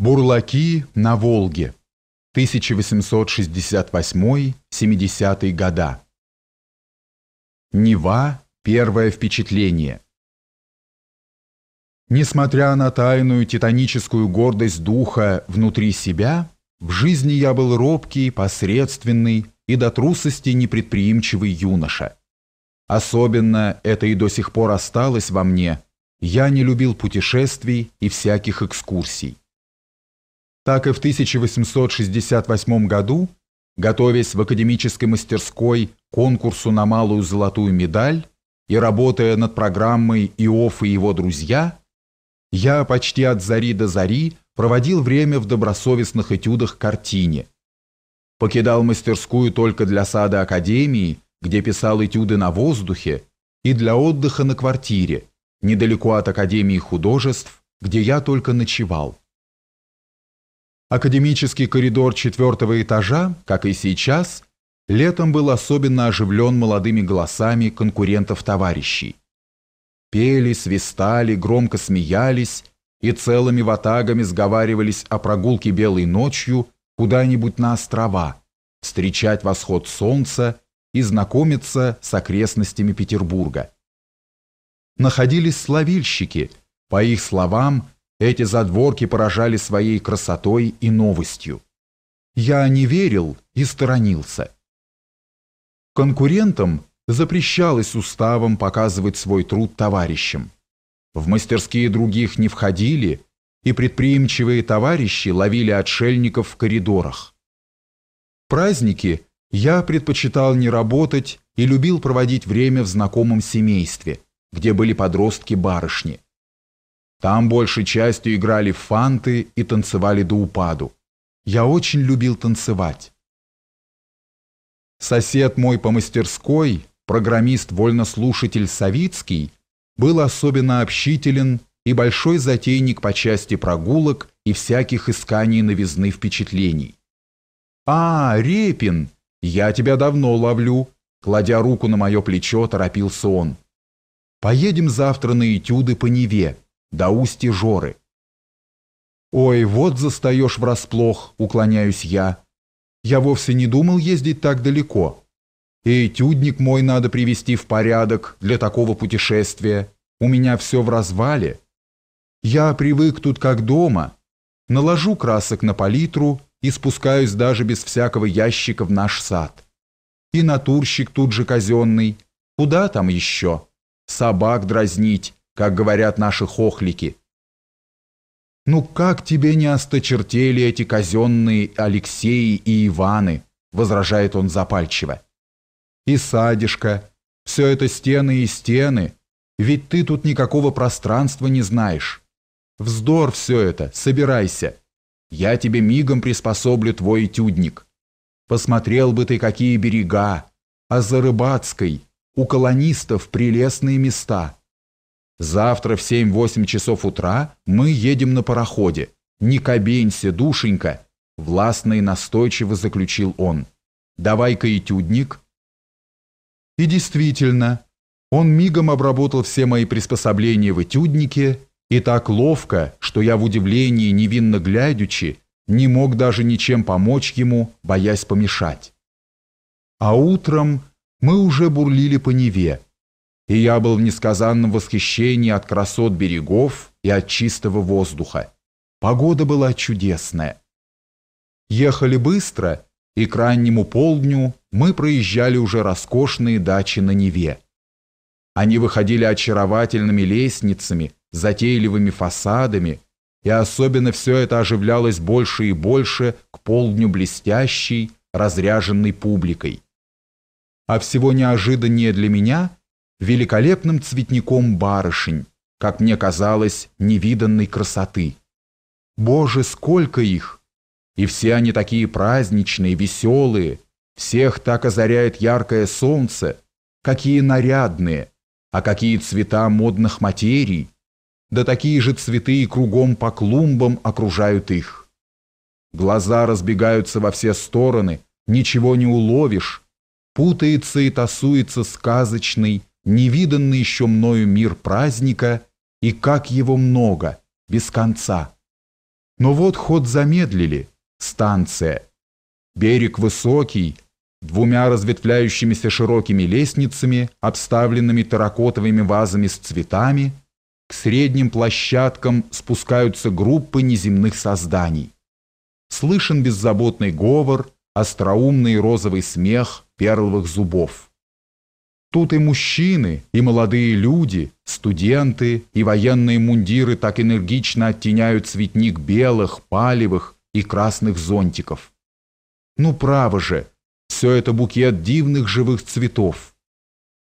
Бурлаки на Волге. 1868-70 года. Нева. Первое впечатление. Несмотря на тайную титаническую гордость духа внутри себя, в жизни я был робкий, посредственный и до трусости непредприимчивый юноша. Особенно это и до сих пор осталось во мне. Я не любил путешествий и всяких экскурсий так и в 1868 году, готовясь в академической мастерской конкурсу на малую золотую медаль и работая над программой «Иов и его друзья», я почти от зари до зари проводил время в добросовестных этюдах картине. Покидал мастерскую только для сада Академии, где писал этюды на воздухе, и для отдыха на квартире, недалеко от Академии художеств, где я только ночевал. Академический коридор четвертого этажа, как и сейчас, летом был особенно оживлен молодыми голосами конкурентов-товарищей. Пели, свистали, громко смеялись и целыми ватагами сговаривались о прогулке белой ночью куда-нибудь на острова, встречать восход солнца и знакомиться с окрестностями Петербурга. Находились славильщики, по их словам, эти задворки поражали своей красотой и новостью. Я не верил и сторонился. Конкурентам запрещалось уставом показывать свой труд товарищам. В мастерские других не входили, и предприимчивые товарищи ловили отшельников в коридорах. Праздники я предпочитал не работать и любил проводить время в знакомом семействе, где были подростки-барышни. Там большей частью играли фанты и танцевали до упаду. Я очень любил танцевать. Сосед мой по мастерской, программист-вольнослушатель Савицкий, был особенно общителен и большой затейник по части прогулок и всяких исканий новизны впечатлений. «А, Репин, я тебя давно ловлю», кладя руку на мое плечо, торопился он. «Поедем завтра на этюды по Неве до устья Жоры. «Ой, вот застаешь врасплох», — уклоняюсь я. «Я вовсе не думал ездить так далеко. И этюдник мой надо привести в порядок для такого путешествия. У меня все в развале. Я привык тут как дома. Наложу красок на палитру и спускаюсь даже без всякого ящика в наш сад. И натурщик тут же казенный. Куда там еще? Собак дразнить, как говорят наши хохлики. «Ну как тебе не осточертели эти казенные Алексеи и Иваны?» — возражает он запальчиво. «И садишка, все это стены и стены, ведь ты тут никакого пространства не знаешь. Вздор все это, собирайся. Я тебе мигом приспособлю твой этюдник. Посмотрел бы ты, какие берега, а за Рыбацкой, у колонистов прелестные места». Завтра в 7-8 часов утра мы едем на пароходе. Не кабенься, душенька, властно и настойчиво заключил он. Давай-ка этюдник. И действительно, он мигом обработал все мои приспособления в этюднике и так ловко, что я в удивлении, невинно глядячи, не мог даже ничем помочь ему, боясь помешать. А утром мы уже бурлили по Неве, и я был в несказанном восхищении от красот берегов и от чистого воздуха. Погода была чудесная. Ехали быстро, и к раннему полдню мы проезжали уже роскошные дачи на Неве. Они выходили очаровательными лестницами, затейливыми фасадами, и особенно все это оживлялось больше и больше к полдню блестящей, разряженной публикой. А всего неожиданнее для меня – великолепным цветником барышень, как мне казалось, невиданной красоты. Боже, сколько их! И все они такие праздничные, веселые, всех так озаряет яркое солнце, какие нарядные, а какие цвета модных материй, да такие же цветы и кругом по клумбам окружают их. Глаза разбегаются во все стороны, ничего не уловишь, путается и тасуется сказочный, невиданный еще мною мир праздника, и как его много, без конца. Но вот ход замедлили, станция. Берег высокий, двумя разветвляющимися широкими лестницами, обставленными терракотовыми вазами с цветами, к средним площадкам спускаются группы неземных созданий. Слышен беззаботный говор, остроумный розовый смех перловых зубов. Тут и мужчины, и молодые люди, студенты и военные мундиры так энергично оттеняют цветник белых, палевых и красных зонтиков. Ну право же, все это букет дивных живых цветов.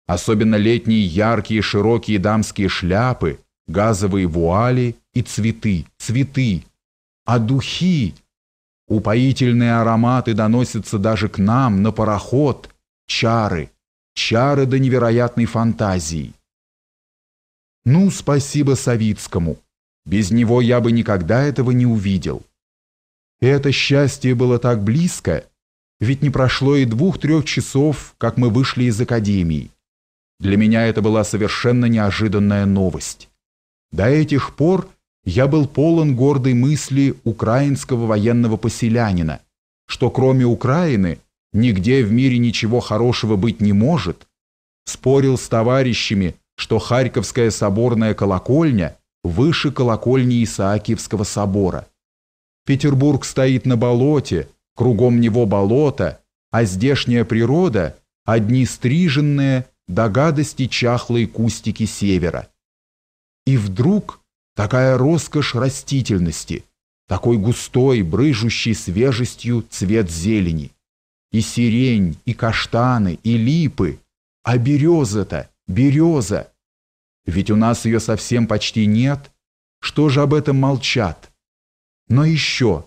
Особенно летние яркие широкие дамские шляпы, газовые вуали и цветы, цветы. А духи, упоительные ароматы доносятся даже к нам на пароход, чары, чары до невероятной фантазии. Ну, спасибо Савицкому. Без него я бы никогда этого не увидел. Это счастье было так близко, ведь не прошло и двух-трех часов, как мы вышли из академии. Для меня это была совершенно неожиданная новость. До этих пор я был полон гордой мысли украинского военного поселянина, что кроме Украины нигде в мире ничего хорошего быть не может, спорил с товарищами, что Харьковская соборная колокольня выше колокольни Исаакиевского собора. Петербург стоит на болоте, кругом него болото, а здешняя природа – одни стриженные до гадости чахлые кустики севера. И вдруг такая роскошь растительности, такой густой, брыжущий свежестью цвет зелени. И сирень, и каштаны, и липы. А береза-то, береза. Ведь у нас ее совсем почти нет. Что же об этом молчат? Но еще.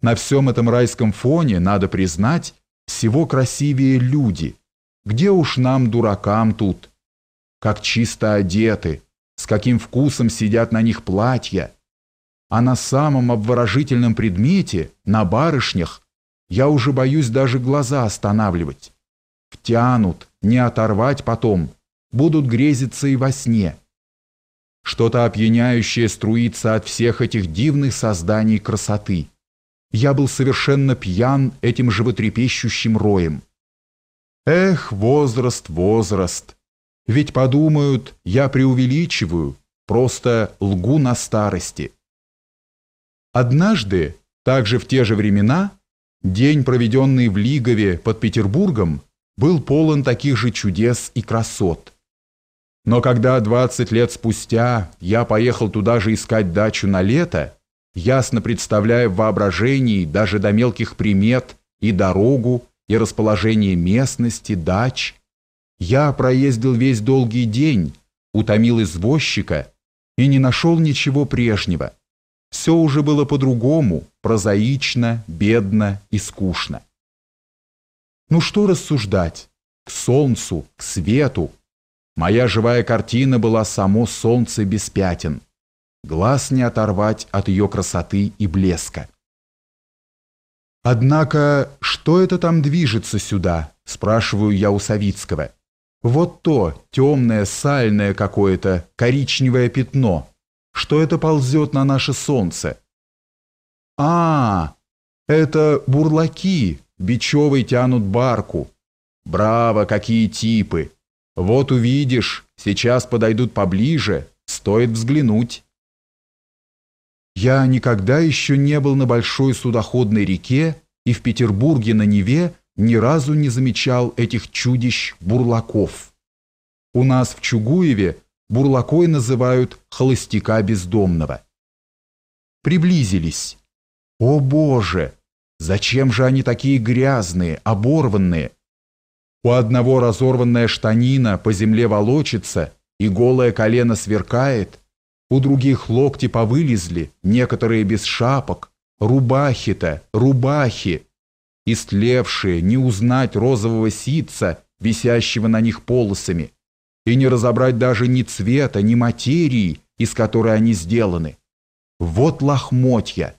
На всем этом райском фоне, надо признать, всего красивее люди. Где уж нам, дуракам, тут? Как чисто одеты, с каким вкусом сидят на них платья. А на самом обворожительном предмете, на барышнях, я уже боюсь даже глаза останавливать. Втянут, не оторвать потом, будут грезиться и во сне. Что-то опьяняющее струится от всех этих дивных созданий красоты. Я был совершенно пьян этим животрепещущим роем. Эх, возраст, возраст! Ведь подумают, я преувеличиваю, просто лгу на старости. Однажды, также в те же времена, день, проведенный в Лигове под Петербургом, был полон таких же чудес и красот. Но когда 20 лет спустя я поехал туда же искать дачу на лето, ясно представляя в воображении даже до мелких примет и дорогу, и расположение местности, дач, я проездил весь долгий день, утомил извозчика и не нашел ничего прежнего. Все уже было по-другому, прозаично, бедно и скучно. Ну что рассуждать? К солнцу, к свету. Моя живая картина была само солнце без пятен. Глаз не оторвать от ее красоты и блеска. Однако, что это там движется сюда, спрашиваю я у Савицкого. Вот то темное, сальное какое-то, коричневое пятно. Что это ползет на наше солнце? А, это бурлаки, бичевой тянут барку. Браво, какие типы! Вот увидишь, сейчас подойдут поближе, стоит взглянуть. Я никогда еще не был на большой судоходной реке и в Петербурге на Неве ни разу не замечал этих чудищ-бурлаков. У нас в Чугуеве бурлакой называют холостяка бездомного. Приблизились. О боже! Зачем же они такие грязные, оборванные? У одного разорванная штанина по земле волочится, и голое колено сверкает, у других локти повылезли, некоторые без шапок, рубахи-то, рубахи истлевшие, не узнать розового ситца, висящего на них полосами, и не разобрать даже ни цвета, ни материи, из которой они сделаны. Вот лохмотья.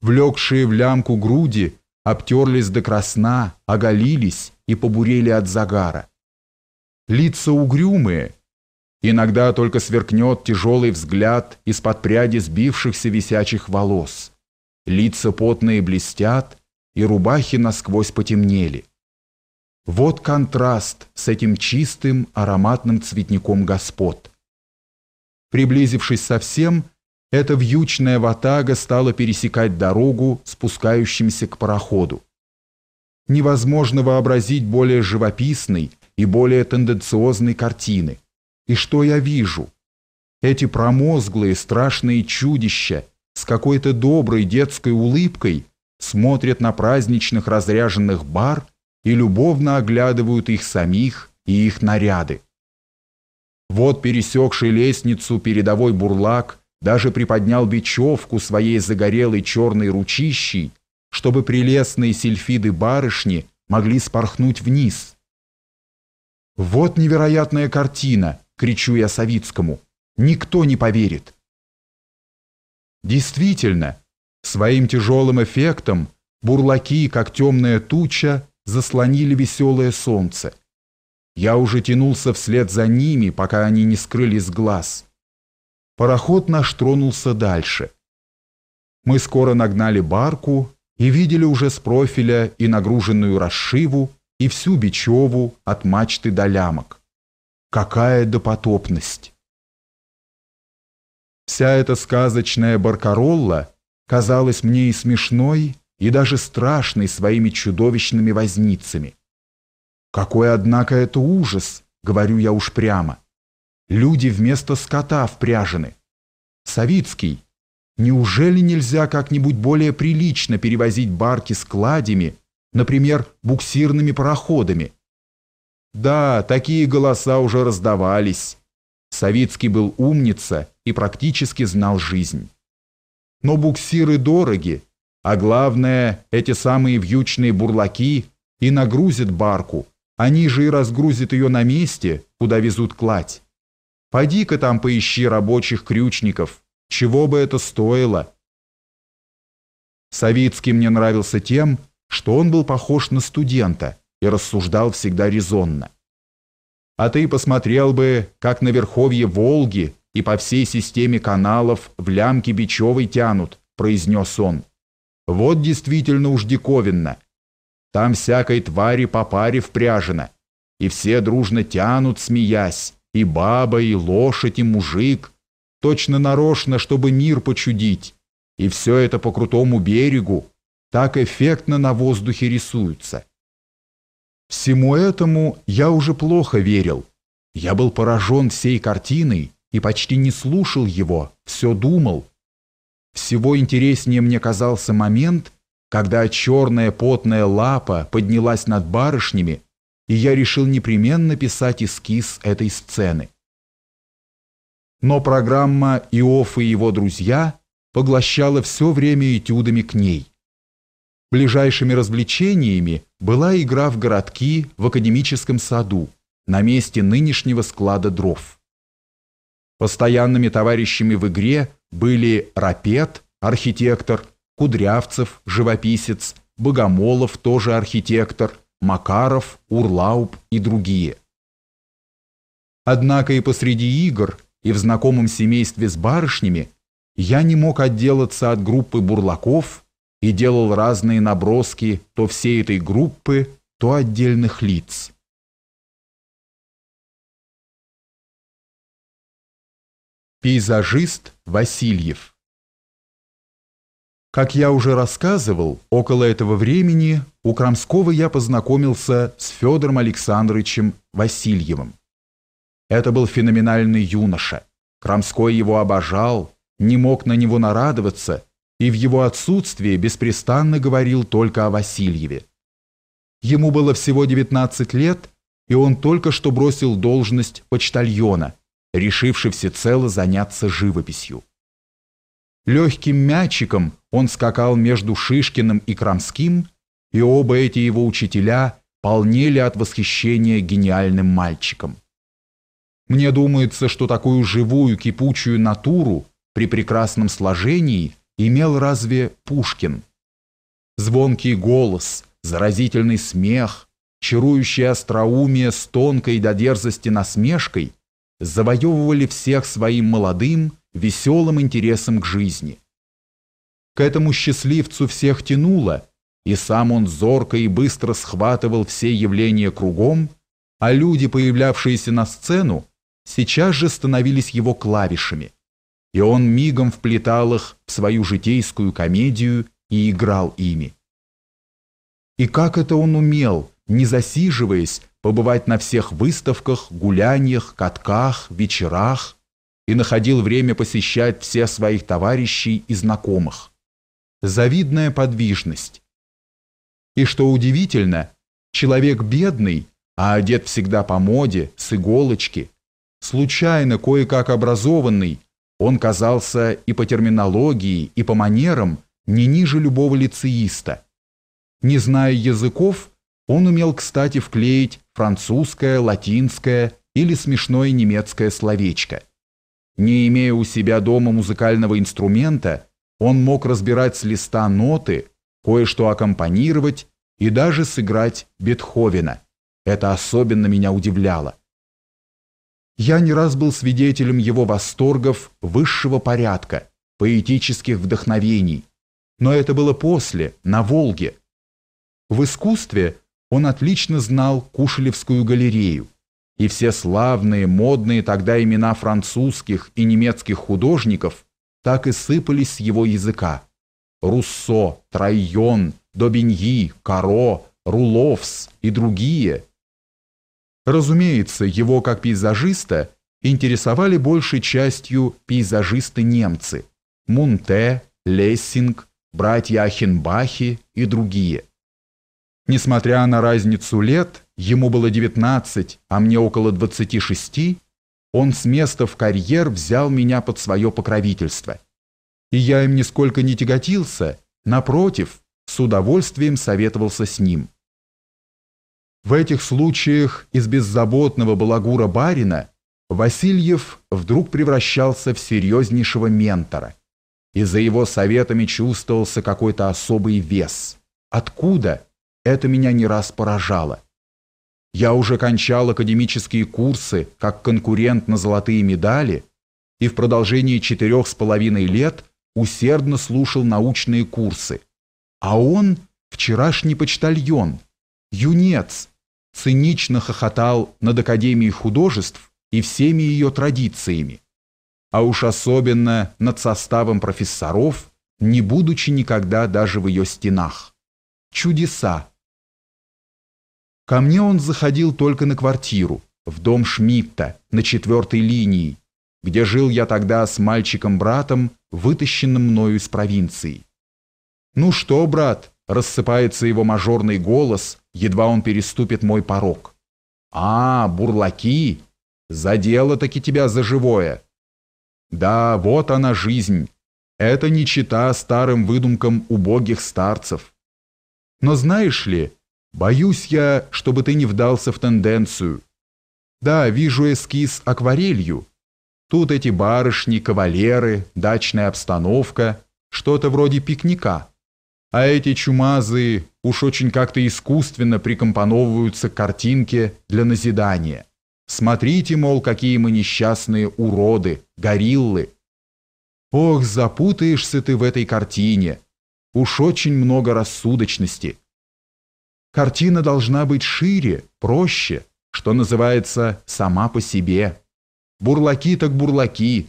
Влекшие в лямку груди обтерлись до красна, оголились и побурели от загара. Лица угрюмые, Иногда только сверкнет тяжелый взгляд из-под пряди сбившихся висячих волос. Лица потные блестят, и рубахи насквозь потемнели. Вот контраст с этим чистым ароматным цветником господ. Приблизившись совсем, эта вьючная ватага стала пересекать дорогу, спускающимся к пароходу. Невозможно вообразить более живописной и более тенденциозной картины. И что я вижу? Эти промозглые страшные чудища с какой-то доброй детской улыбкой смотрят на праздничных разряженных бар и любовно оглядывают их самих и их наряды. Вот пересекший лестницу передовой бурлак даже приподнял бечевку своей загорелой черной ручищей, чтобы прелестные сельфиды барышни могли спорхнуть вниз. «Вот невероятная картина!» — кричу я Савицкому. «Никто не поверит!» Действительно, своим тяжелым эффектом бурлаки, как темная туча, заслонили веселое солнце. Я уже тянулся вслед за ними, пока они не скрылись глаз. Пароход наш тронулся дальше. Мы скоро нагнали барку и видели уже с профиля и нагруженную расшиву, и всю бечеву от мачты до лямок. Какая допотопность! Вся эта сказочная баркаролла казалась мне и смешной, и даже страшной своими чудовищными возницами. Какой, однако, это ужас, говорю я уж прямо. Люди вместо скота впряжены. Савицкий, неужели нельзя как-нибудь более прилично перевозить барки с кладями, например, буксирными пароходами? Да, такие голоса уже раздавались. Савицкий был умница и практически знал жизнь. Но буксиры дороги, а главное, эти самые вьючные бурлаки и нагрузят барку, они же и разгрузят ее на месте, куда везут кладь. Поди-ка там поищи рабочих крючников, чего бы это стоило. Савицкий мне нравился тем, что он был похож на студента и рассуждал всегда резонно. А ты посмотрел бы, как на верховье Волги и по всей системе каналов в лямки Бичевой тянут, произнес он. Вот действительно уж диковинно. Там всякой твари по паре впряжено, и все дружно тянут, смеясь, и баба, и лошадь, и мужик, точно нарочно, чтобы мир почудить, и все это по крутому берегу, так эффектно на воздухе рисуется. Всему этому я уже плохо верил. Я был поражен всей картиной и почти не слушал его, все думал. Всего интереснее мне казался момент, когда черная потная лапа поднялась над барышнями, и я решил непременно писать эскиз этой сцены. Но программа «Иоф и его друзья» поглощала все время этюдами к ней. Ближайшими развлечениями была игра в городки в академическом саду на месте нынешнего склада дров. Постоянными товарищами в игре были Рапет, архитектор, Кудрявцев, живописец, Богомолов, тоже архитектор, Макаров, Урлауб и другие. Однако и посреди игр, и в знакомом семействе с барышнями я не мог отделаться от группы бурлаков и делал разные наброски то всей этой группы, то отдельных лиц. Пейзажист Васильев Как я уже рассказывал, около этого времени у Крамского я познакомился с Федором Александровичем Васильевым. Это был феноменальный юноша. Крамской его обожал, не мог на него нарадоваться и в его отсутствие беспрестанно говорил только о Васильеве. Ему было всего 19 лет, и он только что бросил должность почтальона, решивший всецело заняться живописью. Легким мячиком он скакал между Шишкиным и Крамским, и оба эти его учителя полнели от восхищения гениальным мальчиком. Мне думается, что такую живую кипучую натуру при прекрасном сложении – имел разве Пушкин? Звонкий голос, заразительный смех, чарующее остроумие с тонкой до дерзости насмешкой завоевывали всех своим молодым, веселым интересом к жизни. К этому счастливцу всех тянуло, и сам он зорко и быстро схватывал все явления кругом, а люди, появлявшиеся на сцену, сейчас же становились его клавишами, и он мигом вплетал их в свою житейскую комедию и играл ими. И как это он умел, не засиживаясь, побывать на всех выставках, гуляниях, катках, вечерах и находил время посещать всех своих товарищей и знакомых. Завидная подвижность. И что удивительно, человек бедный, а одет всегда по моде, с иголочки, случайно кое-как образованный, он казался и по терминологии, и по манерам не ниже любого лицеиста. Не зная языков, он умел, кстати, вклеить французское, латинское или смешное немецкое словечко. Не имея у себя дома музыкального инструмента, он мог разбирать с листа ноты, кое-что аккомпанировать и даже сыграть Бетховена. Это особенно меня удивляло. Я не раз был свидетелем его восторгов высшего порядка, поэтических вдохновений. Но это было после, на Волге. В искусстве он отлично знал Кушелевскую галерею, и все славные, модные тогда имена французских и немецких художников так и сыпались с его языка. Руссо, Трайон, Добиньи, Каро, Руловс и другие. Разумеется, его как пейзажиста интересовали большей частью пейзажисты-немцы – Мунте, Лессинг, братья Ахенбахи и другие. Несмотря на разницу лет, ему было 19, а мне около 26, он с места в карьер взял меня под свое покровительство. И я им нисколько не тяготился, напротив, с удовольствием советовался с ним. В этих случаях из беззаботного балагура барина Васильев вдруг превращался в серьезнейшего ментора, и за его советами чувствовался какой-то особый вес. Откуда? Это меня не раз поражало. Я уже кончал академические курсы как конкурент на золотые медали и в продолжении четырех с половиной лет усердно слушал научные курсы. А он, вчерашний почтальон, юнец, цинично хохотал над Академией художеств и всеми ее традициями, а уж особенно над составом профессоров, не будучи никогда даже в ее стенах. Чудеса! Ко мне он заходил только на квартиру, в дом Шмидта, на четвертой линии, где жил я тогда с мальчиком-братом, вытащенным мною из провинции. «Ну что, брат?» – рассыпается его мажорный голос, едва он переступит мой порог. «А, бурлаки! Задело-таки тебя за живое!» «Да, вот она жизнь. Это не чита старым выдумкам убогих старцев. Но знаешь ли, Боюсь я, чтобы ты не вдался в тенденцию. Да, вижу эскиз акварелью. Тут эти барышни, кавалеры, дачная обстановка, что-то вроде пикника. А эти чумазы уж очень как-то искусственно прикомпоновываются к картинке для назидания. Смотрите, мол, какие мы несчастные уроды, гориллы. Ох, запутаешься ты в этой картине. Уж очень много рассудочности. Картина должна быть шире, проще, что называется, сама по себе. Бурлаки так бурлаки.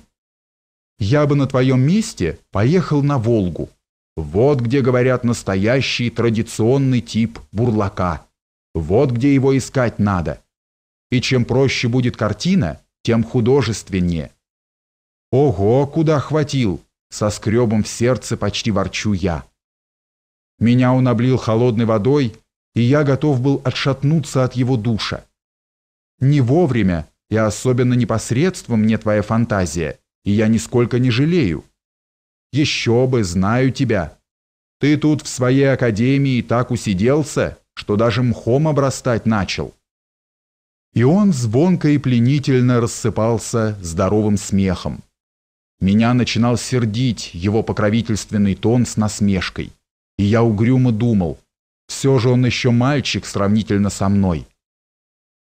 Я бы на твоем месте поехал на Волгу. Вот где, говорят, настоящий традиционный тип бурлака. Вот где его искать надо. И чем проще будет картина, тем художественнее. Ого, куда хватил! Со скребом в сердце почти ворчу я. Меня он облил холодной водой, и я готов был отшатнуться от его душа. Не вовремя и особенно непосредством мне твоя фантазия, и я нисколько не жалею. Еще бы, знаю тебя. Ты тут в своей академии так усиделся, что даже мхом обрастать начал. И он звонко и пленительно рассыпался здоровым смехом. Меня начинал сердить его покровительственный тон с насмешкой, и я угрюмо думал – все же он еще мальчик сравнительно со мной.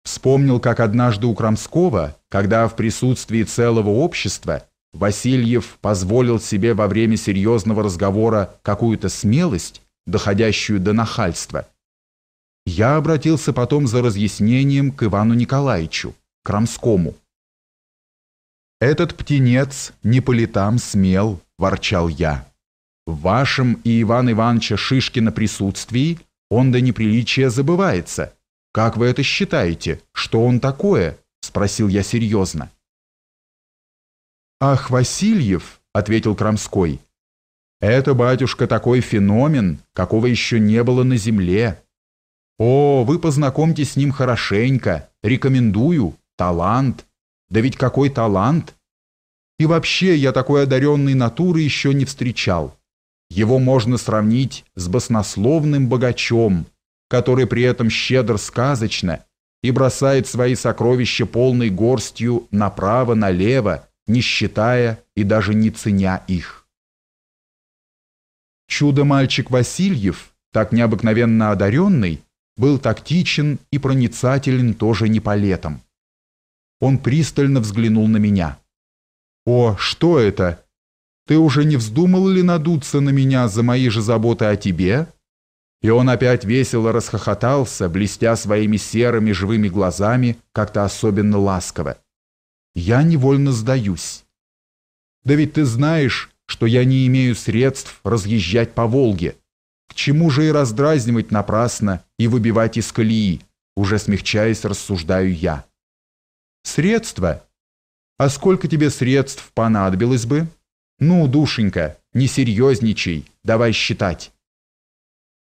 Вспомнил, как однажды у Крамского, когда в присутствии целого общества Васильев позволил себе во время серьезного разговора какую-то смелость, доходящую до нахальства. Я обратился потом за разъяснением к Ивану Николаевичу, Крамскому. «Этот птенец не по летам смел», – ворчал я. «В вашем и Ивана Ивановича Шишкина присутствии он до неприличия забывается. Как вы это считаете? Что он такое?» – спросил я серьезно. «Ах, Васильев!» – ответил Крамской. «Это, батюшка, такой феномен, какого еще не было на земле. О, вы познакомьтесь с ним хорошенько, рекомендую, талант. Да ведь какой талант! И вообще я такой одаренной натуры еще не встречал. Его можно сравнить с баснословным богачом, который при этом щедр сказочно и бросает свои сокровища полной горстью направо-налево, не считая и даже не ценя их. Чудо-мальчик Васильев, так необыкновенно одаренный, был тактичен и проницателен тоже не по летам. Он пристально взглянул на меня. «О, что это? Ты уже не вздумал ли надуться на меня за мои же заботы о тебе?» И он опять весело расхохотался, блестя своими серыми живыми глазами, как-то особенно ласково я невольно сдаюсь. Да ведь ты знаешь, что я не имею средств разъезжать по Волге. К чему же и раздразнивать напрасно и выбивать из колеи, уже смягчаясь, рассуждаю я. Средства? А сколько тебе средств понадобилось бы? Ну, душенька, не серьезничай, давай считать.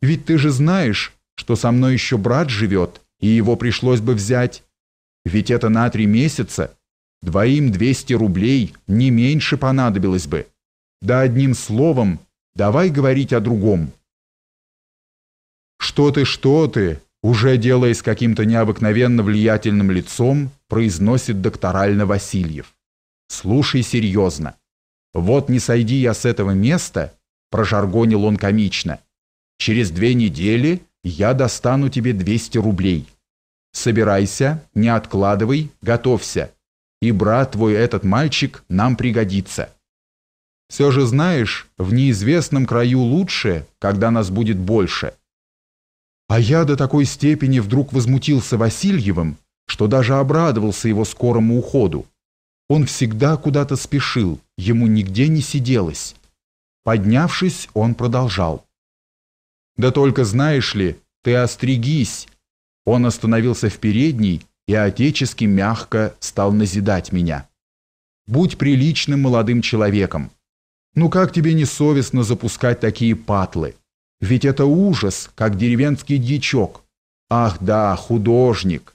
Ведь ты же знаешь, что со мной еще брат живет, и его пришлось бы взять. Ведь это на три месяца, Двоим 200 рублей не меньше понадобилось бы. Да одним словом, давай говорить о другом. «Что ты, что ты?» уже делаясь каким-то необыкновенно влиятельным лицом, произносит докторально Васильев. «Слушай серьезно. Вот не сойди я с этого места», прожаргонил он комично, «через две недели я достану тебе 200 рублей. Собирайся, не откладывай, готовься и брат твой этот мальчик нам пригодится. Все же знаешь, в неизвестном краю лучше, когда нас будет больше. А я до такой степени вдруг возмутился Васильевым, что даже обрадовался его скорому уходу. Он всегда куда-то спешил, ему нигде не сиделось. Поднявшись, он продолжал. «Да только знаешь ли, ты остригись!» Он остановился в передней, и отечески мягко стал назидать меня. «Будь приличным молодым человеком. Ну как тебе не совестно запускать такие патлы? Ведь это ужас, как деревенский дьячок. Ах да, художник.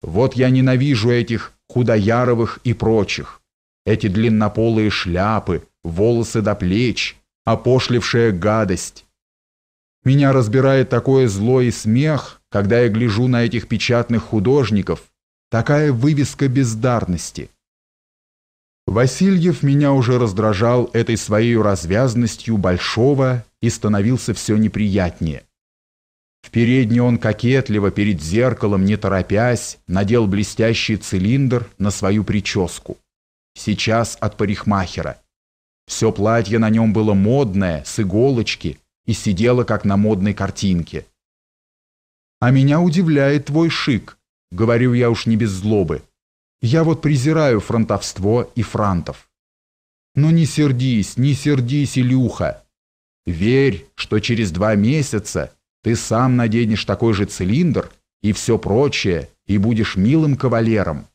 Вот я ненавижу этих худояровых и прочих. Эти длиннополые шляпы, волосы до плеч, опошлившая гадость. Меня разбирает такое зло и смех, когда я гляжу на этих печатных художников, такая вывеска бездарности. Васильев меня уже раздражал этой своей развязностью большого и становился все неприятнее. В он кокетливо перед зеркалом, не торопясь, надел блестящий цилиндр на свою прическу. Сейчас от парикмахера. Все платье на нем было модное, с иголочки, и сидело, как на модной картинке. А меня удивляет твой шик, говорю я уж не без злобы. Я вот презираю фронтовство и франтов. Но не сердись, не сердись, Илюха. Верь, что через два месяца ты сам наденешь такой же цилиндр и все прочее, и будешь милым кавалером.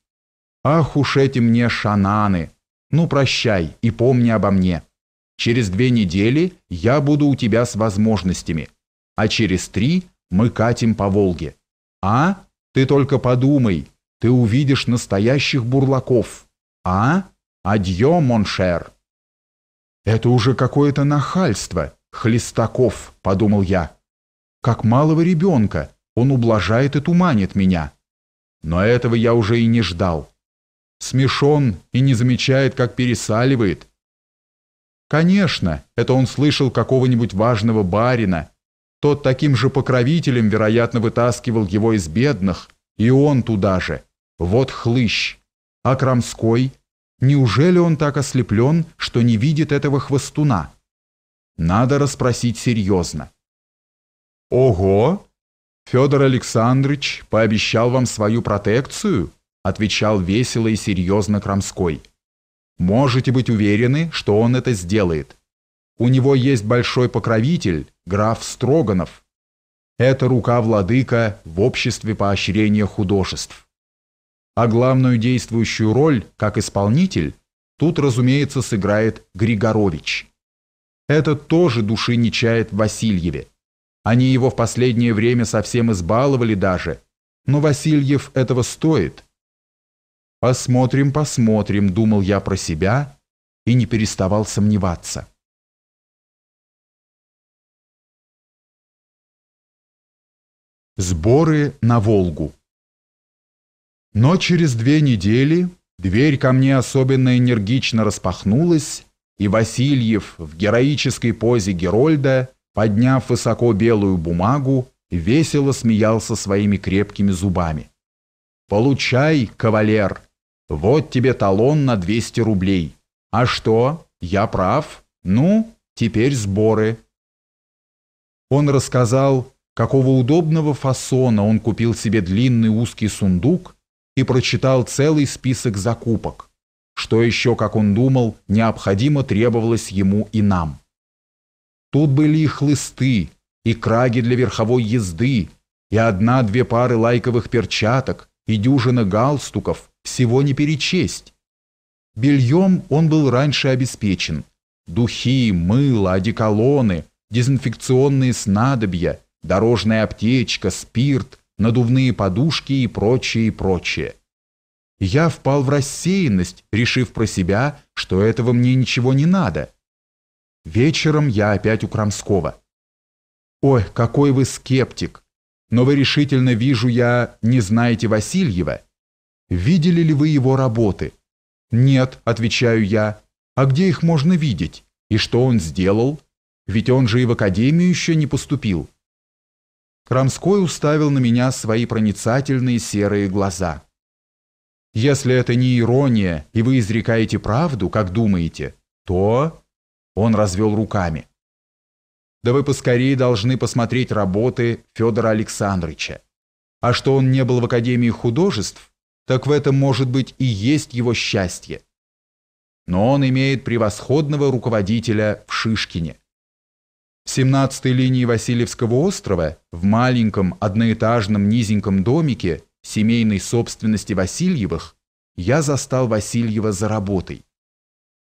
Ах уж эти мне шананы! Ну, прощай и помни обо мне. Через две недели я буду у тебя с возможностями, а через три мы катим по Волге. А? Ты только подумай, ты увидишь настоящих бурлаков. А? Адьё, моншер. Это уже какое-то нахальство, Хлестаков, подумал я. Как малого ребенка, он ублажает и туманит меня. Но этого я уже и не ждал. Смешон и не замечает, как пересаливает. Конечно, это он слышал какого-нибудь важного барина, тот таким же покровителем, вероятно, вытаскивал его из бедных И он туда же. Вот хлыщ. А Крамской? Неужели он так ослеплен, что не видит этого хвостуна? Надо расспросить серьезно. Ого! Федор Александрович пообещал вам свою протекцию? Отвечал весело и серьезно Крамской. Можете быть уверены, что он это сделает. У него есть большой покровитель, граф Строганов. Это рука владыка в обществе поощрения художеств. А главную действующую роль, как исполнитель, тут, разумеется, сыграет Григорович. Этот тоже души не чает в Васильеве. Они его в последнее время совсем избаловали даже, но Васильев этого стоит. «Посмотрим, посмотрим», — думал я про себя и не переставал сомневаться. Сборы на Волгу. Но через две недели дверь ко мне особенно энергично распахнулась, и Васильев в героической позе Герольда, подняв высоко белую бумагу, весело смеялся своими крепкими зубами. «Получай, кавалер! Вот тебе талон на 200 рублей. А что? Я прав? Ну, теперь сборы». Он рассказал, какого удобного фасона он купил себе длинный узкий сундук и прочитал целый список закупок, что еще, как он думал, необходимо требовалось ему и нам. Тут были и хлысты, и краги для верховой езды, и одна-две пары лайковых перчаток, и дюжина галстуков, всего не перечесть. Бельем он был раньше обеспечен. Духи, мыло, одеколоны, дезинфекционные снадобья – дорожная аптечка, спирт, надувные подушки и прочее, и прочее. Я впал в рассеянность, решив про себя, что этого мне ничего не надо. Вечером я опять у Крамского. «Ой, какой вы скептик! Но вы решительно, вижу я, не знаете Васильева. Видели ли вы его работы?» «Нет», — отвечаю я. «А где их можно видеть? И что он сделал? Ведь он же и в академию еще не поступил». Крамской уставил на меня свои проницательные серые глаза. «Если это не ирония, и вы изрекаете правду, как думаете, то...» Он развел руками. «Да вы поскорее должны посмотреть работы Федора Александровича. А что он не был в Академии художеств, так в этом, может быть, и есть его счастье. Но он имеет превосходного руководителя в Шишкине. В 17-й линии Васильевского острова, в маленьком одноэтажном низеньком домике семейной собственности Васильевых, я застал Васильева за работой.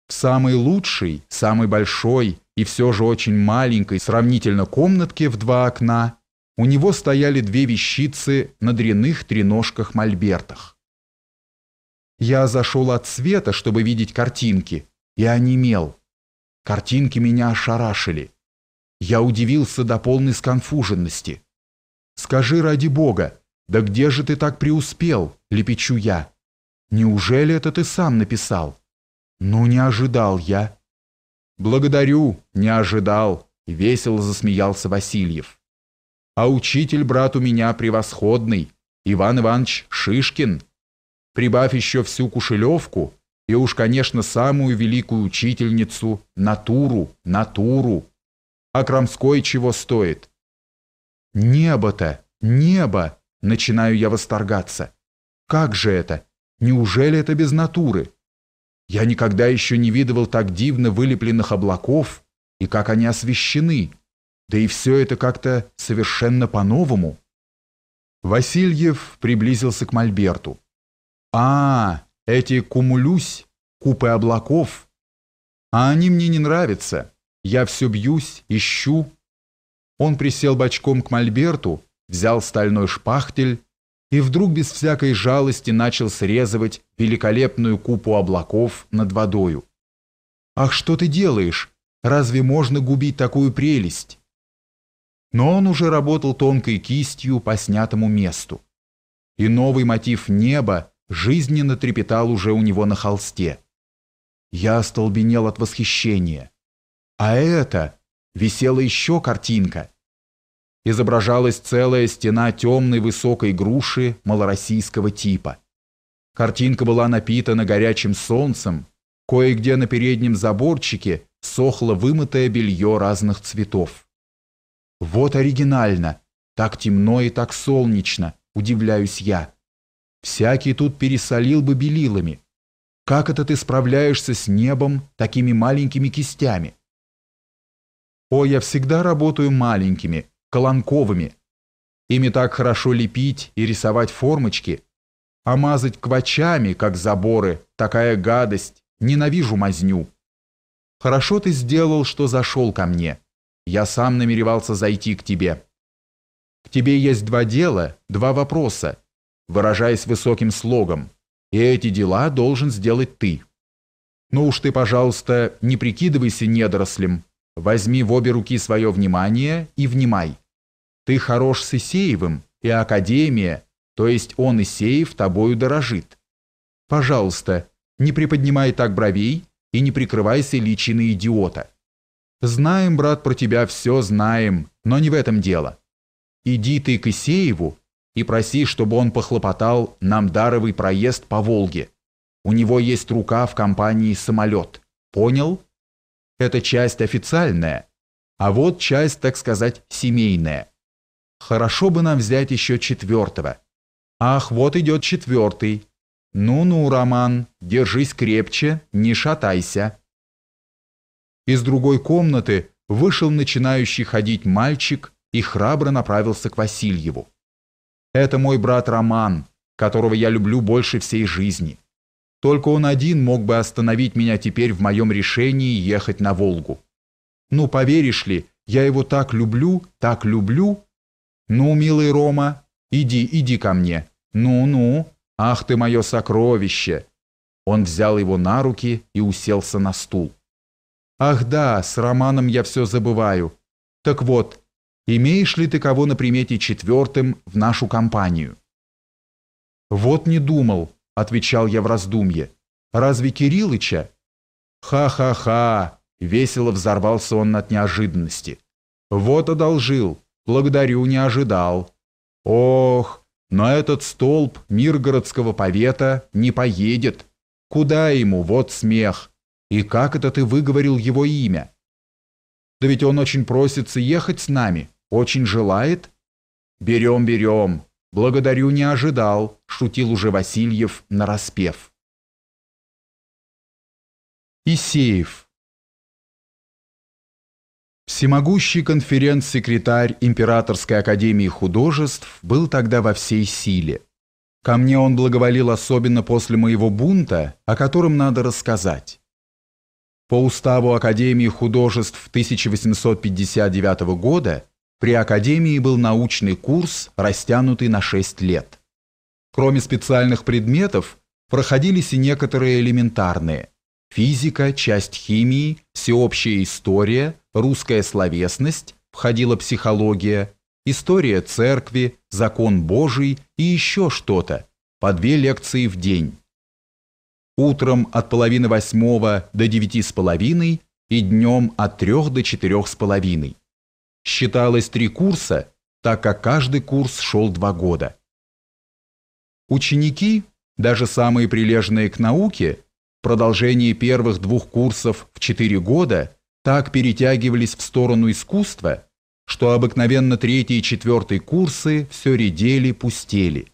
В самой лучшей, самой большой и все же очень маленькой сравнительно комнатке в два окна у него стояли две вещицы на дряных треножках-мольбертах. Я зашел от света, чтобы видеть картинки, и онемел. Картинки меня ошарашили. Я удивился до полной сконфуженности. «Скажи ради Бога, да где же ты так преуспел?» — лепечу я. «Неужели это ты сам написал?» «Ну, не ожидал я». «Благодарю, не ожидал», — весело засмеялся Васильев. «А учитель, брат, у меня превосходный, Иван Иванович Шишкин. Прибавь еще всю Кушелевку, и уж, конечно, самую великую учительницу, натуру, натуру». А Крамской чего стоит? Небо-то, небо! Начинаю я восторгаться. Как же это? Неужели это без натуры? Я никогда еще не видывал так дивно вылепленных облаков, и как они освещены. Да и все это как-то совершенно по-новому. Васильев приблизился к Мольберту. «А, эти кумулюсь, купы облаков. А они мне не нравятся. Я все бьюсь, ищу. Он присел бочком к мольберту, взял стальной шпахтель и вдруг без всякой жалости начал срезывать великолепную купу облаков над водою. «Ах, что ты делаешь? Разве можно губить такую прелесть?» Но он уже работал тонкой кистью по снятому месту. И новый мотив неба жизненно трепетал уже у него на холсте. Я остолбенел от восхищения. А это висела еще картинка. Изображалась целая стена темной высокой груши малороссийского типа. Картинка была напитана горячим солнцем, кое-где на переднем заборчике сохло вымытое белье разных цветов. Вот оригинально, так темно и так солнечно, удивляюсь я. Всякий тут пересолил бы белилами. Как это ты справляешься с небом такими маленькими кистями? О, я всегда работаю маленькими, колонковыми. Ими так хорошо лепить и рисовать формочки. А мазать квачами, как заборы, такая гадость. Ненавижу мазню. Хорошо ты сделал, что зашел ко мне. Я сам намеревался зайти к тебе. К тебе есть два дела, два вопроса, выражаясь высоким слогом. И эти дела должен сделать ты. Ну уж ты, пожалуйста, не прикидывайся недорослем. Возьми в обе руки свое внимание и внимай. Ты хорош с Исеевым, и Академия, то есть он Исеев, тобою дорожит. Пожалуйста, не приподнимай так бровей и не прикрывайся личиной идиота. Знаем, брат, про тебя все знаем, но не в этом дело. Иди ты к Исееву и проси, чтобы он похлопотал нам даровый проезд по Волге. У него есть рука в компании «Самолет». Понял? Это часть официальная, а вот часть, так сказать, семейная. Хорошо бы нам взять еще четвертого. Ах, вот идет четвертый. Ну-ну, Роман, держись крепче, не шатайся. Из другой комнаты вышел начинающий ходить мальчик и храбро направился к Васильеву. Это мой брат Роман, которого я люблю больше всей жизни. Только он один мог бы остановить меня теперь в моем решении ехать на Волгу. Ну, поверишь ли, я его так люблю, так люблю. Ну, милый Рома, иди, иди ко мне. Ну-ну, ах ты мое сокровище. Он взял его на руки и уселся на стул. Ах да, с Романом я все забываю. Так вот, Имеешь ли ты кого на примете четвертым в нашу компанию? Вот не думал, отвечал я в раздумье. Разве Кириллыча? Ха-ха-ха, весело взорвался он от неожиданности. Вот одолжил, благодарю, не ожидал. Ох, но этот столб Миргородского повета не поедет. Куда ему, вот смех. И как это ты выговорил его имя? Да ведь он очень просится ехать с нами. Очень желает? Берем, берем. Благодарю, не ожидал, шутил уже Васильев нараспев. Исеев. Всемогущий конференц-секретарь Императорской академии художеств был тогда во всей силе. Ко мне он благоволил особенно после моего бунта, о котором надо рассказать. По уставу Академии художеств 1859 года при Академии был научный курс, растянутый на 6 лет. Кроме специальных предметов, проходились и некоторые элементарные – физика, часть химии, всеобщая история, русская словесность, входила психология, история церкви, закон Божий и еще что-то, по две лекции в день. Утром от половины восьмого до девяти с половиной и днем от трех до четырех с половиной считалось три курса, так как каждый курс шел два года. Ученики, даже самые прилежные к науке, в продолжении первых двух курсов в четыре года так перетягивались в сторону искусства, что обыкновенно третий и четвертый курсы все редели, пустели.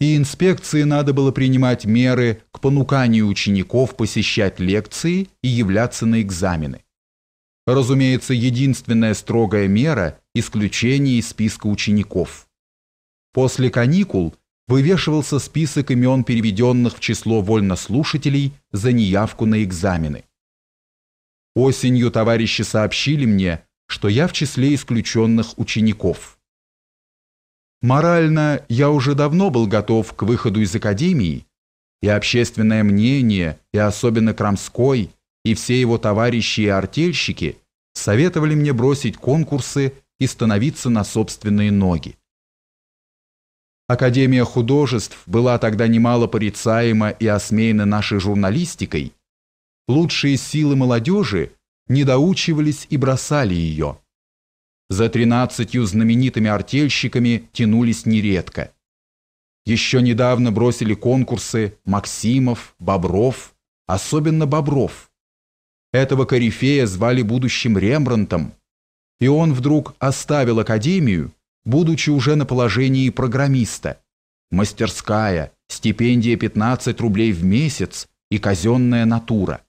И инспекции надо было принимать меры к понуканию учеников посещать лекции и являться на экзамены. Разумеется, единственная строгая мера – исключение из списка учеников. После каникул вывешивался список имен переведенных в число вольнослушателей за неявку на экзамены. Осенью товарищи сообщили мне, что я в числе исключенных учеников. Морально я уже давно был готов к выходу из академии, и общественное мнение, и особенно Крамской – и все его товарищи и артельщики советовали мне бросить конкурсы и становиться на собственные ноги. Академия художеств была тогда немало порицаема и осмеяна нашей журналистикой. Лучшие силы молодежи недоучивались и бросали ее. за тринадцатью знаменитыми артельщиками тянулись нередко. Еще недавно бросили конкурсы Максимов, Бобров, особенно Бобров. Этого корифея звали будущим Рембрандтом, и он вдруг оставил академию, будучи уже на положении программиста. Мастерская, стипендия 15 рублей в месяц и казенная натура.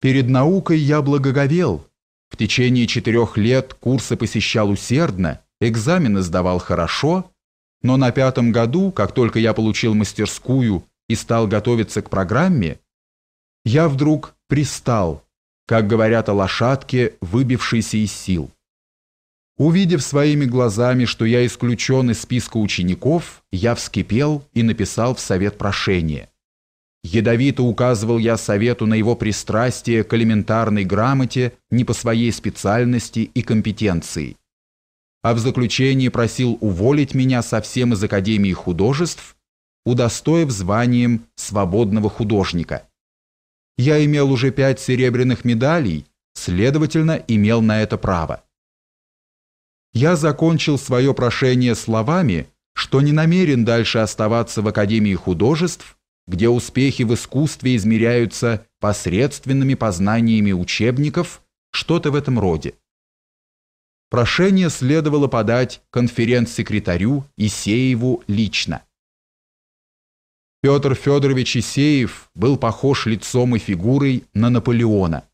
Перед наукой я благоговел. В течение четырех лет курсы посещал усердно, экзамены сдавал хорошо, но на пятом году, как только я получил мастерскую и стал готовиться к программе, я вдруг пристал, как говорят о лошадке, выбившейся из сил. Увидев своими глазами, что я исключен из списка учеников, я вскипел и написал в совет прошение. Ядовито указывал я совету на его пристрастие к элементарной грамоте не по своей специальности и компетенции. А в заключении просил уволить меня совсем из Академии художеств, удостоив званием свободного художника. Я имел уже пять серебряных медалей, следовательно, имел на это право. Я закончил свое прошение словами, что не намерен дальше оставаться в Академии художеств, где успехи в искусстве измеряются посредственными познаниями учебников, что-то в этом роде. Прошение следовало подать конференц-секретарю Исееву лично. Петр Федорович Исеев был похож лицом и фигурой на Наполеона.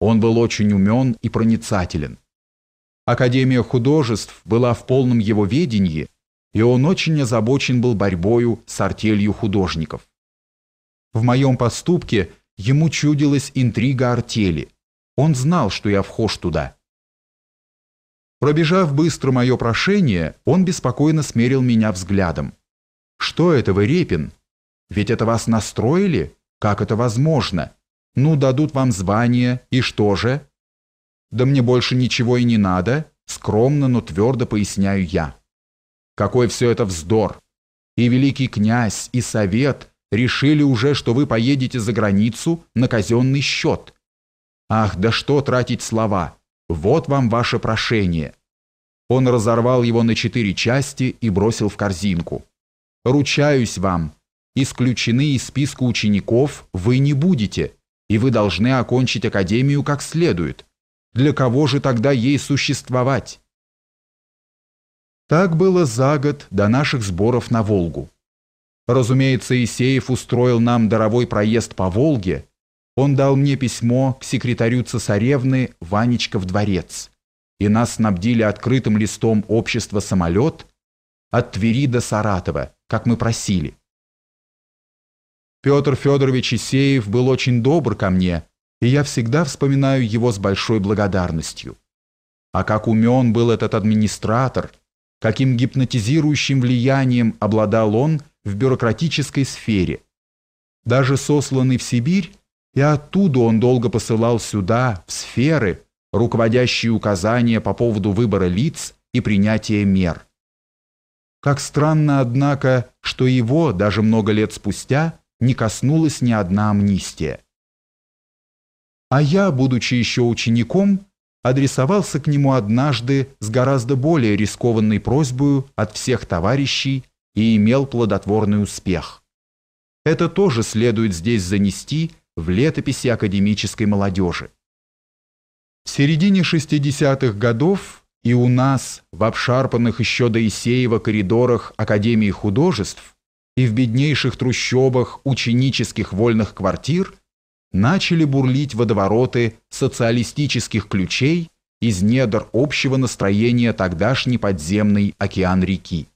Он был очень умен и проницателен. Академия художеств была в полном его ведении, и он очень озабочен был борьбою с артелью художников. В моем поступке ему чудилась интрига артели. Он знал, что я вхож туда. Пробежав быстро мое прошение, он беспокойно смерил меня взглядом. «Что это вы, Репин? Ведь это вас настроили? Как это возможно? Ну, дадут вам звание, и что же? Да мне больше ничего и не надо, скромно, но твердо поясняю я. Какой все это вздор! И великий князь, и совет решили уже, что вы поедете за границу на казенный счет. Ах, да что тратить слова! Вот вам ваше прошение. Он разорвал его на четыре части и бросил в корзинку. Ручаюсь вам, исключены из списка учеников вы не будете, и вы должны окончить академию как следует. Для кого же тогда ей существовать? Так было за год до наших сборов на Волгу. Разумеется, Исеев устроил нам даровой проезд по Волге. Он дал мне письмо к секретарю цесаревны Ванечка в дворец, и нас снабдили открытым листом общества «Самолет» от Твери до Саратова, как мы просили. Петр Федорович Исеев был очень добр ко мне, и я всегда вспоминаю его с большой благодарностью. А как умен был этот администратор, каким гипнотизирующим влиянием обладал он в бюрократической сфере. Даже сосланный в Сибирь, и оттуда он долго посылал сюда, в сферы, руководящие указания по поводу выбора лиц и принятия мер. Как странно, однако, что его, даже много лет спустя, не коснулась ни одна амнистия. А я, будучи еще учеником, адресовался к нему однажды с гораздо более рискованной просьбой от всех товарищей и имел плодотворный успех. Это тоже следует здесь занести в летописи академической молодежи. В середине 60-х годов и у нас, в обшарпанных еще до Исеева коридорах Академии художеств, и в беднейших трущобах ученических вольных квартир начали бурлить водовороты социалистических ключей из недр общего настроения тогдашней подземной океан-реки.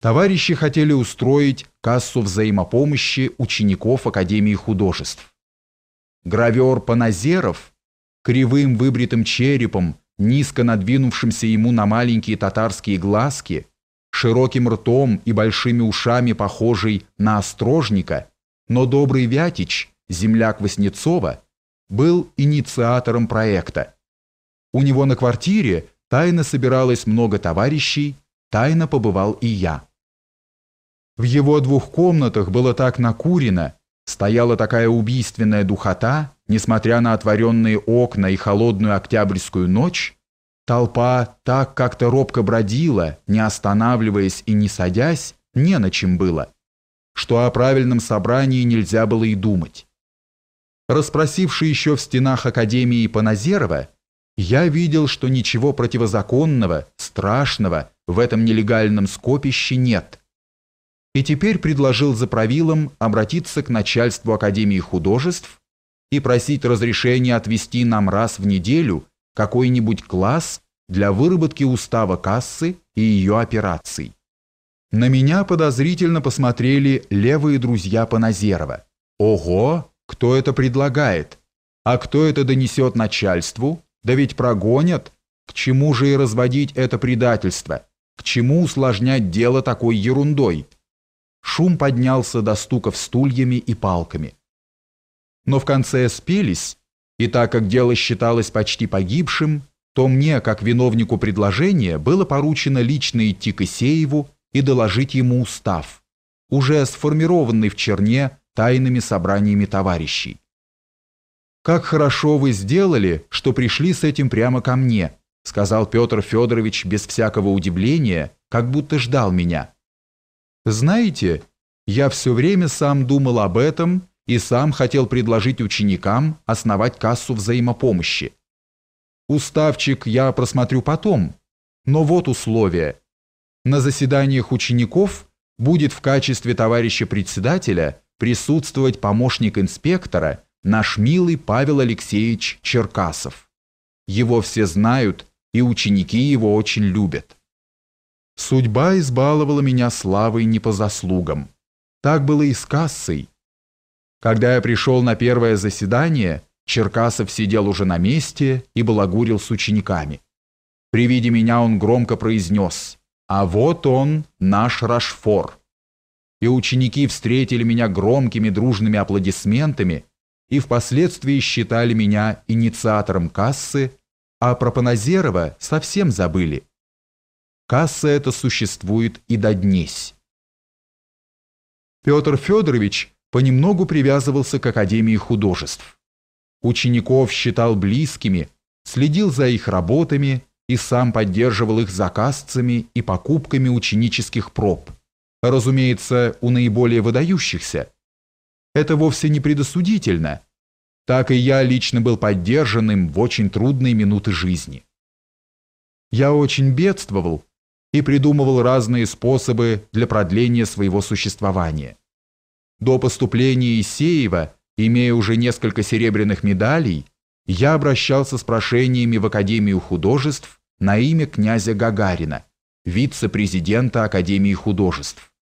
Товарищи хотели устроить кассу взаимопомощи учеников Академии художеств. Гравер Паназеров, кривым выбритым черепом, низко надвинувшимся ему на маленькие татарские глазки, широким ртом и большими ушами похожий на острожника, но добрый Вятич, земляк Васнецова, был инициатором проекта. У него на квартире тайно собиралось много товарищей, тайно побывал и я. В его двух комнатах было так накурено, стояла такая убийственная духота, несмотря на отворенные окна и холодную октябрьскую ночь, Толпа так как-то робко бродила, не останавливаясь и не садясь, не на чем было, что о правильном собрании нельзя было и думать. Распросивший еще в стенах Академии Паназерова, я видел, что ничего противозаконного, страшного в этом нелегальном скопище нет. И теперь предложил за правилом обратиться к начальству Академии художеств и просить разрешения отвести нам раз в неделю какой-нибудь класс для выработки устава кассы и ее операций. На меня подозрительно посмотрели левые друзья Паназерова. Ого, кто это предлагает? А кто это донесет начальству? Да ведь прогонят. К чему же и разводить это предательство? К чему усложнять дело такой ерундой? Шум поднялся до стуков стульями и палками. Но в конце спелись, и так как дело считалось почти погибшим, то мне, как виновнику предложения, было поручено лично идти к Исееву и доложить ему устав, уже сформированный в Черне тайными собраниями товарищей. «Как хорошо вы сделали, что пришли с этим прямо ко мне», сказал Петр Федорович без всякого удивления, как будто ждал меня. «Знаете, я все время сам думал об этом и сам хотел предложить ученикам основать кассу взаимопомощи. Уставчик я просмотрю потом, но вот условие. На заседаниях учеников будет в качестве товарища председателя присутствовать помощник инспектора – наш милый Павел Алексеевич Черкасов. Его все знают, и ученики его очень любят. Судьба избаловала меня славой не по заслугам. Так было и с кассой. Когда я пришел на первое заседание, Черкасов сидел уже на месте и балагурил с учениками. При виде меня он громко произнес «А вот он, наш Рашфор». И ученики встретили меня громкими дружными аплодисментами – и впоследствии считали меня инициатором кассы, а про Паназерова совсем забыли. Касса эта существует и до днесь. Петр Федорович понемногу привязывался к Академии художеств. Учеников считал близкими, следил за их работами и сам поддерживал их заказцами и покупками ученических проб. Разумеется, у наиболее выдающихся – это вовсе не предосудительно. Так и я лично был поддержан им в очень трудные минуты жизни. Я очень бедствовал и придумывал разные способы для продления своего существования. До поступления Исеева, имея уже несколько серебряных медалей, я обращался с прошениями в Академию художеств на имя князя Гагарина, вице-президента Академии художеств.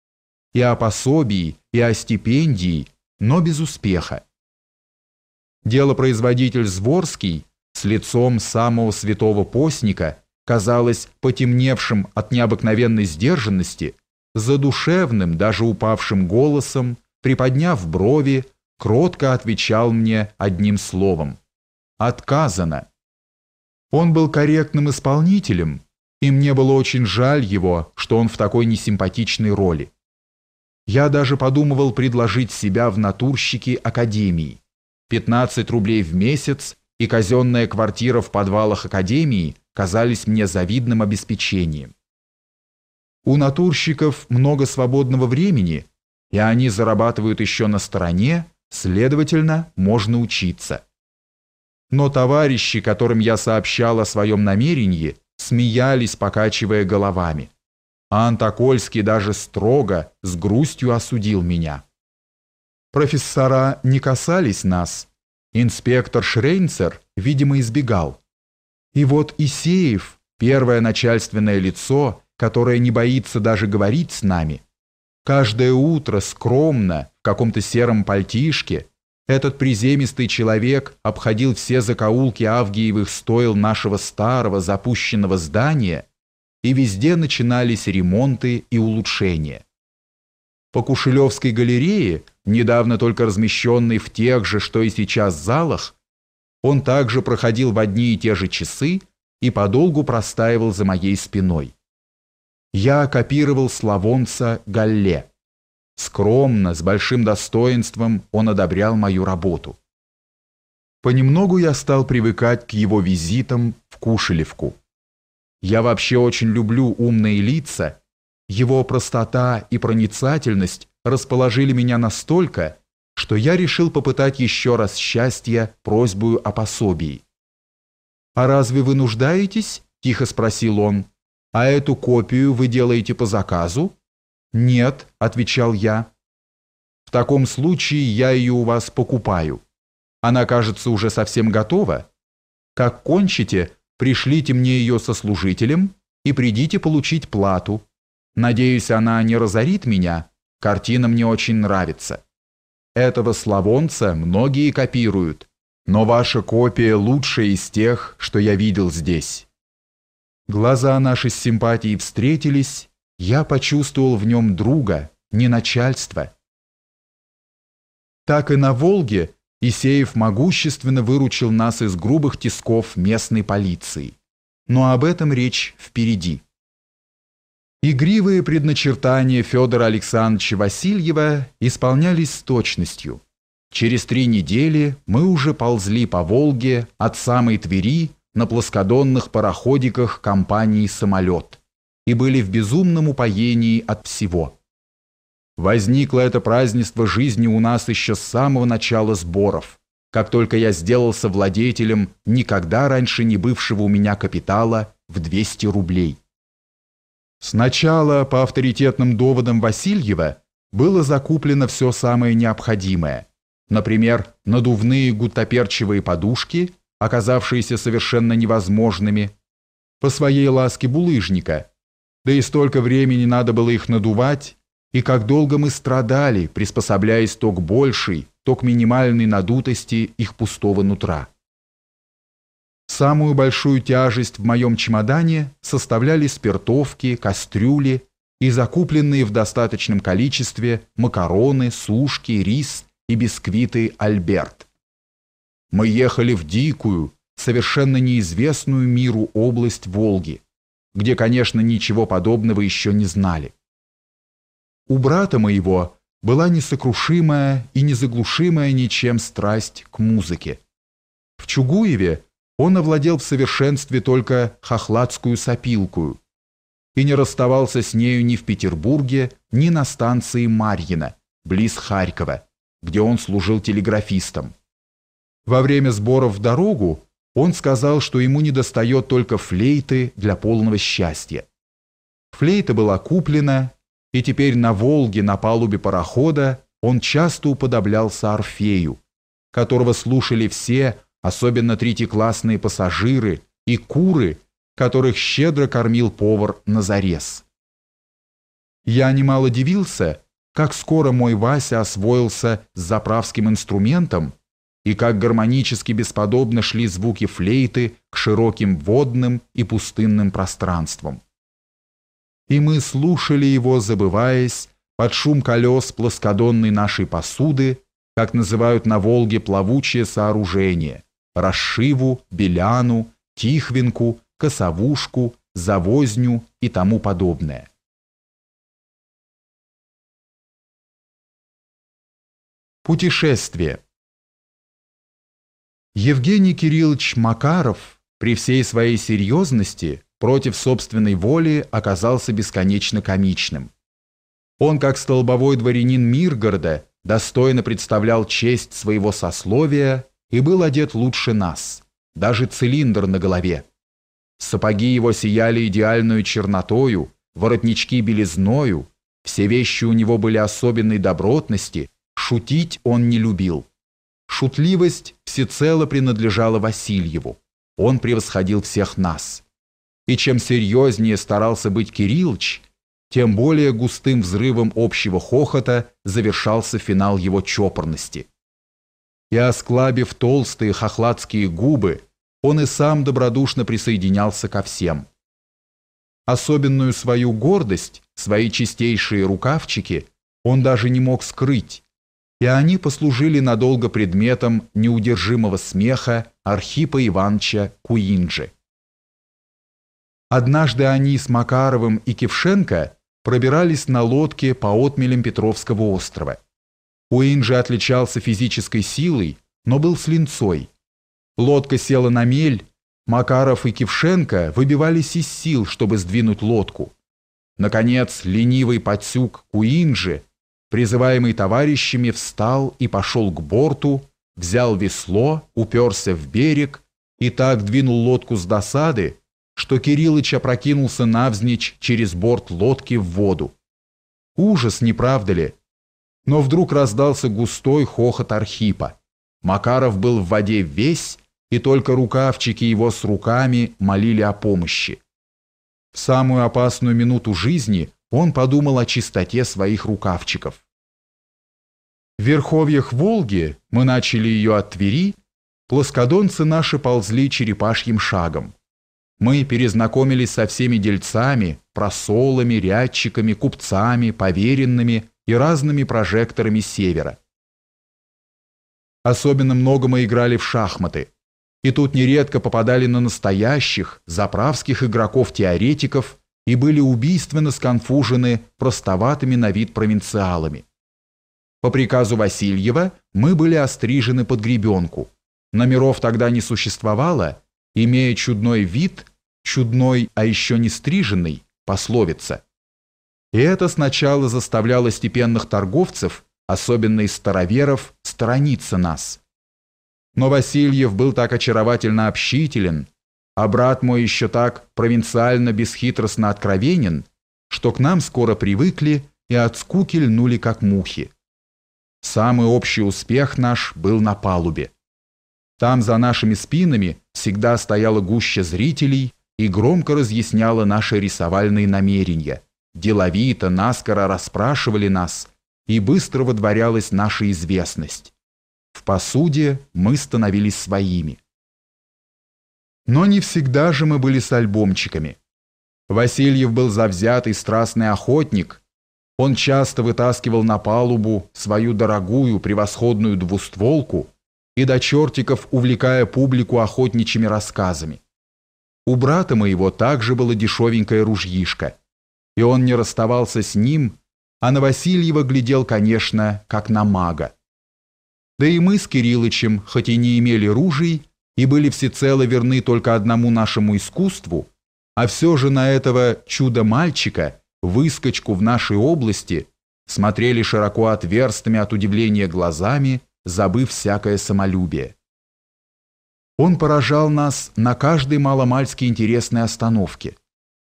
И о пособии, и о стипендии – но без успеха. Делопроизводитель Зворский с лицом самого святого постника, казалось потемневшим от необыкновенной сдержанности, задушевным, даже упавшим голосом, приподняв брови, кротко отвечал мне одним словом. «Отказано». Он был корректным исполнителем, и мне было очень жаль его, что он в такой несимпатичной роли. Я даже подумывал предложить себя в натурщики Академии. 15 рублей в месяц и казенная квартира в подвалах Академии казались мне завидным обеспечением. У натурщиков много свободного времени, и они зарабатывают еще на стороне, следовательно, можно учиться. Но товарищи, которым я сообщал о своем намерении, смеялись, покачивая головами а Антокольский даже строго, с грустью осудил меня. Профессора не касались нас. Инспектор Шрейнцер, видимо, избегал. И вот Исеев, первое начальственное лицо, которое не боится даже говорить с нами, каждое утро скромно, в каком-то сером пальтишке, этот приземистый человек обходил все закоулки Авгиевых стоил нашего старого запущенного здания и везде начинались ремонты и улучшения. По Кушелевской галерее, недавно только размещенной в тех же, что и сейчас залах, он также проходил в одни и те же часы и подолгу простаивал за моей спиной. Я копировал славонца Галле. Скромно, с большим достоинством он одобрял мою работу. Понемногу я стал привыкать к его визитам в Кушелевку. Я вообще очень люблю умные лица. Его простота и проницательность расположили меня настолько, что я решил попытать еще раз счастье просьбою о пособии. «А разве вы нуждаетесь?» – тихо спросил он. «А эту копию вы делаете по заказу?» «Нет», – отвечал я. «В таком случае я ее у вас покупаю. Она, кажется, уже совсем готова. Как кончите, пришлите мне ее со служителем и придите получить плату. Надеюсь, она не разорит меня. Картина мне очень нравится. Этого славонца многие копируют, но ваша копия лучшая из тех, что я видел здесь. Глаза наши с симпатией встретились, я почувствовал в нем друга, не начальство. Так и на Волге Исеев могущественно выручил нас из грубых тисков местной полиции. Но об этом речь впереди. Игривые предначертания Федора Александровича Васильева исполнялись с точностью. Через три недели мы уже ползли по Волге от самой Твери на плоскодонных пароходиках компании «Самолет» и были в безумном упоении от всего. Возникло это празднество жизни у нас еще с самого начала сборов, как только я сделался владетелем никогда раньше не бывшего у меня капитала в 200 рублей. Сначала, по авторитетным доводам Васильева, было закуплено все самое необходимое, например, надувные гуттаперчевые подушки, оказавшиеся совершенно невозможными, по своей ласке булыжника, да и столько времени надо было их надувать, и как долго мы страдали, приспособляясь то к большей, то к минимальной надутости их пустого нутра. Самую большую тяжесть в моем чемодане составляли спиртовки, кастрюли и закупленные в достаточном количестве макароны, сушки, рис и бисквиты «Альберт». Мы ехали в дикую, совершенно неизвестную миру область Волги, где, конечно, ничего подобного еще не знали. У брата моего была несокрушимая и незаглушимая ничем страсть к музыке. В Чугуеве он овладел в совершенстве только хохладскую сопилкую и не расставался с нею ни в Петербурге, ни на станции Марьино, близ Харькова, где он служил телеграфистом. Во время сборов в дорогу он сказал, что ему недостает только флейты для полного счастья. Флейта была куплена и теперь на Волге на палубе парохода он часто уподоблялся Орфею, которого слушали все, особенно третьеклассные пассажиры и куры, которых щедро кормил повар Назарес. Я немало дивился, как скоро мой Вася освоился с заправским инструментом и как гармонически бесподобно шли звуки флейты к широким водным и пустынным пространствам и мы слушали его, забываясь, под шум колес плоскодонной нашей посуды, как называют на Волге плавучее сооружение, расшиву, беляну, тихвинку, косовушку, завозню и тому подобное. Путешествие Евгений Кириллович Макаров при всей своей серьезности – против собственной воли оказался бесконечно комичным. Он, как столбовой дворянин Миргорода, достойно представлял честь своего сословия и был одет лучше нас, даже цилиндр на голове. Сапоги его сияли идеальную чернотою, воротнички белизною, все вещи у него были особенной добротности, шутить он не любил. Шутливость всецело принадлежала Васильеву, он превосходил всех нас. И чем серьезнее старался быть Кириллович, тем более густым взрывом общего хохота завершался финал его чопорности. И осклабив толстые хохладские губы, он и сам добродушно присоединялся ко всем. Особенную свою гордость, свои чистейшие рукавчики он даже не мог скрыть, и они послужили надолго предметом неудержимого смеха Архипа Ивановича Куинджи. Однажды они с Макаровым и Кившенко пробирались на лодке по отмелям Петровского острова. Уин же отличался физической силой, но был с линцой. Лодка села на мель, Макаров и Кившенко выбивались из сил, чтобы сдвинуть лодку. Наконец, ленивый подсюк Куинджи, призываемый товарищами, встал и пошел к борту, взял весло, уперся в берег и так двинул лодку с досады, что Кириллыч опрокинулся навзничь через борт лодки в воду. Ужас, не правда ли? Но вдруг раздался густой хохот Архипа. Макаров был в воде весь, и только рукавчики его с руками молили о помощи. В самую опасную минуту жизни он подумал о чистоте своих рукавчиков. В верховьях Волги, мы начали ее от Твери, плоскодонцы наши ползли черепашьим шагом. Мы перезнакомились со всеми дельцами, просолами, рядчиками, купцами, поверенными и разными прожекторами севера. Особенно много мы играли в шахматы – и тут нередко попадали на настоящих, заправских игроков-теоретиков и были убийственно сконфужены простоватыми на вид провинциалами. По приказу Васильева мы были острижены под гребенку. Номеров тогда не существовало, имея чудной вид, чудной, а еще не стриженный, пословица. И это сначала заставляло степенных торговцев, особенно из староверов, сторониться нас – но Васильев был так очаровательно общителен, а брат мой еще так провинциально бесхитростно откровенен, что к нам скоро привыкли и от скуки льнули как мухи. Самый общий успех наш был на палубе. Там за нашими спинами всегда стояла гуща зрителей и громко разъясняла наши рисовальные намерения, деловито, наскоро расспрашивали нас, и быстро водворялась наша известность. В посуде мы становились своими. Но не всегда же мы были с альбомчиками. Васильев был завзятый страстный охотник. Он часто вытаскивал на палубу свою дорогую превосходную двустволку и до чертиков увлекая публику охотничьими рассказами. У брата моего также было дешевенькое ружьишко, и он не расставался с ним, а на Васильева глядел, конечно, как на мага. Да и мы с Кириллычем, хоть и не имели ружей, и были всецело верны только одному нашему искусству, а все же на этого чудо-мальчика, выскочку в нашей области, смотрели широко отверстыми от удивления глазами, забыв всякое самолюбие. Он поражал нас на каждой маломальски интересной остановке.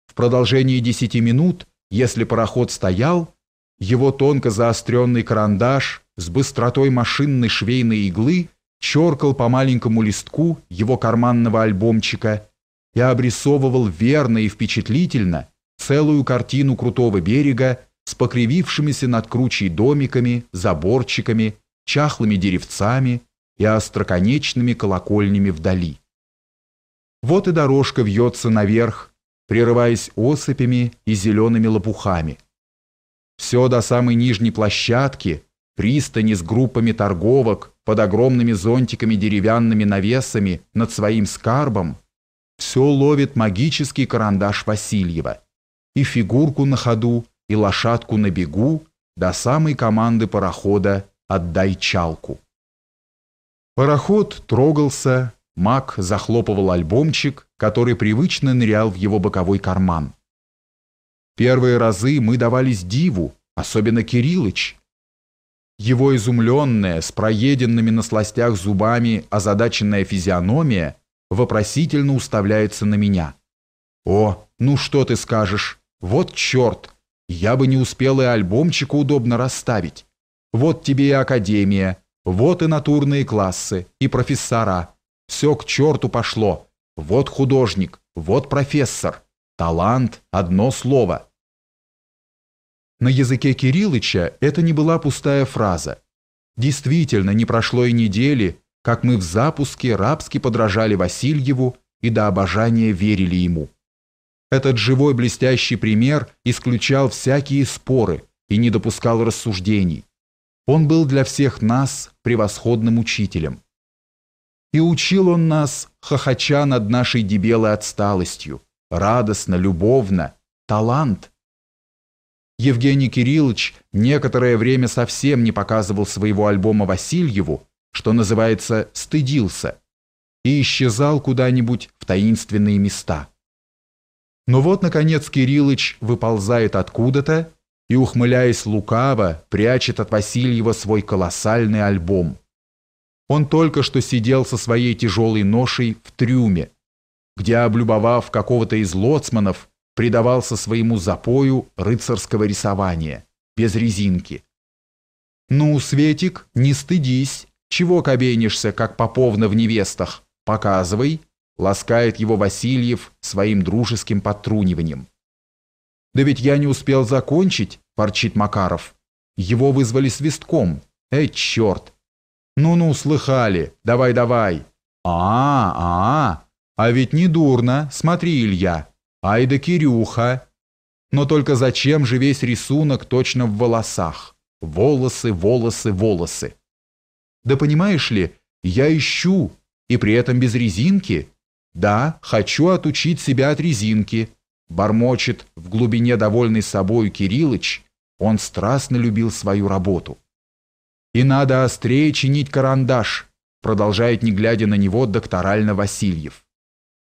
В продолжении десяти минут, если пароход стоял, его тонко заостренный карандаш с быстротой машинной швейной иглы черкал по маленькому листку его карманного альбомчика и обрисовывал верно и впечатлительно целую картину крутого берега с покривившимися над кручей домиками, заборчиками, чахлыми деревцами и остроконечными колокольнями вдали. Вот и дорожка вьется наверх, прерываясь осыпями и зелеными лопухами. Все до самой нижней площадки пристани с группами торговок под огромными зонтиками деревянными навесами над своим скарбом, все ловит магический карандаш Васильева. И фигурку на ходу, и лошадку на бегу, до самой команды парохода «Отдай чалку». Пароход трогался, маг захлопывал альбомчик, который привычно нырял в его боковой карман. Первые разы мы давались диву, особенно Кириллыч, его изумленная, с проеденными на сластях зубами озадаченная физиономия вопросительно уставляется на меня. «О, ну что ты скажешь? Вот черт! Я бы не успел и альбомчика удобно расставить. Вот тебе и академия, вот и натурные классы, и профессора. Все к черту пошло. Вот художник, вот профессор. Талант – одно слово». На языке Кириллыча это не была пустая фраза. Действительно, не прошло и недели, как мы в запуске рабски подражали Васильеву и до обожания верили ему. Этот живой блестящий пример исключал всякие споры и не допускал рассуждений. Он был для всех нас превосходным учителем. И учил он нас, хохоча над нашей дебелой отсталостью, радостно, любовно, талант, Евгений Кириллович некоторое время совсем не показывал своего альбома Васильеву, что называется, стыдился, и исчезал куда-нибудь в таинственные места. Но вот, наконец, Кириллыч выползает откуда-то и, ухмыляясь лукаво, прячет от Васильева свой колоссальный альбом. Он только что сидел со своей тяжелой ношей в трюме, где, облюбовав какого-то из лоцманов, предавался своему запою рыцарского рисования, без резинки. «Ну, Светик, не стыдись, чего кабенишься, как поповна в невестах? Показывай!» ласкает его Васильев своим дружеским подтруниванием. «Да ведь я не успел закончить», – ворчит Макаров. «Его вызвали свистком. Эй, черт!» «Ну-ну, слыхали. Давай-давай». «А, а, а ведь не дурно. Смотри, Илья. Ай да Кирюха». Но только зачем же весь рисунок точно в волосах? Волосы, волосы, волосы. Да понимаешь ли, я ищу, и при этом без резинки. Да, хочу отучить себя от резинки, бормочет в глубине довольный собою Кириллыч, он страстно любил свою работу. И надо острее чинить карандаш, продолжает, не глядя на него, докторально Васильев.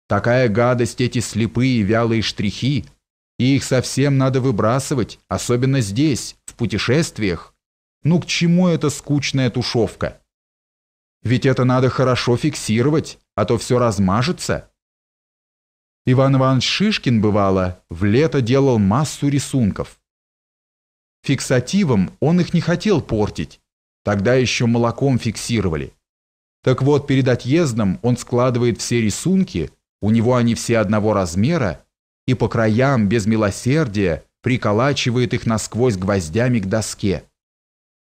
Такая гадость эти слепые вялые штрихи, и их совсем надо выбрасывать, особенно здесь, в путешествиях. Ну к чему эта скучная тушевка? Ведь это надо хорошо фиксировать, а то все размажется. Иван Иванович Шишкин, бывало, в лето делал массу рисунков. Фиксативом он их не хотел портить, тогда еще молоком фиксировали. Так вот, перед отъездом он складывает все рисунки, у него они все одного размера, и по краям, без милосердия, приколачивает их насквозь гвоздями к доске.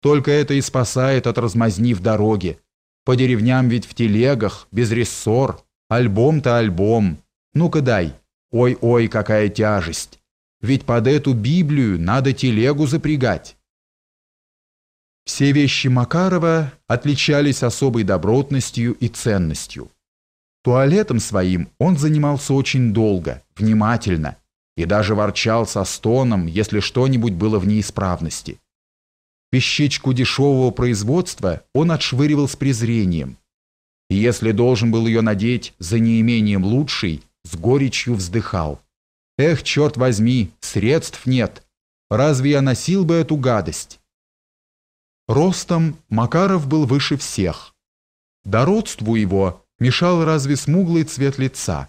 Только это и спасает от размазни в дороге. По деревням ведь в телегах, без рессор, альбом-то альбом. Ну-ка дай. Ой-ой, какая тяжесть. Ведь под эту Библию надо телегу запрягать. Все вещи Макарова отличались особой добротностью и ценностью. Туалетом своим он занимался очень долго, внимательно, и даже ворчал со стоном, если что-нибудь было в неисправности. Вещичку дешевого производства он отшвыривал с презрением. И если должен был ее надеть за неимением лучшей, с горечью вздыхал. Эх, черт возьми, средств нет. Разве я носил бы эту гадость? Ростом Макаров был выше всех. Дородству его мешал разве смуглый цвет лица.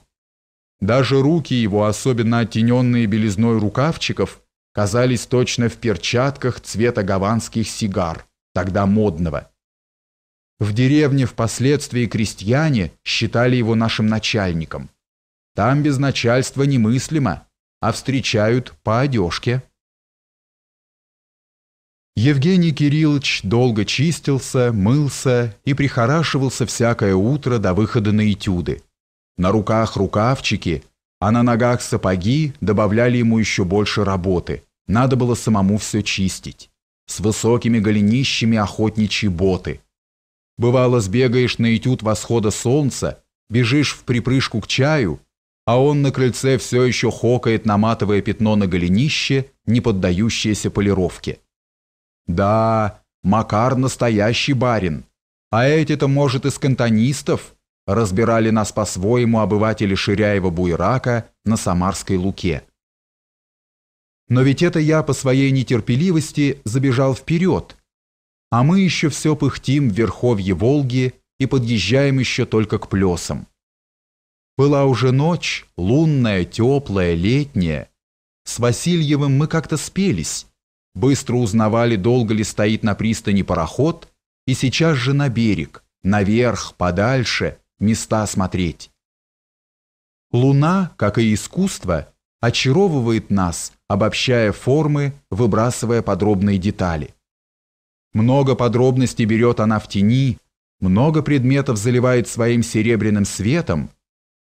Даже руки его, особенно оттененные белизной рукавчиков, казались точно в перчатках цвета гаванских сигар, тогда модного. В деревне впоследствии крестьяне считали его нашим начальником. Там без начальства немыслимо, а встречают по одежке. Евгений Кириллович долго чистился, мылся и прихорашивался всякое утро до выхода на этюды. На руках рукавчики – а на ногах сапоги добавляли ему еще больше работы. Надо было самому все чистить. С высокими голенищами охотничьи боты. Бывало, сбегаешь на этюд восхода солнца, бежишь в припрыжку к чаю, а он на крыльце все еще хокает, наматывая пятно на голенище, не поддающееся полировке. Да, Макар настоящий барин. А эти-то, может, из кантонистов, разбирали нас по-своему обыватели Ширяева-Буйрака на Самарской Луке. Но ведь это я по своей нетерпеливости забежал вперед, а мы еще все пыхтим в верховье Волги и подъезжаем еще только к плесам. Была уже ночь, лунная, теплая, летняя. С Васильевым мы как-то спелись, быстро узнавали, долго ли стоит на пристани пароход, и сейчас же на берег, наверх, подальше – места смотреть. Луна, как и искусство, очаровывает нас, обобщая формы, выбрасывая подробные детали. Много подробностей берет она в тени, много предметов заливает своим серебряным светом,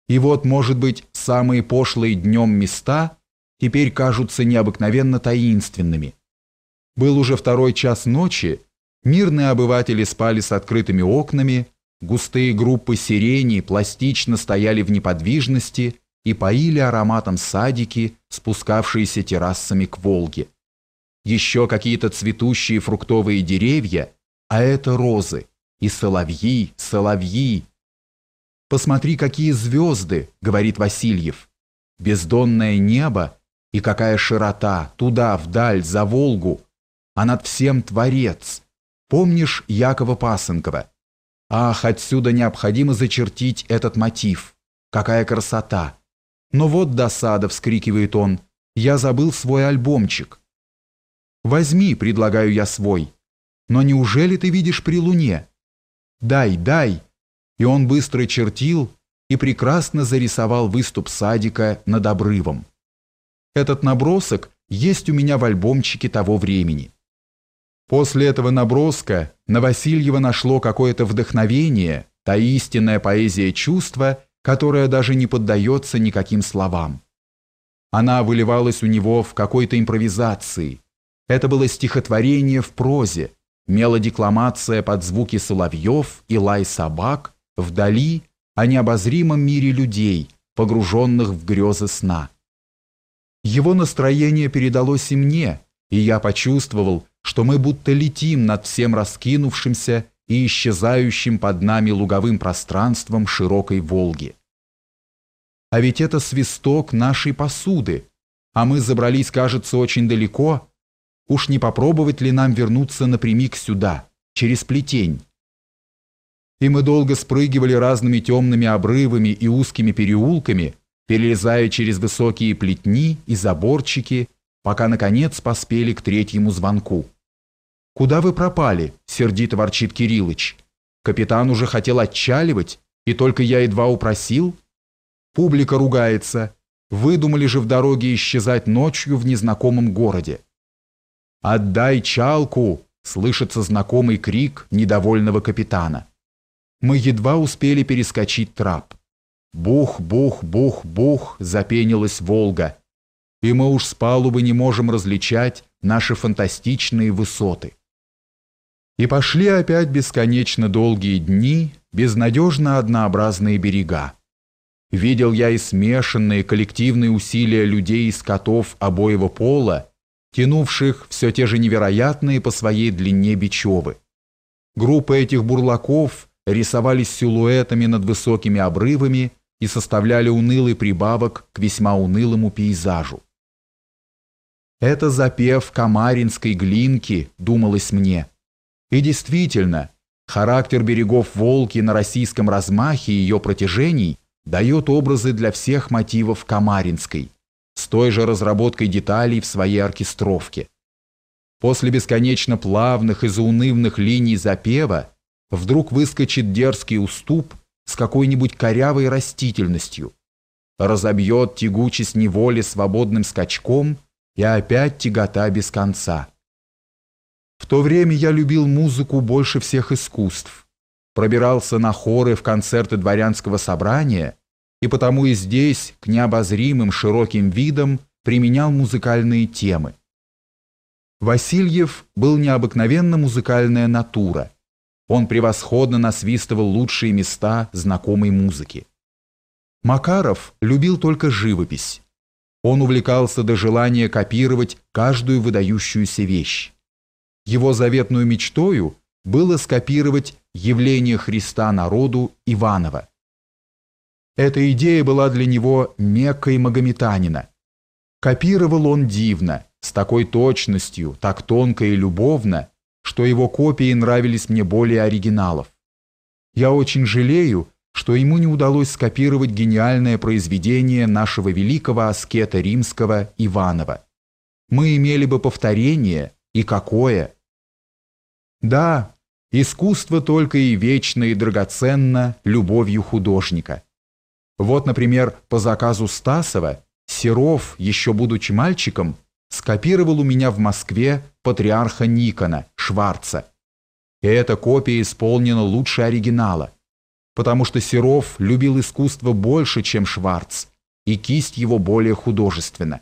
и вот, может быть, самые пошлые днем места теперь кажутся необыкновенно таинственными. Был уже второй час ночи, мирные обыватели спали с открытыми окнами, Густые группы сирени пластично стояли в неподвижности и поили ароматом садики, спускавшиеся террасами к Волге. Еще какие-то цветущие фруктовые деревья, а это розы. И соловьи, соловьи. Посмотри, какие звезды, говорит Васильев. Бездонное небо и какая широта, туда, вдаль, за Волгу. А над всем Творец. Помнишь Якова Пасынкова? Ах, отсюда необходимо зачертить этот мотив. Какая красота! Но вот досада, вскрикивает он, я забыл свой альбомчик. Возьми, предлагаю я свой. Но неужели ты видишь при луне? Дай, дай. И он быстро чертил и прекрасно зарисовал выступ садика над обрывом. Этот набросок есть у меня в альбомчике того времени. После этого наброска на Васильева нашло какое-то вдохновение, та истинная поэзия чувства, которая даже не поддается никаким словам. Она выливалась у него в какой-то импровизации. Это было стихотворение в прозе, мелодикламация под звуки соловьев и лай собак вдали о необозримом мире людей, погруженных в грезы сна. Его настроение передалось и мне, и я почувствовал, что мы будто летим над всем раскинувшимся и исчезающим под нами луговым пространством широкой Волги. А ведь это свисток нашей посуды, а мы забрались, кажется, очень далеко. Уж не попробовать ли нам вернуться напрямик сюда, через плетень? И мы долго спрыгивали разными темными обрывами и узкими переулками, перелезая через высокие плетни и заборчики, пока, наконец, поспели к третьему звонку. «Куда вы пропали?» — сердито ворчит Кириллыч. «Капитан уже хотел отчаливать, и только я едва упросил». Публика ругается. Выдумали же в дороге исчезать ночью в незнакомом городе. «Отдай чалку!» — слышится знакомый крик недовольного капитана. Мы едва успели перескочить трап. Бух, бух, бух, бух, запенилась Волга. И мы уж с палубы не можем различать наши фантастичные высоты. И пошли опять бесконечно долгие дни, безнадежно однообразные берега. Видел я и смешанные коллективные усилия людей и скотов обоего пола, тянувших все те же невероятные по своей длине бичевы. Группы этих бурлаков рисовались силуэтами над высокими обрывами и составляли унылый прибавок к весьма унылому пейзажу. «Это запев камаринской глинки», — думалось мне. И действительно, характер берегов Волки на российском размахе и ее протяжений дает образы для всех мотивов камаринской, с той же разработкой деталей в своей оркестровке. После бесконечно плавных и заунывных линий запева вдруг выскочит дерзкий уступ с какой-нибудь корявой растительностью, разобьет тягучесть неволи свободным скачком и опять тягота без конца. В то время я любил музыку больше всех искусств, пробирался на хоры в концерты дворянского собрания и потому и здесь к необозримым широким видам применял музыкальные темы. Васильев был необыкновенно музыкальная натура, он превосходно насвистывал лучшие места знакомой музыки. Макаров любил только живопись. Он увлекался до желания копировать каждую выдающуюся вещь. Его заветную мечтою было скопировать явление Христа народу Иванова. Эта идея была для него меккой магометанина. Копировал он дивно, с такой точностью, так тонко и любовно, что его копии нравились мне более оригиналов. Я очень жалею, что ему не удалось скопировать гениальное произведение нашего великого аскета римского Иванова. Мы имели бы повторение, и какое! Да, искусство только и вечно и драгоценно любовью художника. Вот, например, по заказу Стасова Серов, еще будучи мальчиком, скопировал у меня в Москве патриарха Никона, Шварца. И эта копия исполнена лучше оригинала, потому что Серов любил искусство больше, чем Шварц, и кисть его более художественна.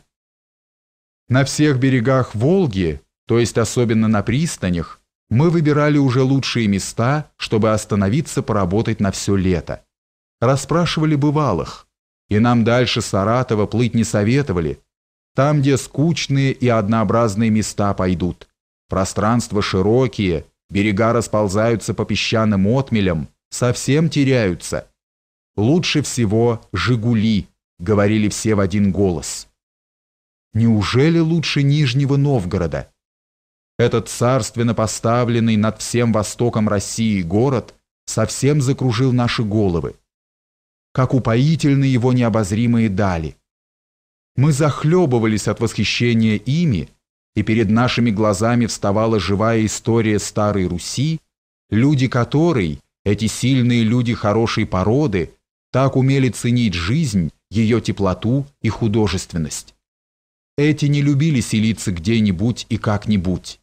На всех берегах Волги, то есть особенно на пристанях, мы выбирали уже лучшие места, чтобы остановиться поработать на все лето. Расспрашивали бывалых, и нам дальше Саратова плыть не советовали, там, где скучные и однообразные места пойдут. Пространства широкие, берега расползаются по песчаным отмелям, совсем теряются. лучше всего «Жигули», говорили все в один голос. Неужели лучше Нижнего Новгорода? Этот царственно поставленный над всем востоком России город совсем закружил наши головы. Как упоительны его необозримые дали. Мы захлебывались от восхищения ими, и перед нашими глазами вставала живая история Старой Руси, люди которой, эти сильные люди хорошей породы, так умели ценить жизнь, ее теплоту и художественность. Эти не любили селиться где-нибудь и как-нибудь.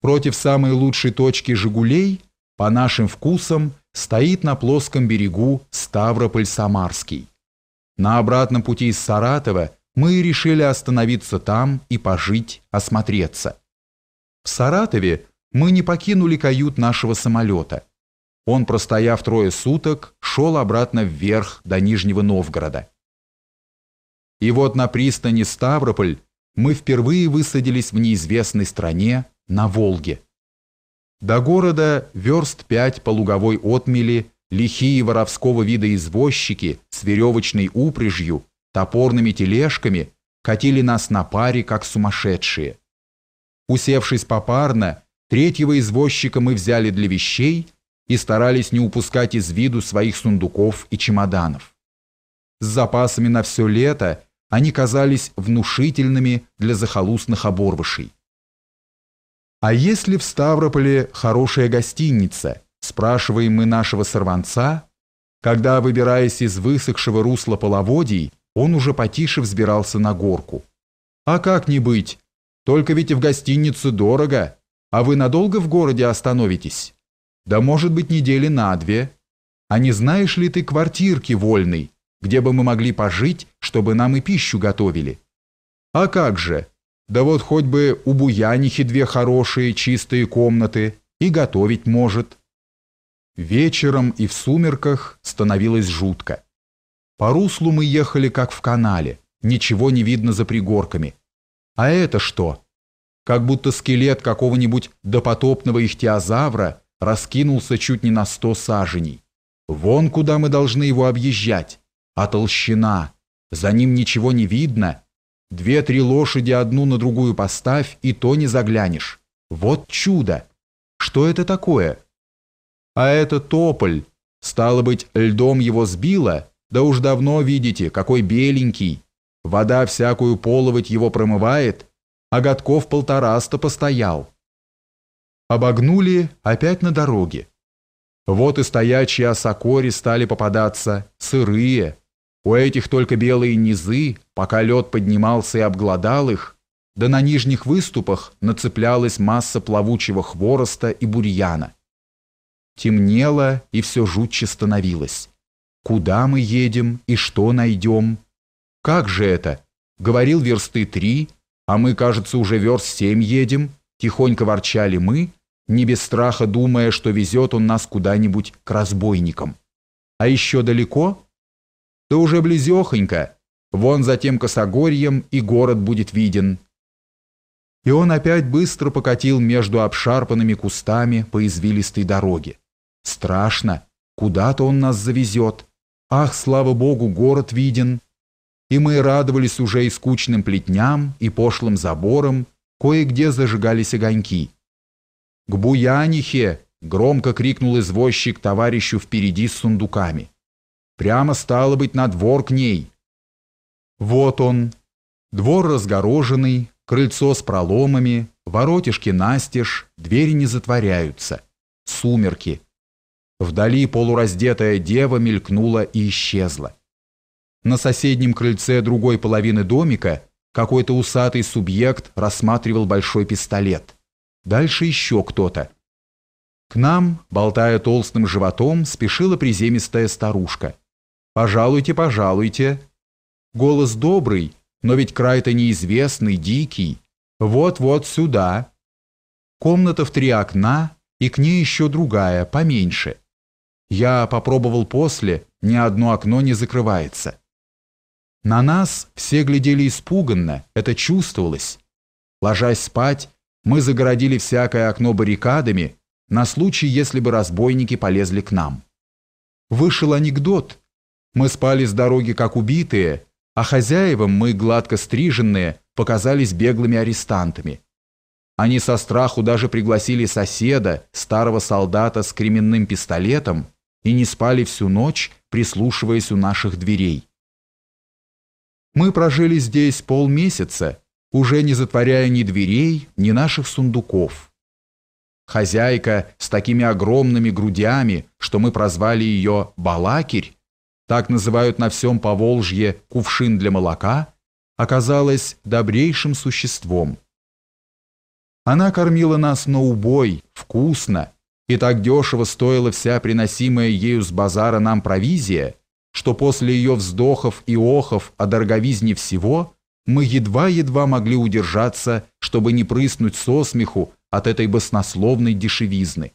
Против самой лучшей точки «Жигулей», по нашим вкусам, стоит на плоском берегу Ставрополь-Самарский. На обратном пути из Саратова мы решили остановиться там и пожить, осмотреться. В Саратове мы не покинули кают нашего самолета. Он, простояв трое суток, шел обратно вверх до Нижнего Новгорода. И вот на пристани Ставрополь мы впервые высадились в неизвестной стране на Волге. До города верст пять по луговой отмели лихие воровского вида извозчики с веревочной упряжью, топорными тележками катили нас на паре, как сумасшедшие. Усевшись попарно, третьего извозчика мы взяли для вещей и старались не упускать из виду своих сундуков и чемоданов. С запасами на все лето они казались внушительными для захолустных оборвышей. «А если в Ставрополе хорошая гостиница?» спрашиваем мы нашего сорванца, когда, выбираясь из высохшего русла половодий, он уже потише взбирался на горку. «А как не быть? Только ведь и в гостиницу дорого, а вы надолго в городе остановитесь? Да может быть недели на две. А не знаешь ли ты квартирки вольной, где бы мы могли пожить, чтобы нам и пищу готовили. А как же? Да вот хоть бы у Буянихи две хорошие чистые комнаты и готовить может. Вечером и в сумерках становилось жутко. По руслу мы ехали как в канале, ничего не видно за пригорками. А это что? Как будто скелет какого-нибудь допотопного ихтиозавра раскинулся чуть не на сто саженей. Вон куда мы должны его объезжать а толщина. За ним ничего не видно. Две-три лошади одну на другую поставь, и то не заглянешь. Вот чудо! Что это такое? А это тополь. Стало быть, льдом его сбило? Да уж давно видите, какой беленький. Вода всякую половать его промывает, а годков полтораста постоял. Обогнули опять на дороге. Вот и стоячие осокори стали попадаться, сырые, у этих только белые низы, пока лед поднимался и обглодал их, да на нижних выступах нацеплялась масса плавучего хвороста и бурьяна. Темнело, и все жутче становилось. Куда мы едем и что найдем? Как же это? Говорил версты три, а мы, кажется, уже верст семь едем. Тихонько ворчали мы, не без страха думая, что везет он нас куда-нибудь к разбойникам. А еще далеко? Да уже близехонько. Вон за тем косогорьем и город будет виден. И он опять быстро покатил между обшарпанными кустами по извилистой дороге. Страшно. Куда-то он нас завезет. Ах, слава богу, город виден. И мы радовались уже и скучным плетням, и пошлым заборам, кое-где зажигались огоньки. «К Буянихе!» — громко крикнул извозчик товарищу впереди с сундуками. Прямо стало быть на двор к ней. Вот он. Двор разгороженный, крыльцо с проломами, воротишки настежь, двери не затворяются. Сумерки. Вдали полураздетая дева мелькнула и исчезла. На соседнем крыльце другой половины домика какой-то усатый субъект рассматривал большой пистолет. Дальше еще кто-то. К нам, болтая толстым животом, спешила приземистая старушка. «Пожалуйте, пожалуйте». Голос добрый, но ведь край-то неизвестный, дикий. Вот-вот сюда. Комната в три окна, и к ней еще другая, поменьше. Я попробовал после, ни одно окно не закрывается. На нас все глядели испуганно, это чувствовалось. Ложась спать, мы загородили всякое окно баррикадами на случай, если бы разбойники полезли к нам. Вышел анекдот. Мы спали с дороги как убитые, а хозяевам мы, гладко стриженные, показались беглыми арестантами. Они со страху даже пригласили соседа, старого солдата с кременным пистолетом, и не спали всю ночь, прислушиваясь у наших дверей. Мы прожили здесь полмесяца, уже не затворяя ни дверей, ни наших сундуков. Хозяйка с такими огромными грудями, что мы прозвали ее «балакирь», так называют на всем Поволжье кувшин для молока, оказалась добрейшим существом. Она кормила нас на убой, вкусно, и так дешево стоила вся приносимая ею с базара нам провизия, что после ее вздохов и охов о дороговизне всего мы едва-едва могли удержаться, чтобы не прыснуть со смеху от этой баснословной дешевизны.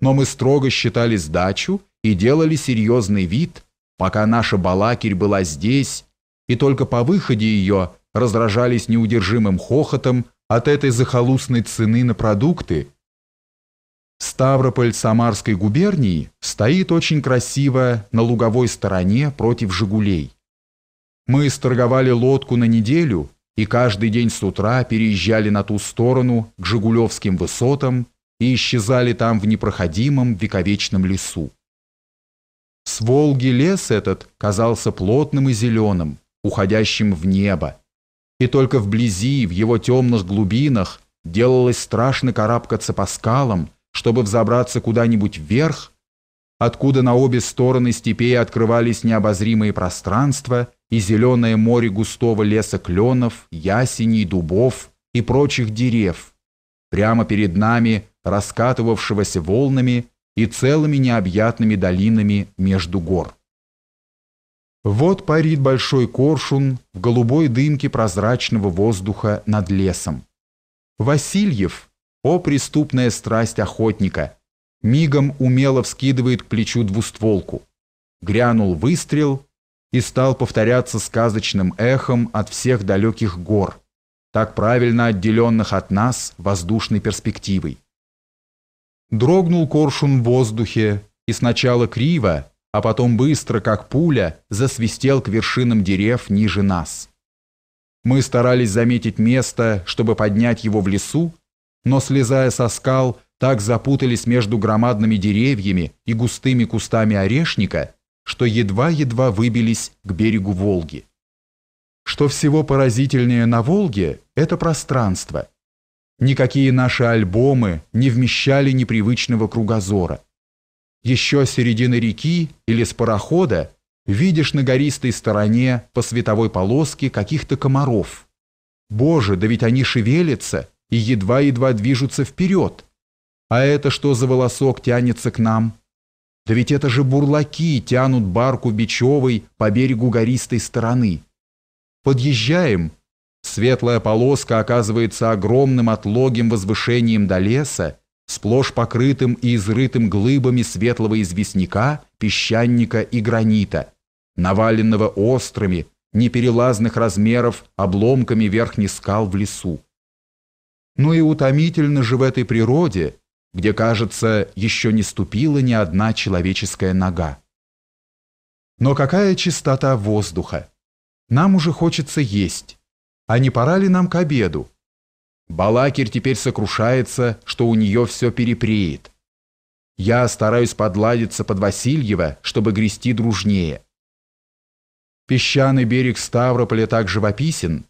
Но мы строго считали сдачу и делали серьезный вид, пока наша Балакирь была здесь, и только по выходе ее раздражались неудержимым хохотом от этой захолустной цены на продукты. Ставрополь Самарской губернии стоит очень красиво на луговой стороне против «Жигулей». Мы сторговали лодку на неделю и каждый день с утра переезжали на ту сторону к Жигулевским высотам и исчезали там в непроходимом вековечном лесу. С Волги лес этот казался плотным и зеленым, уходящим в небо, и только вблизи, в его темных глубинах, делалось страшно карабкаться по скалам, чтобы взобраться куда-нибудь вверх, откуда на обе стороны степей открывались необозримые пространства и зеленое море густого леса кленов, ясеней, дубов и прочих дерев, прямо перед нами раскатывавшегося волнами и целыми необъятными долинами между гор. Вот парит большой коршун в голубой дымке прозрачного воздуха над лесом. Васильев, о преступная страсть охотника, мигом умело вскидывает к плечу двустволку. Грянул выстрел и стал повторяться сказочным эхом от всех далеких гор, так правильно отделенных от нас воздушной перспективой. Дрогнул коршун в воздухе, и сначала криво, а потом быстро, как пуля, засвистел к вершинам дерев ниже нас. Мы старались заметить место, чтобы поднять его в лесу, но, слезая со скал, так запутались между громадными деревьями и густыми кустами орешника, что едва-едва выбились к берегу Волги. Что всего поразительнее на Волге – это пространство. Никакие наши альбомы не вмещали непривычного кругозора. Еще с середины реки или с парохода видишь на гористой стороне по световой полоске каких-то комаров. Боже, да ведь они шевелятся и едва-едва движутся вперед. А это что за волосок тянется к нам? Да ведь это же бурлаки тянут барку Бичевой по берегу гористой стороны. Подъезжаем. Светлая полоска оказывается огромным отлогим возвышением до леса, сплошь покрытым и изрытым глыбами светлого известняка, песчаника и гранита, наваленного острыми, неперелазных размеров обломками верхних скал в лесу. Ну и утомительно же в этой природе, где, кажется, еще не ступила ни одна человеческая нога. Но какая чистота воздуха! Нам уже хочется есть. А не пора ли нам к обеду? Балакирь теперь сокрушается, что у нее все перепреет. Я стараюсь подладиться под Васильева, чтобы грести дружнее. Песчаный берег Ставрополя так живописен.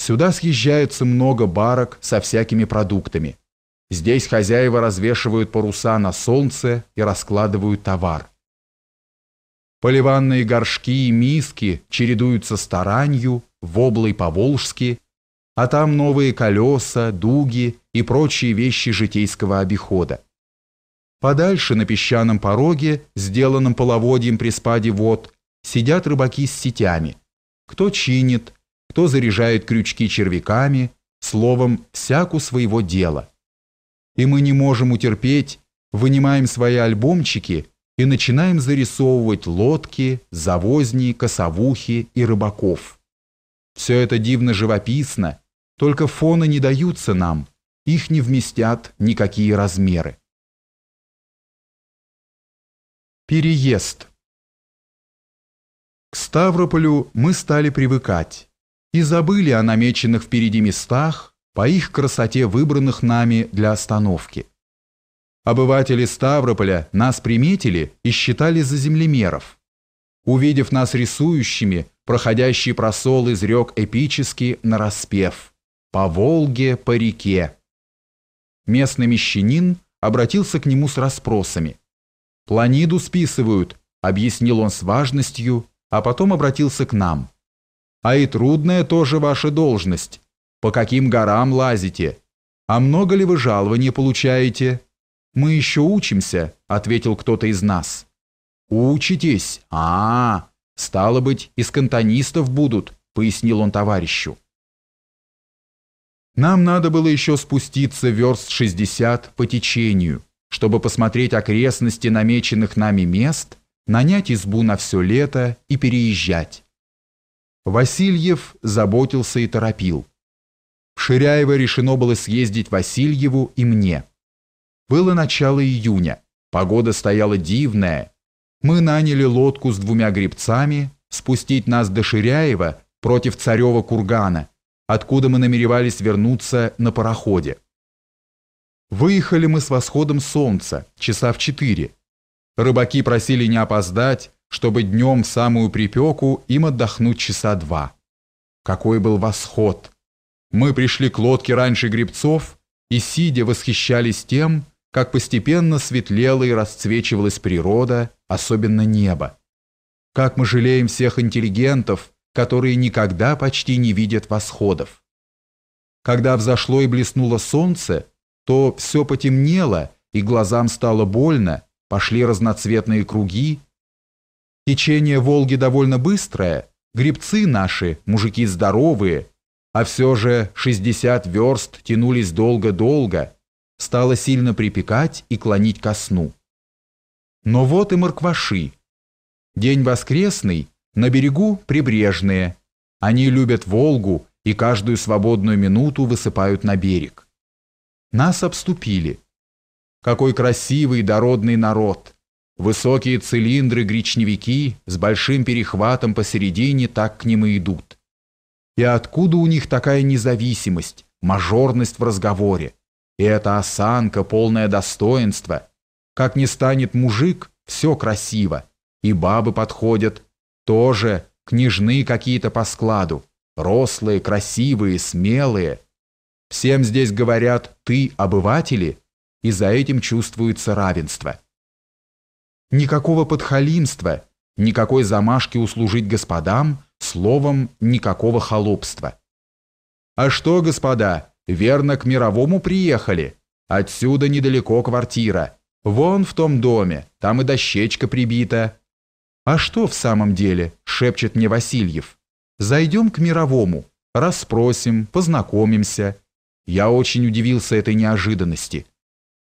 Сюда съезжается много барок со всякими продуктами. Здесь хозяева развешивают паруса на солнце и раскладывают товар. Поливанные горшки и миски чередуются с таранью, воблой по-волжски, а там новые колеса, дуги и прочие вещи житейского обихода. Подальше на песчаном пороге, сделанном половодьем при спаде вод, сидят рыбаки с сетями. Кто чинит, кто заряжает крючки червяками, словом, всяку своего дела и мы не можем утерпеть, вынимаем свои альбомчики и начинаем зарисовывать лодки, завозни, косовухи и рыбаков. Все это дивно живописно, только фоны не даются нам, их не вместят никакие размеры. Переезд. К Ставрополю мы стали привыкать и забыли о намеченных впереди местах, по их красоте выбранных нами для остановки. Обыватели Ставрополя нас приметили и считали за землемеров. Увидев нас рисующими, проходящий просол изрек эпически нараспев «По Волге, по реке». Местный мещанин обратился к нему с расспросами. «Планиду списывают», — объяснил он с важностью, а потом обратился к нам. «А и трудная тоже ваша должность. По каким горам лазите? А много ли вы жалования получаете?» «Мы еще учимся», — ответил кто-то из нас. «Учитесь? А, -а, а Стало быть, из кантонистов будут», — пояснил он товарищу. Нам надо было еще спуститься верст 60 по течению, чтобы посмотреть окрестности намеченных нами мест, нанять избу на все лето и переезжать. Васильев заботился и торопил. В Ширяево решено было съездить Васильеву и мне. Было начало июня, погода стояла дивная. Мы наняли лодку с двумя гребцами, спустить нас до Ширяева против Царева кургана, откуда мы намеревались вернуться на пароходе. Выехали мы с восходом солнца, часа в четыре. Рыбаки просили не опоздать, чтобы днем в самую припеку им отдохнуть часа два. Какой был восход! Мы пришли к лодке раньше гребцов и, сидя, восхищались тем, как постепенно светлела и расцвечивалась природа, особенно небо. Как мы жалеем всех интеллигентов, которые никогда почти не видят восходов. Когда взошло и блеснуло солнце, то все потемнело, и глазам стало больно, пошли разноцветные круги. Течение Волги довольно быстрое, грибцы наши, мужики здоровые, а все же 60 верст тянулись долго-долго, стало сильно припекать и клонить ко сну. Но вот и моркваши. День воскресный, на берегу прибрежные. Они любят Волгу и каждую свободную минуту высыпают на берег. Нас обступили. Какой красивый дородный народ! Высокие цилиндры-гречневики с большим перехватом посередине так к ним и идут. И откуда у них такая независимость, мажорность в разговоре? И эта осанка, полное достоинство. Как не станет мужик, все красиво. И бабы подходят, тоже княжны какие-то по складу. Рослые, красивые, смелые. Всем здесь говорят «ты обыватели», и за этим чувствуется равенство. Никакого подхалимства, никакой замашки услужить господам, словом, никакого холопства. А что, господа, Верно, к мировому приехали. Отсюда недалеко квартира. Вон в том доме, там и дощечка прибита. А что в самом деле, шепчет мне Васильев. Зайдем к мировому, расспросим, познакомимся. Я очень удивился этой неожиданности.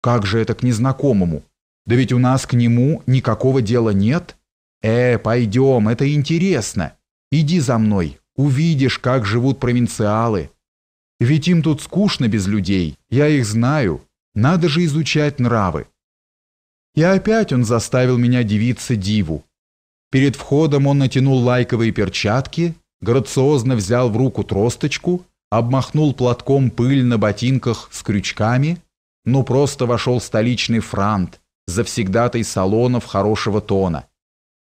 Как же это к незнакомому? Да ведь у нас к нему никакого дела нет. Э, пойдем, это интересно. Иди за мной, увидишь, как живут провинциалы. Ведь им тут скучно без людей, я их знаю, надо же изучать нравы. И опять он заставил меня дивиться диву. Перед входом он натянул лайковые перчатки, грациозно взял в руку тросточку, обмахнул платком пыль на ботинках с крючками, ну просто вошел столичный франт, завсегдатый салонов хорошего тона.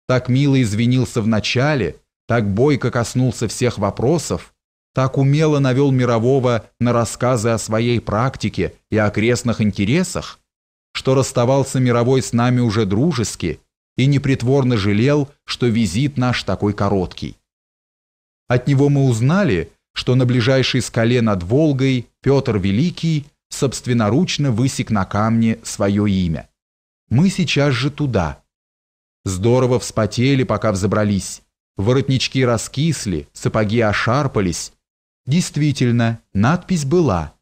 Так мило извинился в начале, так бойко коснулся всех вопросов, так умело навел мирового на рассказы о своей практике и окрестных интересах, что расставался мировой с нами уже дружески и непритворно жалел, что визит наш такой короткий. От него мы узнали, что на ближайшей скале над Волгой Петр Великий собственноручно высек на камне свое имя. Мы сейчас же туда. Здорово вспотели, пока взобрались. Воротнички раскисли, сапоги ошарпались, Действительно, надпись была.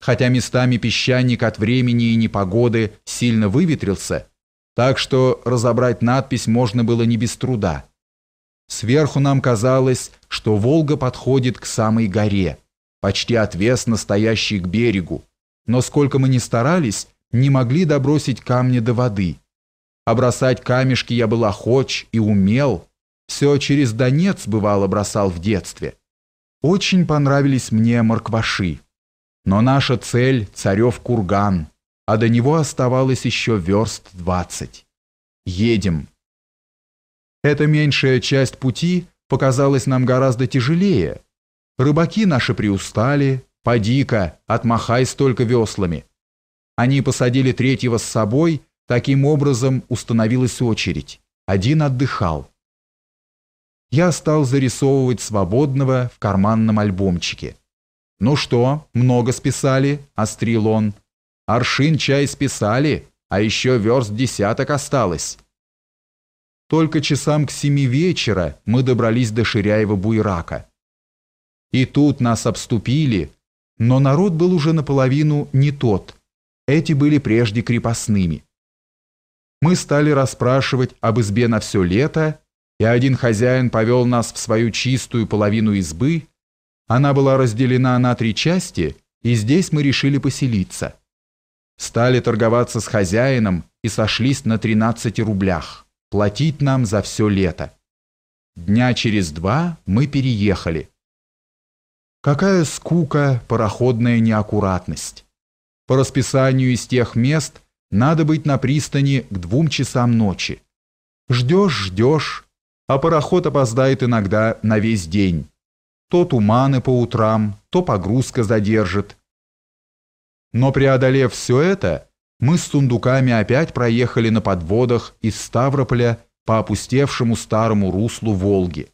Хотя местами песчаник от времени и непогоды сильно выветрился, так что разобрать надпись можно было не без труда. Сверху нам казалось, что Волга подходит к самой горе, почти отвесно стоящей к берегу, но сколько мы ни старались, не могли добросить камни до воды. а бросать камешки я был охоч и умел. Все через Донец, бывало, бросал в детстве. Очень понравились мне моркваши. Но наша цель — царев курган, а до него оставалось еще верст двадцать. Едем. Эта меньшая часть пути показалась нам гораздо тяжелее. Рыбаки наши приустали, поди-ка, отмахай столько веслами. Они посадили третьего с собой, таким образом установилась очередь. Один отдыхал. Я стал зарисовывать свободного в карманном альбомчике. «Ну что, много списали?» – острил он. «Аршин чай списали, а еще верст десяток осталось». Только часам к семи вечера мы добрались до Ширяева-Буйрака. И тут нас обступили, но народ был уже наполовину не тот, эти были прежде крепостными. Мы стали расспрашивать об избе на все лето, и один хозяин повел нас в свою чистую половину избы. Она была разделена на три части, и здесь мы решили поселиться. Стали торговаться с хозяином и сошлись на 13 рублях, платить нам за все лето. Дня через два мы переехали. Какая скука, пароходная неаккуратность. По расписанию из тех мест надо быть на пристани к двум часам ночи. Ждешь, ждешь, а пароход опоздает иногда на весь день. То туманы по утрам, то погрузка задержит. Но преодолев все это, мы с сундуками опять проехали на подводах из Ставрополя по опустевшему старому руслу Волги.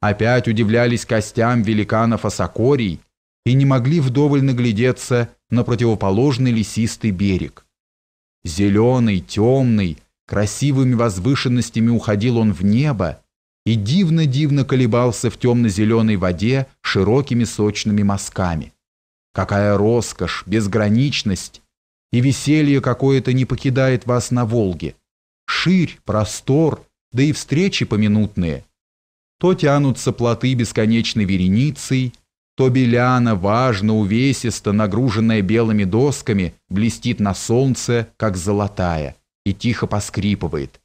Опять удивлялись костям великанов Осокорий и не могли вдоволь наглядеться на противоположный лесистый берег. Зеленый, темный, красивыми возвышенностями уходил он в небо и дивно-дивно колебался в темно-зеленой воде широкими сочными мазками. Какая роскошь, безграничность и веселье какое-то не покидает вас на Волге. Ширь, простор, да и встречи поминутные. То тянутся плоты бесконечной вереницей, то беляна, важно, увесисто, нагруженная белыми досками, блестит на солнце, как золотая, и тихо поскрипывает.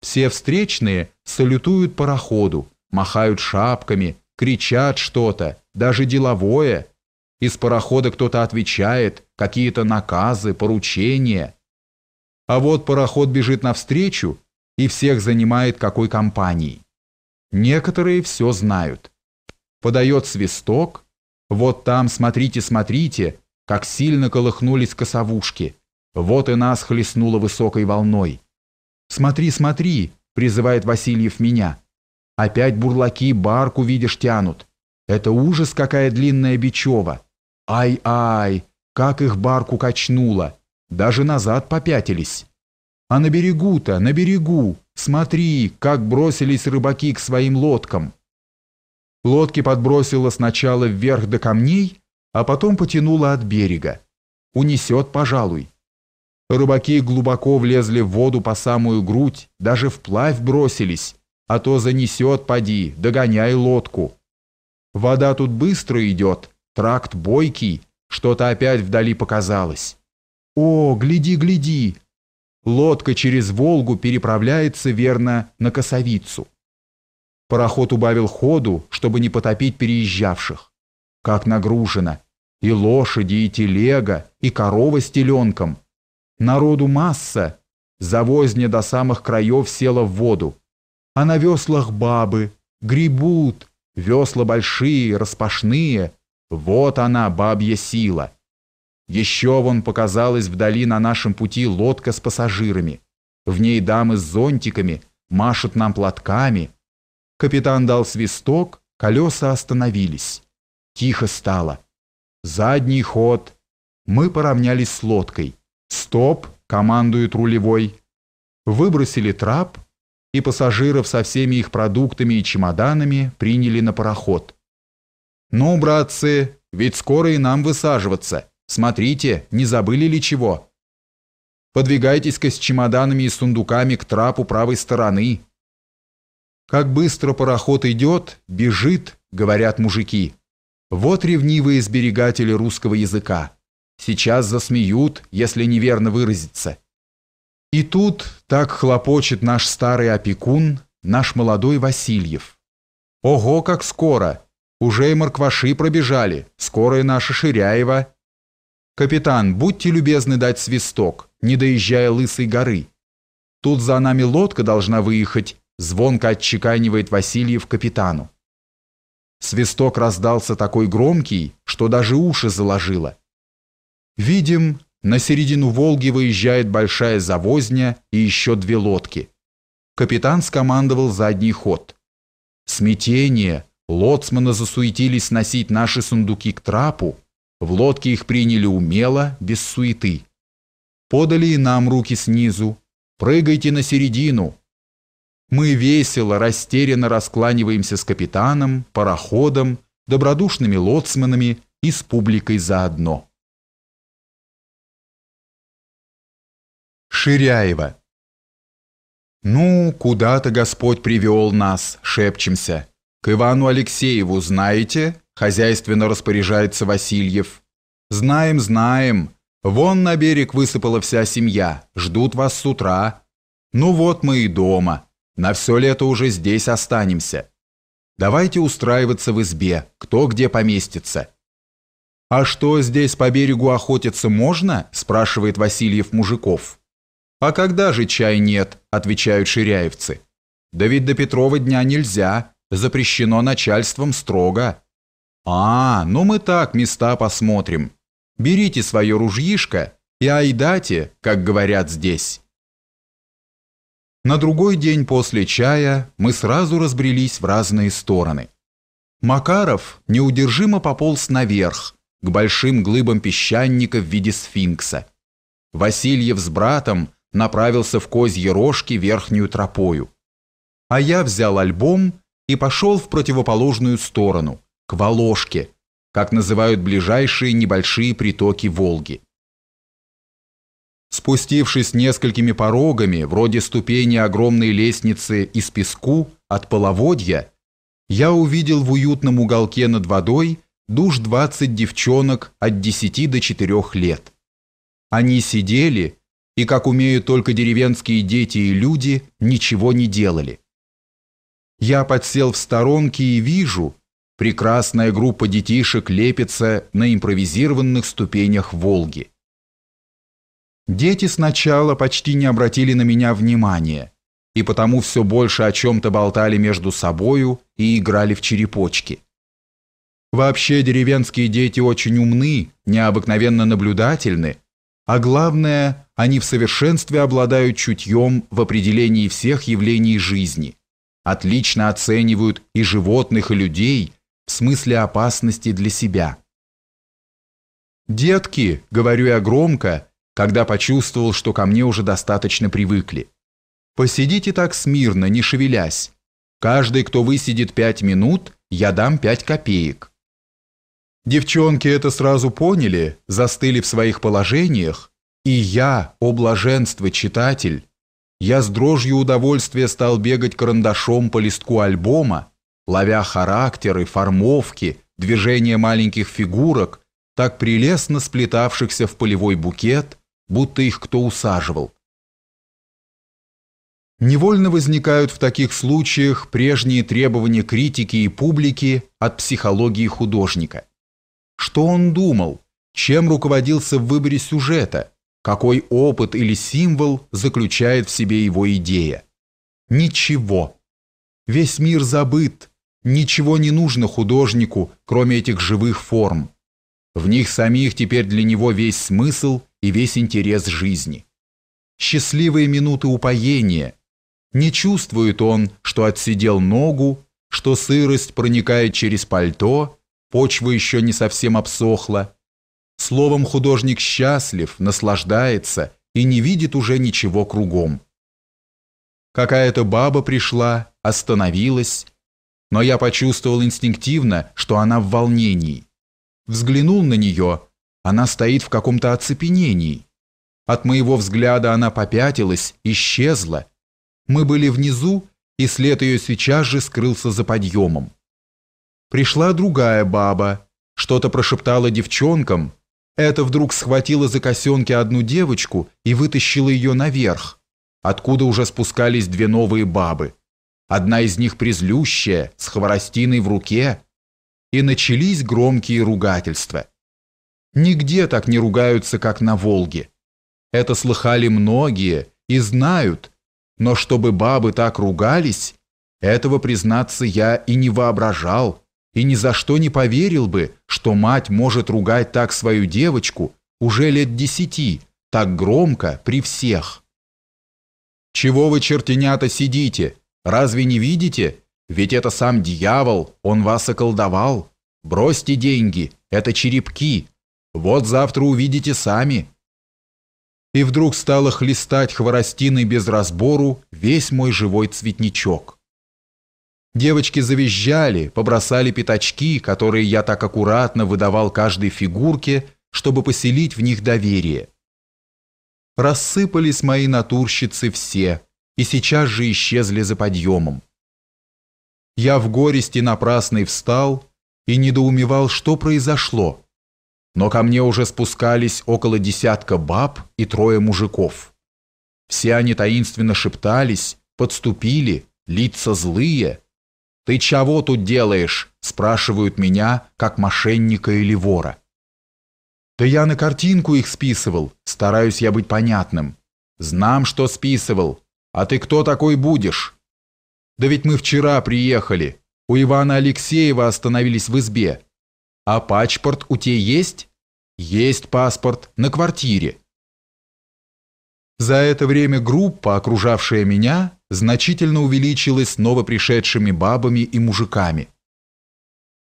Все встречные салютуют пароходу, махают шапками, кричат что-то, даже деловое. Из парохода кто-то отвечает, какие-то наказы, поручения. А вот пароход бежит навстречу и всех занимает какой компанией. Некоторые все знают подает свисток. Вот там, смотрите, смотрите, как сильно колыхнулись косовушки. Вот и нас хлестнуло высокой волной. «Смотри, смотри!» — призывает Васильев меня. «Опять бурлаки барку, видишь, тянут. Это ужас, какая длинная бичева. Ай-ай, как их барку качнуло. Даже назад попятились. А на берегу-то, на берегу, смотри, как бросились рыбаки к своим лодкам». Лодки подбросило сначала вверх до камней, а потом потянуло от берега. Унесет, пожалуй. Рыбаки глубоко влезли в воду по самую грудь, даже вплавь бросились, а то занесет, поди, догоняй лодку. Вода тут быстро идет, тракт бойкий, что-то опять вдали показалось. О, гляди, гляди! Лодка через Волгу переправляется, верно, на Косовицу. Пароход убавил ходу, чтобы не потопить переезжавших. Как нагружено! И лошади, и телега, и корова с теленком. Народу масса. Завозня до самых краев села в воду. А на веслах бабы. Гребут. Весла большие, распашные. Вот она, бабья сила. Еще вон показалась вдали на нашем пути лодка с пассажирами. В ней дамы с зонтиками, машут нам платками, Капитан дал свисток, колеса остановились. Тихо стало. Задний ход. Мы поравнялись с лодкой. «Стоп!» — командует рулевой. Выбросили трап, и пассажиров со всеми их продуктами и чемоданами приняли на пароход. «Ну, братцы, ведь скоро и нам высаживаться. Смотрите, не забыли ли чего?» «Подвигайтесь-ка с чемоданами и сундуками к трапу правой стороны. Как быстро пароход идет, бежит, говорят мужики. Вот ревнивые сберегатели русского языка. Сейчас засмеют, если неверно выразиться. И тут так хлопочет наш старый опекун, наш молодой Васильев. Ого, как скоро! Уже и моркваши пробежали, скоро и наша Ширяева. Капитан, будьте любезны дать свисток, не доезжая Лысой горы. Тут за нами лодка должна выехать, звонко отчеканивает Васильев капитану. Свисток раздался такой громкий, что даже уши заложило. Видим, на середину Волги выезжает большая завозня и еще две лодки. Капитан скомандовал задний ход. Смятение, лоцманы засуетились носить наши сундуки к трапу, в лодке их приняли умело, без суеты. Подали и нам руки снизу. «Прыгайте на середину!» Мы весело, растерянно раскланиваемся с капитаном, пароходом, добродушными лоцманами и с публикой заодно. Ширяева. «Ну, куда-то Господь привел нас», — шепчемся. «К Ивану Алексееву знаете?» — хозяйственно распоряжается Васильев. «Знаем, знаем. Вон на берег высыпала вся семья. Ждут вас с утра. Ну вот мы и дома. На все лето уже здесь останемся. Давайте устраиваться в избе, кто где поместится». «А что, здесь по берегу охотиться можно?» — спрашивает Васильев мужиков. «А когда же чай нет?» – отвечают ширяевцы. «Да ведь до Петрова дня нельзя, запрещено начальством строго». «А, ну мы так места посмотрим. Берите свое ружьишко и айдате, как говорят здесь». На другой день после чая мы сразу разбрелись в разные стороны. Макаров неудержимо пополз наверх, к большим глыбам песчаника в виде сфинкса. Васильев с братом – направился в козьи рожки верхнюю тропою. А я взял альбом и пошел в противоположную сторону, к Воложке, как называют ближайшие небольшие притоки Волги. Спустившись несколькими порогами, вроде ступени огромной лестницы из песку от половодья, я увидел в уютном уголке над водой душ двадцать девчонок от десяти до четырех лет. Они сидели и, как умеют только деревенские дети и люди, ничего не делали. Я подсел в сторонке и вижу, прекрасная группа детишек лепится на импровизированных ступенях Волги. Дети сначала почти не обратили на меня внимания, и потому все больше о чем-то болтали между собою и играли в черепочки. Вообще деревенские дети очень умны, необыкновенно наблюдательны, а главное, они в совершенстве обладают чутьем в определении всех явлений жизни, отлично оценивают и животных, и людей в смысле опасности для себя. «Детки», — говорю я громко, когда почувствовал, что ко мне уже достаточно привыкли, «посидите так смирно, не шевелясь. Каждый, кто высидит пять минут, я дам пять копеек. Девчонки это сразу поняли, застыли в своих положениях, и я, о блаженство, читатель, я с дрожью удовольствия стал бегать карандашом по листку альбома, ловя характеры, формовки, движения маленьких фигурок, так прелестно сплетавшихся в полевой букет, будто их кто усаживал. Невольно возникают в таких случаях прежние требования критики и публики от психологии художника. Что он думал? Чем руководился в выборе сюжета? Какой опыт или символ заключает в себе его идея? Ничего. Весь мир забыт. Ничего не нужно художнику, кроме этих живых форм. В них самих теперь для него весь смысл и весь интерес жизни. Счастливые минуты упоения. Не чувствует он, что отсидел ногу, что сырость проникает через пальто, почва еще не совсем обсохла. Словом, художник счастлив, наслаждается и не видит уже ничего кругом. Какая-то баба пришла, остановилась, но я почувствовал инстинктивно, что она в волнении. Взглянул на нее, она стоит в каком-то оцепенении. От моего взгляда она попятилась, исчезла. Мы были внизу, и след ее сейчас же скрылся за подъемом. Пришла другая баба, что-то прошептала девчонкам. Это вдруг схватила за косенки одну девочку и вытащила ее наверх, откуда уже спускались две новые бабы. Одна из них призлющая, с хворостиной в руке. И начались громкие ругательства. Нигде так не ругаются, как на Волге. Это слыхали многие и знают, но чтобы бабы так ругались, этого, признаться, я и не воображал, и ни за что не поверил бы, что мать может ругать так свою девочку уже лет десяти, так громко при всех. «Чего вы, чертенята, сидите? Разве не видите? Ведь это сам дьявол, он вас околдовал. Бросьте деньги, это черепки. Вот завтра увидите сами». И вдруг стало хлестать хворостиной без разбору весь мой живой цветничок. Девочки завизжали, побросали пятачки, которые я так аккуратно выдавал каждой фигурке, чтобы поселить в них доверие. Рассыпались мои натурщицы все, и сейчас же исчезли за подъемом. Я в горести напрасной встал и недоумевал, что произошло. Но ко мне уже спускались около десятка баб и трое мужиков. Все они таинственно шептались, подступили, лица злые. «Ты чего тут делаешь?» – спрашивают меня, как мошенника или вора. Да я на картинку их списывал, стараюсь я быть понятным. Знам, что списывал. А ты кто такой будешь? Да ведь мы вчера приехали. У Ивана Алексеева остановились в избе. А паспорт у тебя есть? Есть паспорт на квартире. За это время группа, окружавшая меня, значительно увеличилась новопришедшими бабами и мужиками.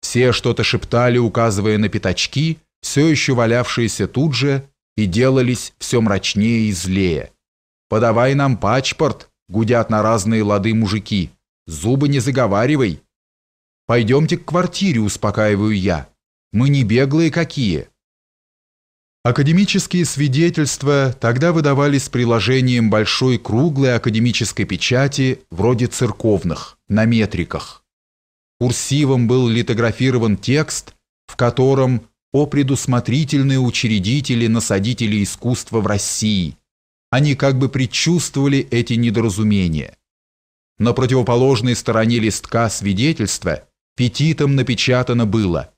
Все что-то шептали, указывая на пятачки, все еще валявшиеся тут же, и делались все мрачнее и злее. «Подавай нам пачпорт», — гудят на разные лады мужики. «Зубы не заговаривай». «Пойдемте к квартире», — успокаиваю я. «Мы не беглые какие». Академические свидетельства тогда выдавались с приложением большой круглой академической печати, вроде церковных, на метриках. Курсивом был литографирован текст, в котором о предусмотрительные учредители-насадители искусства в России. Они как бы предчувствовали эти недоразумения. На противоположной стороне листка свидетельства петитом напечатано было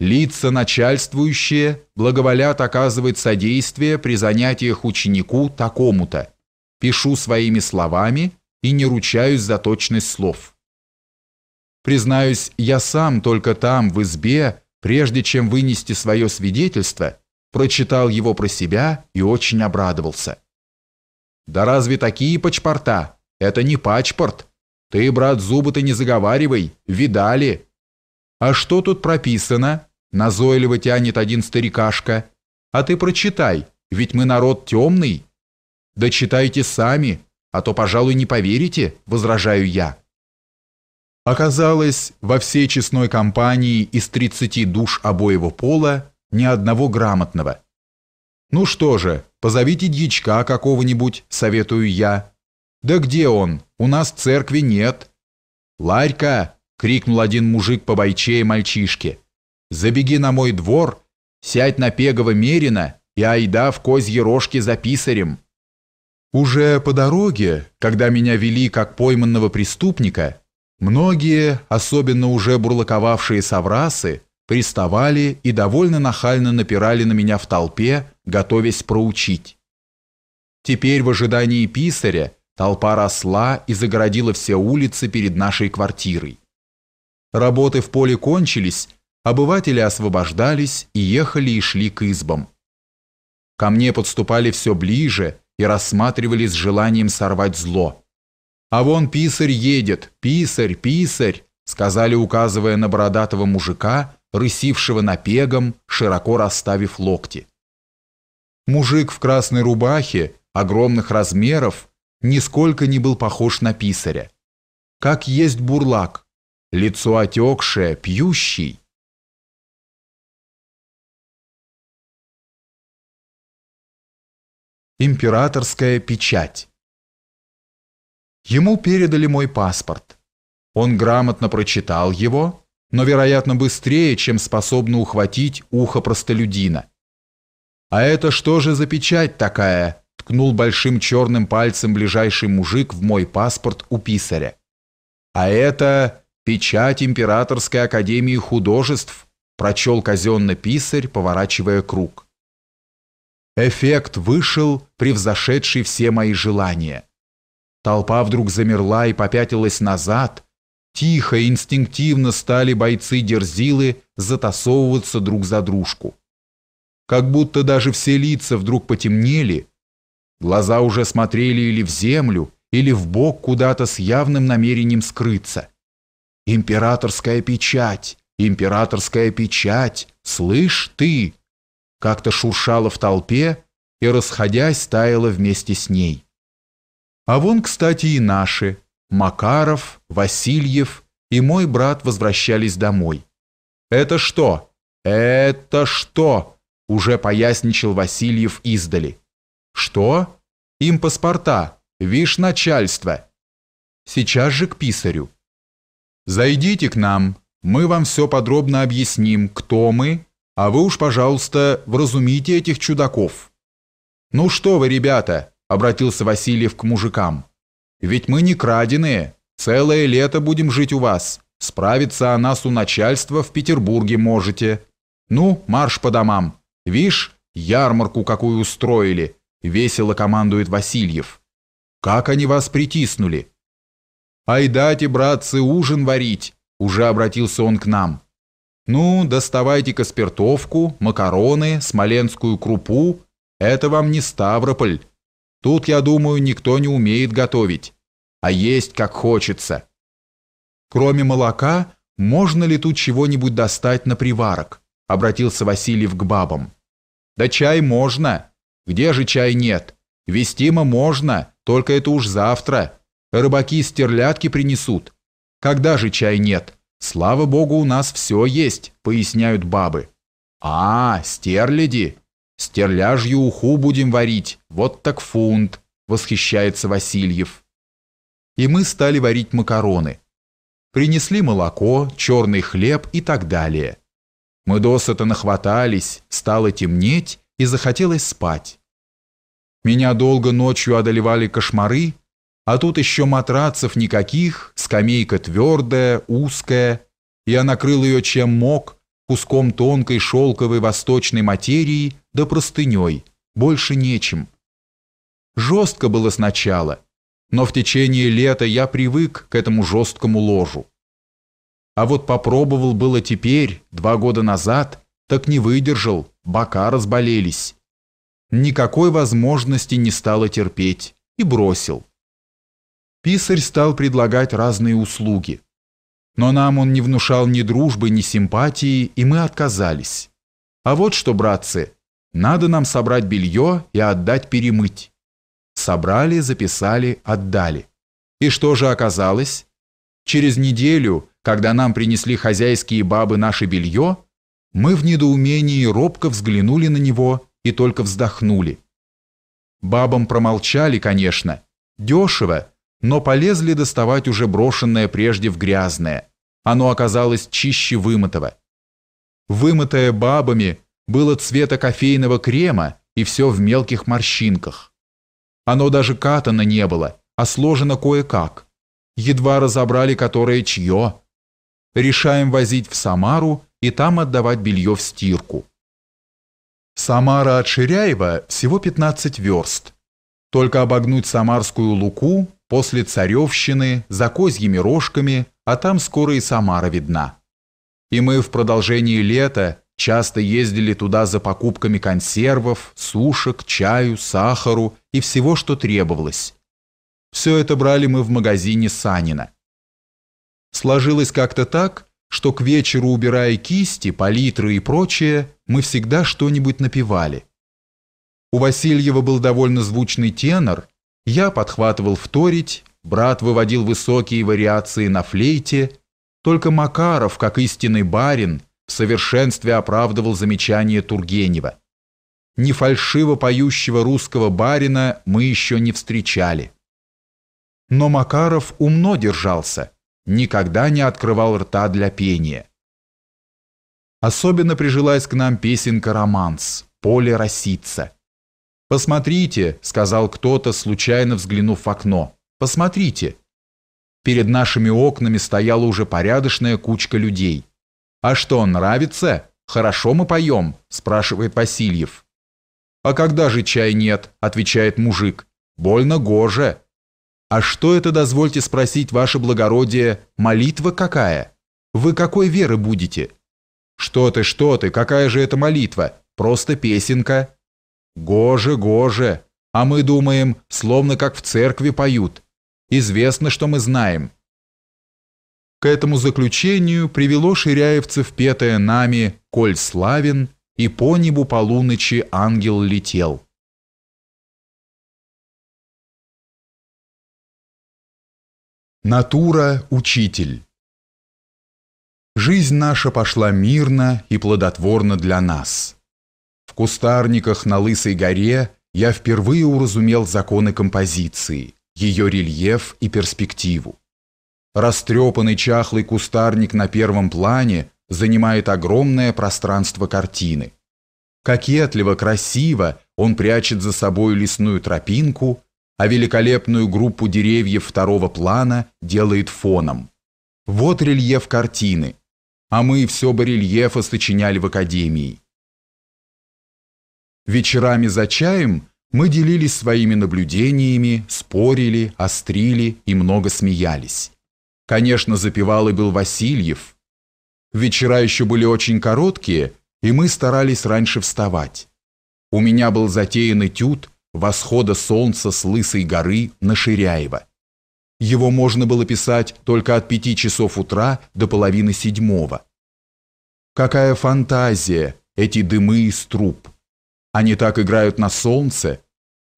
«Лица начальствующие благоволят оказывать содействие при занятиях ученику такому-то. Пишу своими словами и не ручаюсь за точность слов». Признаюсь, я сам только там, в избе, прежде чем вынести свое свидетельство, прочитал его про себя и очень обрадовался. «Да разве такие пачпорта? Это не пачпорт. Ты, брат, зубы-то не заговаривай, видали». «А что тут прописано?» – назойливо тянет один старикашка. «А ты прочитай, ведь мы народ темный». «Да читайте сами, а то, пожалуй, не поверите», – возражаю я. Оказалось, во всей честной компании из 30 душ обоего пола ни одного грамотного. «Ну что же, позовите дьячка какого-нибудь», — советую я. «Да где он? У нас церкви нет». «Ларька!» — крикнул один мужик по бойчее мальчишке. «Забеги на мой двор, сядь на пегово мерина и айда в козьи рожки за писарем». Уже по дороге, когда меня вели как пойманного преступника, Многие, особенно уже бурлаковавшие соврасы, приставали и довольно нахально напирали на меня в толпе, готовясь проучить. Теперь в ожидании писаря толпа росла и загородила все улицы перед нашей квартирой. Работы в поле кончились, обыватели освобождались и ехали и шли к избам. Ко мне подступали все ближе и рассматривали с желанием сорвать зло. «А вон писарь едет, писарь, писарь!» сказали, указывая на бородатого мужика, рысившего напегом, широко расставив локти. Мужик в красной рубахе, огромных размеров, нисколько не был похож на писаря. Как есть бурлак, лицо отекшее, пьющий. Императорская печать Ему передали мой паспорт. Он грамотно прочитал его, но, вероятно, быстрее, чем способно ухватить ухо простолюдина. «А это что же за печать такая?» Ткнул большим черным пальцем ближайший мужик в мой паспорт у писаря. А это печать Императорской Академии Художеств, прочел казенно писарь, поворачивая круг. Эффект вышел, превзошедший все мои желания. Толпа вдруг замерла и попятилась назад. Тихо, инстинктивно стали бойцы-дерзилы затасовываться друг за дружку. Как будто даже все лица вдруг потемнели, глаза уже смотрели или в землю, или в бок куда-то с явным намерением скрыться. «Императорская печать! Императорская печать! Слышь ты!» Как-то шуршало в толпе и, расходясь, таяло вместе с ней. А вон, кстати, и наши. Макаров, Васильев и мой брат возвращались домой. «Это что? Это что?» Уже поясничал Васильев издали. «Что? Им паспорта. Вишь, начальство. Сейчас же к писарю. Зайдите к нам, мы вам все подробно объясним, кто мы, а вы уж, пожалуйста, вразумите этих чудаков». «Ну что вы, ребята?» — обратился Васильев к мужикам. «Ведь мы не краденые, целое лето будем жить у вас, справиться о нас у начальства в Петербурге можете. Ну, марш по домам, вишь, ярмарку какую устроили», — весело командует Васильев. «Как они вас притиснули!» «Ай дайте, братцы, ужин варить!» — уже обратился он к нам. «Ну, доставайте-ка спиртовку, макароны, смоленскую крупу. Это вам не Ставрополь». Тут, я думаю, никто не умеет готовить, а есть как хочется. Кроме молока, можно ли тут чего-нибудь достать на приварок? Обратился Васильев к бабам. Да чай можно. Где же чай нет? Вестимо можно, только это уж завтра. Рыбаки стерлядки принесут. Когда же чай нет? Слава богу, у нас все есть, поясняют бабы. А, стерляди. Стерляжью уху будем варить, вот так фунт, восхищается Васильев. И мы стали варить макароны. Принесли молоко, черный хлеб и так далее. Мы досыта нахватались, стало темнеть и захотелось спать. Меня долго ночью одолевали кошмары, а тут еще матрацев никаких, скамейка твердая, узкая. Я накрыл ее чем мог, куском тонкой шелковой восточной материи да простыней, больше нечем. Жестко было сначала, но в течение лета я привык к этому жесткому ложу. А вот попробовал было теперь, два года назад, так не выдержал, бока разболелись. Никакой возможности не стало терпеть и бросил. Писарь стал предлагать разные услуги. Но нам он не внушал ни дружбы, ни симпатии, и мы отказались. А вот что, братцы, надо нам собрать белье и отдать перемыть. Собрали, записали, отдали. И что же оказалось? Через неделю, когда нам принесли хозяйские бабы наше белье, мы в недоумении робко взглянули на него и только вздохнули. Бабам промолчали, конечно. Дешево, но полезли доставать уже брошенное прежде в грязное. Оно оказалось чище вымытого. Вымытое бабами было цвета кофейного крема и все в мелких морщинках. Оно даже катано не было, а сложено кое-как. Едва разобрали, которое чье. Решаем возить в Самару и там отдавать белье в стирку. Самара от Ширяева всего 15 верст. Только обогнуть Самарскую Луку после Царевщины, за козьими рожками, а там скоро и Самара видна. И мы в продолжении лета часто ездили туда за покупками консервов, сушек, чаю, сахару и всего, что требовалось. Все это брали мы в магазине Санина. Сложилось как-то так, что к вечеру, убирая кисти, палитры и прочее, мы всегда что-нибудь напевали. У Васильева был довольно звучный тенор, я подхватывал вторить, брат выводил высокие вариации на флейте, только Макаров, как истинный барин, в совершенстве оправдывал замечание Тургенева. Ни фальшиво поющего русского барина мы еще не встречали. Но Макаров умно держался, никогда не открывал рта для пения. Особенно прижилась к нам песенка «Романс» «Поле росится». «Посмотрите», — сказал кто-то, случайно взглянув в окно. «Посмотрите». Перед нашими окнами стояла уже порядочная кучка людей. «А что, нравится? Хорошо мы поем?» – спрашивает Васильев. «А когда же чай нет?» – отвечает мужик. «Больно гоже». «А что это, дозвольте спросить, ваше благородие, молитва какая? Вы какой веры будете?» «Что ты, что ты, какая же это молитва? Просто песенка». «Гоже, гоже, а мы думаем, словно как в церкви поют. Известно, что мы знаем». К этому заключению привело ширяевцев петое нами «Коль славен» и «По небу полуночи ангел летел». Натура – учитель. Жизнь наша пошла мирно и плодотворно для нас. В кустарниках на Лысой горе я впервые уразумел законы композиции, ее рельеф и перспективу. Растрепанный чахлый кустарник на первом плане занимает огромное пространство картины. Кокетливо, красиво он прячет за собой лесную тропинку, а великолепную группу деревьев второго плана делает фоном. Вот рельеф картины, а мы все барельефа сочиняли в академии. Вечерами за чаем мы делились своими наблюдениями, спорили, острили и много смеялись. Конечно, запевал и был Васильев. Вечера еще были очень короткие, и мы старались раньше вставать. У меня был затеян этюд восхода солнца с Лысой горы на Ширяево. Его можно было писать только от пяти часов утра до половины седьмого. Какая фантазия, эти дымы из труб! Они так играют на солнце,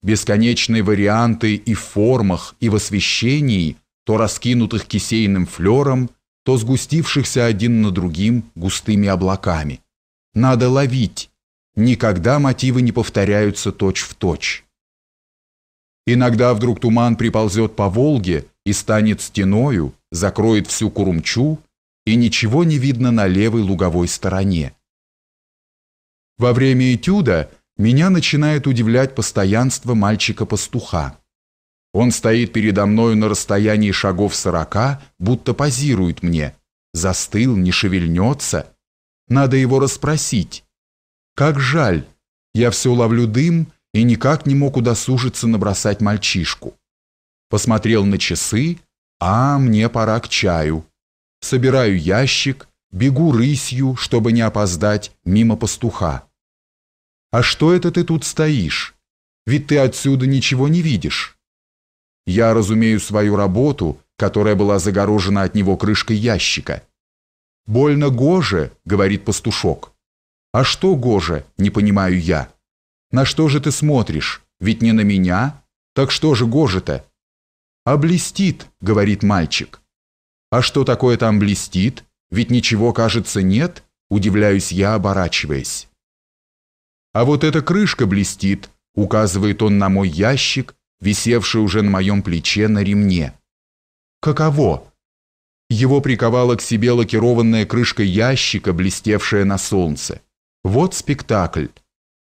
бесконечные варианты и в формах, и в освещении, то раскинутых кисейным флером, то сгустившихся один на другим густыми облаками. Надо ловить. Никогда мотивы не повторяются точь-в-точь. точь. Иногда вдруг туман приползет по Волге и станет стеною, закроет всю Курумчу, и ничего не видно на левой луговой стороне. Во время этюда меня начинает удивлять постоянство мальчика-пастуха. Он стоит передо мною на расстоянии шагов сорока, будто позирует мне. Застыл, не шевельнется. Надо его расспросить. Как жаль, я все ловлю дым, и никак не мог удосужиться набросать мальчишку. Посмотрел на часы, а мне пора к чаю. Собираю ящик, бегу рысью, чтобы не опоздать, мимо пастуха. «А что это ты тут стоишь? Ведь ты отсюда ничего не видишь». Я разумею свою работу, которая была загорожена от него крышкой ящика. «Больно гоже», — говорит пастушок. «А что гоже?» — не понимаю я. На что же ты смотришь? Ведь не на меня. Так что же гоже-то? А блестит, говорит мальчик. А что такое там блестит? Ведь ничего, кажется, нет, удивляюсь я, оборачиваясь. А вот эта крышка блестит, указывает он на мой ящик, висевший уже на моем плече на ремне. Каково? Его приковала к себе лакированная крышка ящика, блестевшая на солнце. Вот спектакль.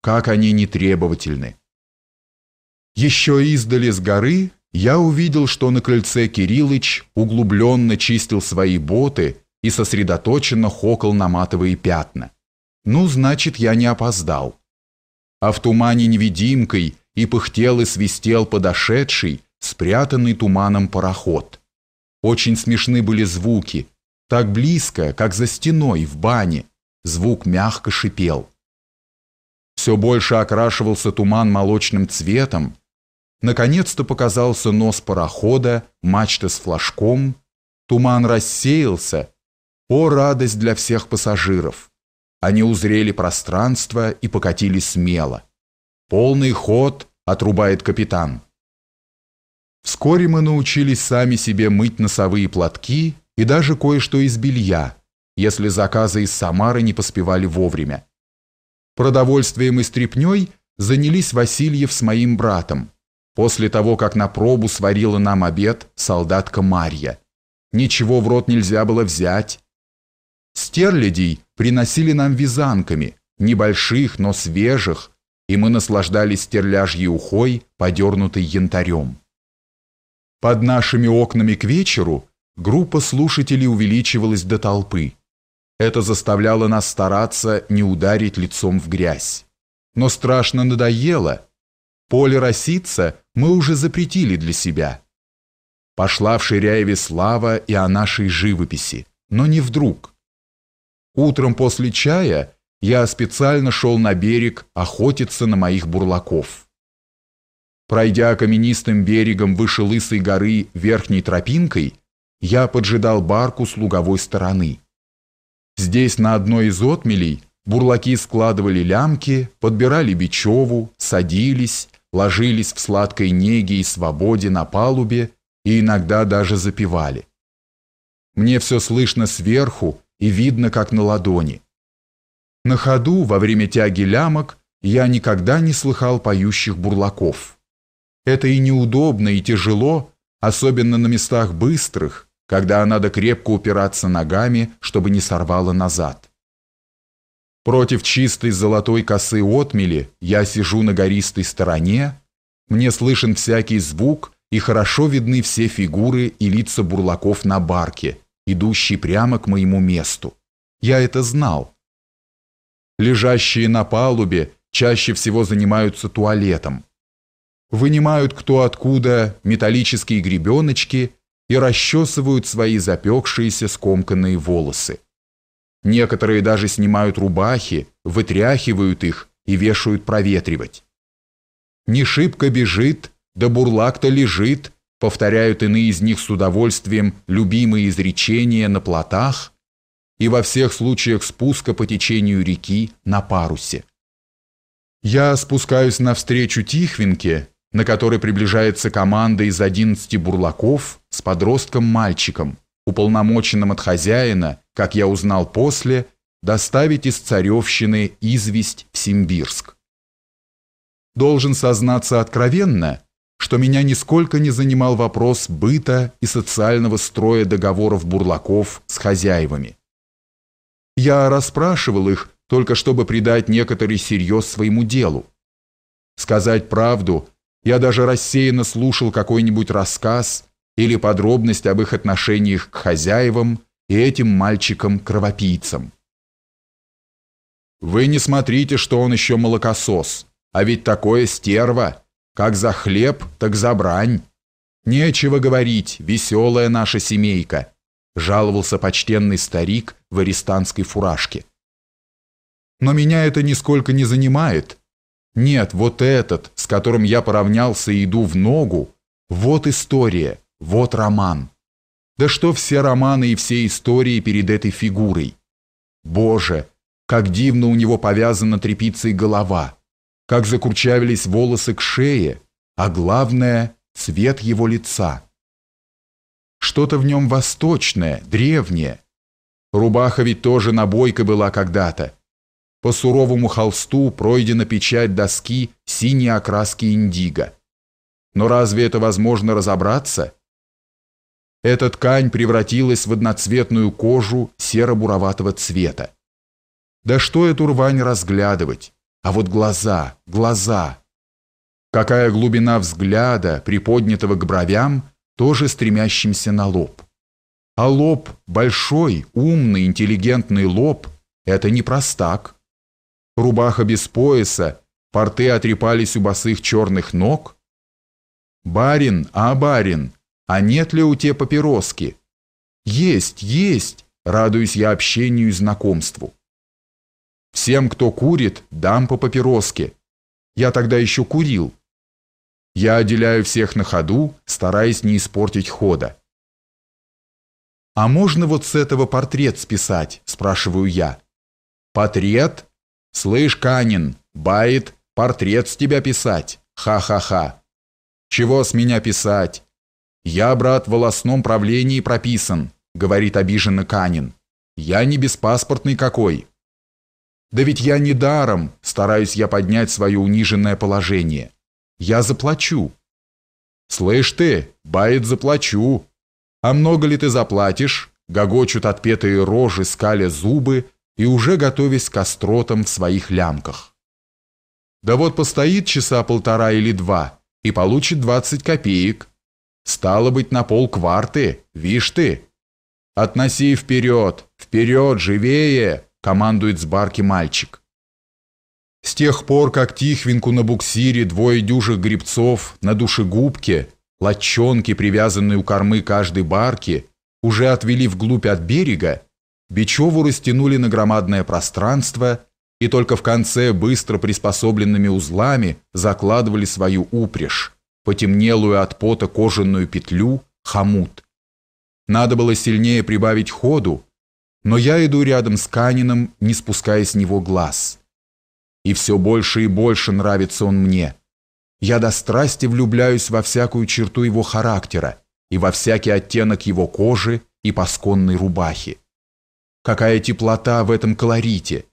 Как они нетребовательны. Еще издали с горы я увидел, что на крыльце Кириллыч углубленно чистил свои боты и сосредоточенно хокал на матовые пятна. Ну, значит, я не опоздал. А в тумане невидимкой и пыхтел и свистел подошедший, спрятанный туманом пароход. Очень смешны были звуки, так близко, как за стеной в бане. Звук мягко шипел. Все больше окрашивался туман молочным цветом. Наконец-то показался нос парохода, мачта с флажком. Туман рассеялся. О, радость для всех пассажиров! Они узрели пространство и покатили смело. «Полный ход!» — отрубает капитан. Вскоре мы научились сами себе мыть носовые платки и даже кое-что из белья, если заказы из Самары не поспевали вовремя. Продовольствием и стряпнёй занялись Васильев с моим братом, после того, как на пробу сварила нам обед солдатка Марья. Ничего в рот нельзя было взять. Стерлядей приносили нам вязанками, небольших, но свежих, и мы наслаждались стерляжьей ухой, подернутой янтарем. Под нашими окнами к вечеру группа слушателей увеличивалась до толпы. Это заставляло нас стараться не ударить лицом в грязь. Но страшно надоело. Поле роситься мы уже запретили для себя. Пошла в Ширяеве слава и о нашей живописи, но не вдруг. Утром после чая я специально шел на берег охотиться на моих бурлаков. Пройдя каменистым берегом выше Лысой горы верхней тропинкой, я поджидал барку с луговой стороны. Здесь на одной из отмелей бурлаки складывали лямки, подбирали бечеву, садились, ложились в сладкой неге и свободе на палубе и иногда даже запевали. Мне все слышно сверху и видно, как на ладони. На ходу во время тяги лямок я никогда не слыхал поющих бурлаков. Это и неудобно, и тяжело, особенно на местах быстрых, когда надо крепко упираться ногами, чтобы не сорвало назад. Против чистой золотой косы отмели я сижу на гористой стороне, мне слышен всякий звук и хорошо видны все фигуры и лица бурлаков на барке, идущей прямо к моему месту. Я это знал. Лежащие на палубе чаще всего занимаются туалетом. Вынимают кто откуда металлические гребеночки и расчесывают свои запекшиеся скомканные волосы. Некоторые даже снимают рубахи, вытряхивают их и вешают проветривать. «Не шибко бежит, да бурлак-то лежит», повторяют иные из них с удовольствием любимые изречения на плотах, и во всех случаях спуска по течению реки на парусе. Я спускаюсь навстречу Тихвинке, на которой приближается команда из 11 бурлаков с подростком-мальчиком, уполномоченным от хозяина, как я узнал после, доставить из Царевщины известь в Симбирск. Должен сознаться откровенно, что меня нисколько не занимал вопрос быта и социального строя договоров бурлаков с хозяевами. Я расспрашивал их, только чтобы придать некоторый серьез своему делу. Сказать правду, я даже рассеянно слушал какой-нибудь рассказ или подробность об их отношениях к хозяевам и этим мальчикам-кровопийцам. Вы не смотрите, что он еще молокосос, а ведь такое стерва, как за хлеб, так за брань. Нечего говорить, веселая наша семейка жаловался почтенный старик в арестантской фуражке. Но меня это нисколько не занимает. Нет, вот этот, с которым я поравнялся и иду в ногу, вот история, вот роман. Да что все романы и все истории перед этой фигурой? Боже, как дивно у него повязана тряпицей голова, как закурчавились волосы к шее, а главное — цвет его лица. Что-то в нем восточное, древнее. Рубаха ведь тоже набойка была когда-то. По суровому холсту пройдена печать доски синей окраски индиго. Но разве это возможно разобраться? Эта ткань превратилась в одноцветную кожу серо-буроватого цвета. Да что эту рвань разглядывать? А вот глаза, глаза. Какая глубина взгляда, приподнятого к бровям, тоже стремящимся на лоб. А лоб, большой, умный, интеллигентный лоб, это не простак. Рубаха без пояса, порты отрепались у босых черных ног. «Барин, а барин, а нет ли у те папироски?» «Есть, есть!» — радуюсь я общению и знакомству. «Всем, кто курит, дам по папироске. Я тогда еще курил, я отделяю всех на ходу, стараясь не испортить хода. «А можно вот с этого портрет списать?» – спрашиваю я. «Портрет? Слышь, Канин, бает, портрет с тебя писать. Ха-ха-ха. Чего с меня писать? Я, брат, в волосном правлении прописан», – говорит обиженно Канин. «Я не беспаспортный какой». «Да ведь я не даром стараюсь я поднять свое униженное положение». Я заплачу. Слышь ты, бает заплачу. А много ли ты заплатишь? Гогочут отпетые рожи, скаля зубы и уже готовясь к остротам в своих лямках. Да вот постоит часа полтора или два и получит 20 копеек. Стало быть, на полкварты, вишь ты. Относи вперед, вперед, живее, командует с барки мальчик. С тех пор, как Тихвинку на буксире двое дюжих грибцов на душегубке, лодчонки, привязанные у кормы каждой барки, уже отвели вглубь от берега, Бичеву растянули на громадное пространство и только в конце быстро приспособленными узлами закладывали свою упряжь, потемнелую от пота кожаную петлю, хомут. Надо было сильнее прибавить ходу, но я иду рядом с Канином, не спуская с него глаз. И все больше и больше нравится он мне. Я до страсти влюбляюсь во всякую черту его характера и во всякий оттенок его кожи и пасконной рубахи. Какая теплота в этом колорите!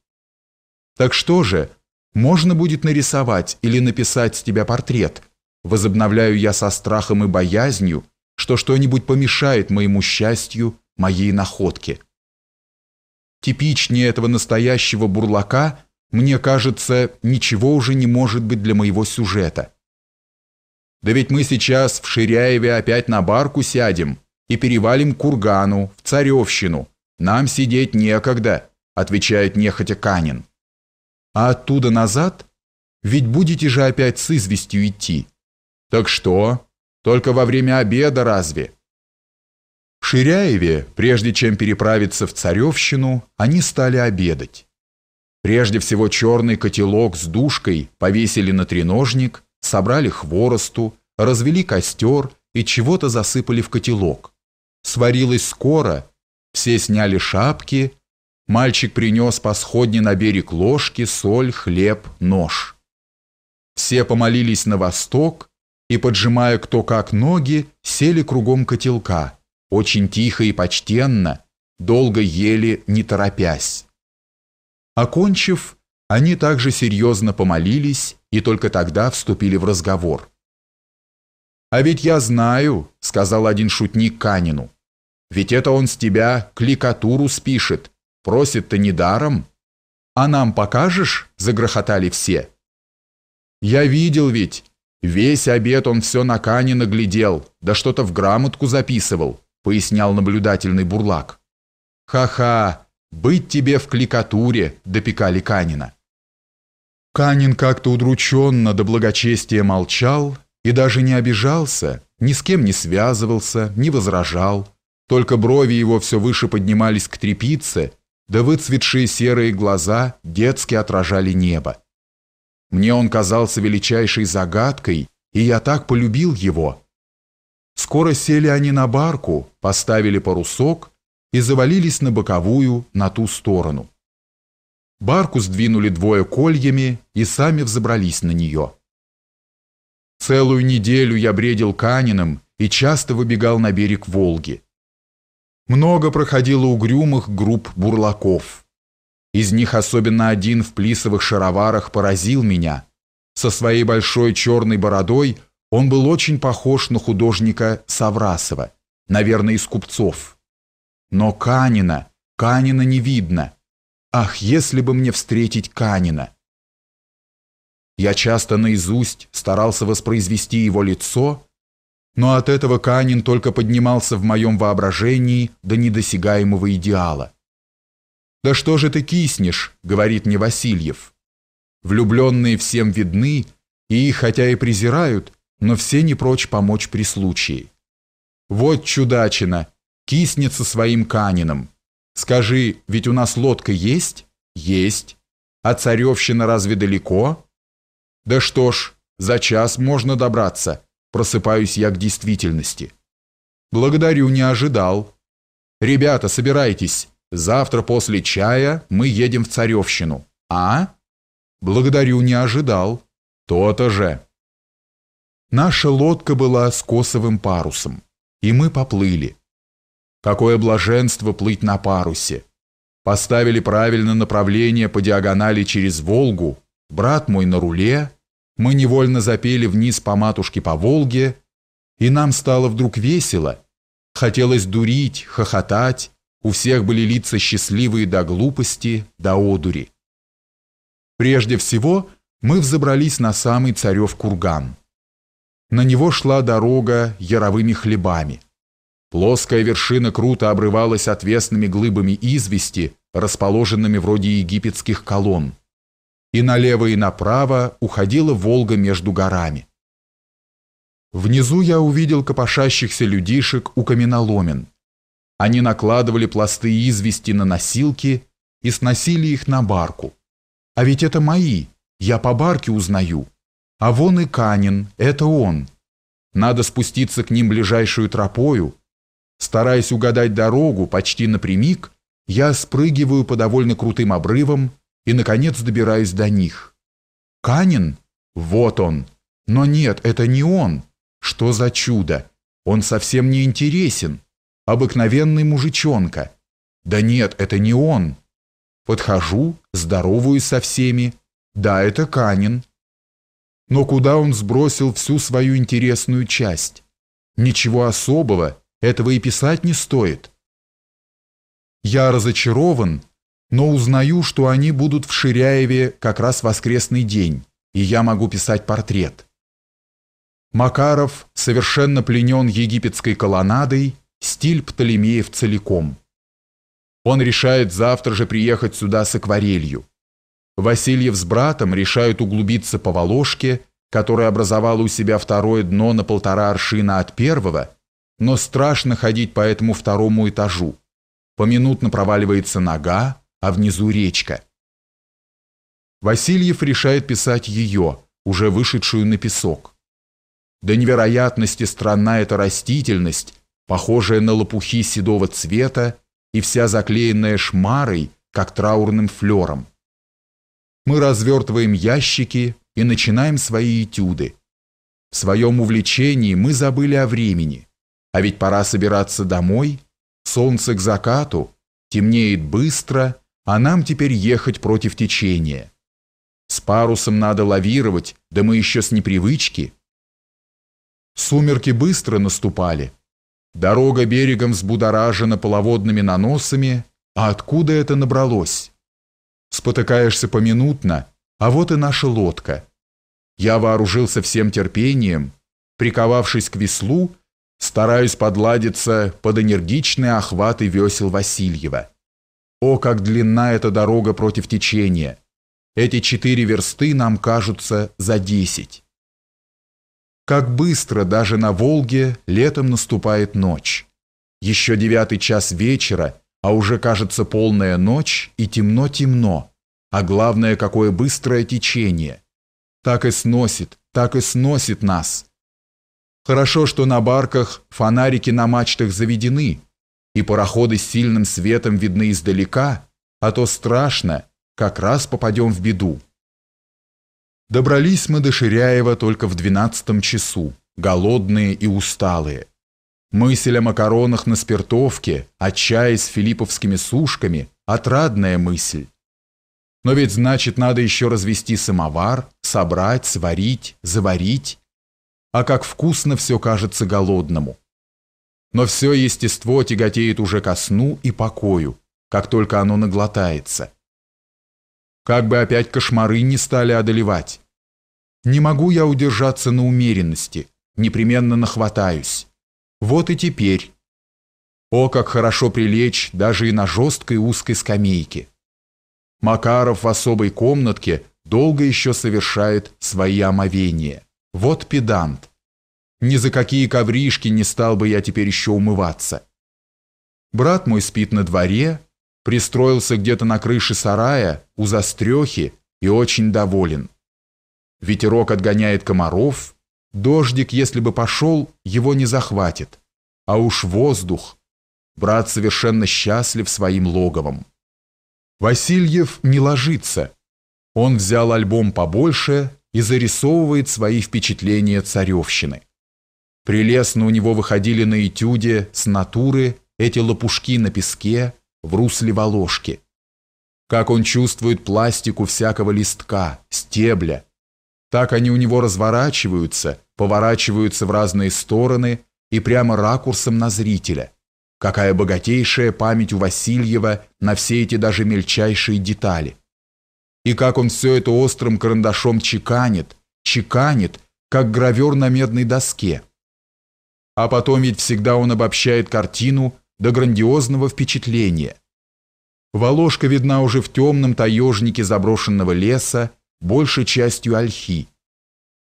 Так что же, можно будет нарисовать или написать с тебя портрет? Возобновляю я со страхом и боязнью, что что-нибудь помешает моему счастью, моей находке. Типичнее этого настоящего бурлака, мне кажется, ничего уже не может быть для моего сюжета. Да ведь мы сейчас в Ширяеве опять на барку сядем и перевалим к Кургану, в Царевщину, «Нам сидеть некогда», — отвечает нехотя Канин. «А оттуда назад? Ведь будете же опять с известью идти». «Так что? Только во время обеда разве?» В Ширяеве, прежде чем переправиться в Царевщину, они стали обедать. Прежде всего черный котелок с душкой повесили на треножник, собрали хворосту, развели костер и чего-то засыпали в котелок. Сварилось скоро, все сняли шапки. Мальчик принес по сходне на берег ложки, соль, хлеб, нож. Все помолились на восток и, поджимая кто как ноги, сели кругом котелка, очень тихо и почтенно, долго ели, не торопясь. Окончив, они также серьезно помолились и только тогда вступили в разговор. «А ведь я знаю», — сказал один шутник Канину, ведь это он с тебя кликатуру спишет. Просит-то недаром. А нам покажешь?» – загрохотали все. «Я видел ведь. Весь обед он все на Канина глядел, да что-то в грамотку записывал», – пояснял наблюдательный бурлак. «Ха-ха, быть тебе в кликатуре», – допекали Канина. Канин как-то удрученно до благочестия молчал и даже не обижался, ни с кем не связывался, не возражал. Только брови его все выше поднимались к трепице, да выцветшие серые глаза детски отражали небо. Мне он казался величайшей загадкой, и я так полюбил его. Скоро сели они на барку, поставили парусок и завалились на боковую, на ту сторону. Барку сдвинули двое кольями и сами взобрались на нее. Целую неделю я бредил Каниным и часто выбегал на берег Волги. Много проходило угрюмых групп бурлаков. Из них особенно один в плисовых шароварах поразил меня. Со своей большой черной бородой он был очень похож на художника Саврасова, наверное, из купцов. Но Канина, Канина не видно. Ах, если бы мне встретить Канина! Я часто наизусть старался воспроизвести его лицо, но от этого Канин только поднимался в моем воображении до недосягаемого идеала. «Да что же ты киснешь?» — говорит мне Васильев. Влюбленные всем видны, и хотя и презирают, но все не прочь помочь при случае. Вот чудачина, киснет со своим Канином. Скажи, ведь у нас лодка есть? Есть. А царевщина разве далеко? Да что ж, за час можно добраться просыпаюсь я к действительности. Благодарю, не ожидал. Ребята, собирайтесь. Завтра после чая мы едем в Царевщину. А? Благодарю, не ожидал. То-то же. Наша лодка была с косовым парусом, и мы поплыли. Какое блаженство плыть на парусе. Поставили правильно направление по диагонали через Волгу, брат мой на руле, мы невольно запели вниз по матушке по Волге, и нам стало вдруг весело. Хотелось дурить, хохотать, у всех были лица счастливые до глупости, до одури. Прежде всего, мы взобрались на самый царев курган. На него шла дорога яровыми хлебами. Плоская вершина круто обрывалась отвесными глыбами извести, расположенными вроде египетских колонн. И налево и направо уходила Волга между горами. Внизу я увидел копошащихся людишек у каменоломен. Они накладывали пласты извести на носилки и сносили их на барку. А ведь это мои, я по барке узнаю. А вон и Канин, это он. Надо спуститься к ним ближайшую тропою. Стараясь угадать дорогу почти напрямик, я спрыгиваю по довольно крутым обрывам и, наконец, добираюсь до них. Канин? Вот он. Но нет, это не он. Что за чудо? Он совсем не интересен. Обыкновенный мужичонка. Да нет, это не он. Подхожу, здороваюсь со всеми. Да, это Канин. Но куда он сбросил всю свою интересную часть? Ничего особого, этого и писать не стоит. Я разочарован, но узнаю, что они будут в Ширяеве как раз воскресный день, и я могу писать портрет. Макаров совершенно пленен египетской колоннадой, стиль Птолемеев целиком. Он решает завтра же приехать сюда с акварелью. Васильев с братом решают углубиться по Волошке, которая образовала у себя второе дно на полтора аршина от первого, но страшно ходить по этому второму этажу. Поминутно проваливается нога, а внизу речка. Васильев решает писать ее, уже вышедшую на песок. До невероятности странна эта растительность, похожая на лопухи седого цвета и вся заклеенная шмарой, как траурным флером. Мы развертываем ящики и начинаем свои этюды. В своем увлечении мы забыли о времени, а ведь пора собираться домой, солнце к закату, темнеет быстро, а нам теперь ехать против течения. С парусом надо лавировать, да мы еще с непривычки – Сумерки быстро наступали. Дорога берегом взбудоражена половодными наносами, а откуда это набралось? Спотыкаешься поминутно, а вот и наша лодка. Я вооружился всем терпением, приковавшись к веслу, стараюсь подладиться под энергичные охваты весел Васильева. О, как длинна эта дорога против течения! Эти четыре версты нам кажутся за десять. Как быстро даже на Волге летом наступает ночь. Еще девятый час вечера, а уже кажется полная ночь и темно-темно. А главное, какое быстрое течение. Так и сносит, так и сносит нас. Хорошо, что на барках фонарики на мачтах заведены, и пароходы с сильным светом видны издалека, а то страшно, как раз попадем в беду. Добрались мы до Ширяева только в двенадцатом часу, голодные и усталые. Мысль о макаронах на спиртовке, о чае с филипповскими сушками – отрадная мысль. Но ведь значит надо еще развести самовар, собрать, сварить, заварить. А как вкусно все кажется голодному. Но все естество тяготеет уже ко сну и покою, как только оно наглотается. Как бы опять кошмары не стали одолевать. Не могу я удержаться на умеренности, непременно нахватаюсь. Вот и теперь. О, как хорошо прилечь даже и на жесткой узкой скамейке. Макаров в особой комнатке долго еще совершает свои омовения. Вот педант. Ни за какие ковришки не стал бы я теперь еще умываться. Брат мой спит на дворе, пристроился где-то на крыше сарая, у застрехи и очень доволен. Ветерок отгоняет комаров, дождик, если бы пошел, его не захватит. А уж воздух. Брат совершенно счастлив своим логовом. Васильев не ложится. Он взял альбом побольше и зарисовывает свои впечатления царевщины. Прелестно у него выходили на этюде с натуры эти лопушки на песке, в русле Волошки. Как он чувствует пластику всякого листка, стебля. Так они у него разворачиваются, поворачиваются в разные стороны и прямо ракурсом на зрителя. Какая богатейшая память у Васильева на все эти даже мельчайшие детали. и как он все это острым карандашом чеканит, чеканит, как гравер на медной доске. А потом ведь всегда он обобщает картину до грандиозного впечатления. Воложка видна уже в темном таежнике заброшенного леса, большей частью ольхи.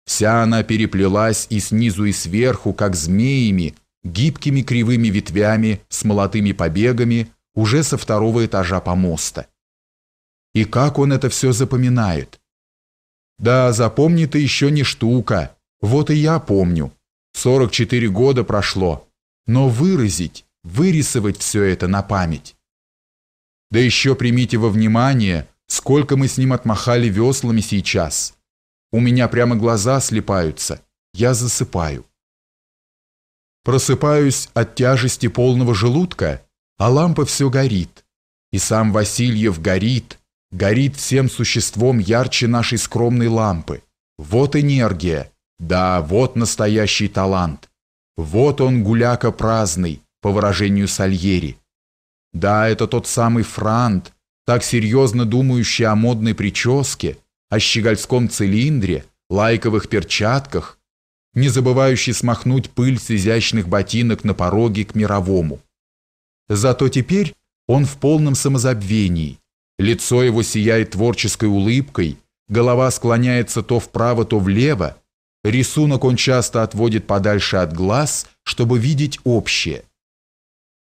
Вся она переплелась и снизу, и сверху, как змеями, гибкими кривыми ветвями с молотыми побегами уже со второго этажа помоста. И как он это все запоминает? Да, запомни-то еще не штука. Вот и я помню. 44 года прошло. Но выразить, вырисовать все это на память. Да еще примите во внимание, сколько мы с ним отмахали веслами сейчас. У меня прямо глаза слепаются. Я засыпаю. Просыпаюсь от тяжести полного желудка, а лампа все горит. И сам Васильев горит, горит всем существом ярче нашей скромной лампы. Вот энергия, да, вот настоящий талант. Вот он гуляка праздный, по выражению Сальери. Да, это тот самый Франт, так серьезно думающий о модной прическе, о щегольском цилиндре, лайковых перчатках, не забывающий смахнуть пыль с изящных ботинок на пороге к мировому. Зато теперь он в полном самозабвении. Лицо его сияет творческой улыбкой, голова склоняется то вправо, то влево. Рисунок он часто отводит подальше от глаз, чтобы видеть общее.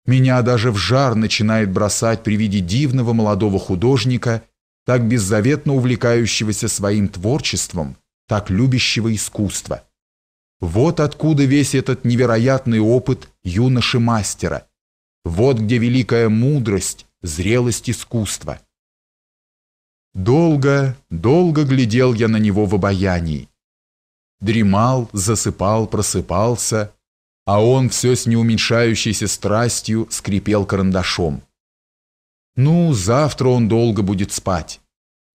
Меня даже в жар начинает бросать при виде дивного молодого художника, так беззаветно увлекающегося своим творчеством, так любящего искусство. Вот откуда весь этот невероятный опыт юноши-мастера. Вот где великая мудрость, зрелость искусства. Долго, долго глядел я на него в обаянии. Дремал, засыпал, просыпался, а он все с неуменьшающейся страстью скрипел карандашом. Ну, завтра он долго будет спать.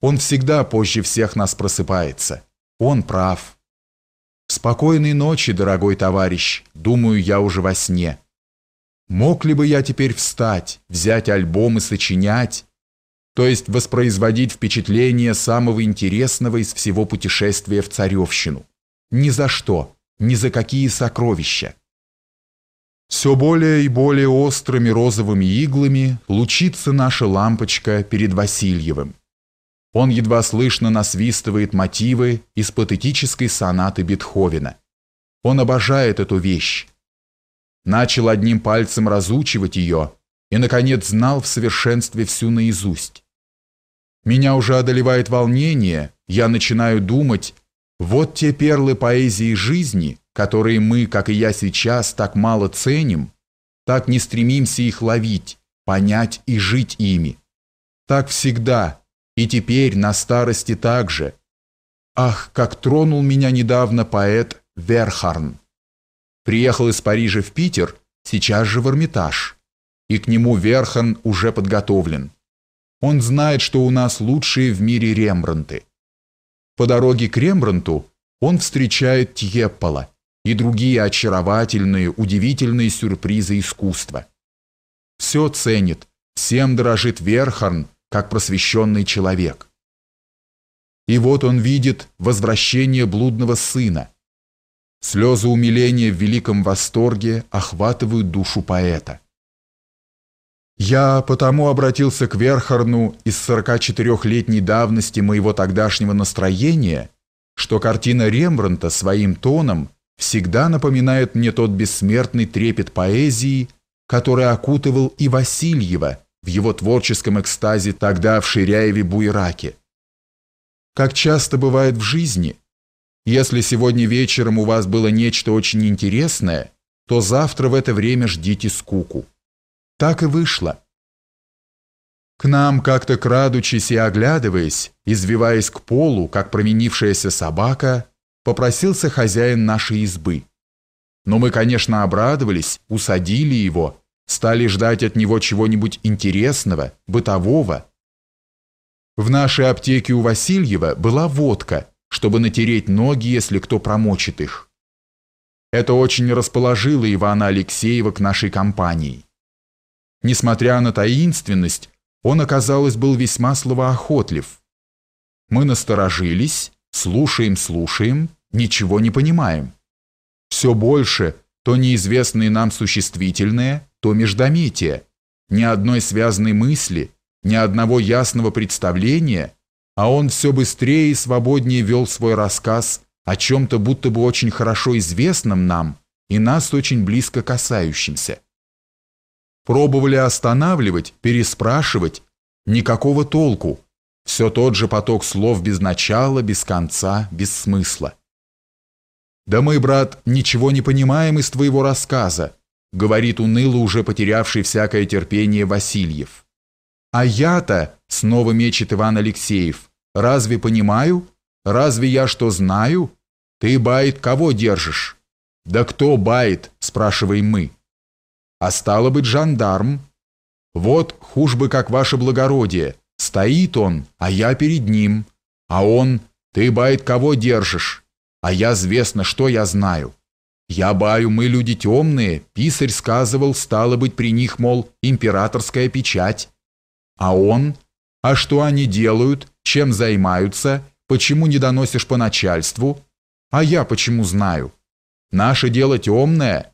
Он всегда позже всех нас просыпается. Он прав. Спокойной ночи, дорогой товарищ, думаю я уже во сне. Мог ли бы я теперь встать, взять альбом и сочинять, то есть воспроизводить впечатление самого интересного из всего путешествия в Царевщину? Ни за что, ни за какие сокровища. Все более и более острыми розовыми иглами лучится наша лампочка перед Васильевым. Он едва слышно насвистывает мотивы из патетической сонаты Бетховена. Он обожает эту вещь. Начал одним пальцем разучивать ее и, наконец, знал в совершенстве всю наизусть. Меня уже одолевает волнение, я начинаю думать, вот те перлы поэзии жизни, которые мы, как и я сейчас, так мало ценим, так не стремимся их ловить, понять и жить ими. Так всегда, и теперь на старости также. Ах, как тронул меня недавно поэт Верхарн. Приехал из Парижа в Питер, сейчас же в Эрмитаж. И к нему Верхарн уже подготовлен. Он знает, что у нас лучшие в мире Рембранты. По дороге к Рембранту он встречает Тьеппола и другие очаровательные, удивительные сюрпризы искусства. Все ценит, всем дорожит Верхарн, как просвещенный человек. И вот он видит возвращение блудного сына. Слезы умиления в великом восторге охватывают душу поэта. Я потому обратился к Верхарну из 44-летней давности моего тогдашнего настроения, что картина Рембрандта своим тоном всегда напоминает мне тот бессмертный трепет поэзии, который окутывал и Васильева, в его творческом экстазе тогда в Ширяеве-Буйраке. Как часто бывает в жизни, если сегодня вечером у вас было нечто очень интересное, то завтра в это время ждите скуку. Так и вышло. К нам, как-то крадучись и оглядываясь, извиваясь к полу, как променившаяся собака, попросился хозяин нашей избы. Но мы, конечно, обрадовались, усадили его, стали ждать от него чего-нибудь интересного, бытового. В нашей аптеке у Васильева была водка, чтобы натереть ноги, если кто промочит их. Это очень расположило Ивана Алексеева к нашей компании. Несмотря на таинственность, он, оказалось, был весьма словоохотлив. Мы насторожились, слушаем, слушаем, ничего не понимаем. Все больше то неизвестные нам существительные, то междометие. Ни одной связанной мысли, ни одного ясного представления, а он все быстрее и свободнее вел свой рассказ о чем-то будто бы очень хорошо известном нам и нас очень близко касающимся. Пробовали останавливать, переспрашивать, никакого толку, все тот же поток слов без начала, без конца, без смысла. «Да мы, брат, ничего не понимаем из твоего рассказа», говорит уныло уже потерявший всякое терпение Васильев. «А я-то», снова мечет Иван Алексеев, «разве понимаю? Разве я что знаю? Ты, Байт, кого держишь?» «Да кто Байт?» – спрашиваем мы. «А стало быть, жандарм». «Вот, хуже бы, как ваше благородие, стоит он, а я перед ним, а он, ты, Байт, кого держишь?» А я известно, что я знаю. Я баю, мы люди темные, писарь сказывал, стало быть при них, мол, императорская печать. А он? А что они делают? Чем займаются? Почему не доносишь по начальству? А я почему знаю? Наше дело темное.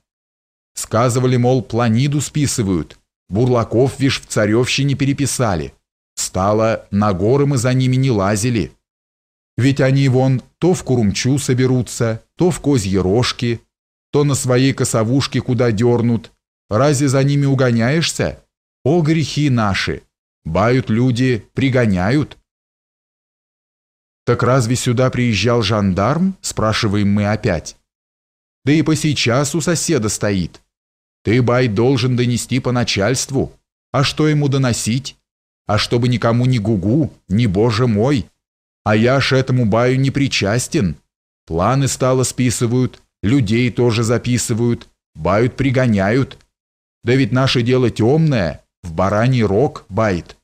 Сказывали, мол, планиду списывают. Бурлаков, вишь, в царевщине переписали. Стало, на горы мы за ними не лазили. Ведь они вон то в Курумчу соберутся, то в Козьи Рожки, то на своей косовушке куда дернут. Разве за ними угоняешься? О, грехи наши! Бают люди, пригоняют. Так разве сюда приезжал жандарм? Спрашиваем мы опять. Да и по сейчас у соседа стоит. Ты, бай, должен донести по начальству. А что ему доносить? А чтобы никому ни гугу, ни боже мой, а я ж этому баю не причастен. Планы стало списывают, людей тоже записывают, бают пригоняют. Да ведь наше дело темное, в бараний рог бает.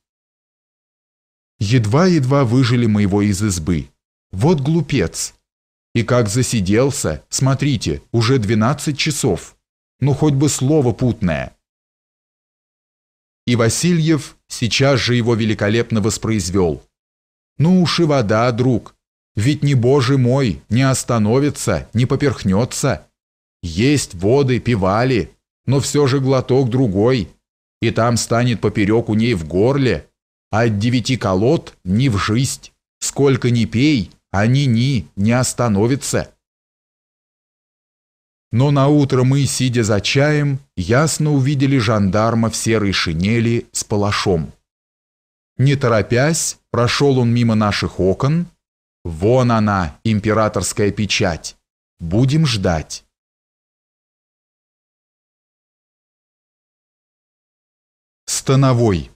Едва-едва выжили мы его из избы. Вот глупец. И как засиделся, смотрите, уже двенадцать часов. Ну хоть бы слово путное. И Васильев сейчас же его великолепно воспроизвел. Ну уж и вода, друг. Ведь не боже мой, не остановится, не поперхнется. Есть воды, пивали, но все же глоток другой, и там станет поперек у ней в горле, а от девяти колод ни в жизнь. Сколько ни пей, они ни не остановятся. Но на утро мы, сидя за чаем, ясно увидели жандарма в серой шинели с палашом. Не торопясь, прошел он мимо наших окон. Вон она, императорская печать. Будем ждать. Становой.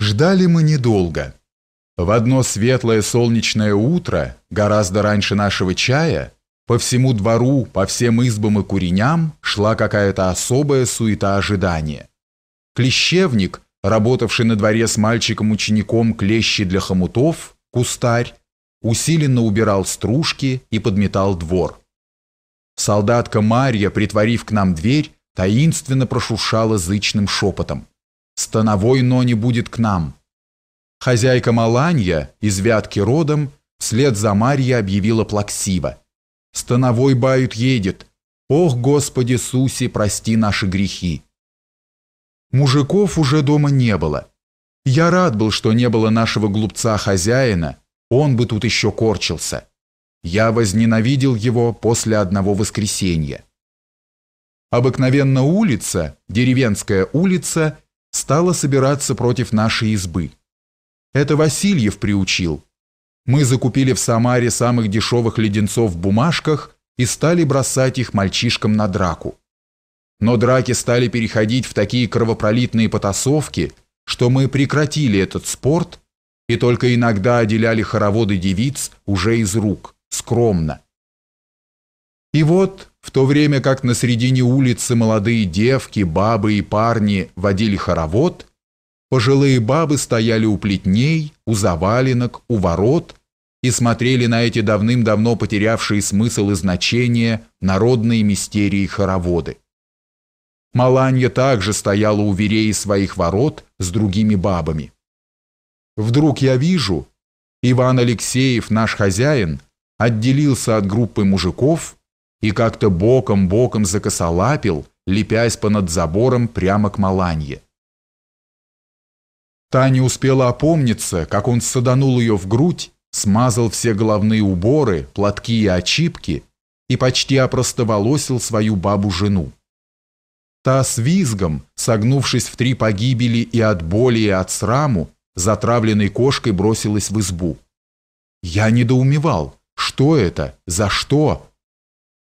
Ждали мы недолго. В одно светлое солнечное утро, гораздо раньше нашего чая, по всему двору, по всем избам и куреням шла какая-то особая суета ожидания. Клещевник, работавший на дворе с мальчиком-учеником клещи для хомутов, кустарь, усиленно убирал стружки и подметал двор. Солдатка Марья, притворив к нам дверь, таинственно прошуршала зычным шепотом. «Становой, но не будет к нам». Хозяйка Маланья, из Вятки родом, вслед за Марьей объявила плаксиво. «Становой бают едет. Ох, Господи Суси, прости наши грехи!» Мужиков уже дома не было. Я рад был, что не было нашего глупца-хозяина, он бы тут еще корчился. Я возненавидел его после одного воскресенья. Обыкновенно улица, деревенская улица, стала собираться против нашей избы. Это Васильев приучил. Мы закупили в Самаре самых дешевых леденцов в бумажках и стали бросать их мальчишкам на драку. Но драки стали переходить в такие кровопролитные потасовки, что мы прекратили этот спорт и только иногда отделяли хороводы девиц уже из рук, скромно. И вот, в то время как на середине улицы молодые девки, бабы и парни водили хоровод, пожилые бабы стояли у плетней, у заваленок, у ворот и смотрели на эти давным-давно потерявшие смысл и значение народные мистерии хороводы. Маланья также стояла у верей своих ворот с другими бабами. Вдруг я вижу, Иван Алексеев, наш хозяин, отделился от группы мужиков и как-то боком-боком закосолапил, лепясь понад забором прямо к Маланье. Та не успела опомниться, как он саданул ее в грудь, смазал все головные уборы, платки и очипки и почти опростоволосил свою бабу-жену. Та с визгом, согнувшись в три погибели и от боли, и от сраму, затравленной кошкой бросилась в избу. Я недоумевал, что это, за что?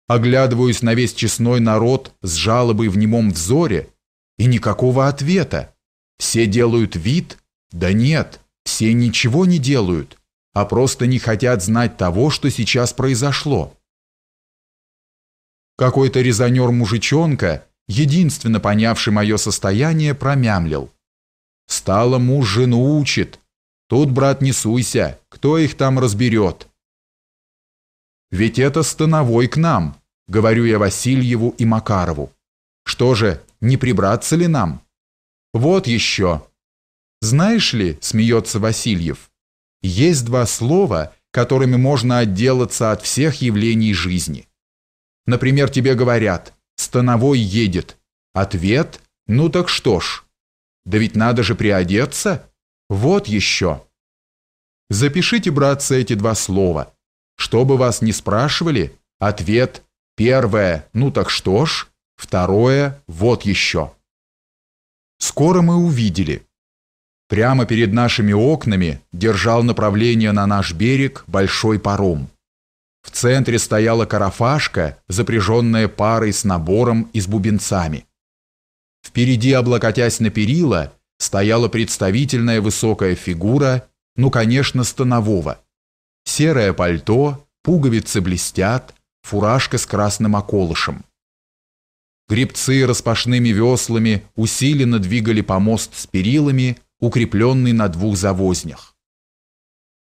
Оглядываюсь на весь честной народ с жалобой в немом взоре, и никакого ответа. Все делают вид? Да нет, все ничего не делают, а просто не хотят знать того, что сейчас произошло. Какой-то резонер-мужичонка, единственно понявший мое состояние, промямлил. «Стало муж жену учит. Тут, брат, не суйся, кто их там разберет?» «Ведь это становой к нам», — говорю я Васильеву и Макарову. «Что же, не прибраться ли нам?» «Вот еще». «Знаешь ли, — смеется Васильев, — есть два слова, которыми можно отделаться от всех явлений жизни. Например, тебе говорят «становой едет». Ответ «ну так что ж». Да ведь надо же приодеться. Вот еще. Запишите, братцы, эти два слова. Что бы вас ни спрашивали, ответ первое «ну так что ж», второе «вот еще». Скоро мы увидели. Прямо перед нашими окнами держал направление на наш берег большой паром. В центре стояла карафашка, запряженная парой с набором и с бубенцами. Впереди, облокотясь на перила, стояла представительная высокая фигура, ну, конечно, станового. Серое пальто, пуговицы блестят, фуражка с красным околышем. Гребцы распашными веслами усиленно двигали помост с перилами, укрепленный на двух завознях.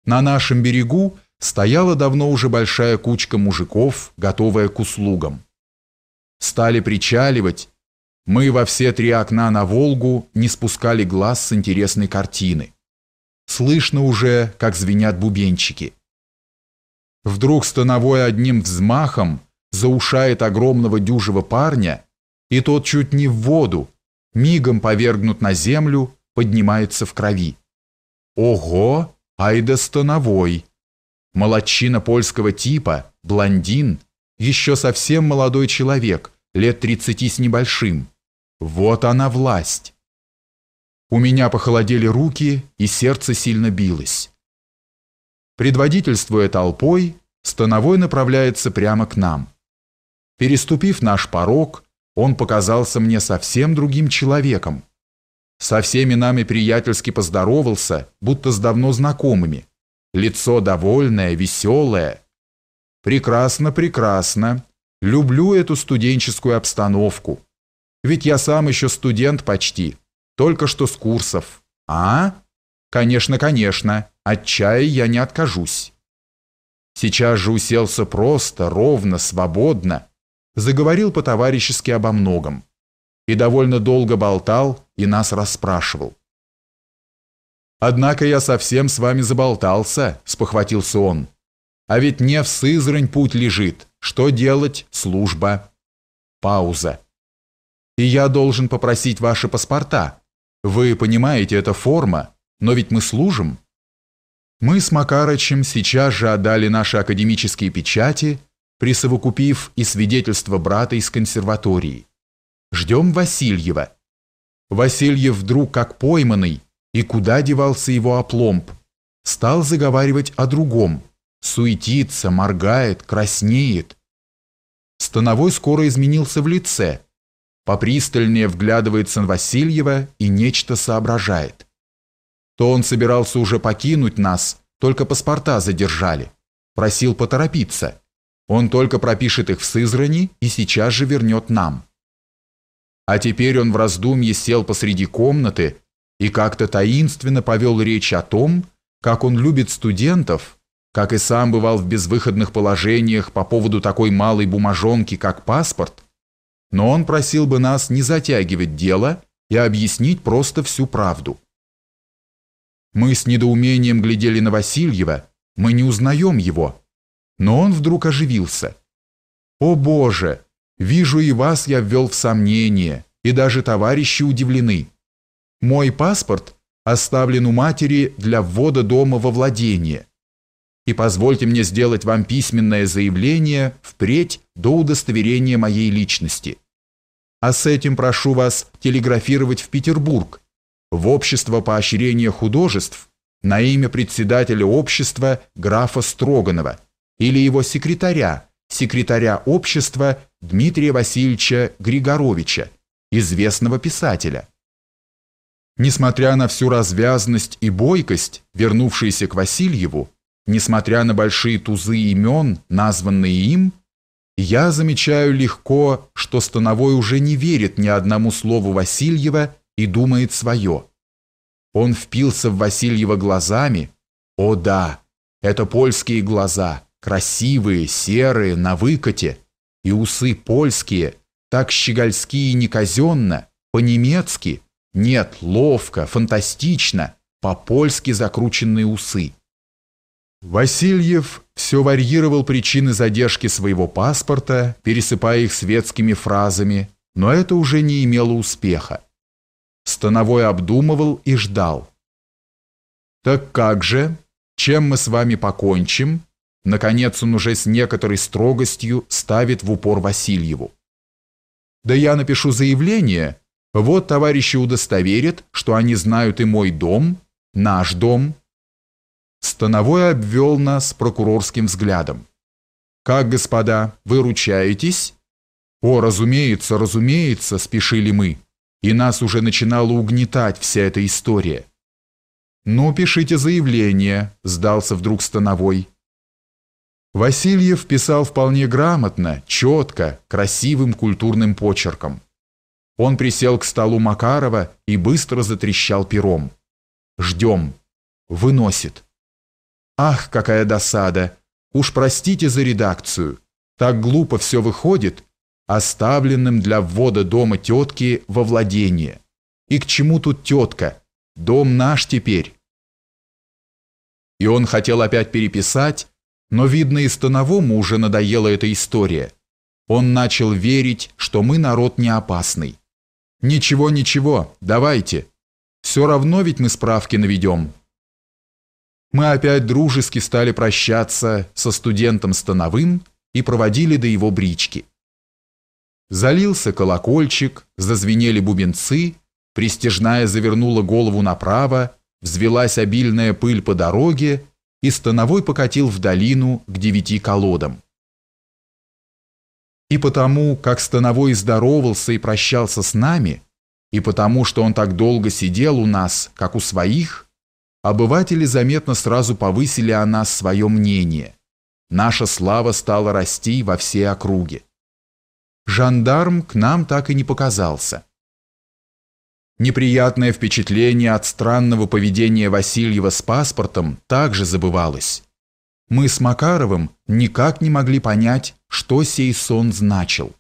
На нашем берегу стояла давно уже большая кучка мужиков, готовая к услугам. Стали причаливать. Мы во все три окна на Волгу не спускали глаз с интересной картины. Слышно уже, как звенят бубенчики. Вдруг становой одним взмахом заушает огромного дюжего парня, и тот чуть не в воду, мигом повергнут на землю, поднимается в крови. Ого, айда становой! Молодчина польского типа, блондин, еще совсем молодой человек, лет тридцати с небольшим. Вот она власть. У меня похолодели руки, и сердце сильно билось. Предводительствуя толпой, Становой направляется прямо к нам. Переступив наш порог, он показался мне совсем другим человеком. Со всеми нами приятельски поздоровался, будто с давно знакомыми. Лицо довольное, веселое. Прекрасно, прекрасно. Люблю эту студенческую обстановку. Ведь я сам еще студент почти, только что с курсов. А? Конечно, конечно, от чая я не откажусь. Сейчас же уселся просто, ровно, свободно, заговорил по-товарищески обо многом. И довольно долго болтал и нас расспрашивал. «Однако я совсем с вами заболтался», — спохватился он. «А ведь не в Сызрань путь лежит. Что делать? Служба». Пауза. «И я должен попросить ваши паспорта. Вы понимаете, это форма, но ведь мы служим». Мы с Макарычем сейчас же отдали наши академические печати, присовокупив и свидетельство брата из консерватории. Ждем Васильева. Васильев вдруг как пойманный, и куда девался его опломб, стал заговаривать о другом, суетится, моргает, краснеет. Становой скоро изменился в лице, попристальнее вглядывается на Васильева и нечто соображает. То он собирался уже покинуть нас, только паспорта задержали. Просил поторопиться. Он только пропишет их в Сызрани и сейчас же вернет нам. А теперь он в раздумье сел посреди комнаты и как-то таинственно повел речь о том, как он любит студентов, как и сам бывал в безвыходных положениях по поводу такой малой бумажонки, как паспорт, но он просил бы нас не затягивать дело и объяснить просто всю правду. Мы с недоумением глядели на Васильева, мы не узнаем его. Но он вдруг оживился. «О Боже! Вижу, и вас я ввел в сомнение, и даже товарищи удивлены. Мой паспорт оставлен у матери для ввода дома во владение. И позвольте мне сделать вам письменное заявление впредь до удостоверения моей личности. А с этим прошу вас телеграфировать в Петербург, в Общество поощрения художеств на имя председателя общества графа Строганова или его секретаря, секретаря общества Дмитрия Васильевича Григоровича, известного писателя. Несмотря на всю развязность и бойкость, вернувшиеся к Васильеву, несмотря на большие тузы имен, названные им, я замечаю легко, что Становой уже не верит ни одному слову Васильева и думает свое. Он впился в Васильева глазами. О да, это польские глаза, красивые, серые, на выкате, и усы польские, так щегольские неказенно, по-немецки, нет, ловко, фантастично, по-польски закрученные усы. Васильев все варьировал причины задержки своего паспорта, пересыпая их светскими фразами, но это уже не имело успеха. Становой обдумывал и ждал. «Так как же? Чем мы с вами покончим?» Наконец он уже с некоторой строгостью ставит в упор Васильеву. «Да я напишу заявление. Вот товарищи удостоверят, что они знают и мой дом, наш дом». Становой обвел нас прокурорским взглядом. «Как, господа, вы ручаетесь?» «О, разумеется, разумеется», — спешили мы и нас уже начинала угнетать вся эта история. «Ну, пишите заявление», — сдался вдруг Становой. Васильев писал вполне грамотно, четко, красивым культурным почерком. Он присел к столу Макарова и быстро затрещал пером. «Ждем. Выносит». «Ах, какая досада! Уж простите за редакцию. Так глупо все выходит, оставленным для ввода дома тетки во владение. И к чему тут тетка? Дом наш теперь. И он хотел опять переписать, но, видно, и Становому уже надоела эта история. Он начал верить, что мы народ не опасный. «Ничего, ничего, давайте. Все равно ведь мы справки наведем». Мы опять дружески стали прощаться со студентом Становым и проводили до его брички. Залился колокольчик, зазвенели бубенцы, пристежная завернула голову направо, взвелась обильная пыль по дороге, и становой покатил в долину к девяти колодам. И потому, как становой здоровался и прощался с нами, и потому, что он так долго сидел у нас, как у своих, обыватели заметно сразу повысили о нас свое мнение. Наша слава стала расти во всей округе жандарм к нам так и не показался. Неприятное впечатление от странного поведения Васильева с паспортом также забывалось. Мы с Макаровым никак не могли понять, что сей сон значил.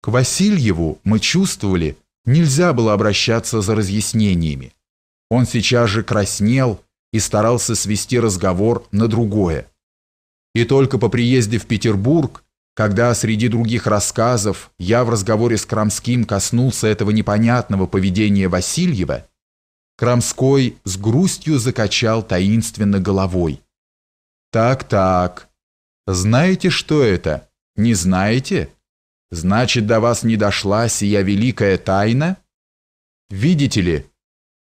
К Васильеву мы чувствовали, нельзя было обращаться за разъяснениями. Он сейчас же краснел и старался свести разговор на другое. И только по приезде в Петербург когда среди других рассказов я в разговоре с Крамским коснулся этого непонятного поведения Васильева, Крамской с грустью закачал таинственно головой. «Так-так, знаете, что это? Не знаете? Значит, до вас не дошла сия великая тайна? Видите ли,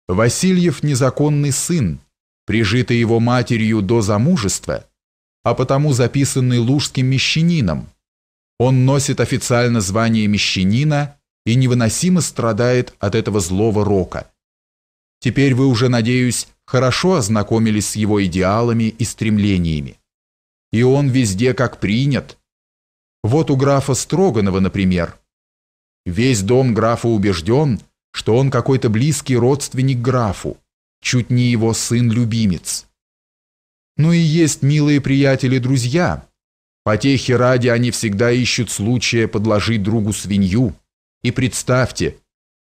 Васильев незаконный сын, прижитый его матерью до замужества, а потому записанный лужским мещанином, он носит официально звание мещанина и невыносимо страдает от этого злого рока. Теперь вы уже, надеюсь, хорошо ознакомились с его идеалами и стремлениями. И он везде как принят. Вот у графа Строганова, например. Весь дом графа убежден, что он какой-то близкий родственник графу, чуть не его сын-любимец. Ну и есть милые приятели-друзья, Потехи ради они всегда ищут случая подложить другу свинью. И представьте,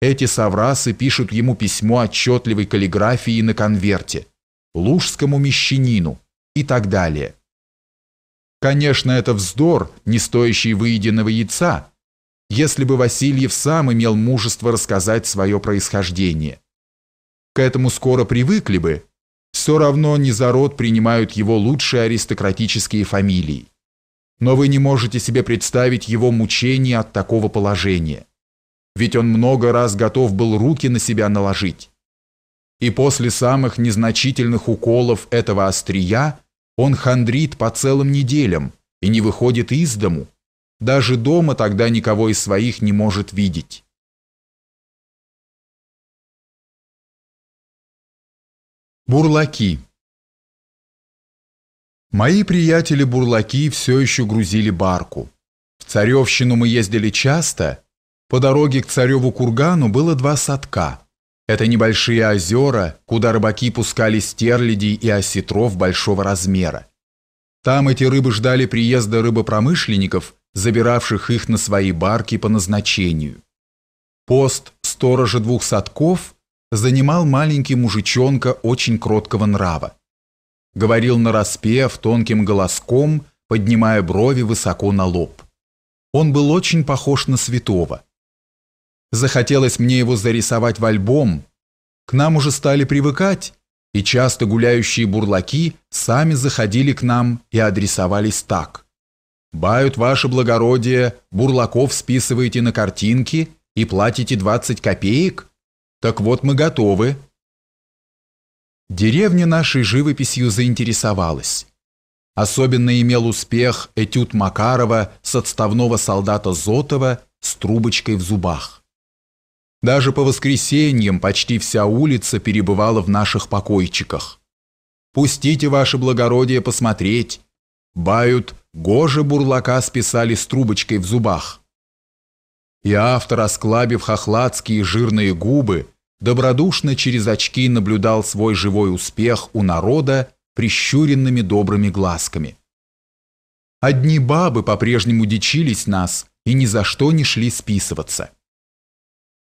эти соврасы пишут ему письмо отчетливой каллиграфии на конверте. Лужскому мещанину – и так далее. Конечно, это вздор, не стоящий выеденного яйца, если бы Васильев сам имел мужество рассказать свое происхождение. К этому скоро привыкли бы, все равно не за род принимают его лучшие аристократические фамилии. Но вы не можете себе представить его мучения от такого положения. Ведь он много раз готов был руки на себя наложить. И после самых незначительных уколов этого острия он хандрит по целым неделям и не выходит из дому. Даже дома тогда никого из своих не может видеть. Бурлаки Мои приятели-бурлаки все еще грузили барку. В Царевщину мы ездили часто. По дороге к Цареву кургану было два садка. Это небольшие озера, куда рыбаки пускали стерлядей и осетров большого размера. Там эти рыбы ждали приезда рыбопромышленников, забиравших их на свои барки по назначению. Пост сторожа двух садков занимал маленький мужичонка очень кроткого нрава. Говорил нараспев тонким голоском, поднимая брови высоко на лоб. Он был очень похож на святого. Захотелось мне его зарисовать в альбом. К нам уже стали привыкать, и часто гуляющие бурлаки сами заходили к нам и адресовались так. «Бают, ваше благородие, бурлаков списываете на картинки и платите 20 копеек?» Так вот мы готовы. Деревня нашей живописью заинтересовалась. Особенно имел успех этюд Макарова с отставного солдата Зотова с трубочкой в зубах. Даже по воскресеньям почти вся улица перебывала в наших покойчиках. Пустите, ваше благородие, посмотреть. Бают, гоже бурлака списали с трубочкой в зубах. И автор, осклабив хохладские жирные губы, добродушно через очки наблюдал свой живой успех у народа прищуренными добрыми глазками. Одни бабы по-прежнему дичились нас и ни за что не шли списываться.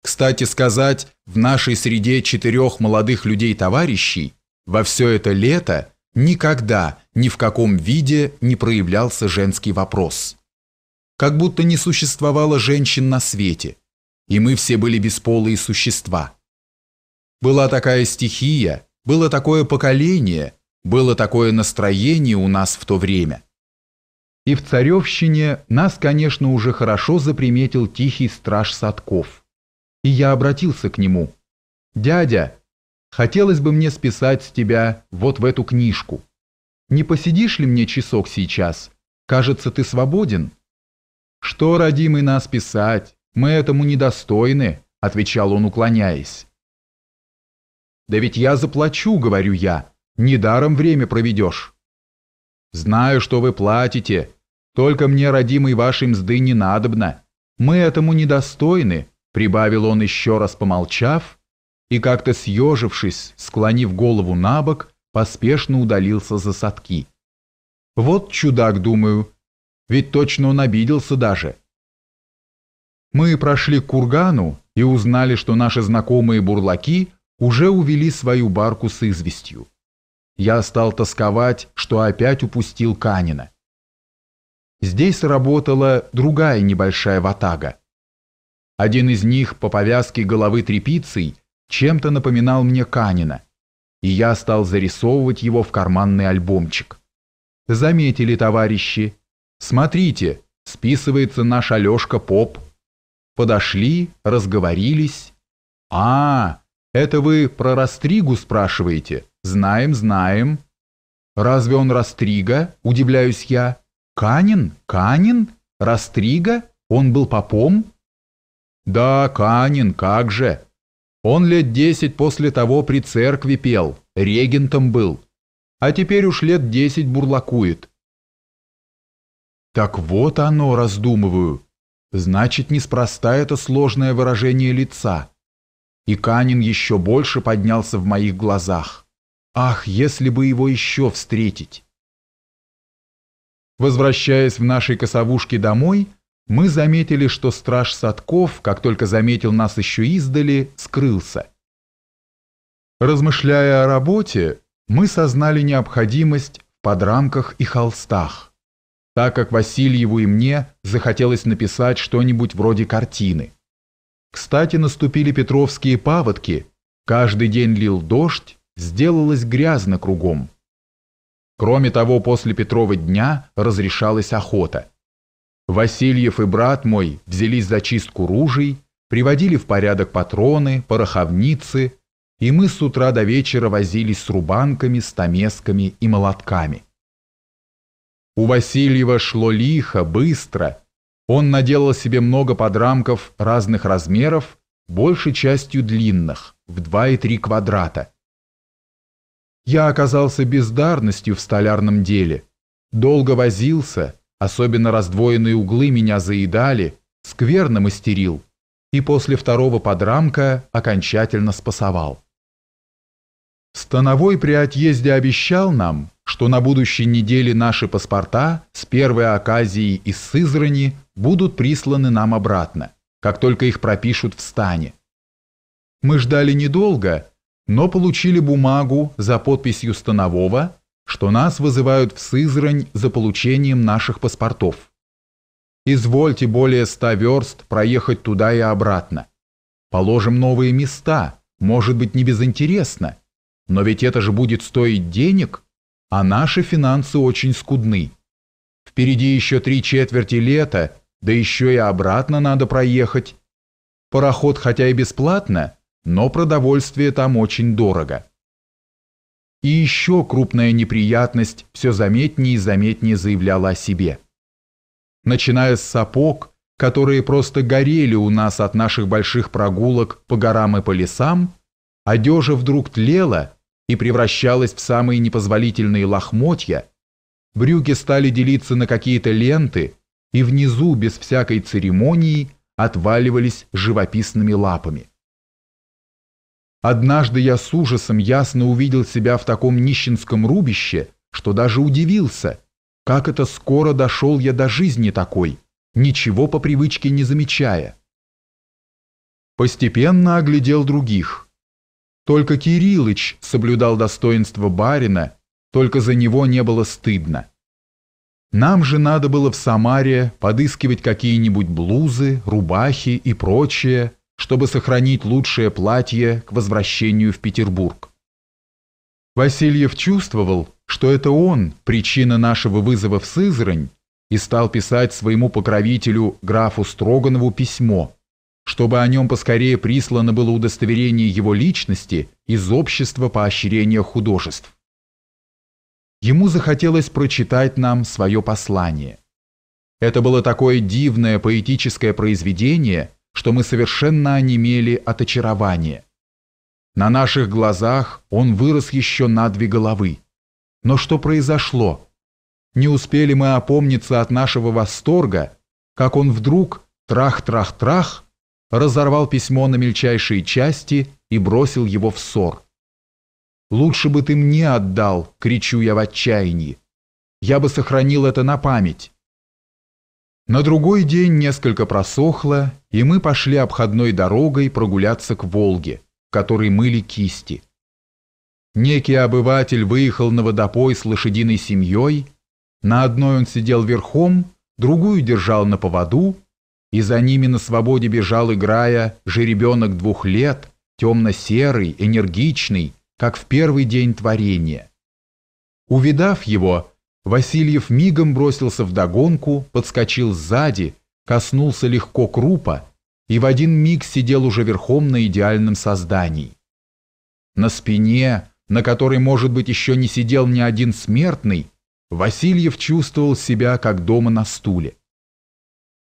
Кстати сказать, в нашей среде четырех молодых людей-товарищей во все это лето никогда ни в каком виде не проявлялся женский вопрос. Как будто не существовало женщин на свете, и мы все были бесполые существа. Была такая стихия, было такое поколение, было такое настроение у нас в то время. И в Царевщине нас, конечно, уже хорошо заприметил тихий страж Садков. И я обратился к нему. «Дядя, хотелось бы мне списать с тебя вот в эту книжку. Не посидишь ли мне часок сейчас? Кажется, ты свободен?» «Что, родимый, нас писать? Мы этому недостойны», — отвечал он, уклоняясь. Да ведь я заплачу, говорю я. Недаром время проведешь. Знаю, что вы платите. Только мне, родимый, вашей мзды не надобно. Мы этому недостойны, прибавил он еще раз помолчав, и как-то съежившись, склонив голову на бок, поспешно удалился за садки. Вот чудак, думаю, ведь точно он обиделся даже. Мы прошли к кургану и узнали, что наши знакомые бурлаки уже увели свою барку с известью. Я стал тосковать, что опять упустил Канина. Здесь работала другая небольшая ватага. Один из них по повязке головы тряпицей чем-то напоминал мне Канина, и я стал зарисовывать его в карманный альбомчик. Заметили, товарищи. Смотрите, списывается наш Алешка Поп. Подошли, разговорились. А, «Это вы про Растригу спрашиваете?» «Знаем, знаем». «Разве он Растрига?» – удивляюсь я. «Канин? Канин? Растрига? Он был попом?» «Да, Канин, как же. Он лет десять после того при церкви пел, регентом был. А теперь уж лет десять бурлакует». «Так вот оно, раздумываю. Значит, неспроста это сложное выражение лица» и Канин еще больше поднялся в моих глазах. Ах, если бы его еще встретить! Возвращаясь в нашей косовушке домой, мы заметили, что страж Садков, как только заметил нас еще издали, скрылся. Размышляя о работе, мы сознали необходимость подрамках и холстах, так как Васильеву и мне захотелось написать что-нибудь вроде картины. Кстати, наступили петровские паводки, каждый день лил дождь, сделалось грязно кругом. Кроме того, после Петрова дня разрешалась охота. Васильев и брат мой взялись за чистку ружей, приводили в порядок патроны, пороховницы, и мы с утра до вечера возились с рубанками, стамесками и молотками. У Васильева шло лихо, быстро. Он наделал себе много подрамков разных размеров, большей частью длинных, в два и три квадрата. Я оказался бездарностью в столярном деле. Долго возился, особенно раздвоенные углы меня заедали, скверно мастерил, и после второго подрамка окончательно спасовал. Становой при отъезде обещал нам, что на будущей неделе наши паспорта с первой оказией из Сызрани будут присланы нам обратно, как только их пропишут в стане. Мы ждали недолго, но получили бумагу за подписью Станового, что нас вызывают в Сызрань за получением наших паспортов. Извольте более ста верст проехать туда и обратно. Положим новые места, может быть, не безинтересно, но ведь это же будет стоить денег, а наши финансы очень скудны. Впереди еще три четверти лета, да еще и обратно надо проехать. Пароход хотя и бесплатно, но продовольствие там очень дорого. И еще крупная неприятность все заметнее и заметнее заявляла о себе. Начиная с сапог, которые просто горели у нас от наших больших прогулок по горам и по лесам, одежа вдруг тлела и превращалась в самые непозволительные лохмотья, брюки стали делиться на какие-то ленты, и внизу, без всякой церемонии, отваливались живописными лапами. Однажды я с ужасом ясно увидел себя в таком нищенском рубище, что даже удивился, как это скоро дошел я до жизни такой, ничего по привычке не замечая. Постепенно оглядел других. Только Кириллыч соблюдал достоинство барина, только за него не было стыдно. Нам же надо было в Самаре подыскивать какие-нибудь блузы, рубахи и прочее, чтобы сохранить лучшее платье к возвращению в Петербург. Васильев чувствовал, что это он причина нашего вызова в Сызрань, и стал писать своему покровителю графу Строганову письмо, чтобы о нем поскорее прислано было удостоверение его личности из общества поощрения художеств. Ему захотелось прочитать нам свое послание. Это было такое дивное поэтическое произведение, что мы совершенно онемели от очарования. На наших глазах он вырос еще на две головы. Но что произошло? Не успели мы опомниться от нашего восторга, как он вдруг трах-трах-трах разорвал письмо на мельчайшие части и бросил его в ссор. «Лучше бы ты мне отдал!» — кричу я в отчаянии. «Я бы сохранил это на память». На другой день несколько просохло, и мы пошли обходной дорогой прогуляться к Волге, которой мыли кисти. Некий обыватель выехал на водопой с лошадиной семьей, на одной он сидел верхом, другую держал на поводу, и за ними на свободе бежал, играя, жеребенок двух лет, темно-серый, энергичный, как в первый день творения. Увидав его, Васильев мигом бросился в догонку, подскочил сзади, коснулся легко крупа и в один миг сидел уже верхом на идеальном создании. На спине, на которой, может быть, еще не сидел ни один смертный, Васильев чувствовал себя как дома на стуле.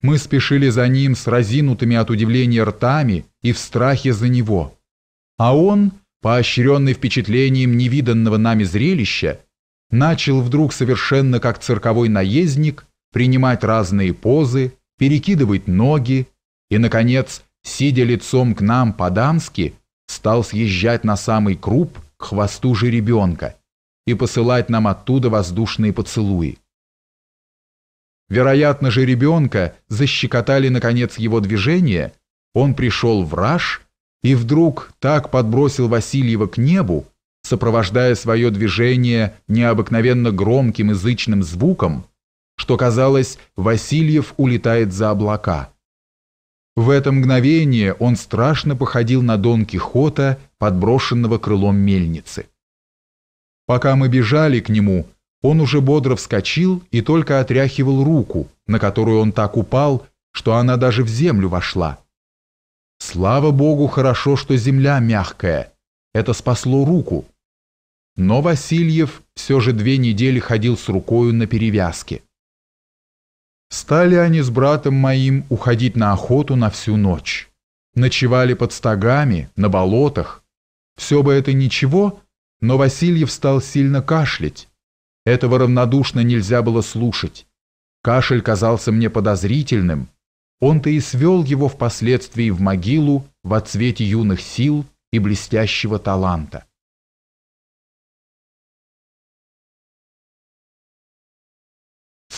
Мы спешили за ним с разинутыми от удивления ртами и в страхе за него. А он, поощренный впечатлением невиданного нами зрелища, начал вдруг совершенно как цирковой наездник принимать разные позы, перекидывать ноги и, наконец, сидя лицом к нам по-дамски, стал съезжать на самый круп к хвосту жеребенка и посылать нам оттуда воздушные поцелуи. Вероятно же ребенка защекотали наконец его движение, он пришел в раж и вдруг так подбросил Васильева к небу, сопровождая свое движение необыкновенно громким язычным звуком, что казалось, Васильев улетает за облака. В это мгновение он страшно походил на Дон Кихота, подброшенного крылом мельницы. Пока мы бежали к нему, он уже бодро вскочил и только отряхивал руку, на которую он так упал, что она даже в землю вошла. Слава Богу, хорошо, что земля мягкая. Это спасло руку. Но Васильев все же две недели ходил с рукою на перевязке. Стали они с братом моим уходить на охоту на всю ночь. Ночевали под стогами, на болотах. Все бы это ничего, но Васильев стал сильно кашлять. Этого равнодушно нельзя было слушать. Кашель казался мне подозрительным. Он-то и свел его впоследствии в могилу в отцвете юных сил и блестящего таланта.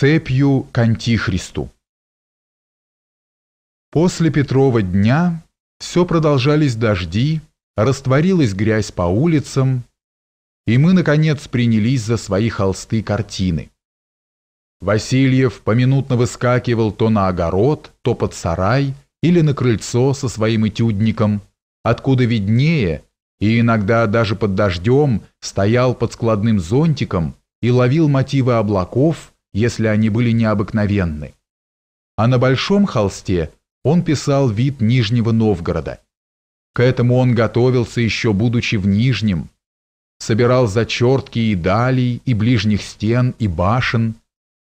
Цепью к Антихристу После Петрова дня все продолжались дожди, растворилась грязь по улицам, и мы, наконец, принялись за свои холсты картины. Васильев поминутно выскакивал то на огород, то под сарай или на крыльцо со своим этюдником, откуда виднее, и иногда даже под дождем стоял под складным зонтиком и ловил мотивы облаков, если они были необыкновенны. А на большом холсте он писал вид Нижнего Новгорода. К этому он готовился еще будучи в Нижнем, собирал зачертки и далей, и ближних стен, и башен.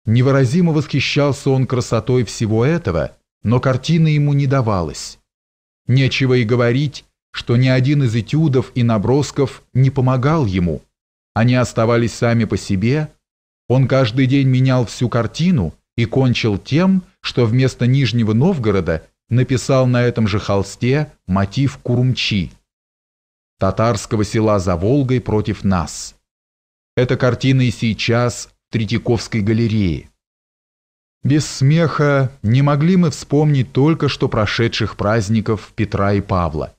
Невыразимо восхищался он красотой всего этого, но картина ему не давалась. Нечего и говорить, что ни один из этюдов и набросков не помогал ему. Они оставались сами по себе. Он каждый день менял всю картину и кончил тем, что вместо Нижнего Новгорода написал на этом же холсте мотив Курумчи – татарского села за Волгой против нас. Эта картина и сейчас в Третьяковской галерее. Без смеха не могли мы вспомнить только что прошедших праздников Петра и Павла.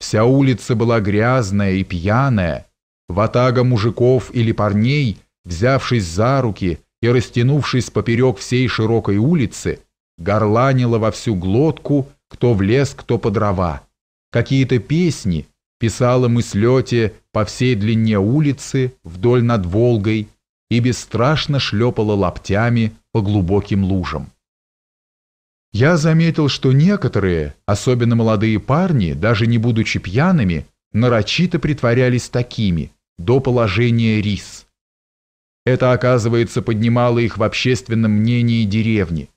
Вся улица была грязная и пьяная, ватага мужиков или парней, взявшись за руки и растянувшись поперек всей широкой улицы, горланила во всю глотку, кто в лес, кто по дрова. Какие-то песни, писала мыслете по всей длине улицы вдоль над Волгой и бесстрашно шлепала лаптями по глубоким лужам. Я заметил, что некоторые, особенно молодые парни, даже не будучи пьяными, нарочито притворялись такими, до положения рис. Это, оказывается, поднимало их в общественном мнении деревни.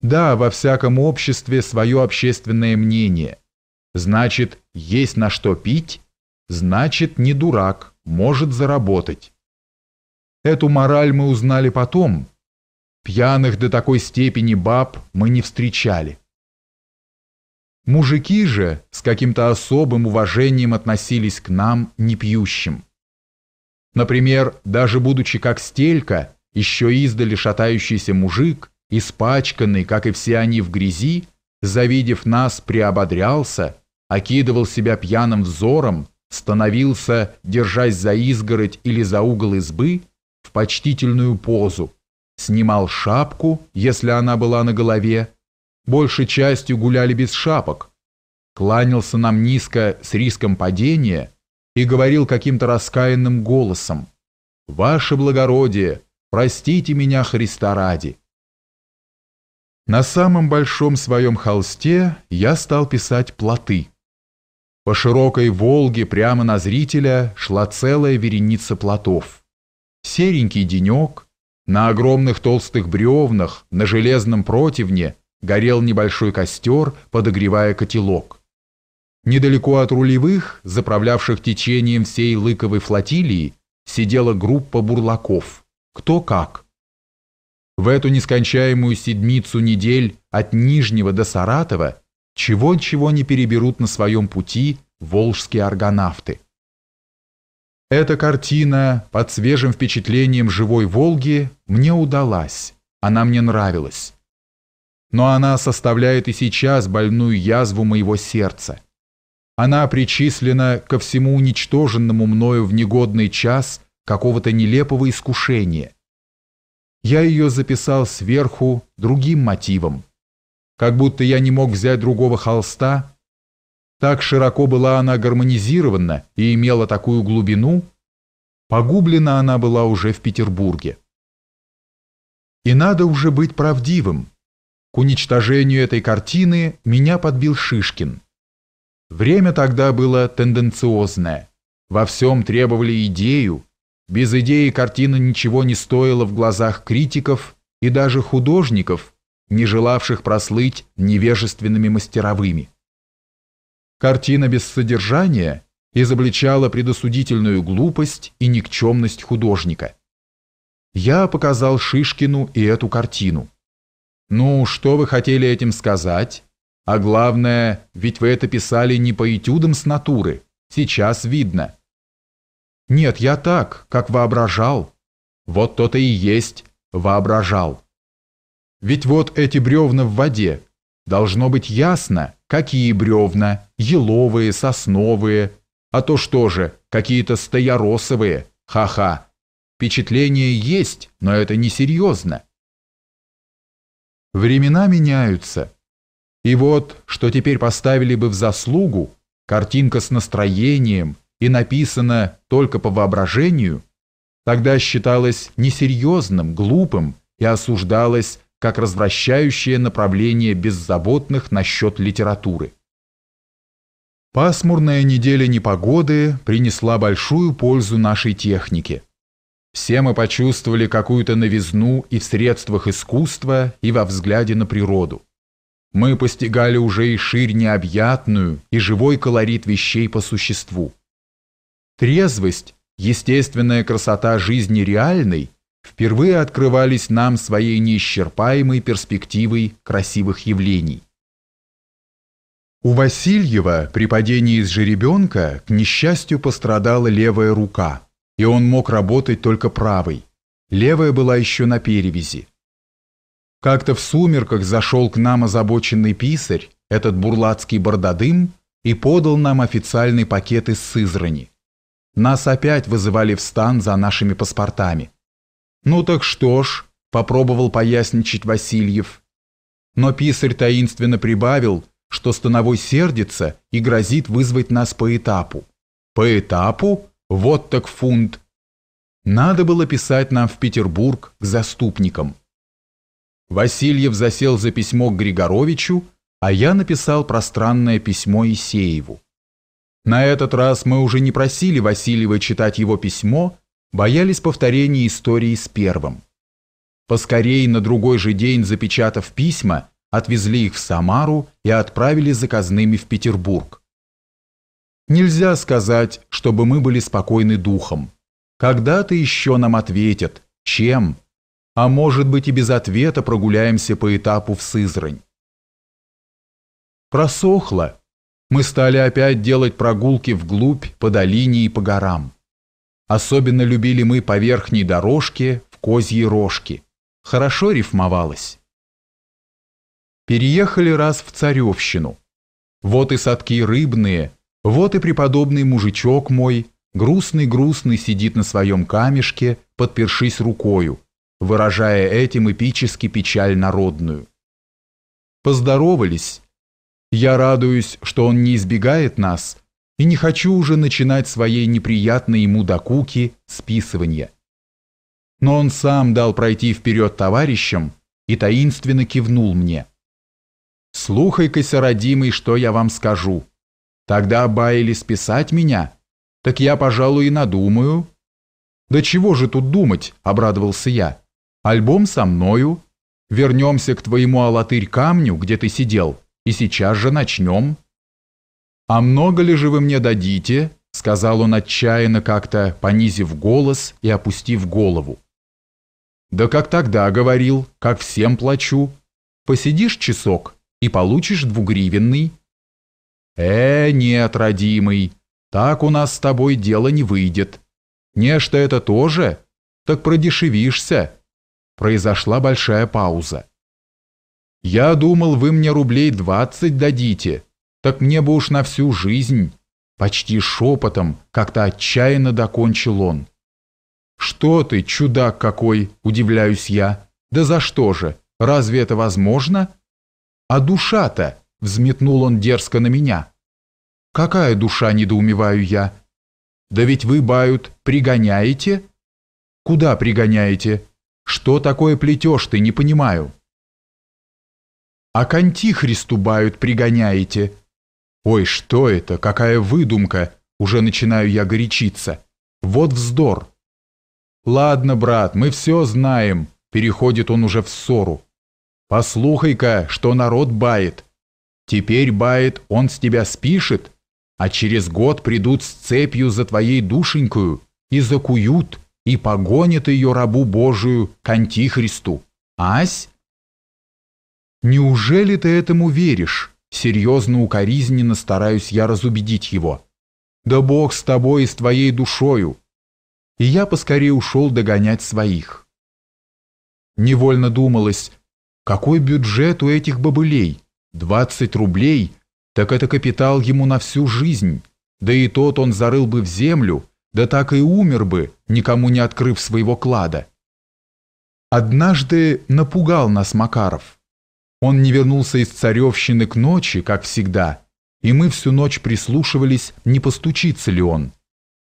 Да, во всяком обществе свое общественное мнение – Значит, есть на что пить, значит, не дурак, может заработать. Эту мораль мы узнали потом. Пьяных до такой степени баб мы не встречали. Мужики же с каким-то особым уважением относились к нам, не пьющим. Например, даже будучи как стелька, еще издали шатающийся мужик, испачканный, как и все они в грязи, завидев нас, приободрялся, окидывал себя пьяным взором, становился, держась за изгородь или за угол избы, в почтительную позу, снимал шапку, если она была на голове, большей частью гуляли без шапок, кланялся нам низко с риском падения и говорил каким-то раскаянным голосом «Ваше благородие, простите меня Христа ради». На самом большом своем холсте я стал писать плоты. По широкой Волге прямо на зрителя шла целая вереница плотов. Серенький денек, на огромных толстых бревнах, на железном противне горел небольшой костер, подогревая котелок. Недалеко от рулевых, заправлявших течением всей лыковой флотилии, сидела группа бурлаков. Кто как – в эту нескончаемую седмицу недель от Нижнего до Саратова чего-чего не переберут на своем пути волжские аргонавты. Эта картина под свежим впечатлением живой Волги мне удалась, она мне нравилась. Но она составляет и сейчас больную язву моего сердца. Она причислена ко всему уничтоженному мною в негодный час какого-то нелепого искушения. Я ее записал сверху другим мотивом. Как будто я не мог взять другого холста. Так широко была она гармонизирована и имела такую глубину. Погублена она была уже в Петербурге. И надо уже быть правдивым. К уничтожению этой картины меня подбил Шишкин. Время тогда было тенденциозное. Во всем требовали идею. Без идеи картина ничего не стоила в глазах критиков и даже художников, не желавших прослыть невежественными мастеровыми. Картина без содержания изобличала предосудительную глупость и никчемность художника. Я показал Шишкину и эту картину. «Ну, что вы хотели этим сказать? А главное, ведь вы это писали не по этюдам с натуры. Сейчас видно». «Нет, я так, как воображал». «Вот то-то и есть, воображал». «Ведь вот эти бревна в воде. Должно быть ясно, какие бревна, еловые, сосновые, а то что же, какие-то стояросовые, ха-ха». Впечатление есть, но это несерьезно. Времена меняются. И вот, что теперь поставили бы в заслугу, картинка с настроением и написана только по воображению, тогда считалось несерьезным, глупым и осуждалось как развращающее направление беззаботных насчет литературы. Пасмурная неделя непогоды принесла большую пользу нашей технике. Все мы почувствовали какую-то новизну и в средствах искусства, и во взгляде на природу. Мы постигали уже и ширь необъятную, и живой колорит вещей по существу. Трезвость, естественная красота жизни реальной впервые открывались нам своей неисчерпаемой перспективой красивых явлений. У Васильева при падении из жеребенка к несчастью пострадала левая рука – и он мог работать только правой. Левая была еще на перевязи. Как-то в сумерках зашел к нам озабоченный писарь, этот бурлацкий бордадым, и подал нам официальный пакет из Сызрани. Нас опять вызывали в стан за нашими паспортами. «Ну так что ж», — попробовал поясничать Васильев. Но писарь таинственно прибавил, что становой сердится и грозит вызвать нас по этапу. «По этапу?» Вот так фунт. Надо было писать нам в Петербург к заступникам. Васильев засел за письмо к Григоровичу, а я написал пространное письмо Исееву. На этот раз мы уже не просили Васильева читать его письмо, боялись повторения истории с первым. Поскорей на другой же день, запечатав письма, отвезли их в Самару и отправили заказными в Петербург. Нельзя сказать, чтобы мы были спокойны духом. Когда-то еще нам ответят, чем, а может быть и без ответа прогуляемся по этапу в Сызрань. Просохло. Мы стали опять делать прогулки вглубь, по долине и по горам. Особенно любили мы по верхней дорожке в козьей рожке. Хорошо рифмовалось. Переехали раз в Царевщину. Вот и садки рыбные – вот и преподобный мужичок мой, грустный-грустный сидит на своем камешке, подпершись рукою, выражая этим эпически печаль народную. Поздоровались. Я радуюсь, что он не избегает нас, и не хочу уже начинать своей неприятной ему докуки списывания. Но он сам дал пройти вперед товарищам и таинственно кивнул мне. «Слухай-ка, родимый, что я вам скажу». Тогда баяли списать меня? Так я, пожалуй, и надумаю. Да чего же тут думать, обрадовался я. Альбом со мною. Вернемся к твоему алатырь камню, где ты сидел, и сейчас же начнем. А много ли же вы мне дадите? Сказал он отчаянно как-то, понизив голос и опустив голову. Да как тогда говорил, как всем плачу. Посидишь часок и получишь двугривенный. «Э, нет, родимый, так у нас с тобой дело не выйдет. Нечто это тоже? Так продешевишься». Произошла большая пауза. «Я думал, вы мне рублей двадцать дадите. так мне бы уж на всю жизнь. Почти шепотом, как-то отчаянно докончил он. «Что ты, чудак какой!» – удивляюсь я. «Да за что же? Разве это возможно?» «А душа-то!» – взметнул он дерзко на меня. «Какая душа?» – недоумеваю я. «Да ведь вы, Бают, пригоняете?» «Куда пригоняете? Что такое плетешь ты, не понимаю?» «А к антихристу, Бают, пригоняете?» «Ой, что это? Какая выдумка!» Уже начинаю я горячиться. «Вот вздор!» «Ладно, брат, мы все знаем», — переходит он уже в ссору. «Послухай-ка, что народ бает. Теперь бает, он с тебя спишет, а через год придут с цепью за твоей душенькою и закуют, и погонят ее рабу Божию к Антихристу. Ась?» «Неужели ты этому веришь?» Серьезно укоризненно стараюсь я разубедить его. «Да Бог с тобой и с твоей душою!» И я поскорее ушел догонять своих. Невольно думалось, какой бюджет у этих бобылей? 20 рублей? Так это капитал ему на всю жизнь. Да и тот он зарыл бы в землю, да так и умер бы, никому не открыв своего клада. Однажды напугал нас Макаров. Он не вернулся из Царевщины к ночи, как всегда, и мы всю ночь прислушивались, не постучится ли он.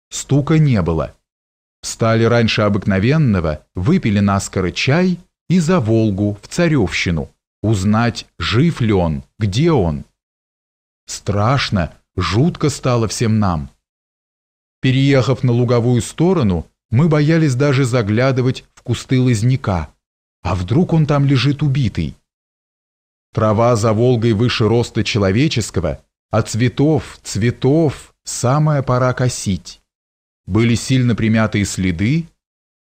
Стука не было. Встали раньше обыкновенного, выпили наскоро чай и за Волгу, в Царевщину, узнать, жив ли он, где он. Страшно, жутко стало всем нам. Переехав на луговую сторону, мы боялись даже заглядывать в кусты лозняка. А вдруг он там лежит убитый? Трава за Волгой выше роста человеческого, а цветов, цветов самая пора косить. Были сильно примятые следы.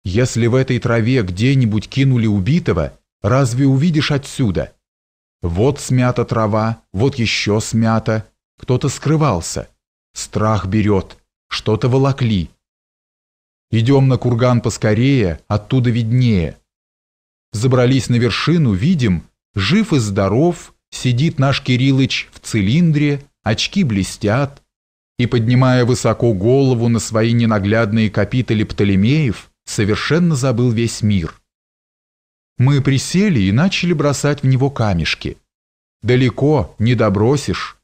Если в этой траве где-нибудь кинули убитого, разве увидишь отсюда? Вот смята трава, вот еще смята. Кто-то скрывался. Страх берет. Что-то волокли. Идем на курган поскорее, оттуда виднее. Забрались на вершину, видим, Жив и здоров, сидит наш Кириллыч в цилиндре, очки блестят, и, поднимая высоко голову на свои ненаглядные капители Птолемеев, совершенно забыл весь мир. Мы присели и начали бросать в него камешки. Далеко не добросишь.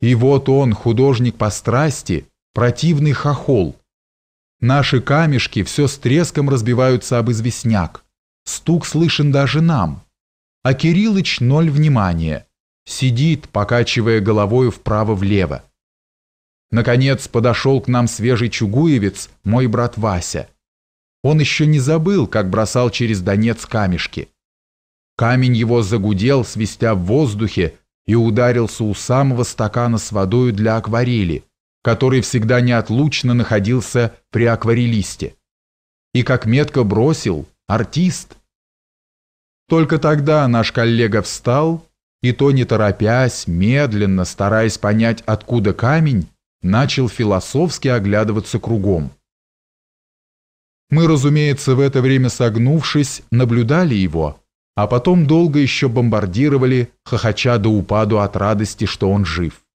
И вот он, художник по страсти, противный хохол. Наши камешки все с треском разбиваются об известняк. Стук слышен даже нам а Кириллыч ноль внимания. Сидит, покачивая головой вправо-влево. Наконец подошел к нам свежий чугуевец, мой брат Вася. Он еще не забыл, как бросал через Донец камешки. Камень его загудел, свистя в воздухе, и ударился у самого стакана с водой для акварели, который всегда неотлучно находился при акварелисте. И как метко бросил, артист – только тогда наш коллега встал, и то не торопясь, медленно, стараясь понять, откуда камень, начал философски оглядываться кругом. Мы, разумеется, в это время согнувшись, наблюдали его, а потом долго еще бомбардировали, хохоча до упаду от радости, что он жив.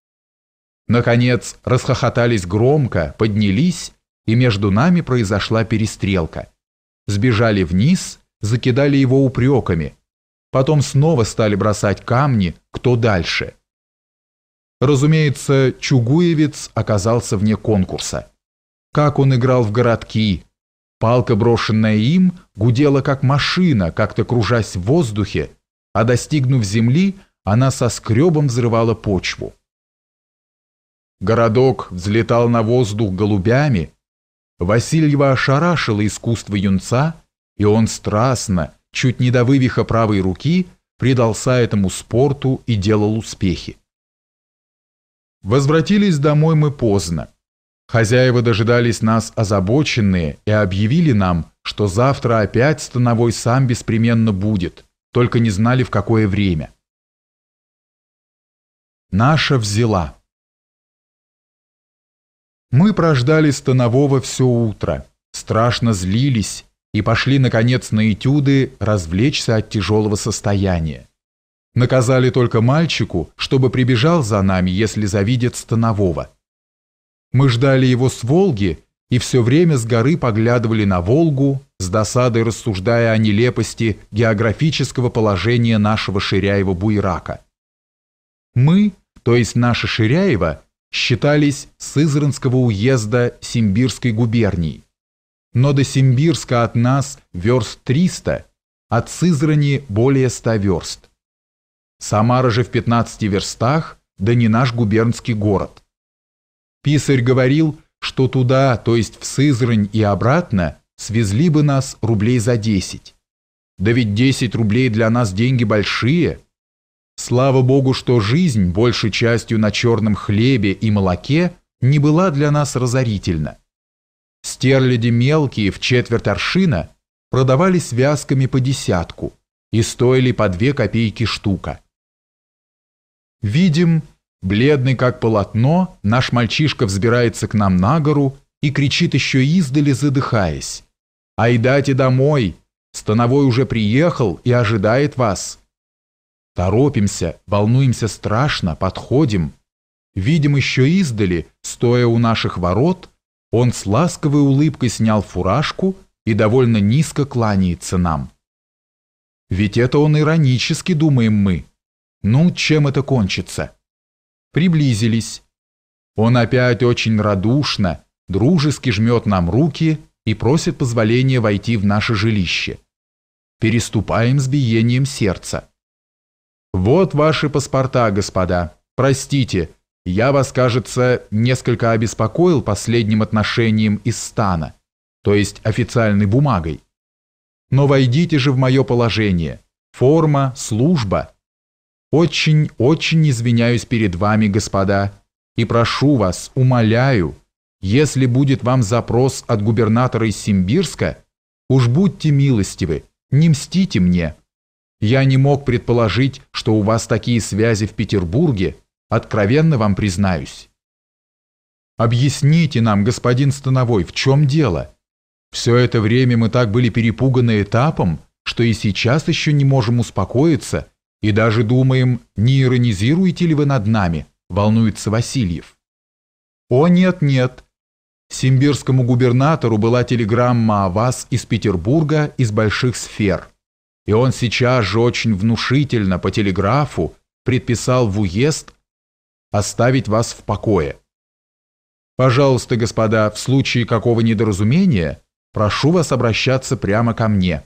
Наконец, расхохотались громко, поднялись, и между нами произошла перестрелка. Сбежали вниз закидали его упреками, потом снова стали бросать камни, кто дальше. Разумеется, Чугуевец оказался вне конкурса. Как он играл в городки! Палка, брошенная им, гудела как машина, как-то кружась в воздухе, а достигнув земли, она со скребом взрывала почву. Городок взлетал на воздух голубями. Васильева ошарашила искусство юнца, и он страстно, чуть не до вывиха правой руки, предался этому спорту и делал успехи. Возвратились домой мы поздно. Хозяева дожидались нас озабоченные и объявили нам, что завтра опять становой сам беспременно будет, только не знали в какое время. Наша взяла. Мы прождали Станового все утро, страшно злились, и пошли, наконец, на этюды развлечься от тяжелого состояния. Наказали только мальчику, чтобы прибежал за нами, если завидят станового. Мы ждали его с Волги и все время с горы поглядывали на Волгу, с досадой рассуждая о нелепости географического положения нашего Ширяева-Буйрака. Мы, то есть наша Ширяева, считались Сызранского уезда Симбирской губернии. Но до Симбирска от нас верст 300, от Сызрани более 100 верст. Самара же в 15 верстах, да не наш губернский город. Писарь говорил, что туда, то есть в Сызрань и обратно, свезли бы нас рублей за 10. Да ведь 10 рублей для нас деньги большие. Слава Богу, что жизнь, большей частью на черном хлебе и молоке, не была для нас разорительна. Стерляди мелкие в четверть аршина продавались вязками по десятку и стоили по две копейки штука. Видим, бледный как полотно, наш мальчишка взбирается к нам на гору и кричит еще издали, задыхаясь. «Айдайте домой! Становой уже приехал и ожидает вас!» Торопимся, волнуемся страшно, подходим. Видим еще издали, стоя у наших ворот, он с ласковой улыбкой снял фуражку и довольно низко кланяется нам. Ведь это он иронически, думаем мы. Ну, чем это кончится? Приблизились. Он опять очень радушно, дружески жмет нам руки и просит позволения войти в наше жилище. Переступаем с биением сердца. Вот ваши паспорта, господа. Простите, я вас, кажется, несколько обеспокоил последним отношением из стана, то есть официальной бумагой. Но войдите же в мое положение. Форма, служба. Очень-очень извиняюсь перед вами, господа, и прошу вас, умоляю, если будет вам запрос от губернатора из Симбирска, уж будьте милостивы, не мстите мне. Я не мог предположить, что у вас такие связи в Петербурге, откровенно вам признаюсь. Объясните нам, господин Становой, в чем дело? Все это время мы так были перепуганы этапом, что и сейчас еще не можем успокоиться и даже думаем, не иронизируете ли вы над нами, волнуется Васильев. О нет, нет. Симбирскому губернатору была телеграмма о вас из Петербурга из больших сфер. И он сейчас же очень внушительно по телеграфу предписал в уезд оставить вас в покое. Пожалуйста, господа, в случае какого недоразумения, прошу вас обращаться прямо ко мне.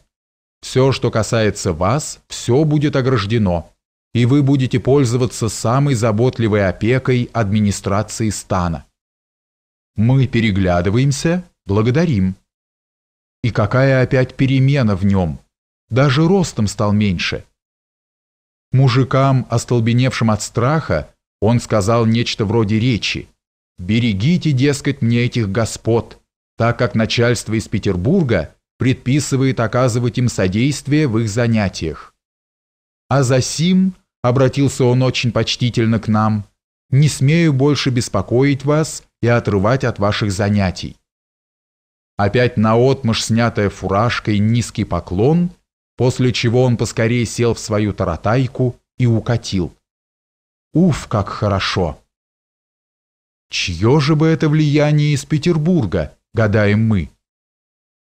Все, что касается вас, все будет ограждено, и вы будете пользоваться самой заботливой опекой администрации стана. Мы переглядываемся, благодарим. И какая опять перемена в нем? Даже ростом стал меньше. Мужикам, остолбеневшим от страха, он сказал нечто вроде речи. «Берегите, дескать, мне этих господ, так как начальство из Петербурга предписывает оказывать им содействие в их занятиях. А за сим, обратился он очень почтительно к нам, не смею больше беспокоить вас и отрывать от ваших занятий. Опять наотмашь снятая фуражкой низкий поклон, после чего он поскорее сел в свою таратайку и укатил. Уф, как хорошо! Чье же бы это влияние из Петербурга, гадаем мы?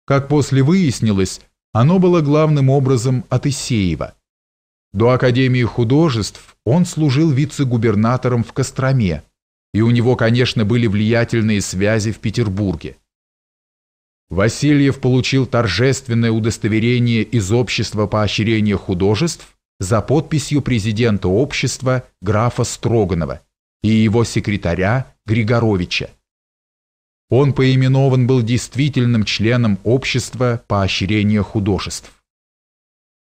Как после выяснилось, оно было главным образом от Исеева. До Академии художеств он служил вице-губернатором в Костроме, и у него, конечно, были влиятельные связи в Петербурге. Васильев получил торжественное удостоверение из Общества поощрения художеств за подписью президента общества графа Строганова и его секретаря Григоровича. Он поименован был действительным членом общества поощрения художеств.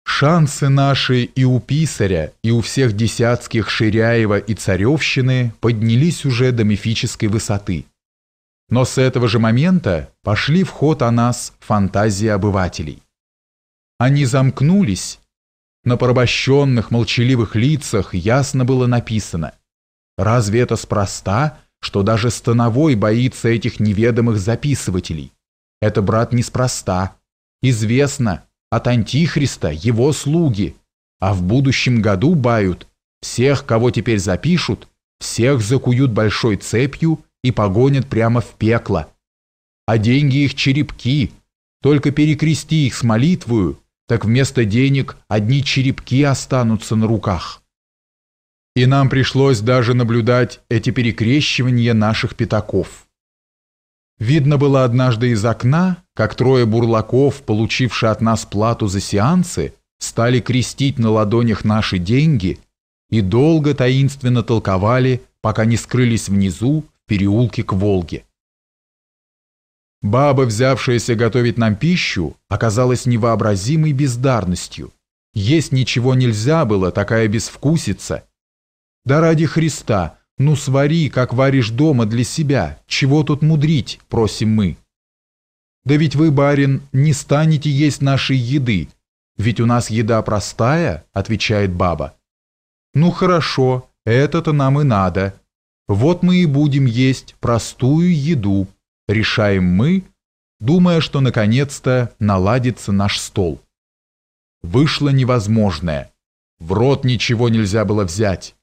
Шансы наши и у писаря, и у всех десятских Ширяева и Царевщины поднялись уже до мифической высоты. Но с этого же момента пошли в ход о нас фантазии обывателей. Они замкнулись, на порабощенных молчаливых лицах ясно было написано «Разве это спроста?» что даже Становой боится этих неведомых записывателей. Это, брат, неспроста. Известно, от Антихриста его слуги, а в будущем году бают, всех, кого теперь запишут, всех закуют большой цепью и погонят прямо в пекло. А деньги их черепки, только перекрести их с молитвою, так вместо денег одни черепки останутся на руках. И нам пришлось даже наблюдать эти перекрещивания наших пятаков. Видно было однажды из окна, как трое бурлаков, получившие от нас плату за сеансы, стали крестить на ладонях наши деньги и долго таинственно толковали, пока не скрылись внизу переулке к Волге. Баба, взявшаяся готовить нам пищу, оказалась невообразимой бездарностью. Есть ничего нельзя было, такая безвкусица. Да ради Христа, ну свари, как варишь дома для себя, чего тут мудрить, просим мы. Да ведь вы, барин, не станете есть нашей еды, ведь у нас еда простая, отвечает баба. Ну хорошо, это-то нам и надо. Вот мы и будем есть простую еду решаем мы, думая, что наконец-то наладится наш стол. Вышло невозможное. В рот ничего нельзя было взять.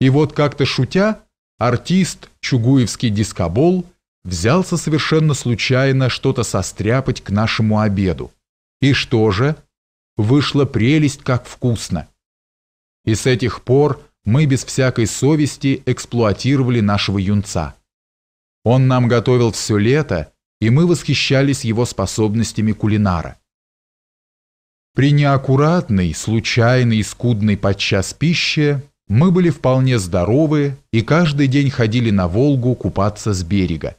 И вот как-то шутя, артист, чугуевский дискобол, взялся совершенно случайно что-то состряпать к нашему обеду. И что же? Вышла прелесть, как вкусно. И с этих пор мы без всякой совести эксплуатировали нашего юнца. Он нам готовил все лето, и мы восхищались его способностями кулинара. При неаккуратной, случайной и скудной подчас пище мы были вполне здоровы и каждый день ходили на Волгу купаться с берега.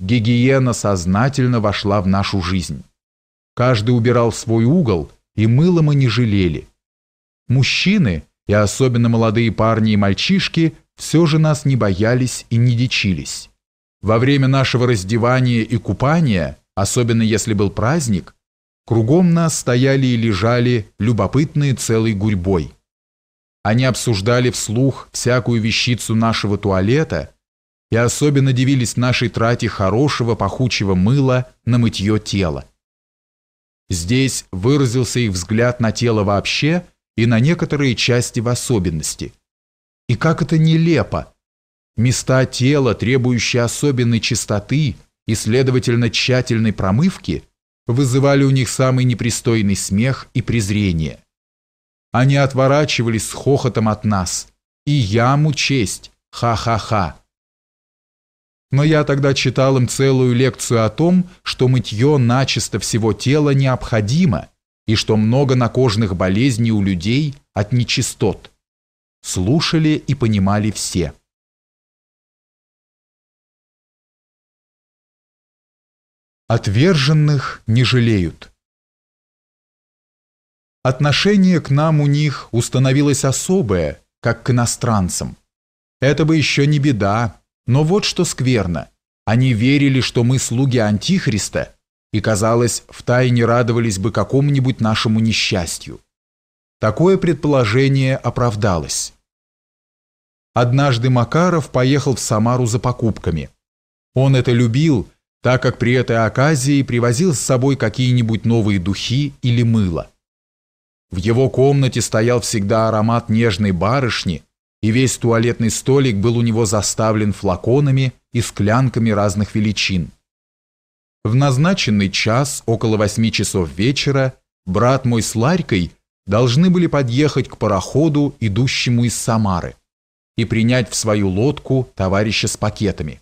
Гигиена сознательно вошла в нашу жизнь. Каждый убирал свой угол, и мыла мы не жалели. Мужчины, и особенно молодые парни и мальчишки, все же нас не боялись и не дичились. Во время нашего раздевания и купания, особенно если был праздник, кругом нас стояли и лежали любопытные целой гурьбой. Они обсуждали вслух всякую вещицу нашего туалета и особенно дивились нашей трате хорошего пахучего мыла на мытье тела. Здесь выразился их взгляд на тело вообще и на некоторые части в особенности. И как это нелепо, Места тела, требующие особенной чистоты и, следовательно, тщательной промывки, вызывали у них самый непристойный смех и презрение. Они отворачивались с хохотом от нас. И яму честь, ха-ха-ха. Но я тогда читал им целую лекцию о том, что мытье начисто всего тела необходимо и что много накожных болезней у людей от нечистот. Слушали и понимали все. Отверженных не жалеют. Отношение к нам у них установилось особое, как к иностранцам. Это бы еще не беда, но вот что скверно. Они верили, что мы слуги Антихриста, и, казалось, втайне радовались бы какому-нибудь нашему несчастью. Такое предположение оправдалось. Однажды Макаров поехал в Самару за покупками. Он это любил, так как при этой оказии привозил с собой какие-нибудь новые духи или мыло. В его комнате стоял всегда аромат нежной барышни, и весь туалетный столик был у него заставлен флаконами и склянками разных величин. В назначенный час, около восьми часов вечера, брат мой с Ларькой должны были подъехать к пароходу, идущему из Самары, и принять в свою лодку товарища с пакетами.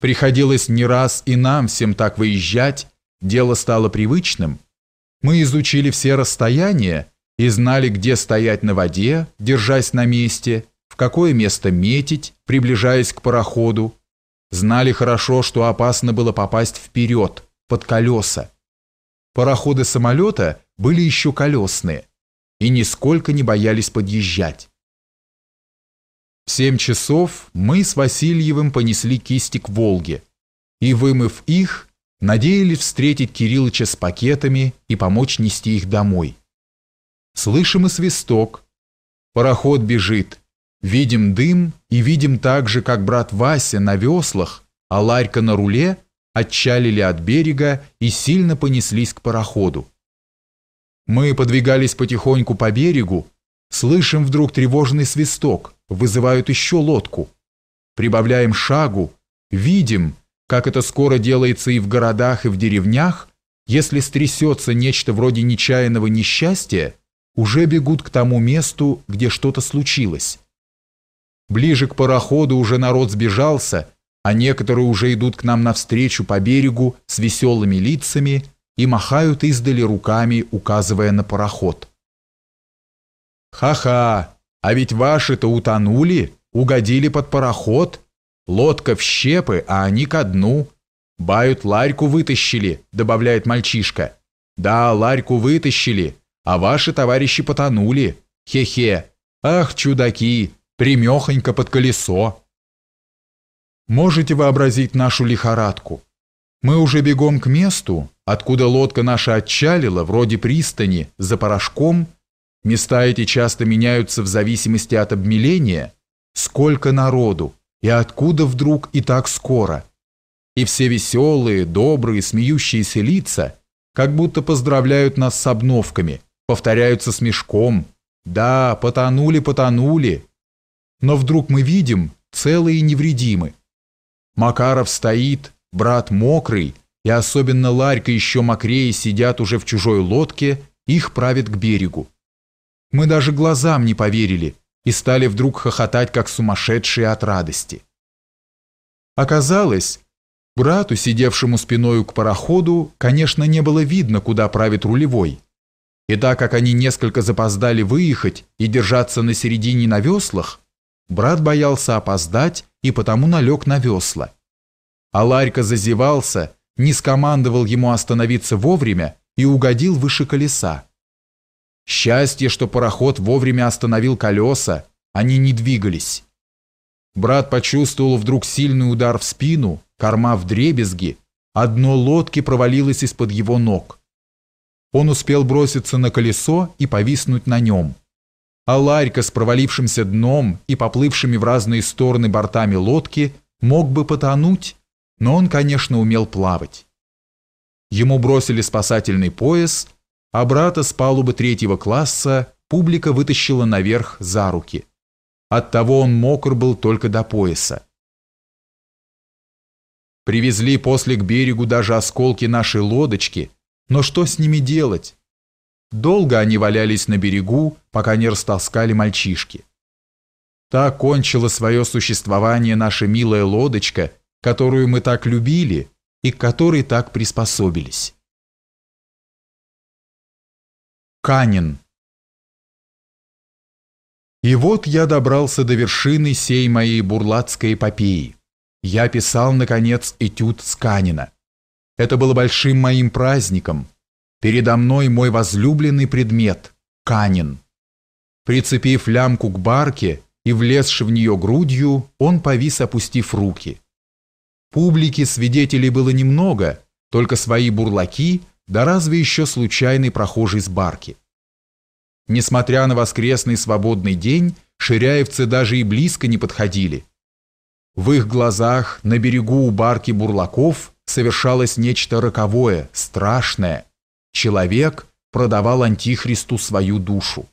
Приходилось не раз и нам всем так выезжать, дело стало привычным. Мы изучили все расстояния и знали, где стоять на воде, держась на месте, в какое место метить, приближаясь к пароходу. Знали хорошо, что опасно было попасть вперед, под колеса. Пароходы самолета были еще колесные и нисколько не боялись подъезжать. В семь часов мы с Васильевым понесли кисти к Волге и, вымыв их, надеялись встретить Кириллыча с пакетами и помочь нести их домой. Слышим и свисток. Пароход бежит. Видим дым и видим также, как брат Вася на веслах, а Ларька на руле отчалили от берега и сильно понеслись к пароходу. Мы подвигались потихоньку по берегу, слышим вдруг тревожный свисток, вызывают еще лодку. Прибавляем шагу, видим, как это скоро делается и в городах, и в деревнях, если стрясется нечто вроде нечаянного несчастья, уже бегут к тому месту, где что-то случилось. Ближе к пароходу уже народ сбежался, а некоторые уже идут к нам навстречу по берегу с веселыми лицами и махают издали руками, указывая на пароход. «Ха-ха! А ведь ваши-то утонули, угодили под пароход, лодка в щепы, а они ко дну. Бают ларьку вытащили», — добавляет мальчишка. «Да, ларьку вытащили, а ваши товарищи потонули. Хе-хе! Ах, чудаки! Примехонько под колесо!» Можете вообразить нашу лихорадку? Мы уже бегом к месту, откуда лодка наша отчалила, вроде пристани, за порошком. Места эти часто меняются в зависимости от обмеления. Сколько народу, и откуда вдруг и так скоро? И все веселые, добрые, смеющиеся лица, как будто поздравляют нас с обновками, повторяются с мешком. Да, потонули, потонули. Но вдруг мы видим, целые и невредимы. Макаров стоит, брат мокрый, и особенно Ларька еще мокрее сидят уже в чужой лодке, их правит к берегу. Мы даже глазам не поверили и стали вдруг хохотать, как сумасшедшие от радости. Оказалось, брату, сидевшему спиною к пароходу, конечно, не было видно, куда правит рулевой. И так как они несколько запоздали выехать и держаться на середине на веслах, брат боялся опоздать и потому налег на весла. А Ларька зазевался, не скомандовал ему остановиться вовремя и угодил выше колеса. Счастье, что пароход вовремя остановил колеса, они не двигались. Брат почувствовал вдруг сильный удар в спину, корма в дребезги, одно лодки провалилось из-под его ног. Он успел броситься на колесо и повиснуть на нем а Ларька с провалившимся дном и поплывшими в разные стороны бортами лодки мог бы потонуть, но он, конечно, умел плавать. Ему бросили спасательный пояс, а брата с палубы третьего класса публика вытащила наверх за руки. Оттого он мокр был только до пояса. Привезли после к берегу даже осколки нашей лодочки, но что с ними делать? Долго они валялись на берегу, пока не растаскали мальчишки. Так кончила свое существование наша милая лодочка, которую мы так любили и к которой так приспособились. Канин И вот я добрался до вершины сей моей бурлацкой эпопеи. Я писал, наконец, этюд с Канина. Это было большим моим праздником – Передо мной мой возлюбленный предмет – Канин. Прицепив лямку к барке и влезши в нее грудью, он повис, опустив руки. Публики свидетелей было немного, только свои бурлаки, да разве еще случайный прохожий с барки. Несмотря на воскресный свободный день, ширяевцы даже и близко не подходили. В их глазах на берегу у барки бурлаков совершалось нечто роковое, страшное, Человек продавал Антихристу свою душу.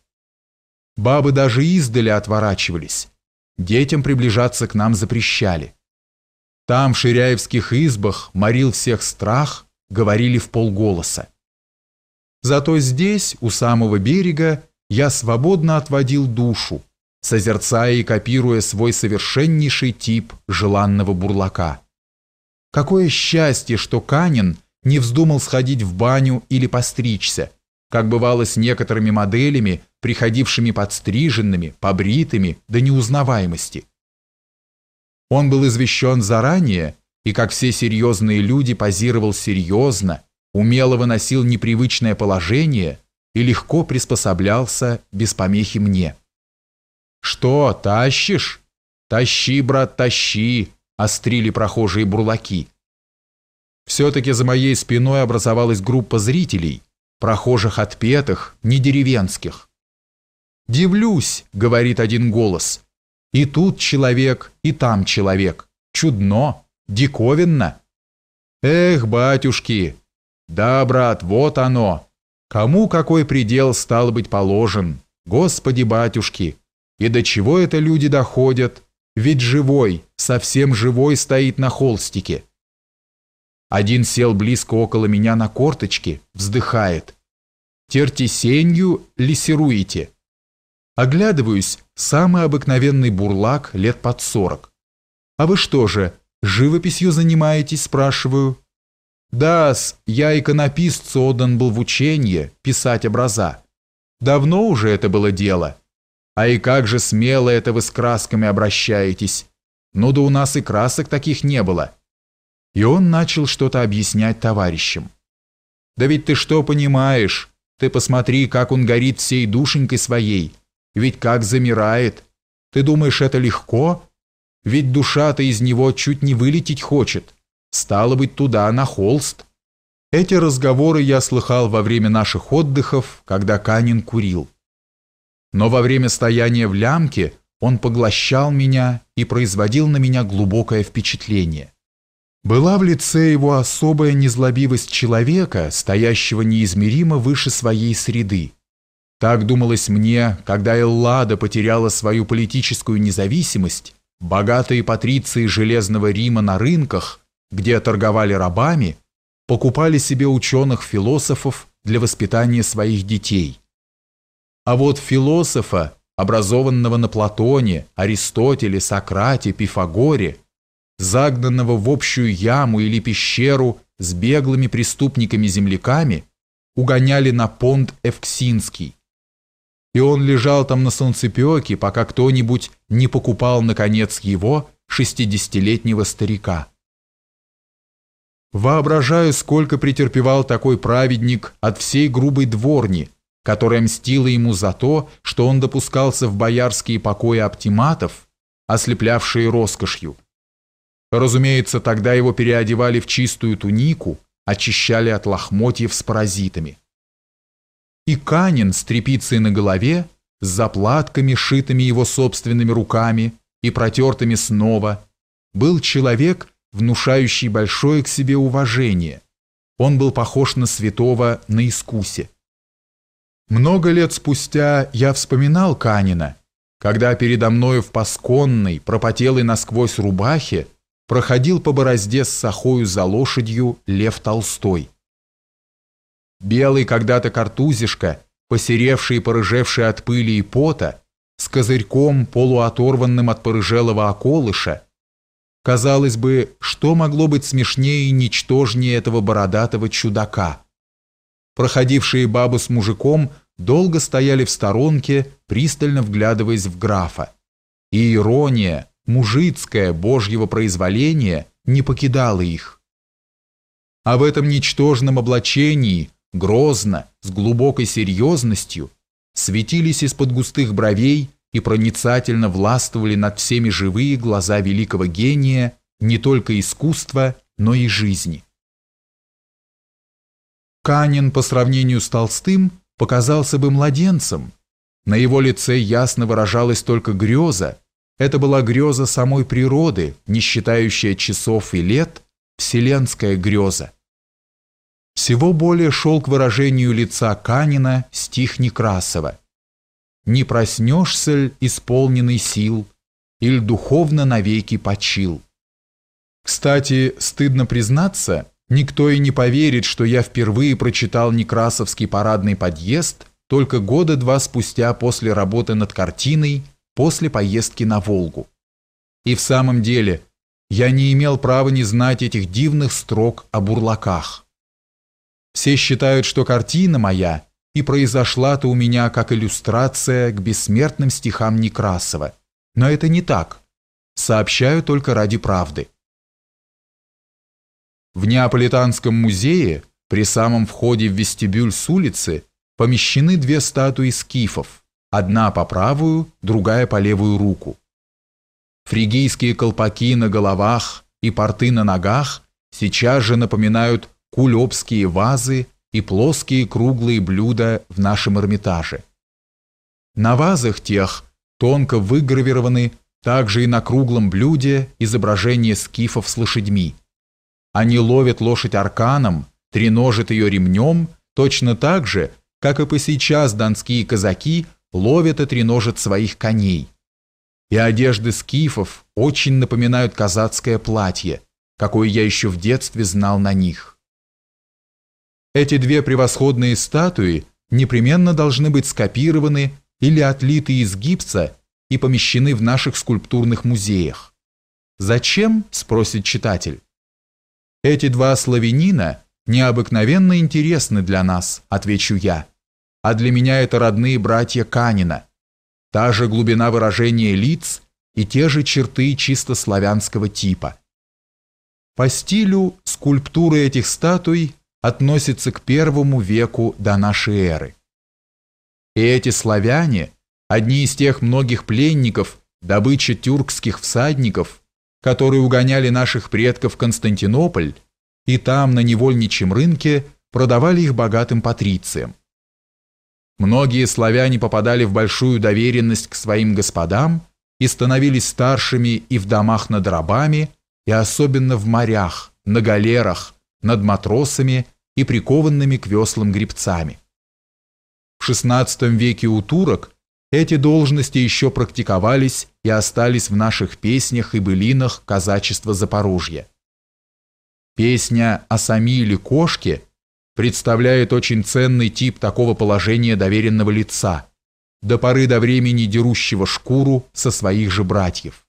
Бабы даже издали отворачивались. Детям приближаться к нам запрещали. Там, в ширяевских избах, морил всех страх, говорили в полголоса. Зато здесь, у самого берега, я свободно отводил душу, созерцая и копируя свой совершеннейший тип желанного бурлака. Какое счастье, что Канин не вздумал сходить в баню или постричься, как бывало с некоторыми моделями, приходившими подстриженными, побритыми до неузнаваемости. Он был извещен заранее и, как все серьезные люди, позировал серьезно, умело выносил непривычное положение и легко приспособлялся без помехи мне. «Что, тащишь? Тащи, брат, тащи!» – острили прохожие бурлаки. Все-таки за моей спиной образовалась группа зрителей, прохожих отпетых, не деревенских. «Дивлюсь», — говорит один голос, — «и тут человек, и там человек. Чудно, диковинно». «Эх, батюшки! Да, брат, вот оно. Кому какой предел стал быть положен? Господи, батюшки! И до чего это люди доходят? Ведь живой, совсем живой стоит на холстике. Один сел близко около меня на корточке, вздыхает. Тертисенью лессируете. Оглядываюсь, самый обыкновенный бурлак лет под сорок. А вы что же, живописью занимаетесь, спрашиваю? Да-с, я иконописцу отдан был в учение, писать образа. Давно уже это было дело. А и как же смело это вы с красками обращаетесь. Ну да у нас и красок таких не было. И он начал что-то объяснять товарищам. Да ведь ты что понимаешь? Ты посмотри, как он горит всей душенькой своей. Ведь как замирает. Ты думаешь, это легко? Ведь душа-то из него чуть не вылететь хочет. Стало быть, туда, на холст. Эти разговоры я слыхал во время наших отдыхов, когда Канин курил. Но во время стояния в лямке он поглощал меня и производил на меня глубокое впечатление. Была в лице его особая незлобивость человека, стоящего неизмеримо выше своей среды. Так думалось мне, когда Эллада потеряла свою политическую независимость, богатые патриции Железного Рима на рынках – где торговали рабами, покупали себе ученых-философов для воспитания своих детей. А вот философа, образованного на Платоне, Аристотеле, Сократе, Пифагоре, загнанного в общую яму или пещеру с беглыми преступниками-земляками, угоняли на понт Эвксинский. И он лежал там на солнцепеке, пока кто-нибудь не покупал, наконец, его, шестидесятилетнего старика. Воображаю, сколько претерпевал такой праведник от всей грубой дворни, которая мстила ему за то, что он допускался в боярские покои оптиматов, ослеплявшие роскошью. Разумеется, тогда его переодевали в чистую тунику, очищали от лохмотьев с паразитами. И Канин с тряпицей на голове, с заплатками, шитыми его собственными руками и протертыми снова, был человек, внушающий большое к себе уважение. Он был похож на святого на искусе. Много лет спустя я вспоминал Канина, когда передо мною в пасконной, пропотелой насквозь рубахе проходил по борозде с сахою за лошадью Лев Толстой. Белый когда-то картузишка, посеревший и порыжевший от пыли и пота, с козырьком, полуоторванным от порыжелого околыша, Казалось бы, что могло быть смешнее и ничтожнее этого бородатого чудака? Проходившие бабы с мужиком долго стояли в сторонке, пристально вглядываясь в графа. И ирония, мужицкая, божьего произволения не покидала их. А в этом ничтожном облачении, грозно, с глубокой серьезностью, светились из-под густых бровей и проницательно властвовали над всеми живые глаза великого гения не только искусства, но и жизни. Канин по сравнению с Толстым показался бы младенцем. На его лице ясно выражалась только греза. Это была греза самой природы, не считающая часов и лет, вселенская греза. Всего более шел к выражению лица Канина стих Некрасова – не проснешься ль исполненный сил, или духовно навеки почил. Кстати, стыдно признаться, никто и не поверит, что я впервые прочитал Некрасовский парадный подъезд только года два спустя после работы над картиной, после поездки на Волгу. И в самом деле, я не имел права не знать этих дивных строк о бурлаках. Все считают, что картина моя и произошла-то у меня как иллюстрация к бессмертным стихам Некрасова. Но это не так. Сообщаю только ради правды. В Неаполитанском музее при самом входе в вестибюль с улицы помещены две статуи скифов, одна по правую, другая по левую руку. Фригийские колпаки на головах и порты на ногах сейчас же напоминают кулебские вазы и плоские круглые блюда в нашем Эрмитаже. На вазах тех тонко выгравированы также и на круглом блюде изображение скифов с лошадьми. Они ловят лошадь арканом, треножат ее ремнем, точно так же, как и по сейчас донские казаки ловят и треножат своих коней. И одежды скифов очень напоминают казацкое платье, какое я еще в детстве знал на них. Эти две превосходные статуи непременно должны быть скопированы или отлиты из гипса и помещены в наших скульптурных музеях. Зачем, спросит читатель. Эти два славянина необыкновенно интересны для нас, отвечу я. А для меня это родные братья Канина. Та же глубина выражения лиц и те же черты чисто славянского типа. По стилю скульптуры этих статуй относятся к первому веку до нашей эры. И эти славяне, одни из тех многих пленников, добыча тюркских всадников, которые угоняли наших предков в Константинополь и там на невольничьем рынке продавали их богатым патрициям. Многие славяне попадали в большую доверенность к своим господам и становились старшими и в домах над рабами, и особенно в морях, на галерах, над матросами и прикованными к веслам гребцами. В XVI веке у турок эти должности еще практиковались и остались в наших песнях и былинах казачества Запорожья. Песня о Самиле Кошке представляет очень ценный тип такого положения доверенного лица, до поры до времени дерущего шкуру со своих же братьев.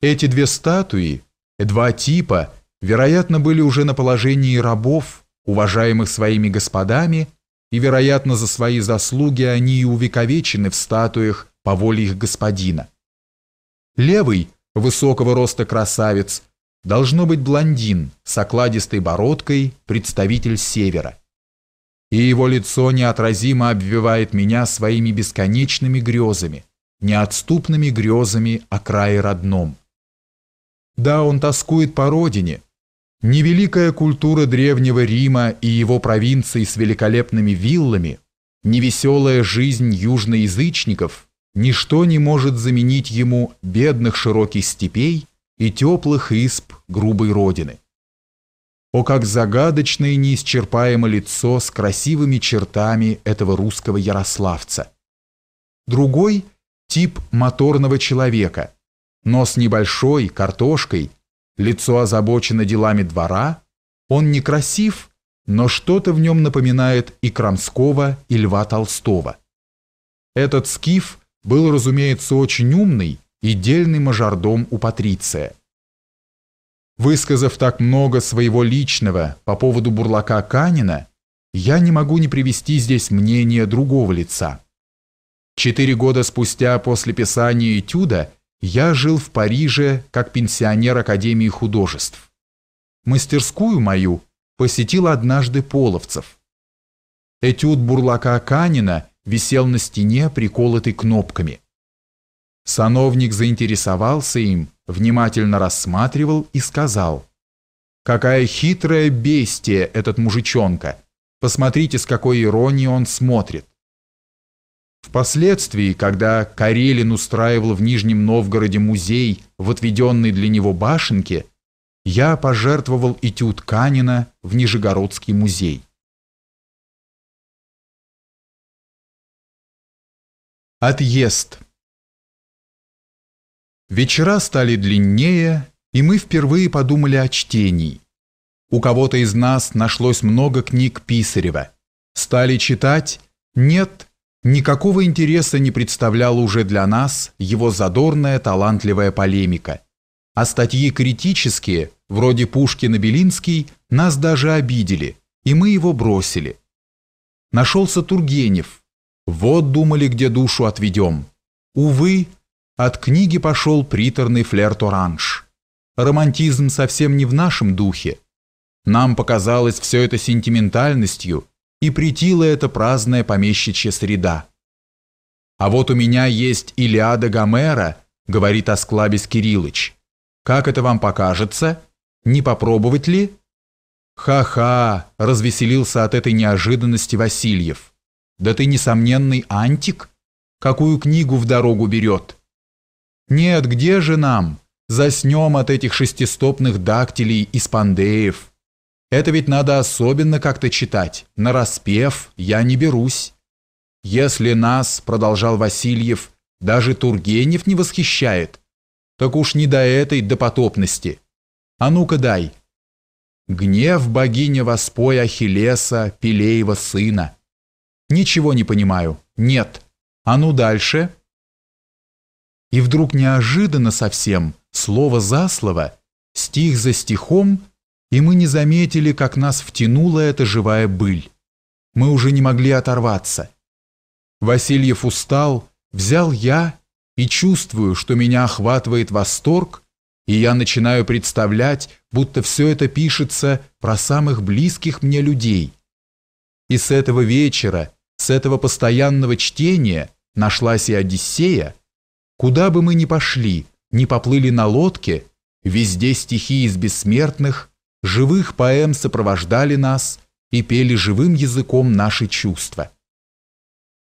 Эти две статуи, два типа, вероятно, были уже на положении рабов, уважаемых своими господами и, вероятно, за свои заслуги они и увековечены в статуях по воле их господина. Левый, высокого роста красавец, должно быть блондин с окладистой бородкой, представитель севера. И его лицо неотразимо обвивает меня своими бесконечными грезами, неотступными грезами о крае родном. Да, он тоскует по родине, Невеликая культура Древнего Рима и его провинций с великолепными виллами, невеселая жизнь южноязычников, ничто не может заменить ему бедных широких степей и теплых исп грубой родины. О, как загадочно и неисчерпаемо лицо с красивыми чертами этого русского ярославца! Другой – тип моторного человека, нос небольшой, картошкой – лицо озабочено делами двора, он некрасив, но что-то в нем напоминает и Крамского, и Льва Толстого. Этот скиф был, разумеется, очень умный и дельный мажордом у Патриция. Высказав так много своего личного по поводу бурлака Канина, я не могу не привести здесь мнение другого лица. Четыре года спустя после писания этюда я жил в Париже как пенсионер Академии художеств. Мастерскую мою посетил однажды Половцев. Этюд бурлака Канина висел на стене, приколотый кнопками. Сановник заинтересовался им, внимательно рассматривал и сказал, «Какая хитрая бестия этот мужичонка! Посмотрите, с какой иронией он смотрит!» Впоследствии, когда Карелин устраивал в Нижнем Новгороде музей в отведенной для него башенке, я пожертвовал этюд Канина в Нижегородский музей. Отъезд. Вечера стали длиннее, и мы впервые подумали о чтении. У кого-то из нас нашлось много книг Писарева. Стали читать? Нет, Никакого интереса не представляла уже для нас его задорная талантливая полемика. А статьи критические, вроде Пушкин-Белинский, нас даже обидели, и мы его бросили. Нашелся Тургенев. Вот думали, где душу отведем. Увы, от книги пошел приторный флерт-оранж. Романтизм совсем не в нашем духе. Нам показалось все это сентиментальностью – и притила эта праздная помещичья среда. «А вот у меня есть Илиада Гомера», — говорит Асклабис Кириллыч. «Как это вам покажется? Не попробовать ли?» «Ха-ха!» — развеселился от этой неожиданности Васильев. «Да ты несомненный антик? Какую книгу в дорогу берет?» «Нет, где же нам? Заснем от этих шестистопных дактилей и спандеев». Это ведь надо особенно как-то читать. На распев я не берусь. Если нас, продолжал Васильев, даже Тургенев не восхищает, так уж не до этой допотопности. А ну-ка дай. Гнев богиня воспой Ахиллеса, Пелеева сына. Ничего не понимаю. Нет. А ну дальше. И вдруг неожиданно совсем, слово за слово, стих за стихом, и мы не заметили, как нас втянула эта живая быль. Мы уже не могли оторваться. Васильев устал, взял я и чувствую, что меня охватывает восторг, и я начинаю представлять, будто все это пишется про самых близких мне людей. И с этого вечера, с этого постоянного чтения нашлась и Одиссея. Куда бы мы ни пошли, ни поплыли на лодке, везде стихи из бессмертных, живых поэм сопровождали нас и пели живым языком наши чувства.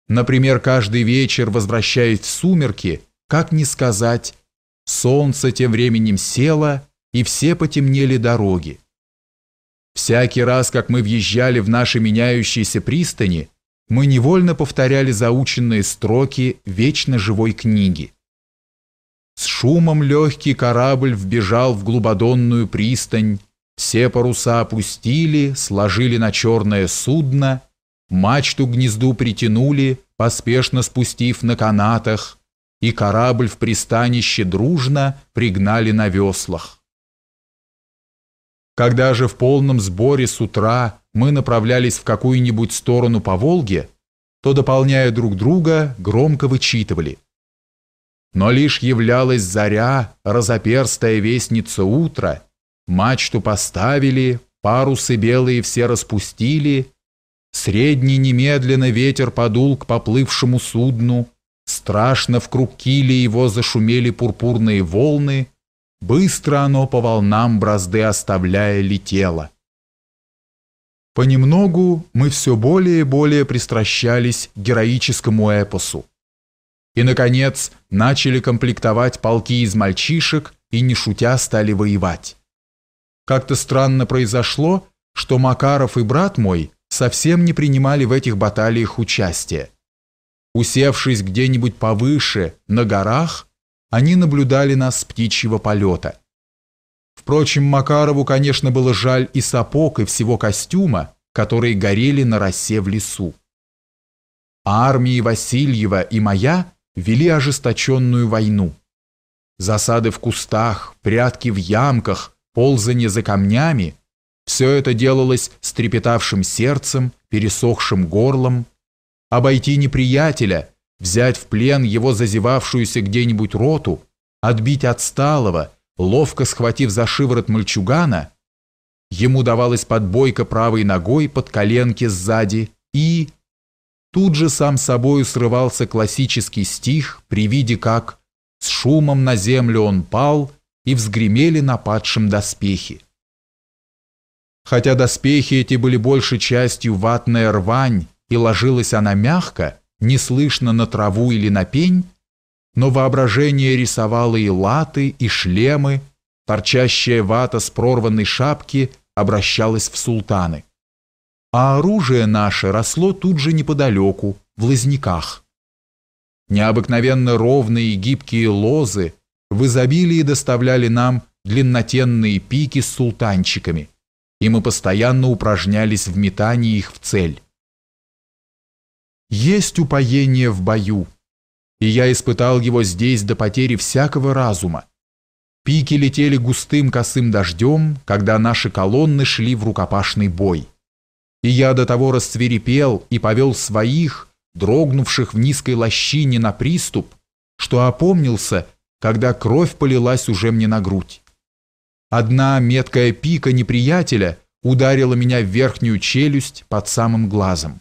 Например, каждый вечер, возвращаясь в сумерки, как ни сказать, солнце тем временем село, и все потемнели дороги. Всякий раз, как мы въезжали в наши меняющиеся пристани, мы невольно повторяли заученные строки вечно живой книги. С шумом легкий корабль вбежал в глубодонную пристань, все паруса опустили, сложили на черное судно, мачту к гнезду притянули, поспешно спустив на канатах, и корабль в пристанище дружно пригнали на веслах. Когда же в полном сборе с утра мы направлялись в какую-нибудь сторону по Волге, то, дополняя друг друга, громко вычитывали. Но лишь являлась заря, разоперстая вестница утра, мачту поставили, парусы белые все распустили, средний немедленно ветер подул к поплывшему судну, страшно в круг кили его зашумели пурпурные волны, быстро оно по волнам бразды оставляя летело. Понемногу мы все более и более пристращались к героическому эпосу. И, наконец, начали комплектовать полки из мальчишек и, не шутя, стали воевать. Как-то странно произошло, что Макаров и брат мой совсем не принимали в этих баталиях участия. Усевшись где-нибудь повыше, на горах, они наблюдали нас с птичьего полета. Впрочем, Макарову, конечно, было жаль и сапог, и всего костюма, которые горели на росе в лесу. А армии Васильева и моя вели ожесточенную войну. Засады в кустах, прятки в ямках, ползание за камнями – все это делалось с трепетавшим сердцем, пересохшим горлом. Обойти неприятеля, взять в плен его зазевавшуюся где-нибудь роту, отбить отсталого – ловко схватив за шиворот мальчугана, ему давалась подбойка правой ногой под коленки сзади и... Тут же сам собою срывался классический стих при виде, как с шумом на землю он пал и взгремели на падшем доспехи. Хотя доспехи эти были большей частью ватная рвань, и ложилась она мягко, неслышно на траву или на пень, но воображение рисовало и латы, и шлемы, торчащая вата с прорванной шапки обращалась в султаны. А оружие наше росло тут же неподалеку, в лозняках. Необыкновенно ровные и гибкие лозы в изобилии доставляли нам длиннотенные пики с султанчиками, и мы постоянно упражнялись в метании их в цель. Есть упоение в бою, и я испытал его здесь до потери всякого разума. Пики летели густым косым дождем, когда наши колонны шли в рукопашный бой. И я до того расцвирепел и повел своих, дрогнувших в низкой лощине на приступ, что опомнился, когда кровь полилась уже мне на грудь. Одна меткая пика неприятеля ударила меня в верхнюю челюсть под самым глазом.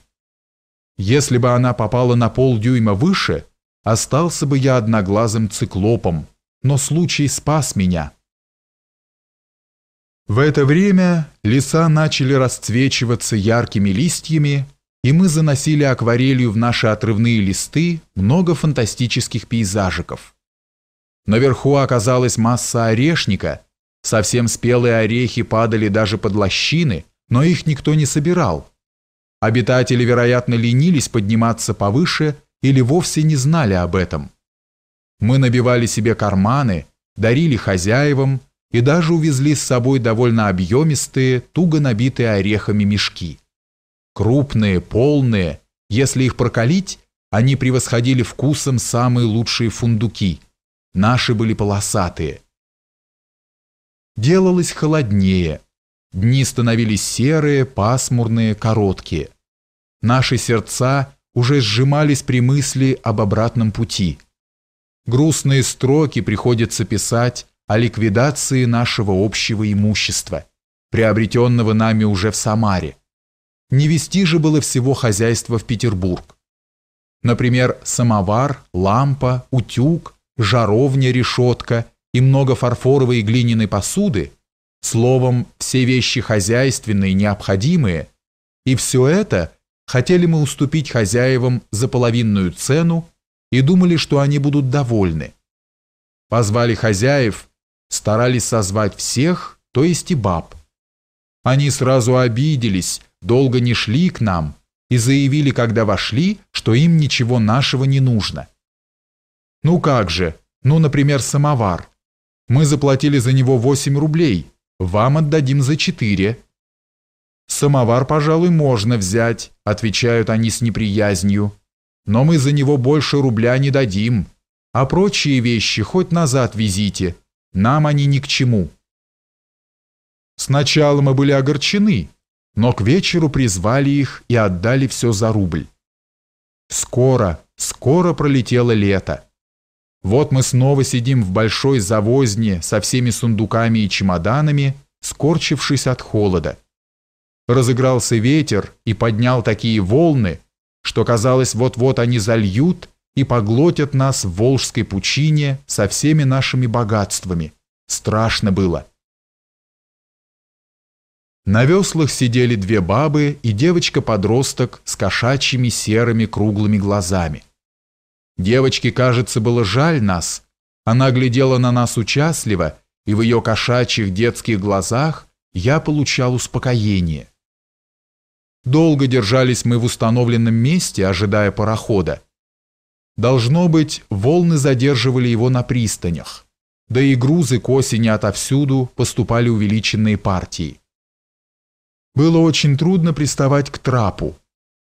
Если бы она попала на полдюйма выше, остался бы я одноглазым циклопом, но случай спас меня. В это время леса начали расцвечиваться яркими листьями, и мы заносили акварелью в наши отрывные листы много фантастических пейзажиков. Наверху оказалась масса орешника, совсем спелые орехи падали даже под лощины, но их никто не собирал. Обитатели, вероятно, ленились подниматься повыше или вовсе не знали об этом. Мы набивали себе карманы, дарили хозяевам и даже увезли с собой довольно объемистые, туго набитые орехами мешки. Крупные, полные, если их прокалить, они превосходили вкусом самые лучшие фундуки. Наши были полосатые. Делалось холоднее. Дни становились серые, пасмурные, короткие. Наши сердца уже сжимались при мысли об обратном пути. Грустные строки приходится писать о ликвидации нашего общего имущества, приобретенного нами уже в Самаре. Не вести же было всего хозяйства в Петербург. Например, самовар, лампа, утюг, жаровня, решетка и много фарфоровой и глиняной посуды, словом, все вещи хозяйственные, необходимые, и все это хотели мы уступить хозяевам за половинную цену и думали, что они будут довольны. Позвали хозяев, старались созвать всех, то есть и баб. Они сразу обиделись, долго не шли к нам и заявили, когда вошли, что им ничего нашего не нужно. Ну как же, ну, например, самовар. Мы заплатили за него 8 рублей, вам отдадим за 4. Самовар, пожалуй, можно взять, отвечают они с неприязнью. Но мы за него больше рубля не дадим, а прочие вещи хоть назад везите, нам они ни к чему. Сначала мы были огорчены, но к вечеру призвали их и отдали все за рубль. Скоро, скоро пролетело лето. Вот мы снова сидим в большой завозне со всеми сундуками и чемоданами, скорчившись от холода. Разыгрался ветер и поднял такие волны, что казалось, вот-вот они зальют и поглотят нас в Волжской пучине со всеми нашими богатствами. Страшно было. На веслах сидели две бабы и девочка-подросток с кошачьими серыми круглыми глазами. Девочке, кажется, было жаль нас. Она глядела на нас участливо, и в ее кошачьих детских глазах я получал успокоение. Долго держались мы в установленном месте, ожидая парохода. Должно быть, волны задерживали его на пристанях, да и грузы к осени отовсюду поступали увеличенные партии. Было очень трудно приставать к трапу.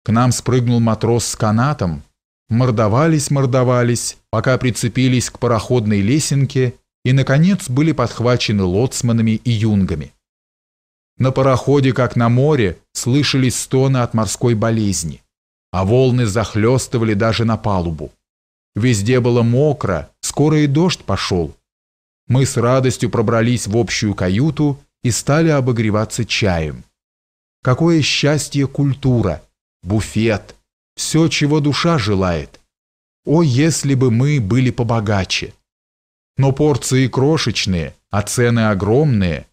К нам спрыгнул матрос с канатом. Мордовались, мордовались, пока прицепились к пароходной лесенке и, наконец, были подхвачены лоцманами и юнгами. На пароходе, как на море, слышались стоны от морской болезни, а волны захлестывали даже на палубу. Везде было мокро, скоро и дождь пошел. Мы с радостью пробрались в общую каюту и стали обогреваться чаем. Какое счастье культура, буфет, все, чего душа желает. О, если бы мы были побогаче! Но порции крошечные, а цены огромные.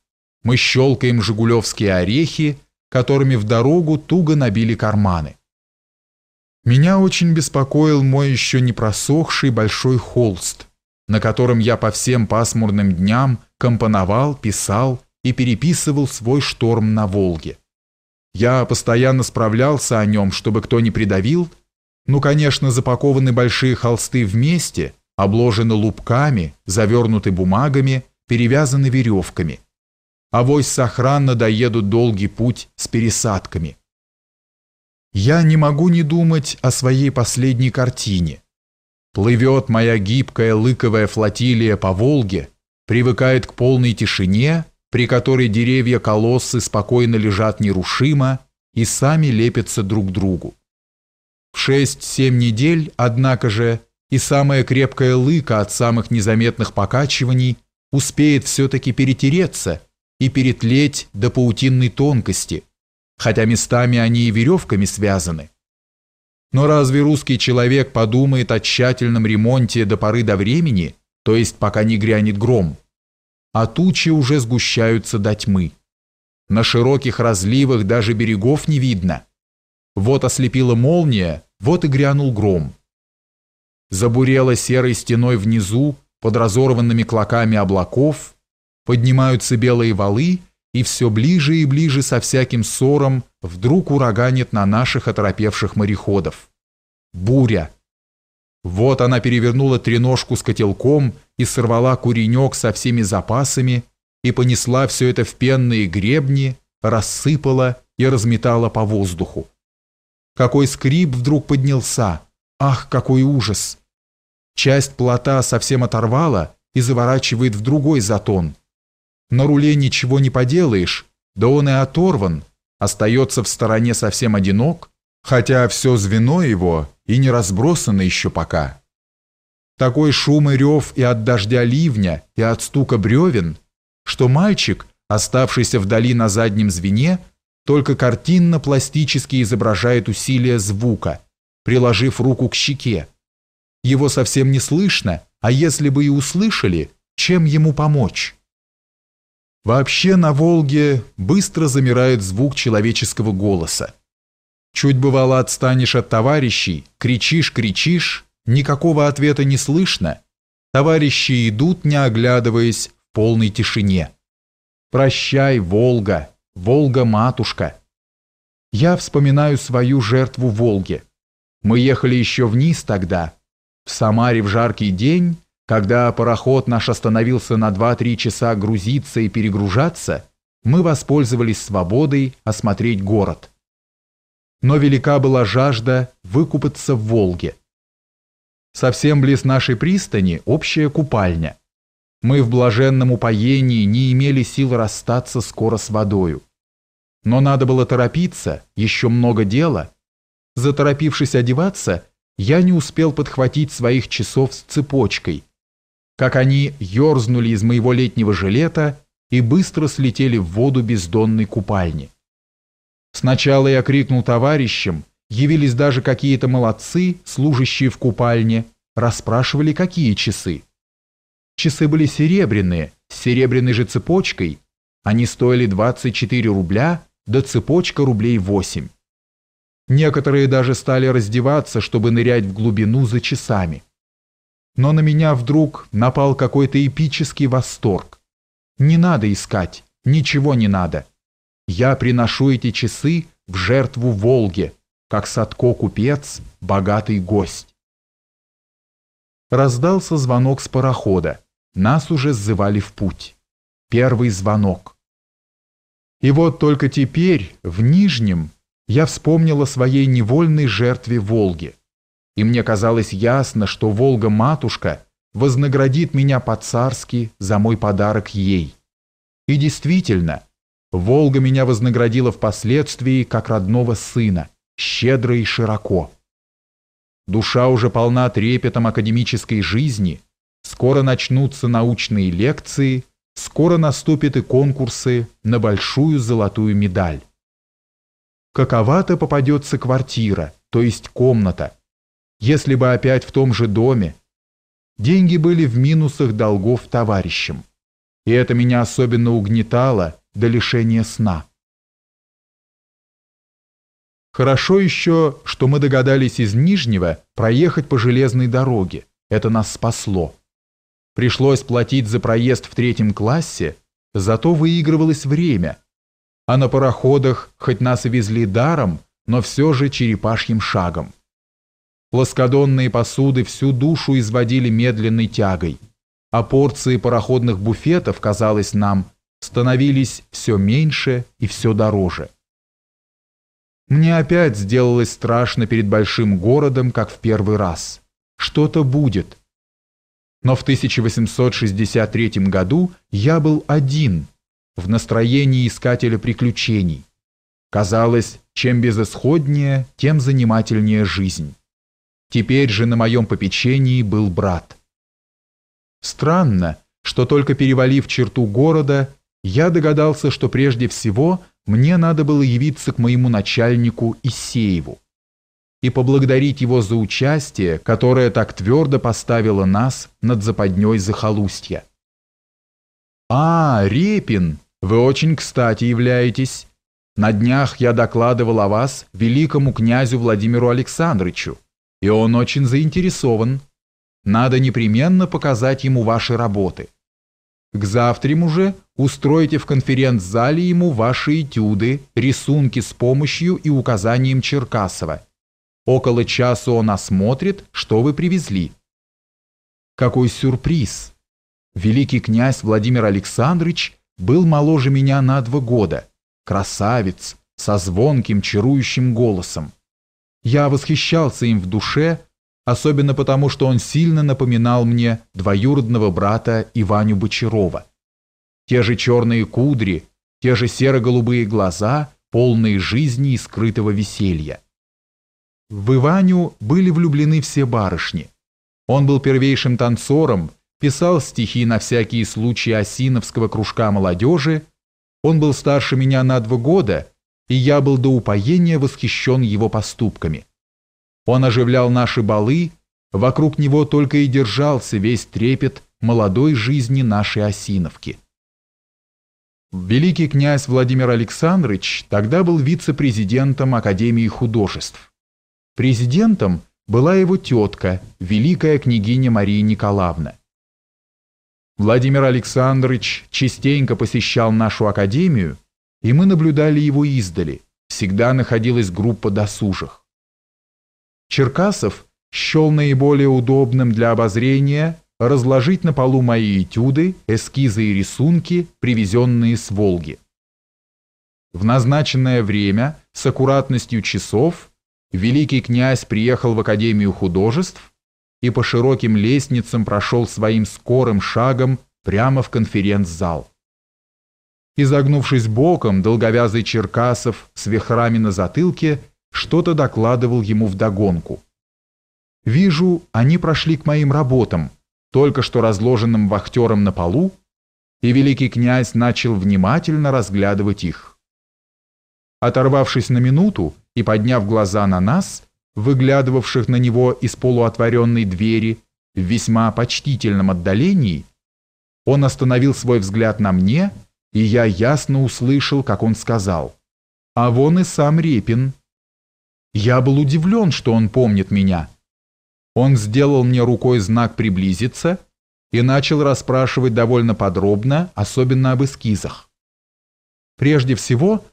Мы щелкаем жигулевские орехи, которыми в дорогу туго набили карманы. Меня очень беспокоил мой еще не просохший большой холст, на котором я по всем пасмурным дням компоновал, писал и переписывал свой шторм на Волге. Я постоянно справлялся о нем, чтобы кто не придавил. Ну, конечно, запакованы большие холсты вместе, обложены лупками, завернуты бумагами, перевязаны веревками. Авось сохранно доедут долгий путь с пересадками. Я не могу не думать о своей последней картине. Плывет моя гибкая лыковая флотилия по Волге, привыкает к полной тишине, при которой деревья-колоссы спокойно лежат нерушимо и сами лепятся друг к другу. В шесть-семь недель, однако же, и самая крепкая лыка от самых незаметных покачиваний успеет все-таки перетереться и перетлеть до паутинной тонкости, хотя местами они и веревками связаны. Но разве русский человек подумает о тщательном ремонте до поры до времени, то есть пока не грянет гром? а тучи уже сгущаются до тьмы. На широких разливах даже берегов не видно. Вот ослепила молния, вот и грянул гром. Забурело серой стеной внизу, под разорванными клоками облаков, поднимаются белые валы и все ближе и ближе со всяким ссором вдруг ураганит на наших оторопевших мореходов. Буря. Вот она перевернула треножку с котелком и сорвала куренек со всеми запасами и понесла все это в пенные гребни, рассыпала и разметала по воздуху. Какой скрип вдруг поднялся! Ах, какой ужас! Часть плота совсем оторвала и заворачивает в другой затон. На руле ничего не поделаешь, да он и оторван, остается в стороне совсем одинок, хотя все звено его и не разбросано еще пока. Такой шум и рев и от дождя ливня, и от стука бревен, что мальчик, оставшийся вдали на заднем звене, только картинно-пластически изображает усилие звука, приложив руку к щеке. Его совсем не слышно, а если бы и услышали, чем ему помочь? Вообще на Волге быстро замирает звук человеческого голоса. Чуть бывало отстанешь от товарищей, кричишь, кричишь, никакого ответа не слышно. Товарищи идут, не оглядываясь, в полной тишине. Прощай, Волга, Волга-матушка. Я вспоминаю свою жертву Волге. Мы ехали еще вниз тогда. В Самаре в жаркий день, когда пароход наш остановился на 2-3 часа грузиться и перегружаться, мы воспользовались свободой осмотреть город но велика была жажда выкупаться в Волге. Совсем близ нашей пристани общая купальня. Мы в блаженном упоении не имели сил расстаться скоро с водою. Но надо было торопиться, еще много дела. Заторопившись одеваться, я не успел подхватить своих часов с цепочкой, как они ерзнули из моего летнего жилета и быстро слетели в воду бездонной купальни. Сначала я крикнул товарищам, явились даже какие-то молодцы, служащие в купальне, расспрашивали, какие часы. Часы были серебряные, с серебряной же цепочкой. Они стоили 24 рубля, да цепочка рублей 8. Некоторые даже стали раздеваться, чтобы нырять в глубину за часами. Но на меня вдруг напал какой-то эпический восторг. Не надо искать, ничего не надо. Я приношу эти часы в жертву Волге, как Садко-купец, богатый гость. Раздался звонок с парохода. Нас уже сзывали в путь. Первый звонок. И вот только теперь, в Нижнем, я вспомнил о своей невольной жертве Волге. И мне казалось ясно, что Волга-матушка вознаградит меня по-царски за мой подарок ей. И действительно, Волга меня вознаградила впоследствии как родного сына, щедро и широко. Душа уже полна трепетом академической жизни, скоро начнутся научные лекции, скоро наступят и конкурсы на большую золотую медаль. Какова-то попадется квартира, то есть комната, если бы опять в том же доме. Деньги были в минусах долгов товарищам. И это меня особенно угнетало, до лишения сна. Хорошо еще, что мы догадались из Нижнего проехать по железной дороге. Это нас спасло. Пришлось платить за проезд в третьем классе, зато выигрывалось время. А на пароходах, хоть нас и везли даром, но все же черепашьим шагом. Плоскодонные посуды всю душу изводили медленной тягой, а порции пароходных буфетов, казалось нам, становились все меньше и все дороже. Мне опять сделалось страшно перед большим городом, как в первый раз. Что-то будет. Но в 1863 году я был один, в настроении искателя приключений. Казалось, чем безысходнее, тем занимательнее жизнь. Теперь же на моем попечении был брат. Странно, что только перевалив черту города, я догадался, что прежде всего мне надо было явиться к моему начальнику Исееву и поблагодарить его за участие, которое так твердо поставило нас над западней захолустья. «А, Репин, вы очень кстати являетесь. На днях я докладывал о вас великому князю Владимиру Александровичу, и он очень заинтересован. Надо непременно показать ему ваши работы. К завтраму же устройте в конференц-зале ему ваши этюды, рисунки с помощью и указанием Черкасова. Около часа он осмотрит, что вы привезли. Какой сюрприз! Великий князь Владимир Александрович был моложе меня на два года, красавец, со звонким, чарующим голосом. Я восхищался им в душе, особенно потому, что он сильно напоминал мне двоюродного брата Иваню Бочарова. Те же черные кудри, те же серо-голубые глаза, полные жизни и скрытого веселья. В Иваню были влюблены все барышни. Он был первейшим танцором, писал стихи на всякие случаи осиновского кружка молодежи. Он был старше меня на два года, и я был до упоения восхищен его поступками. Он оживлял наши балы, вокруг него только и держался весь трепет молодой жизни нашей Осиновки. Великий князь Владимир Александрович тогда был вице-президентом Академии художеств. Президентом была его тетка, великая княгиня Мария Николаевна. Владимир Александрович частенько посещал нашу академию, и мы наблюдали его издали. Всегда находилась группа досужих. Черкасов счел наиболее удобным для обозрения разложить на полу мои этюды, эскизы и рисунки, привезенные с Волги. В назначенное время с аккуратностью часов великий князь приехал в Академию художеств и по широким лестницам прошел своим скорым шагом прямо в конференц-зал. Изогнувшись боком, долговязый Черкасов с вихрами на затылке что-то докладывал ему вдогонку. «Вижу, они прошли к моим работам, только что разложенным вахтером на полу, и великий князь начал внимательно разглядывать их. Оторвавшись на минуту, и, подняв глаза на нас, выглядывавших на него из полуотворенной двери в весьма почтительном отдалении, он остановил свой взгляд на мне, и я ясно услышал, как он сказал, «А вон и сам Репин». Я был удивлен, что он помнит меня. Он сделал мне рукой знак приблизиться и начал расспрашивать довольно подробно, особенно об эскизах. Прежде всего,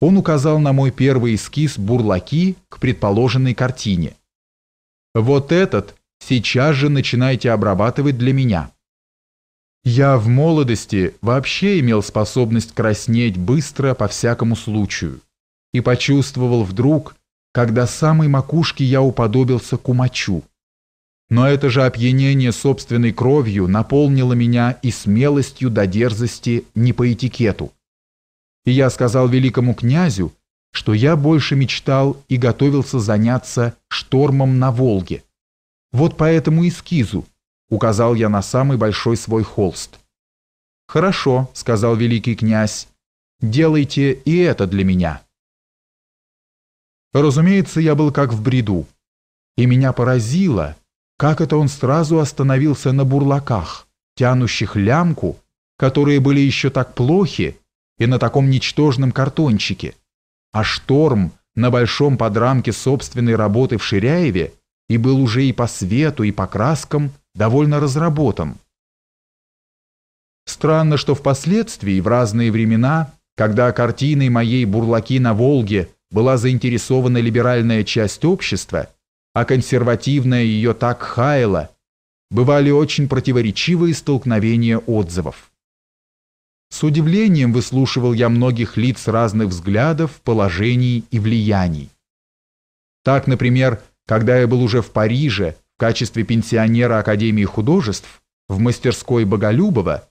он указал на мой первый эскиз «Бурлаки» к предположенной картине. «Вот этот сейчас же начинайте обрабатывать для меня». Я в молодости вообще имел способность краснеть быстро по всякому случаю и почувствовал вдруг, когда самой макушки я уподобился кумачу. Но это же опьянение собственной кровью наполнило меня и смелостью до дерзости не по этикету. И я сказал великому князю, что я больше мечтал и готовился заняться штормом на Волге. Вот по этому эскизу указал я на самый большой свой холст. «Хорошо», — сказал великий князь, — «делайте и это для меня». Разумеется, я был как в бреду, и меня поразило, как это он сразу остановился на бурлаках, тянущих лямку, которые были еще так плохи, и на таком ничтожном картончике, а шторм на большом подрамке собственной работы в Ширяеве и был уже и по свету, и по краскам довольно разработан. Странно, что впоследствии, в разные времена, когда картиной моей «Бурлаки на Волге» была заинтересована либеральная часть общества, а консервативная ее так хаяла, бывали очень противоречивые столкновения отзывов. С удивлением выслушивал я многих лиц разных взглядов, положений и влияний. Так, например, когда я был уже в Париже качестве пенсионера Академии художеств в мастерской Боголюбова,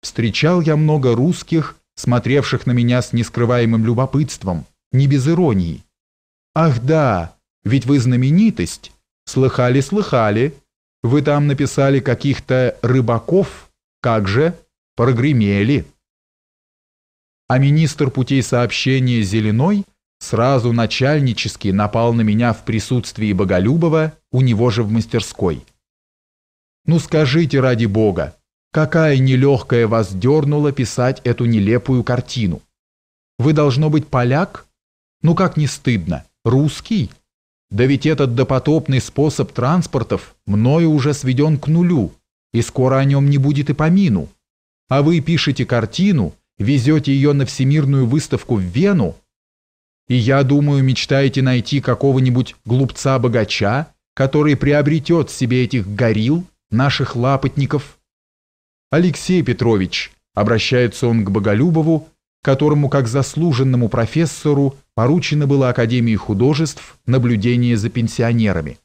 встречал я много русских, смотревших на меня с нескрываемым любопытством, не без иронии. «Ах да, ведь вы знаменитость! Слыхали, слыхали! Вы там написали каких-то рыбаков, как же, прогремели!» а министр путей сообщения Зеленой сразу начальнически напал на меня в присутствии Боголюбова у него же в мастерской. «Ну скажите ради Бога, какая нелегкая вас дернула писать эту нелепую картину? Вы должно быть поляк? Ну как не стыдно, русский? Да ведь этот допотопный способ транспортов мною уже сведен к нулю, и скоро о нем не будет и помину. а вы пишете картину, везете ее на всемирную выставку в Вену, и я думаю, мечтаете найти какого-нибудь глупца-богача, который приобретет себе этих горил, наших лапотников. Алексей Петрович, обращается он к Боголюбову, которому как заслуженному профессору поручено было Академии художеств наблюдение за пенсионерами.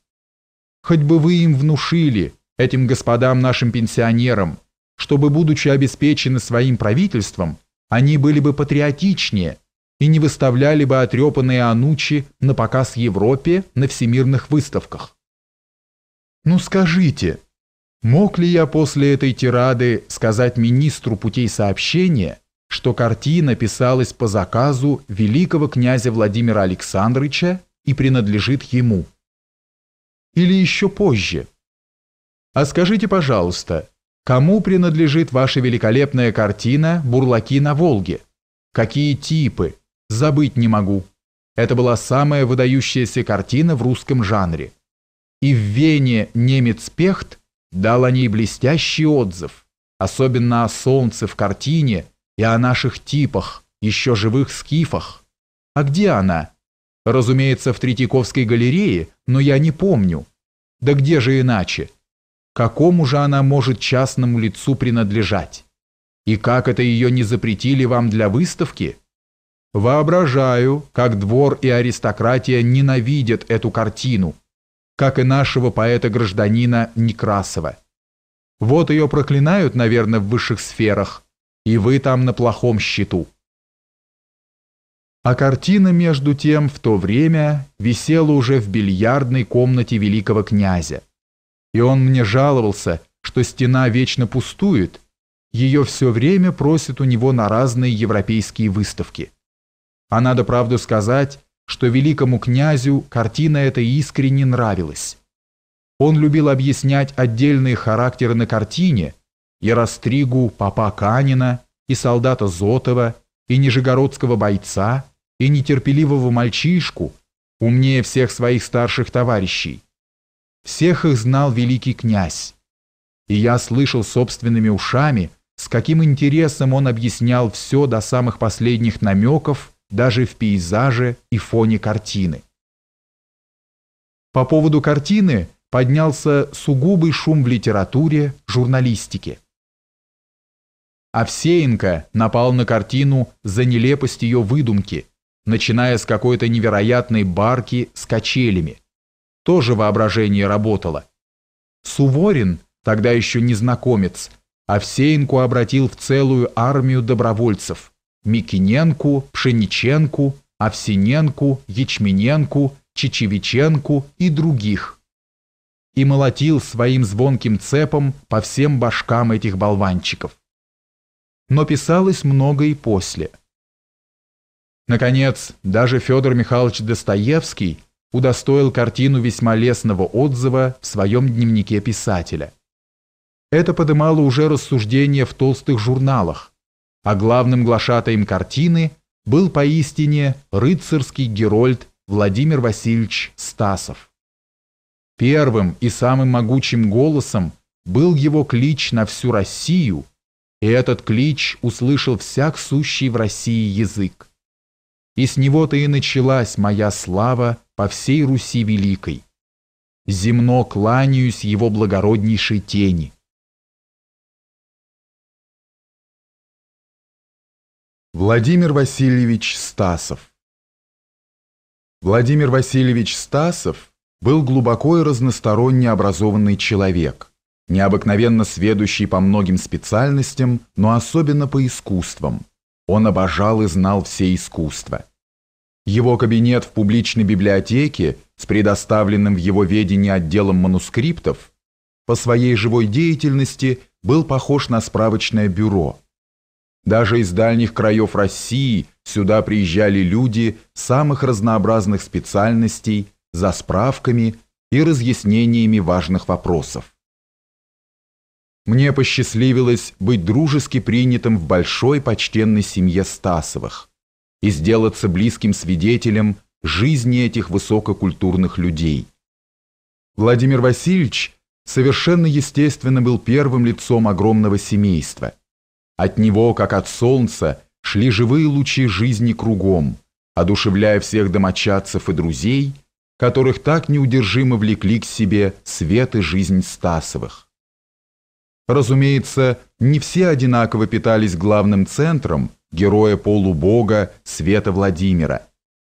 Хоть бы вы им внушили, этим господам нашим пенсионерам, чтобы, будучи обеспечены своим правительством, они были бы патриотичнее и не выставляли бы отрепанные анучи на показ Европе на всемирных выставках. Ну скажите, мог ли я после этой тирады сказать министру путей сообщения, что картина писалась по заказу великого князя Владимира Александровича и принадлежит ему? Или еще позже? А скажите, пожалуйста, Кому принадлежит ваша великолепная картина «Бурлаки на Волге»? Какие типы? Забыть не могу. Это была самая выдающаяся картина в русском жанре. И в Вене немец Пехт дал о ней блестящий отзыв, особенно о солнце в картине и о наших типах, еще живых скифах. А где она? Разумеется, в Третьяковской галерее, но я не помню. Да где же иначе? какому же она может частному лицу принадлежать? И как это ее не запретили вам для выставки? Воображаю, как двор и аристократия ненавидят эту картину, как и нашего поэта-гражданина Некрасова. Вот ее проклинают, наверное, в высших сферах, и вы там на плохом счету. А картина, между тем, в то время висела уже в бильярдной комнате великого князя и он мне жаловался, что стена вечно пустует, ее все время просят у него на разные европейские выставки. А надо правду сказать, что великому князю картина эта искренне нравилась. Он любил объяснять отдельные характеры на картине, и растригу папа Канина, и солдата Зотова, и нижегородского бойца, и нетерпеливого мальчишку, умнее всех своих старших товарищей, всех их знал великий князь. И я слышал собственными ушами, с каким интересом он объяснял все до самых последних намеков, даже в пейзаже и фоне картины. По поводу картины поднялся сугубый шум в литературе, журналистике. Овсеенко напал на картину за нелепость ее выдумки, начиная с какой-то невероятной барки с качелями, тоже воображение работало. Суворин, тогда еще незнакомец, Овсеенку обратил в целую армию добровольцев. Микиненку, Пшениченку, Овсиненку, Ячмененку, Чечевиченку и других. И молотил своим звонким цепом по всем башкам этих болванчиков. Но писалось много и после. Наконец, даже Федор Михайлович Достоевский удостоил картину весьма лестного отзыва в своем дневнике писателя. Это подымало уже рассуждения в толстых журналах, а главным глашатаем картины был поистине рыцарский герольд Владимир Васильевич Стасов. Первым и самым могучим голосом был его клич на всю Россию, и этот клич услышал всяк сущий в России язык. И с него-то и началась моя слава по всей Руси Великой. Земно кланяюсь его благороднейшей тени. Владимир Васильевич Стасов Владимир Васильевич Стасов был глубоко и разносторонне образованный человек, необыкновенно сведущий по многим специальностям, но особенно по искусствам. Он обожал и знал все искусства. Его кабинет в публичной библиотеке с предоставленным в его ведении отделом манускриптов по своей живой деятельности был похож на справочное бюро. Даже из дальних краев России сюда приезжали люди самых разнообразных специальностей за справками и разъяснениями важных вопросов. Мне посчастливилось быть дружески принятым в большой почтенной семье Стасовых – и сделаться близким свидетелем жизни этих высококультурных людей. Владимир Васильевич совершенно естественно был первым лицом огромного семейства – От него, как от солнца, шли живые лучи жизни кругом, одушевляя всех домочадцев и друзей, которых так неудержимо влекли к себе свет и жизнь Стасовых. Разумеется, не все одинаково питались главным центром героя полубога Света Владимира,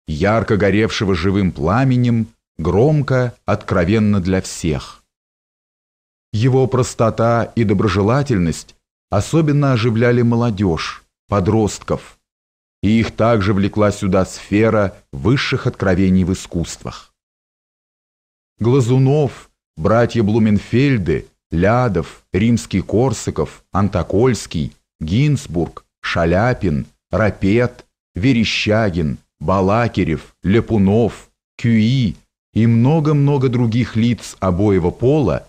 ярко горевшего живым пламенем, громко, откровенно для всех. Его простота и доброжелательность особенно оживляли молодежь, подростков, и их также влекла сюда сфера высших откровений в искусствах. Глазунов, братья Блуменфельды, Лядов, Римский Корсаков, Антокольский, Гинзбург, Шаляпин, Рапет, Верещагин, Балакирев, Лепунов, Кюи и много-много других лиц обоего пола,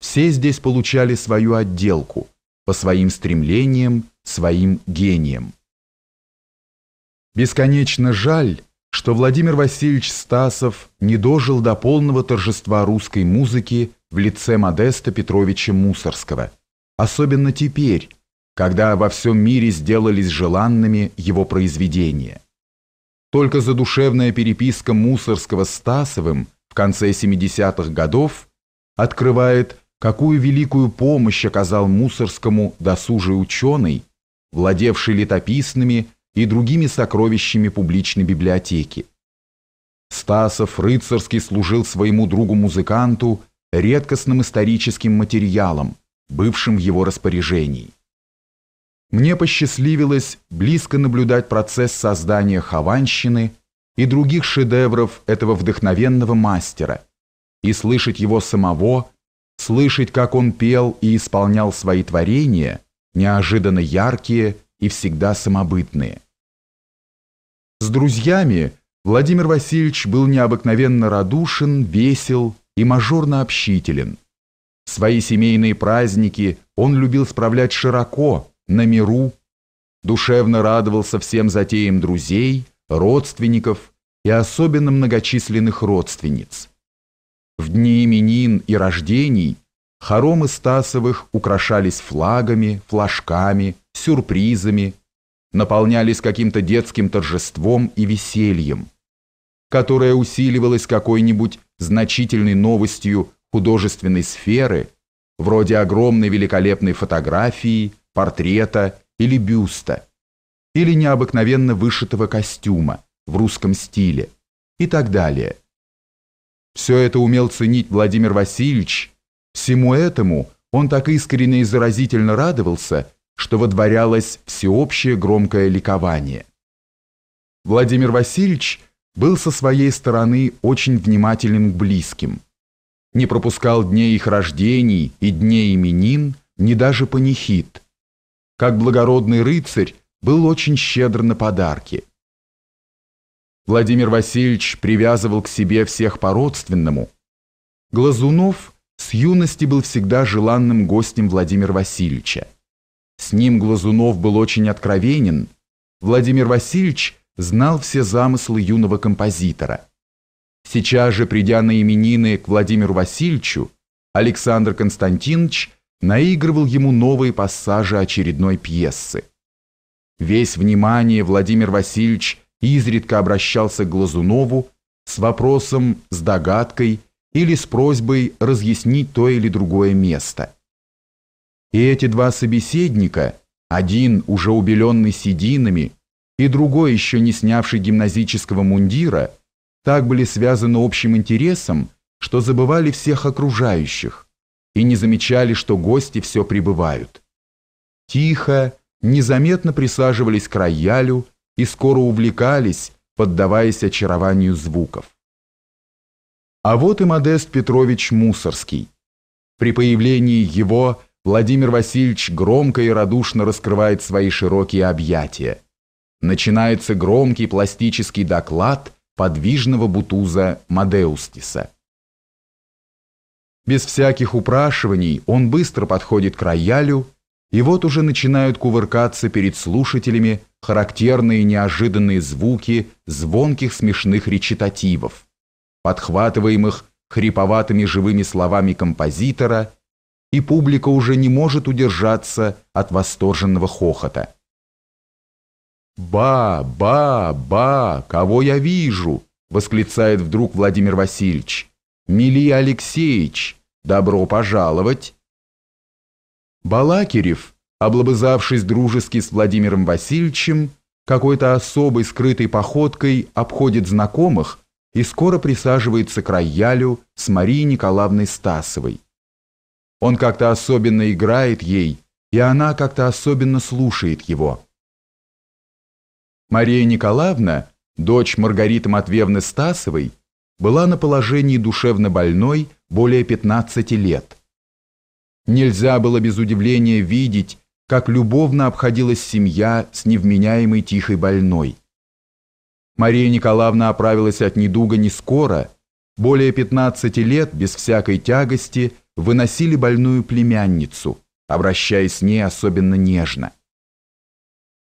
все здесь получали свою отделку по своим стремлениям, своим гениям. Бесконечно жаль, что Владимир Васильевич Стасов не дожил до полного торжества русской музыки в лице Модеста Петровича Мусорского, особенно теперь, когда во всем мире сделались желанными его произведения. Только задушевная переписка Мусорского с Стасовым в конце 70-х годов открывает, какую великую помощь оказал Мусорскому досужий ученый, владевший летописными и другими сокровищами публичной библиотеки. Стасов рыцарски служил своему другу-музыканту редкостным историческим материалом, бывшим в его распоряжении. Мне посчастливилось близко наблюдать процесс создания Хованщины и других шедевров этого вдохновенного мастера и слышать его самого, слышать, как он пел и исполнял свои творения, неожиданно яркие и всегда самобытные. С друзьями Владимир Васильевич был необыкновенно радушен, весел и мажорно общителен. Свои семейные праздники он любил справлять широко, на миру, душевно радовался всем затеям друзей, родственников и особенно многочисленных родственниц. В дни именин и рождений хоромы Стасовых украшались флагами, флажками, сюрпризами, наполнялись каким-то детским торжеством и весельем, которое усиливалось какой-нибудь значительной новостью художественной сферы, вроде огромной великолепной фотографии, портрета или бюста, или необыкновенно вышитого костюма в русском стиле и так далее. Все это умел ценить Владимир Васильевич, всему этому он так искренне и заразительно радовался, что водворялось всеобщее громкое ликование. Владимир Васильевич был со своей стороны очень внимательным к близким. Не пропускал дней их рождений и дней именин, ни даже панихид. Как благородный рыцарь, был очень щедр на подарки. Владимир Васильевич привязывал к себе всех по-родственному. Глазунов с юности был всегда желанным гостем Владимира Васильевича. С ним Глазунов был очень откровенен. Владимир Васильевич знал все замыслы юного композитора. Сейчас же, придя на именины к Владимиру Васильевичу, Александр Константинович наигрывал ему новые пассажи очередной пьесы. Весь внимание Владимир Васильевич изредка обращался к Глазунову с вопросом, с догадкой или с просьбой разъяснить то или другое место. И эти два собеседника, один уже убеленный сединами, и другой, еще не снявший гимназического мундира, так были связаны общим интересом, что забывали всех окружающих и не замечали, что гости все прибывают. Тихо, незаметно присаживались к роялю и скоро увлекались, поддаваясь очарованию звуков. А вот и Модест Петрович Мусорский. При появлении его Владимир Васильевич громко и радушно раскрывает свои широкие объятия. Начинается громкий пластический доклад подвижного бутуза Мадеустиса. Без всяких упрашиваний он быстро подходит к роялю, и вот уже начинают кувыркаться перед слушателями характерные неожиданные звуки звонких смешных речитативов, подхватываемых хриповатыми живыми словами композитора и публика уже не может удержаться от восторженного хохота. «Ба, ба, ба, кого я вижу?» — восклицает вдруг Владимир Васильевич. «Мили Алексеевич, добро пожаловать!» Балакирев, облобызавшись дружески с Владимиром Васильевичем, какой-то особой скрытой походкой обходит знакомых и скоро присаживается к роялю с Марией Николаевной Стасовой. Он как-то особенно играет ей, и она как-то особенно слушает его. Мария Николаевна, дочь Маргариты Матвеевны Стасовой, была на положении душевно больной более 15 лет. Нельзя было без удивления видеть, как любовно обходилась семья с невменяемой тихой больной. Мария Николаевна оправилась от недуга не скоро, более 15 лет без всякой тягости выносили больную племянницу, обращаясь с ней особенно нежно.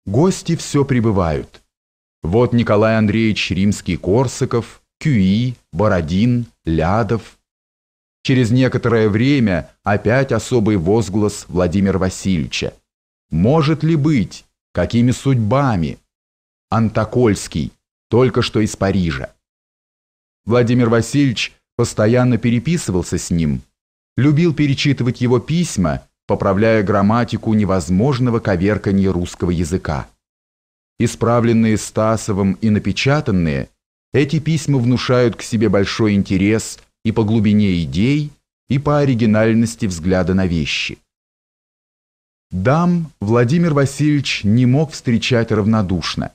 Гости все прибывают. Вот Николай Андреевич Римский-Корсаков, Кюи, Бородин, Лядов. Через некоторое время опять особый возглас Владимира Васильевича. Может ли быть? Какими судьбами? Антокольский, только что из Парижа. Владимир Васильевич постоянно переписывался с ним, любил перечитывать его письма, поправляя грамматику невозможного коверканья русского языка. Исправленные Стасовым и напечатанные, эти письма внушают к себе большой интерес и по глубине идей, и по оригинальности взгляда на вещи. Дам Владимир Васильевич не мог встречать равнодушно.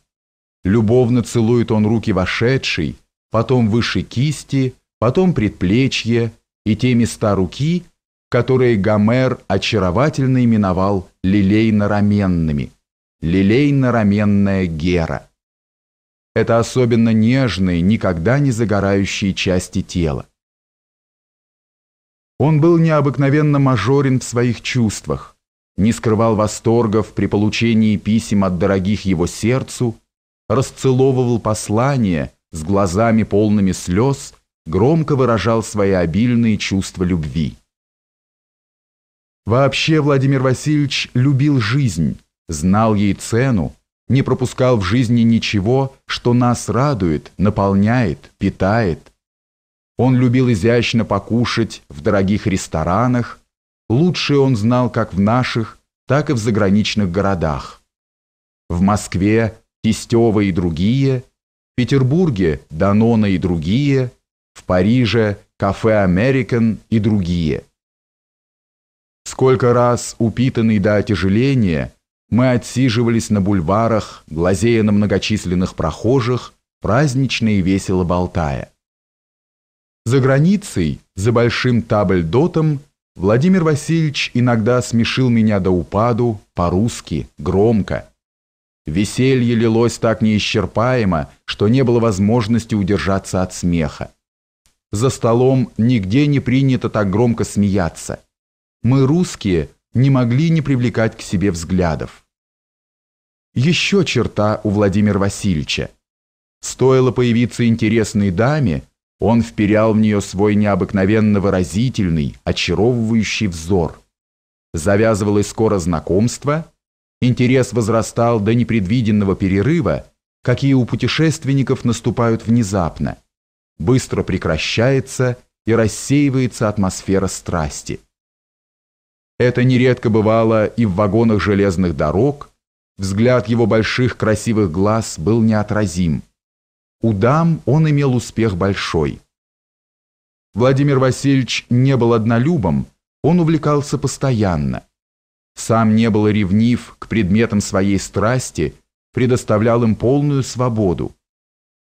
Любовно целует он руки вошедшей, потом выше кисти, потом предплечье и те места руки, которые Гомер очаровательно именовал лилейно-раменными, лилейно-раменная Гера. Это особенно нежные, никогда не загорающие части тела. Он был необыкновенно мажорен в своих чувствах, не скрывал восторгов при получении писем от дорогих его сердцу, расцеловывал послания с глазами полными слез, громко выражал свои обильные чувства любви. Вообще Владимир Васильевич любил жизнь, знал ей цену, не пропускал в жизни ничего, что нас радует, наполняет, питает. Он любил изящно покушать в дорогих ресторанах, Лучшие он знал как в наших, так и в заграничных городах. В Москве Кистева и другие, в Петербурге Данона и другие, в Париже Кафе Американ и другие. Сколько раз, упитанный до отяжеления, мы отсиживались на бульварах, глазея на многочисленных прохожих, празднично и весело болтая. За границей, за большим табльдотом, Владимир Васильевич иногда смешил меня до упаду, по-русски, громко. Веселье лилось так неисчерпаемо, что не было возможности удержаться от смеха. За столом нигде не принято так громко смеяться. Мы, русские, не могли не привлекать к себе взглядов. Еще черта у Владимира Васильевича. Стоило появиться интересной даме, он вперял в нее свой необыкновенно выразительный, очаровывающий взор. Завязывалось скоро знакомство, интерес возрастал до непредвиденного перерыва, какие у путешественников наступают внезапно. Быстро прекращается и рассеивается атмосфера страсти. Это нередко бывало и в вагонах железных дорог, взгляд его больших красивых глаз был неотразим. У дам он имел успех большой. Владимир Васильевич не был однолюбом, он увлекался постоянно. Сам не был ревнив к предметам своей страсти, предоставлял им полную свободу.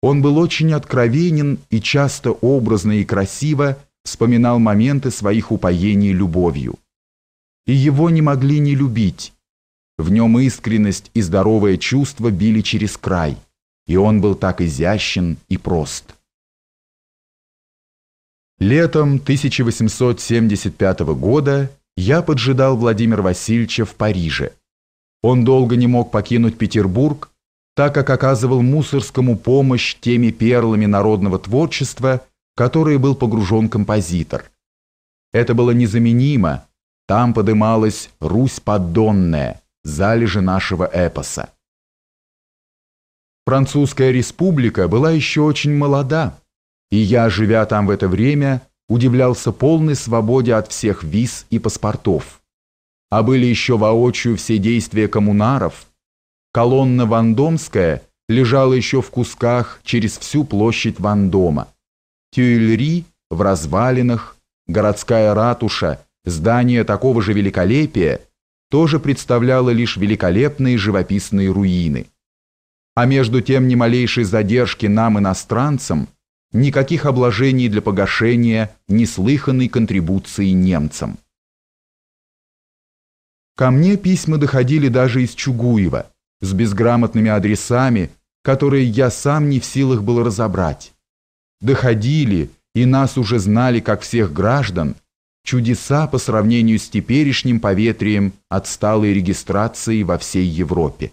Он был очень откровенен и часто образно и красиво вспоминал моменты своих упоений любовью. И его не могли не любить. В нем искренность и здоровое чувство били через край – и он был так изящен и прост. Летом 1875 года я поджидал Владимира Васильевича в Париже. Он долго не мог покинуть Петербург, так как оказывал Мусорскому помощь теми перлами народного творчества, в которые был погружен композитор. Это было незаменимо, Там подымалась Русь поддонная, залежи нашего эпоса. Французская республика была еще очень молода, и я, живя там в это время, удивлялся полной свободе от всех виз и паспортов. А были еще воочию все действия коммунаров. Колонна Вандомская лежала еще в кусках через всю площадь Вандома. Тюильри в развалинах, городская ратуша, здание такого же великолепия, тоже представляло лишь великолепные живописные руины. А между тем ни малейшей задержки нам, иностранцам, никаких обложений для погашения неслыханной контрибуции немцам. Ко мне письма доходили даже из Чугуева, с безграмотными адресами, которые я сам не в силах был разобрать. Доходили, и нас уже знали как всех граждан, чудеса по сравнению с теперешним поветрием отсталой регистрации во всей Европе.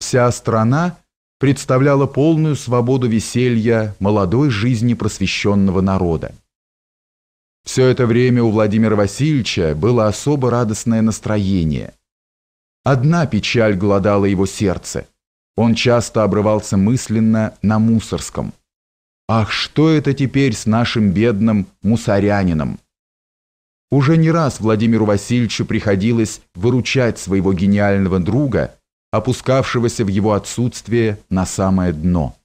Вся страна представляла полную свободу веселья молодой жизни просвещенного народа. Все это время у Владимира Васильевича было особо радостное настроение. Одна печаль голодала его сердце. Он часто обрывался мысленно на мусорском. Ах, что это теперь с нашим бедным мусорянином? Уже не раз Владимиру Васильевичу приходилось выручать своего гениального друга, опускавшегося в его отсутствие на самое дно.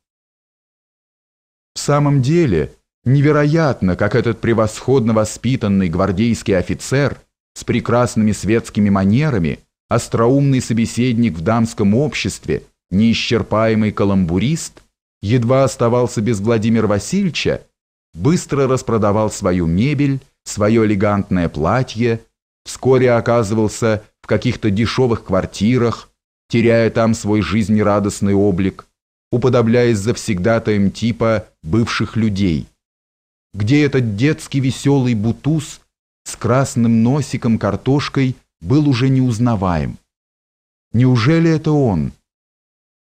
В самом деле, невероятно, как этот превосходно воспитанный гвардейский офицер с прекрасными светскими манерами, остроумный собеседник в дамском обществе, неисчерпаемый каламбурист – едва оставался без Владимира Васильевича, быстро распродавал свою мебель, свое элегантное платье, вскоре оказывался в каких-то дешевых квартирах, теряя там свой жизнерадостный облик, уподобляясь завсегдатаем типа бывших людей, где этот детский веселый бутуз с красным носиком картошкой был уже неузнаваем. Неужели это он?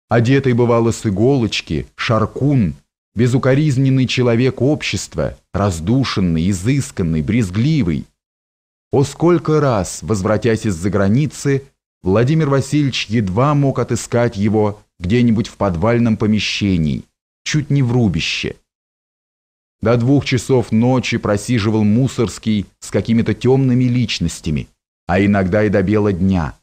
Одетый бывало с иголочки, шаркун, безукоризненный человек общества, раздушенный, изысканный, брезгливый. О сколько раз, возвратясь из-за границы, Владимир Васильевич едва мог отыскать его где-нибудь в подвальном помещении, чуть не в рубище. До двух часов ночи просиживал Мусорский с какими-то темными личностями, а иногда и до бела дня.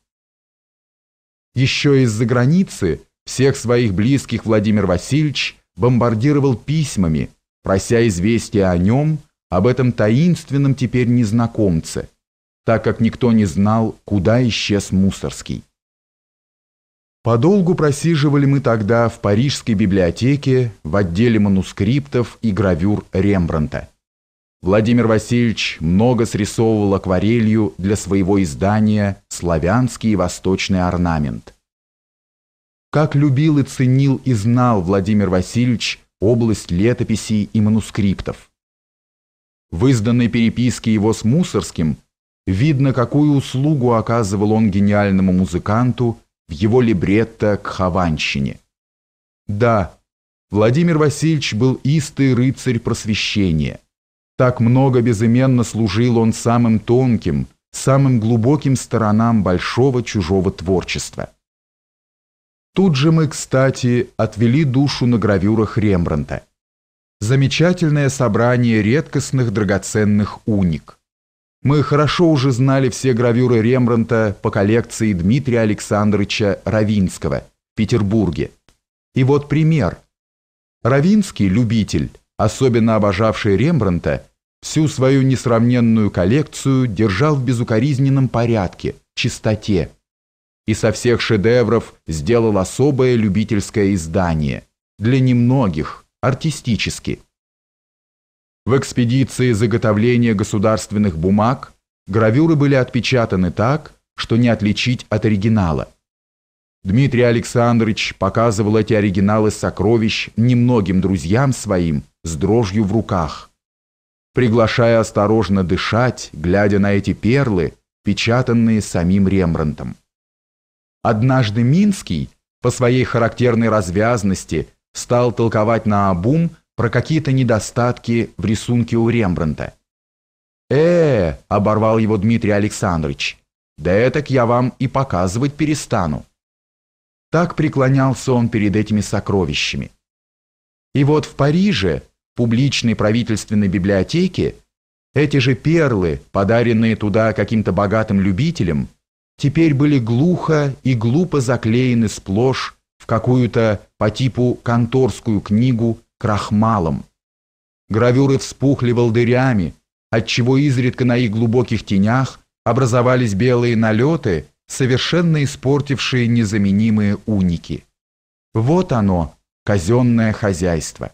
Еще из-за границы всех своих близких Владимир Васильевич бомбардировал письмами, прося известия о нем, об этом таинственном теперь незнакомце, так как никто не знал, куда исчез Мусорский. Подолгу просиживали мы тогда в Парижской библиотеке в отделе манускриптов и гравюр Рембранта. Владимир Васильевич много срисовывал акварелью для своего издания «Славянский и восточный орнамент». Как любил и ценил и знал Владимир Васильевич область летописей и манускриптов. В изданной переписке его с Мусорским видно, какую услугу оказывал он гениальному музыканту в его либретто к Хованщине. Да, Владимир Васильевич был истый рыцарь просвещения. Так много безыменно служил он самым тонким, самым глубоким сторонам большого чужого творчества. Тут же мы, кстати, отвели душу на гравюрах Рембранта. Замечательное собрание редкостных драгоценных уник. Мы хорошо уже знали все гравюры Рембранта по коллекции Дмитрия Александровича Равинского в Петербурге. И вот пример. Равинский, любитель, особенно обожавший Рембранта, всю свою несравненную коллекцию держал в безукоризненном порядке, чистоте, и со всех шедевров сделал особое любительское издание, для немногих, артистически. В экспедиции заготовления государственных бумаг гравюры были отпечатаны так, что не отличить от оригинала. Дмитрий Александрович показывал эти оригиналы сокровищ немногим друзьям своим с дрожью в руках, приглашая осторожно дышать, глядя на эти перлы, печатанные самим Рембрандтом. Однажды Минский по своей характерной развязности стал толковать на обум про какие-то недостатки в рисунке у Рембрандта. э оборвал его Дмитрий Александрович. «Да этак я вам и показывать перестану». Так преклонялся он перед этими сокровищами. И вот в Париже, публичной правительственной библиотеке, эти же перлы, подаренные туда каким-то богатым любителям, теперь были глухо и глупо заклеены сплошь в какую-то по типу конторскую книгу крахмалом. Гравюры вспухли волдырями, отчего изредка на их глубоких тенях образовались белые налеты, совершенно испортившие незаменимые уники. Вот оно, казенное хозяйство.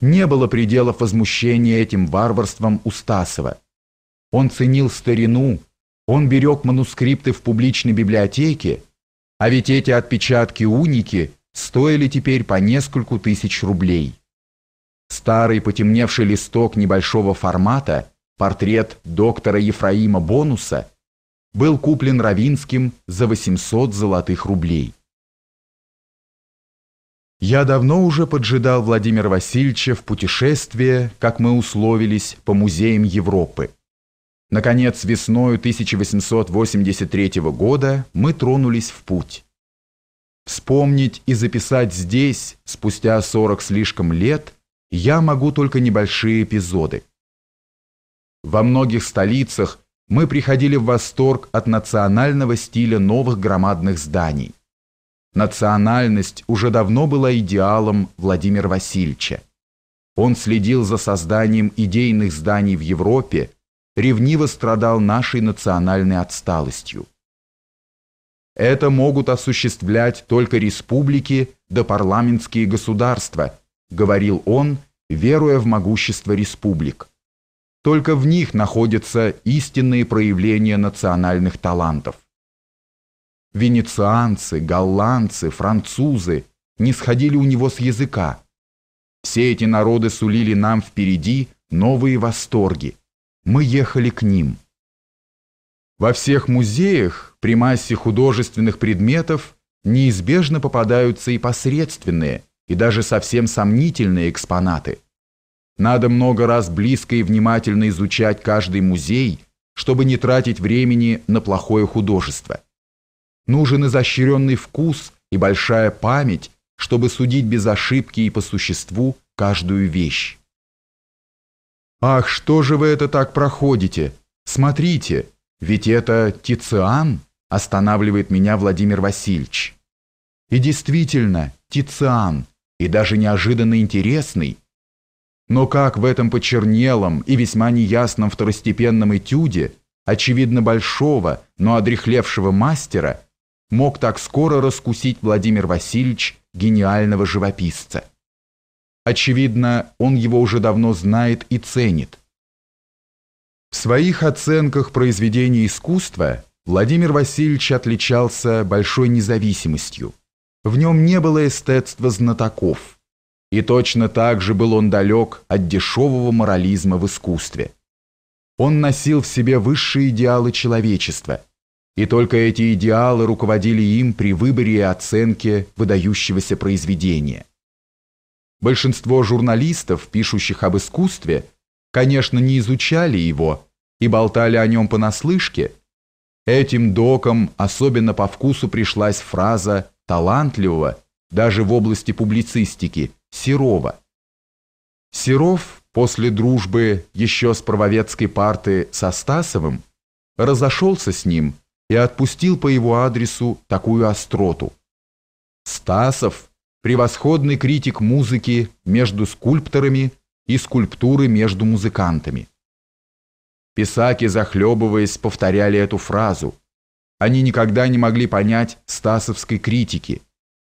Не было пределов возмущения этим варварством у Стасова. Он ценил старину, он берег манускрипты в публичной библиотеке, а ведь эти отпечатки-уники стоили теперь по нескольку тысяч рублей. Старый потемневший листок небольшого формата, портрет доктора Ефраима Бонуса, был куплен Равинским за 800 золотых рублей. Я давно уже поджидал Владимира Васильевича в путешествие, как мы условились, по музеям Европы. Наконец, весною 1883 года мы тронулись в путь. Вспомнить и записать здесь, спустя 40 слишком лет, я могу только небольшие эпизоды. Во многих столицах мы приходили в восторг от национального стиля новых громадных зданий. Национальность уже давно была идеалом Владимира Васильевича. Он следил за созданием идейных зданий в Европе, ревниво страдал нашей национальной отсталостью. Это могут осуществлять только республики да парламентские государства, говорил он, веруя в могущество республик. Только в них находятся истинные проявления национальных талантов венецианцы, голландцы, французы не сходили у него с языка. Все эти народы сулили нам впереди новые восторги. Мы ехали к ним. Во всех музеях при массе художественных предметов неизбежно попадаются и посредственные, и даже совсем сомнительные экспонаты. Надо много раз близко и внимательно изучать каждый музей, чтобы не тратить времени на плохое художество. Нужен изощренный вкус и большая память, чтобы судить без ошибки и по существу каждую вещь. «Ах, что же вы это так проходите? Смотрите, ведь это Тициан!» останавливает меня Владимир Васильевич. И действительно, Тициан, и даже неожиданно интересный. Но как в этом почернелом и весьма неясном второстепенном этюде, очевидно большого, но одрехлевшего мастера, мог так скоро раскусить Владимир Васильевич гениального живописца. Очевидно, он его уже давно знает и ценит. В своих оценках произведений искусства Владимир Васильевич отличался большой независимостью. В нем не было эстетства знатоков. И точно так же был он далек от дешевого морализма в искусстве. Он носил в себе высшие идеалы человечества – и только эти идеалы руководили им при выборе и оценке выдающегося произведения. Большинство журналистов, пишущих об искусстве, конечно, не изучали его и болтали о нем понаслышке. Этим докам особенно по вкусу пришлась фраза талантливого, даже в области публицистики, Серова. Серов после дружбы еще с правоведской парты со Стасовым разошелся с ним – и отпустил по его адресу такую остроту. Стасов – превосходный критик музыки между скульпторами и скульптуры между музыкантами. Писаки, захлебываясь, повторяли эту фразу. Они никогда не могли понять стасовской критики,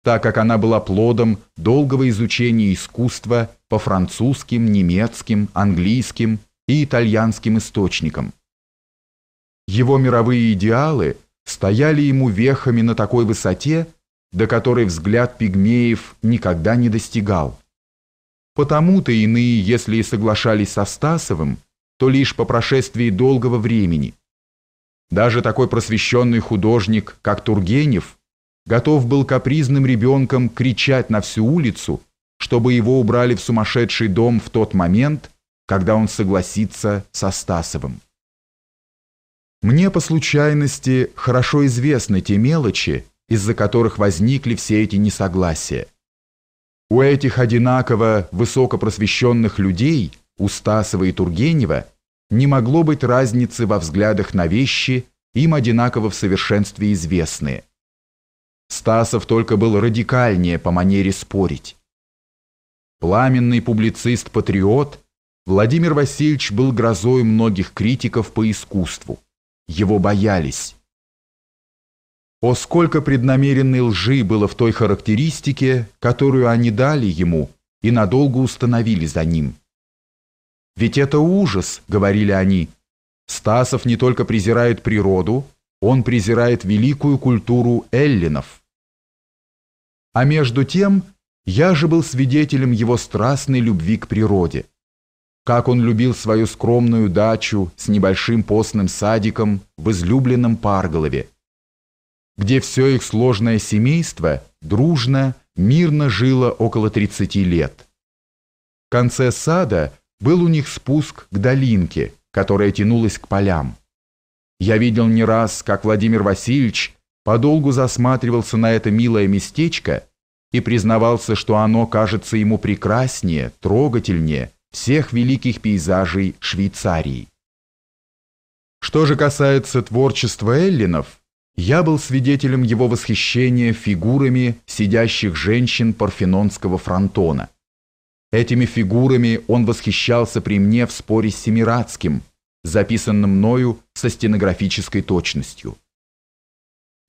так как она была плодом долгого изучения искусства по французским, немецким, английским и итальянским источникам. Его мировые идеалы стояли ему вехами на такой высоте, до которой взгляд пигмеев никогда не достигал. Потому-то иные, если и соглашались со Стасовым, то лишь по прошествии долгого времени. Даже такой просвещенный художник, как Тургенев, готов был капризным ребенком кричать на всю улицу, чтобы его убрали в сумасшедший дом в тот момент, когда он согласится со Стасовым. Мне по случайности хорошо известны те мелочи, из-за которых возникли все эти несогласия. У этих одинаково высокопросвещенных людей, у Стасова и Тургенева, не могло быть разницы во взглядах на вещи, им одинаково в совершенстве известные. Стасов только был радикальнее по манере спорить. Пламенный публицист-патриот, Владимир Васильевич был грозой многих критиков по искусству. Его боялись. О, сколько преднамеренной лжи было в той характеристике, которую они дали ему и надолго установили за ним. «Ведь это ужас», — говорили они. «Стасов не только презирает природу, он презирает великую культуру эллинов». А между тем, я же был свидетелем его страстной любви к природе. Как он любил свою скромную дачу с небольшим постным садиком в излюбленном Парголове, где все их сложное семейство дружно, мирно жило около 30 лет. В конце сада был у них спуск к долинке, которая тянулась к полям. Я видел не раз, как Владимир Васильевич подолгу засматривался на это милое местечко и признавался, что оно кажется ему прекраснее, трогательнее всех великих пейзажей Швейцарии. Что же касается творчества эллинов, я был свидетелем его восхищения фигурами сидящих женщин парфенонского фронтона. Этими фигурами он восхищался при мне в споре с Семирадским, записанным мною со стенографической точностью.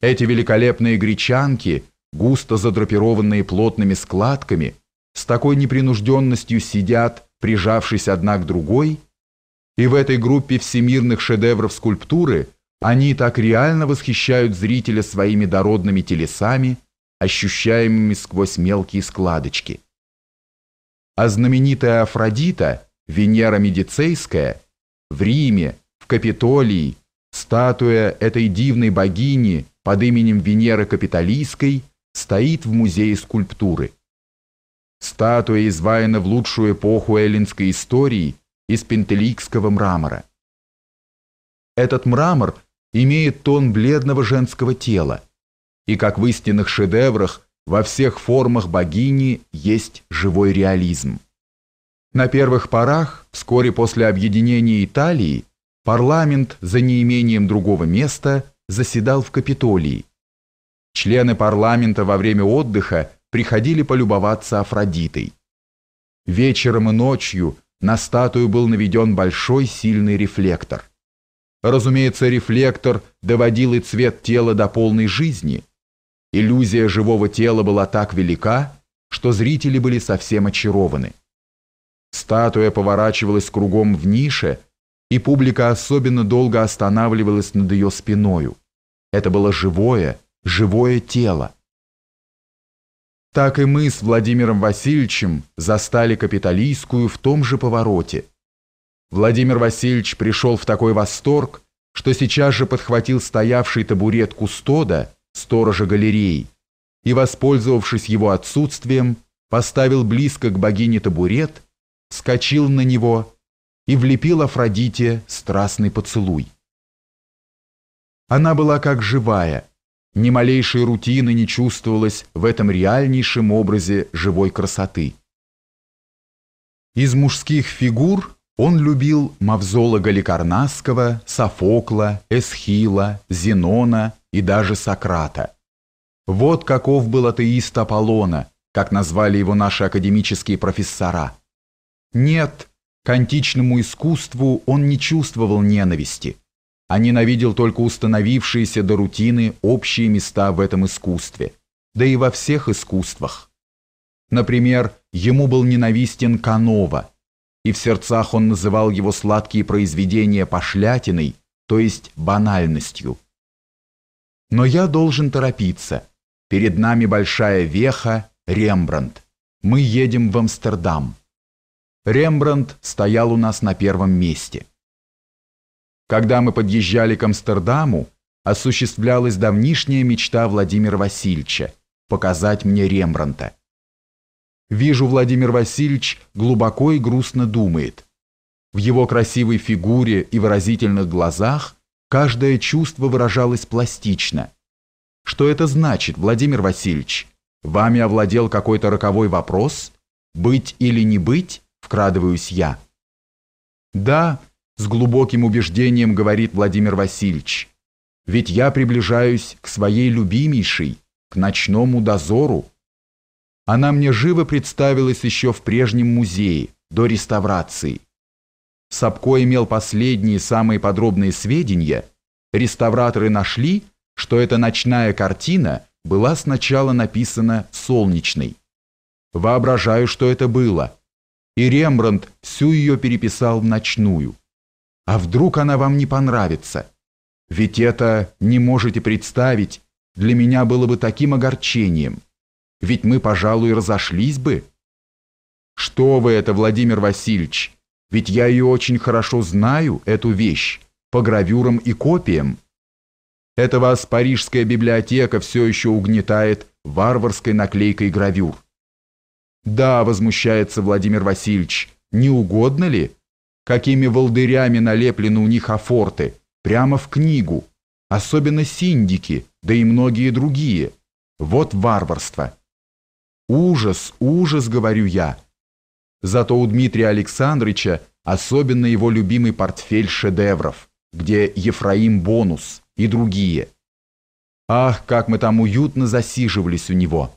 Эти великолепные гречанки, густо задрапированные плотными складками, с такой непринужденностью сидят, прижавшись одна к другой, и в этой группе всемирных шедевров скульптуры – они так реально восхищают зрителя своими дородными телесами, ощущаемыми сквозь мелкие складочки. А знаменитая Афродита, Венера Медицейская, в Риме, в Капитолии, статуя этой дивной богини под именем Венеры Капитолийской стоит в музее скульптуры. Статуя изваяна в лучшую эпоху эллинской истории из пентеликского мрамора. Этот мрамор имеет тон бледного женского тела, и, как в истинных шедеврах, во всех формах богини есть живой реализм. На первых порах, вскоре после объединения Италии, парламент за неимением другого места заседал в Капитолии. Члены парламента во время отдыха приходили полюбоваться Афродитой. Вечером и ночью на статую был наведен большой сильный рефлектор – Разумеется, рефлектор доводил и цвет тела до полной жизни. Иллюзия живого тела была так велика, что зрители были совсем очарованы. Статуя поворачивалась кругом в нише, и публика особенно долго останавливалась над ее спиною. Это было живое, живое тело. Так и мы с Владимиром Васильевичем застали капиталистскую в том же повороте – Владимир Васильевич пришел в такой восторг, что сейчас же подхватил стоявший табурет кустода, сторожа галереи, и, воспользовавшись его отсутствием, поставил близко к богине табурет, вскочил на него и влепил Афродите страстный поцелуй. Она была как живая, ни малейшей рутины не чувствовалось в этом реальнейшем образе живой красоты. Из мужских фигур он любил Мавзола Галикарнасского, Софокла, Эсхила, Зенона и даже Сократа. Вот каков был атеист Аполлона, как назвали его наши академические профессора. Нет, к античному искусству он не чувствовал ненависти, а ненавидел только установившиеся до рутины общие места в этом искусстве, да и во всех искусствах. Например, ему был ненавистен Канова – и в сердцах он называл его сладкие произведения пошлятиной, то есть банальностью. Но я должен торопиться. Перед нами большая веха, Рембрандт. Мы едем в Амстердам. Рембрандт стоял у нас на первом месте. Когда мы подъезжали к Амстердаму, осуществлялась давнишняя мечта Владимира Васильевича – показать мне Рембрандта. Вижу, Владимир Васильевич глубоко и грустно думает. В его красивой фигуре и выразительных глазах каждое чувство выражалось пластично. Что это значит, Владимир Васильевич? Вами овладел какой-то роковой вопрос? Быть или не быть? Вкрадываюсь я. Да, с глубоким убеждением говорит Владимир Васильевич. Ведь я приближаюсь к своей любимейшей, к ночному дозору. Она мне живо представилась еще в прежнем музее, до реставрации. Сапко имел последние самые подробные сведения. Реставраторы нашли, что эта ночная картина была сначала написана солнечной. Воображаю, что это было. И Рембрандт всю ее переписал в ночную. А вдруг она вам не понравится? Ведь это, не можете представить, для меня было бы таким огорчением. Ведь мы, пожалуй, разошлись бы. Что вы это, Владимир Васильевич? Ведь я ее очень хорошо знаю, эту вещь, по гравюрам и копиям. Это вас парижская библиотека все еще угнетает варварской наклейкой гравюр. Да, возмущается Владимир Васильевич, не угодно ли? Какими волдырями налеплены у них афорты, прямо в книгу, особенно синдики, да и многие другие. Вот варварство. Ужас, ужас, говорю я. Зато у Дмитрия Александровича особенно его любимый портфель шедевров, где Ефраим Бонус и другие. Ах, как мы там уютно засиживались у него!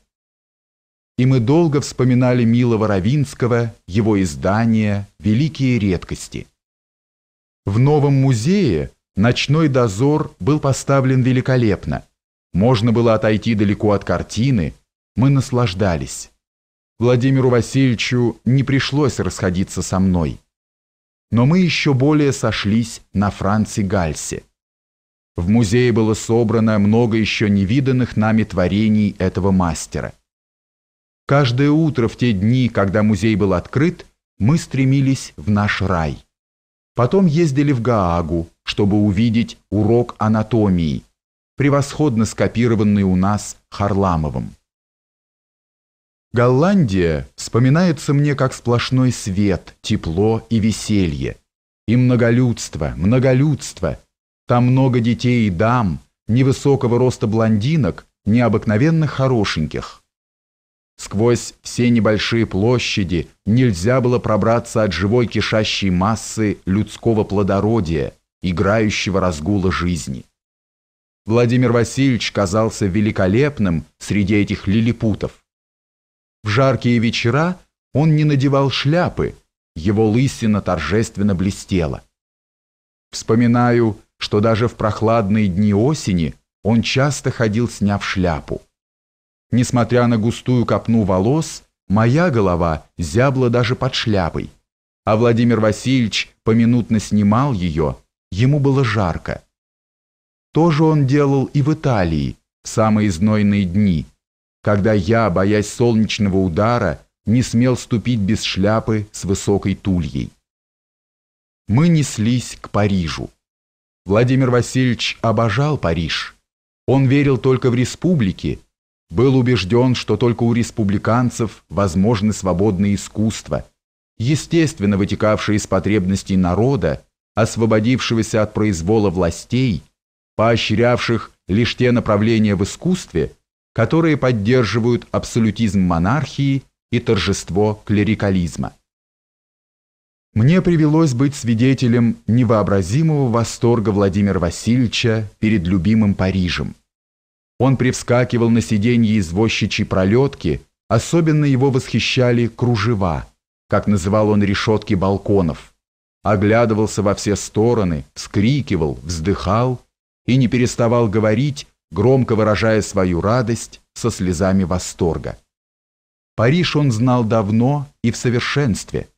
И мы долго вспоминали милого Равинского, его издания, великие редкости. В новом музее ночной дозор был поставлен великолепно. Можно было отойти далеко от картины, мы наслаждались. Владимиру Васильевичу не пришлось расходиться со мной. Но мы еще более сошлись на Франце Гальсе. В музее было собрано много еще невиданных нами творений этого мастера. Каждое утро в те дни, когда музей был открыт, мы стремились в наш рай. Потом ездили в Гаагу, чтобы увидеть урок анатомии, превосходно скопированный у нас Харламовым. Голландия вспоминается мне как сплошной свет, тепло и веселье. И многолюдство, многолюдство. Там много детей и дам, невысокого роста блондинок, необыкновенно хорошеньких. Сквозь все небольшие площади нельзя было пробраться от живой кишащей массы людского плодородия, играющего разгула жизни. Владимир Васильевич казался великолепным среди этих лилипутов. В жаркие вечера он не надевал шляпы, его лысина торжественно блестела. Вспоминаю, что даже в прохладные дни осени он часто ходил, сняв шляпу. Несмотря на густую копну волос, моя голова зябла даже под шляпой, а Владимир Васильевич поминутно снимал ее, ему было жарко. То же он делал и в Италии в самые знойные дни – когда я, боясь солнечного удара, не смел ступить без шляпы с высокой тульей. Мы неслись к Парижу. Владимир Васильевич обожал Париж. Он верил только в республики, был убежден, что только у республиканцев возможны свободные искусства, естественно вытекавшие из потребностей народа, освободившегося от произвола властей, поощрявших лишь те направления в искусстве, которые поддерживают абсолютизм монархии и торжество клерикализма. Мне привелось быть свидетелем невообразимого восторга Владимира Васильевича перед любимым Парижем. Он привскакивал на сиденье извозчичьей пролетки, особенно его восхищали кружева, как называл он решетки балконов, оглядывался во все стороны, вскрикивал, вздыхал и не переставал говорить громко выражая свою радость со слезами восторга. Париж он знал давно и в совершенстве.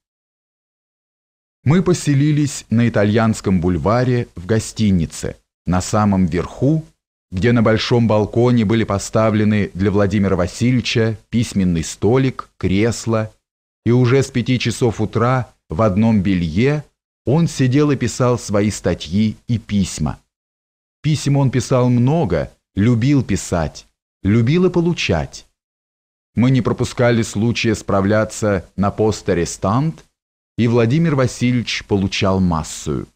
Мы поселились на итальянском бульваре в гостинице, на самом верху, где на большом балконе были поставлены для Владимира Васильевича письменный столик, кресло, и уже с пяти часов утра в одном белье он сидел и писал свои статьи и письма. Писем он писал много, любил писать, любил и получать. Мы не пропускали случая справляться на пост-арестант и Владимир Васильевич получал массую.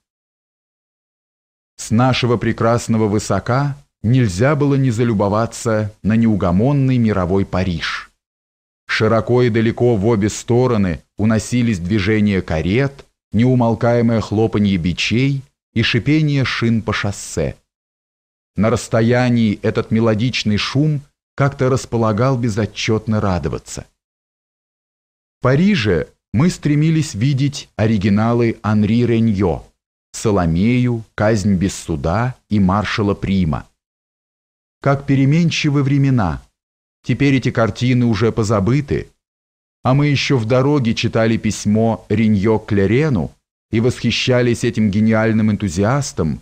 С нашего прекрасного высока нельзя было не залюбоваться на неугомонный мировой Париж. Широко и далеко в обе стороны уносились движения карет, неумолкаемое хлопанье бичей и шипение шин по шоссе. На расстоянии этот мелодичный шум как-то располагал безотчетно радоваться. В Париже мы стремились видеть оригиналы Анри Реньо, Соломею, Казнь без суда и маршала Прима. Как переменчивы времена. Теперь эти картины уже позабыты, а мы еще в дороге читали письмо Риньо Клерену и восхищались этим гениальным энтузиастом,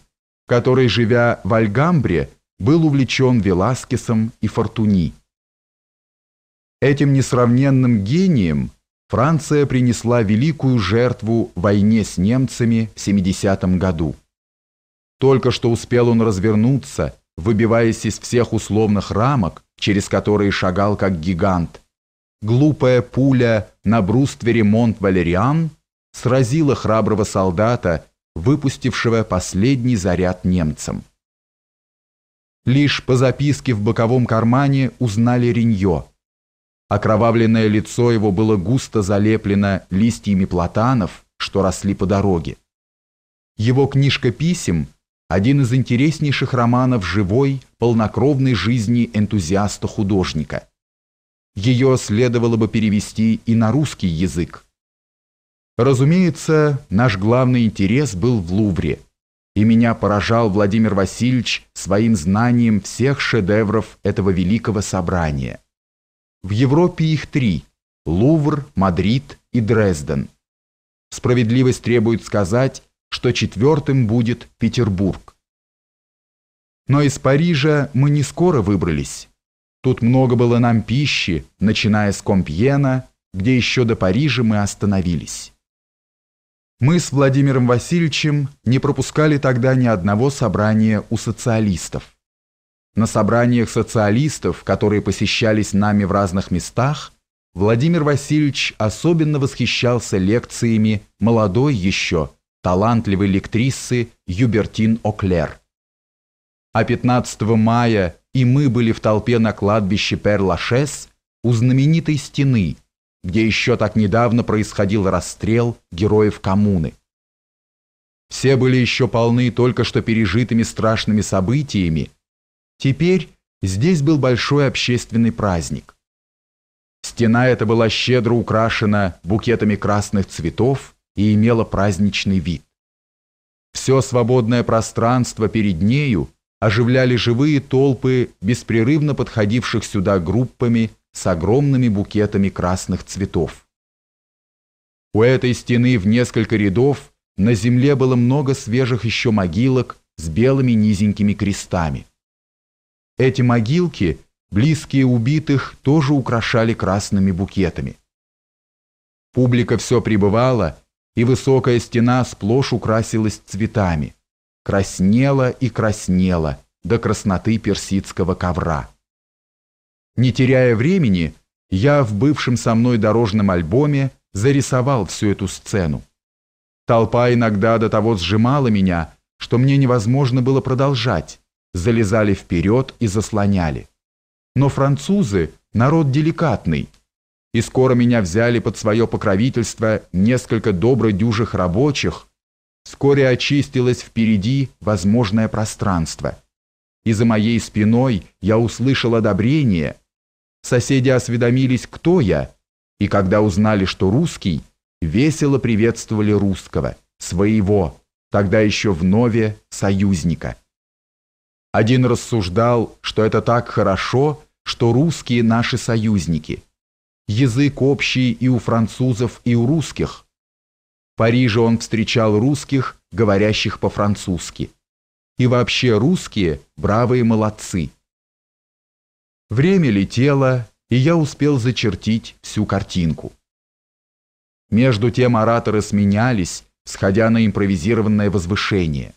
который, живя в Альгамбре, был увлечен Веласкесом и Фортуни. Этим несравненным гением Франция принесла великую жертву войне с немцами в 70 году. Только что успел он развернуться, выбиваясь из всех условных рамок, через которые шагал как гигант, глупая пуля на бруствере Монт-Валериан сразила храброго солдата, выпустившего последний заряд немцам. Лишь по записке в боковом кармане узнали Риньо. Окровавленное лицо его было густо залеплено листьями платанов, что росли по дороге. Его книжка писем – один из интереснейших романов живой, полнокровной жизни энтузиаста-художника – ее следовало бы перевести и на русский язык. Разумеется, наш главный интерес был в Лувре, и меня поражал Владимир Васильевич своим знанием всех шедевров этого великого собрания. В Европе их три – Лувр, Мадрид и Дрезден. Справедливость требует сказать, что четвертым будет Петербург. Но из Парижа мы не скоро выбрались. Тут много было нам пищи, начиная с Компьена, где еще до Парижа мы остановились. Мы с Владимиром Васильевичем не пропускали тогда ни одного собрания у социалистов. На собраниях социалистов, которые посещались нами в разных местах, Владимир Васильевич особенно восхищался лекциями молодой еще, талантливой лектрисы Юбертин Оклер. А 15 мая и мы были в толпе на кладбище Пер-Лашес у знаменитой стены, где еще так недавно происходил расстрел героев коммуны. Все были еще полны только что пережитыми страшными событиями. Теперь здесь был большой общественный праздник. Стена эта была щедро украшена букетами красных цветов и имела праздничный вид. Все свободное пространство перед нею оживляли живые толпы беспрерывно подходивших сюда группами с огромными букетами красных цветов. У этой стены в несколько рядов на земле было много свежих еще могилок с белыми низенькими крестами. Эти могилки, близкие убитых, тоже украшали красными букетами. Публика все пребывала, и высокая стена сплошь украсилась цветами краснела и краснела до красноты персидского ковра. Не теряя времени, я в бывшем со мной дорожном альбоме зарисовал всю эту сцену. Толпа иногда до того сжимала меня, что мне невозможно было продолжать, залезали вперед и заслоняли. Но французы – народ деликатный, и скоро меня взяли под свое покровительство несколько добродюжих рабочих, Вскоре очистилось впереди возможное пространство. И за моей спиной я услышал одобрение. Соседи осведомились, кто я, и когда узнали, что русский, весело приветствовали русского, своего, тогда еще в нове союзника. Один рассуждал, что это так хорошо, что русские наши союзники. Язык общий и у французов, и у русских – в Париже он встречал русских, говорящих по-французски. И вообще русские – бравые молодцы. Время летело, и я успел зачертить всю картинку. Между тем ораторы сменялись, сходя на импровизированное возвышение.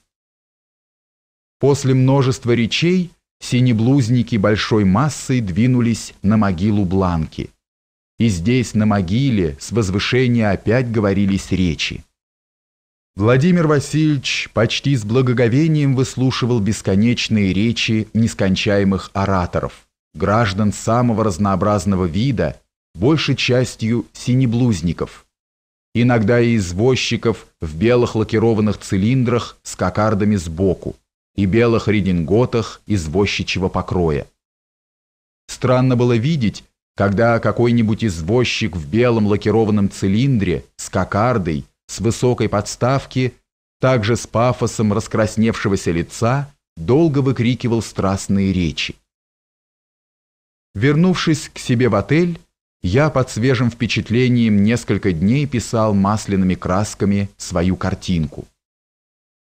После множества речей синеблузники большой массой двинулись на могилу Бланки. и здесь, на могиле, с возвышения опять говорились речи. Владимир Васильевич почти с благоговением выслушивал бесконечные речи нескончаемых ораторов, граждан самого разнообразного вида, большей частью синеблузников, иногда и извозчиков в белых лакированных цилиндрах с кокардами сбоку и белых рединготах извозчичьего покроя. Странно было видеть, когда какой-нибудь извозчик в белом лакированном цилиндре с кокардой, с высокой подставки, также с пафосом раскрасневшегося лица, долго выкрикивал страстные речи. Вернувшись к себе в отель, я под свежим впечатлением несколько дней писал масляными красками свою картинку.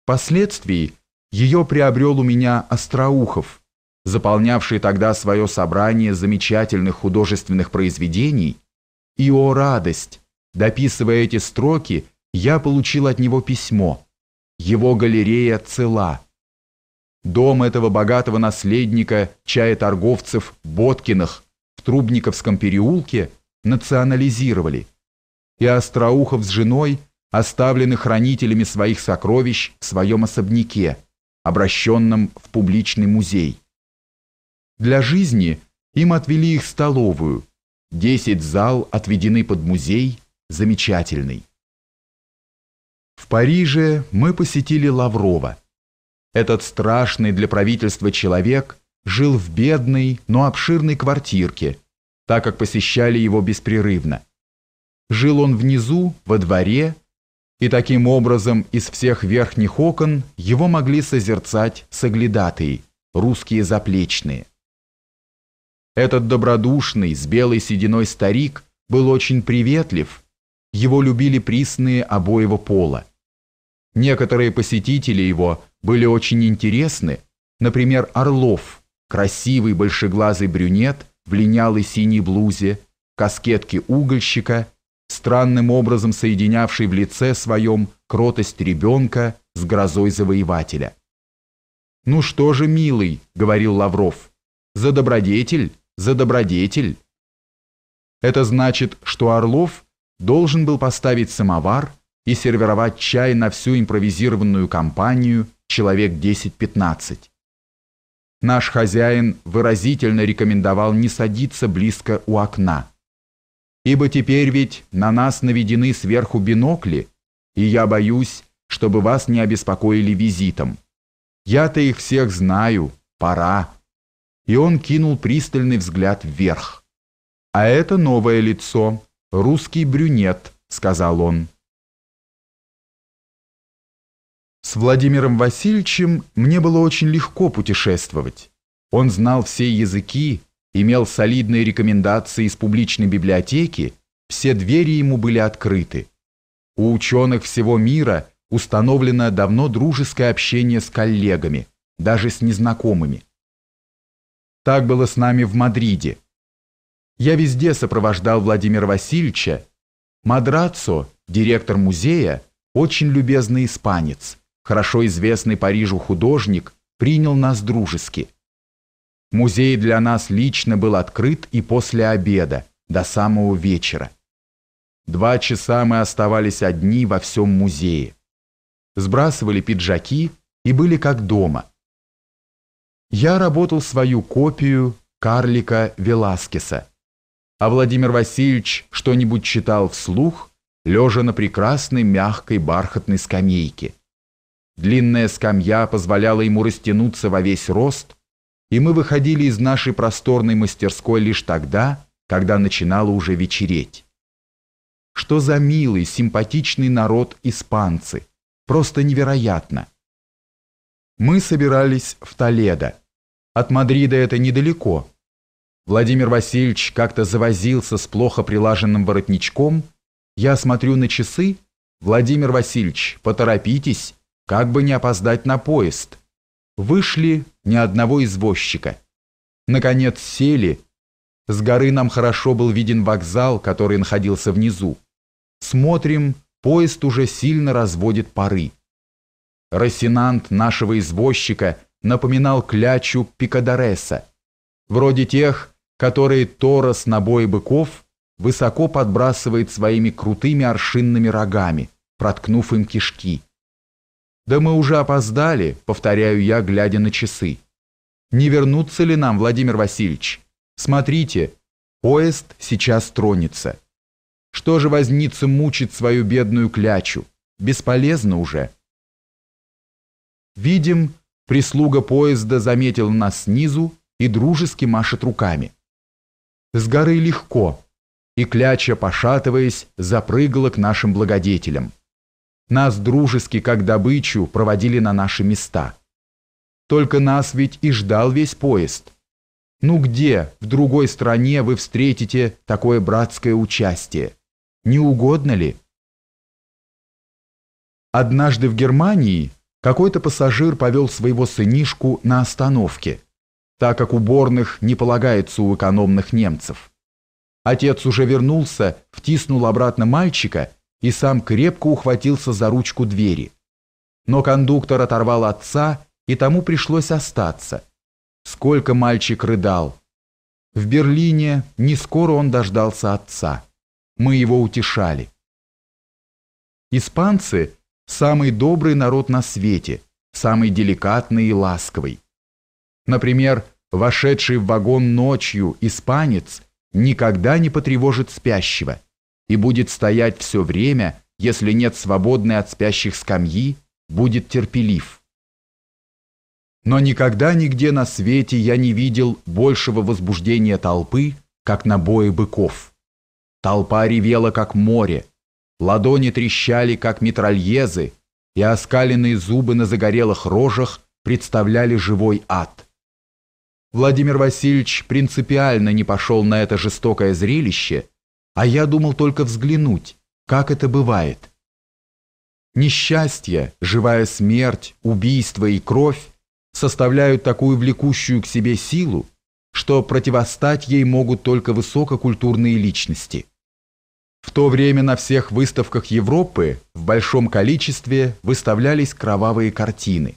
Впоследствии ее приобрел у меня Остроухов, заполнявший тогда свое собрание замечательных художественных произведений, и, о радость, дописывая эти строки, я получил от него письмо. Его галерея цела. Дом этого богатого наследника чая-торговцев Боткиных в Трубниковском переулке национализировали, и Остроухов с женой оставлены хранителями своих сокровищ в своем особняке, обращенном в публичный музей. Для жизни им отвели их столовую. Десять зал отведены под музей, замечательный. В Париже мы посетили Лаврова. Этот страшный для правительства человек жил в бедной, но обширной квартирке, так как посещали его беспрерывно. Жил он внизу, во дворе, и таким образом из всех верхних окон его могли созерцать соглядатые, русские заплечные. Этот добродушный, с белой сединой старик был очень приветлив, его любили присные обоего пола. Некоторые посетители его были очень интересны, например, Орлов, красивый большеглазый брюнет в линялой синей блузе, каскетке угольщика, странным образом соединявший в лице своем кротость ребенка с грозой завоевателя. «Ну что же, милый», — говорил Лавров, — «за добродетель, за добродетель». Это значит, что Орлов должен был поставить самовар и сервировать чай на всю импровизированную компанию человек 10-15. Наш хозяин выразительно рекомендовал не садиться близко у окна, ибо теперь ведь на нас наведены сверху бинокли, и я боюсь, чтобы вас не обеспокоили визитом. Я-то их всех знаю, пора и он кинул пристальный взгляд вверх. «А это новое лицо, русский брюнет», — сказал он. С Владимиром Васильевичем мне было очень легко путешествовать. Он знал все языки, имел солидные рекомендации из публичной библиотеки, все двери ему были открыты. У ученых всего мира установлено давно дружеское общение с коллегами, даже с незнакомыми. Так было с нами в Мадриде. Я везде сопровождал Владимира Васильевича. Мадрацо, директор музея, очень любезный испанец, хорошо известный Парижу художник, принял нас дружески. Музей для нас лично был открыт и после обеда, до самого вечера. Два часа мы оставались одни во всем музее. Сбрасывали пиджаки и были как дома – я работал свою копию карлика Веласкеса, а Владимир Васильевич что-нибудь читал вслух, лежа на прекрасной мягкой бархатной скамейке. Длинная скамья позволяла ему растянуться во весь рост, и мы выходили из нашей просторной мастерской лишь тогда, когда начинало уже вечереть. Что за милый, симпатичный народ испанцы! Просто невероятно! Мы собирались в Толедо. От Мадрида это недалеко. Владимир Васильевич как-то завозился с плохо прилаженным воротничком. Я смотрю на часы. Владимир Васильевич, поторопитесь, как бы не опоздать на поезд. Вышли ни одного извозчика. Наконец сели. С горы нам хорошо был виден вокзал, который находился внизу. Смотрим, поезд уже сильно разводит пары. Росинант нашего извозчика напоминал клячу Пикадареса, вроде тех, которые Торос на бой быков высоко подбрасывает своими крутыми аршинными рогами, проткнув им кишки. «Да мы уже опоздали», — повторяю я, глядя на часы. «Не вернуться ли нам, Владимир Васильевич? Смотрите, поезд сейчас тронется. Что же возница мучит свою бедную клячу? Бесполезно уже». Видим, прислуга поезда заметила нас снизу и дружески машет руками. С горы легко, и кляча, пошатываясь, запрыгала к нашим благодетелям. Нас дружески, как добычу, проводили на наши места. Только нас ведь и ждал весь поезд. Ну где, в другой стране, вы встретите такое братское участие? Не угодно ли? Однажды в Германии какой-то пассажир повел своего сынишку на остановке, так как уборных не полагается у экономных немцев. Отец уже вернулся, втиснул обратно мальчика и сам крепко ухватился за ручку двери. Но кондуктор оторвал отца, и тому пришлось остаться. Сколько мальчик рыдал. В Берлине не скоро он дождался отца. Мы его утешали. Испанцы – самый добрый народ на свете, самый деликатный и ласковый. Например, вошедший в вагон ночью испанец никогда не потревожит спящего – и будет стоять все время, если нет свободной от спящих скамьи, будет терпелив. Но никогда нигде на свете я не видел большего возбуждения толпы, как на бое быков. Толпа ревела, как море, ладони трещали, как метрольезы, и оскаленные зубы на загорелых рожах представляли живой ад. Владимир Васильевич принципиально не пошел на это жестокое зрелище, а я думал только взглянуть, как это бывает. Несчастье, живая смерть, убийство и кровь составляют такую влекущую к себе силу, что противостать ей могут только высококультурные личности. В то время на всех выставках Европы в большом количестве выставлялись кровавые картины.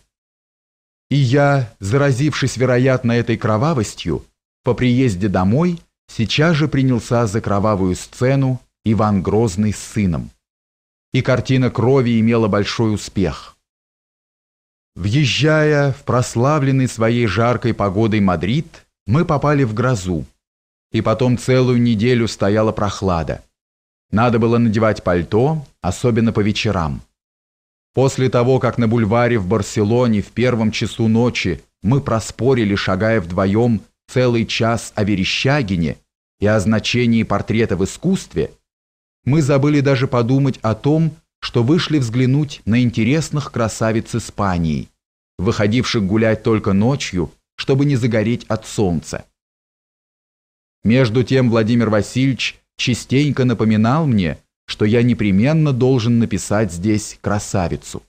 И я, заразившись, вероятно, этой кровавостью, по приезде домой – сейчас же принялся за кровавую сцену Иван Грозный с сыном. И картина крови имела большой успех. Въезжая в прославленный своей жаркой погодой Мадрид, мы попали в грозу. И потом целую неделю стояла прохлада. Надо было надевать пальто, особенно по вечерам. После того, как на бульваре в Барселоне в первом часу ночи мы проспорили, шагая вдвоем, целый час о Верещагине и о значении портрета в искусстве, мы забыли даже подумать о том, что вышли взглянуть на интересных красавиц Испании, выходивших гулять только ночью, чтобы не загореть от солнца. Между тем Владимир Васильевич частенько напоминал мне, что я непременно должен написать здесь красавицу.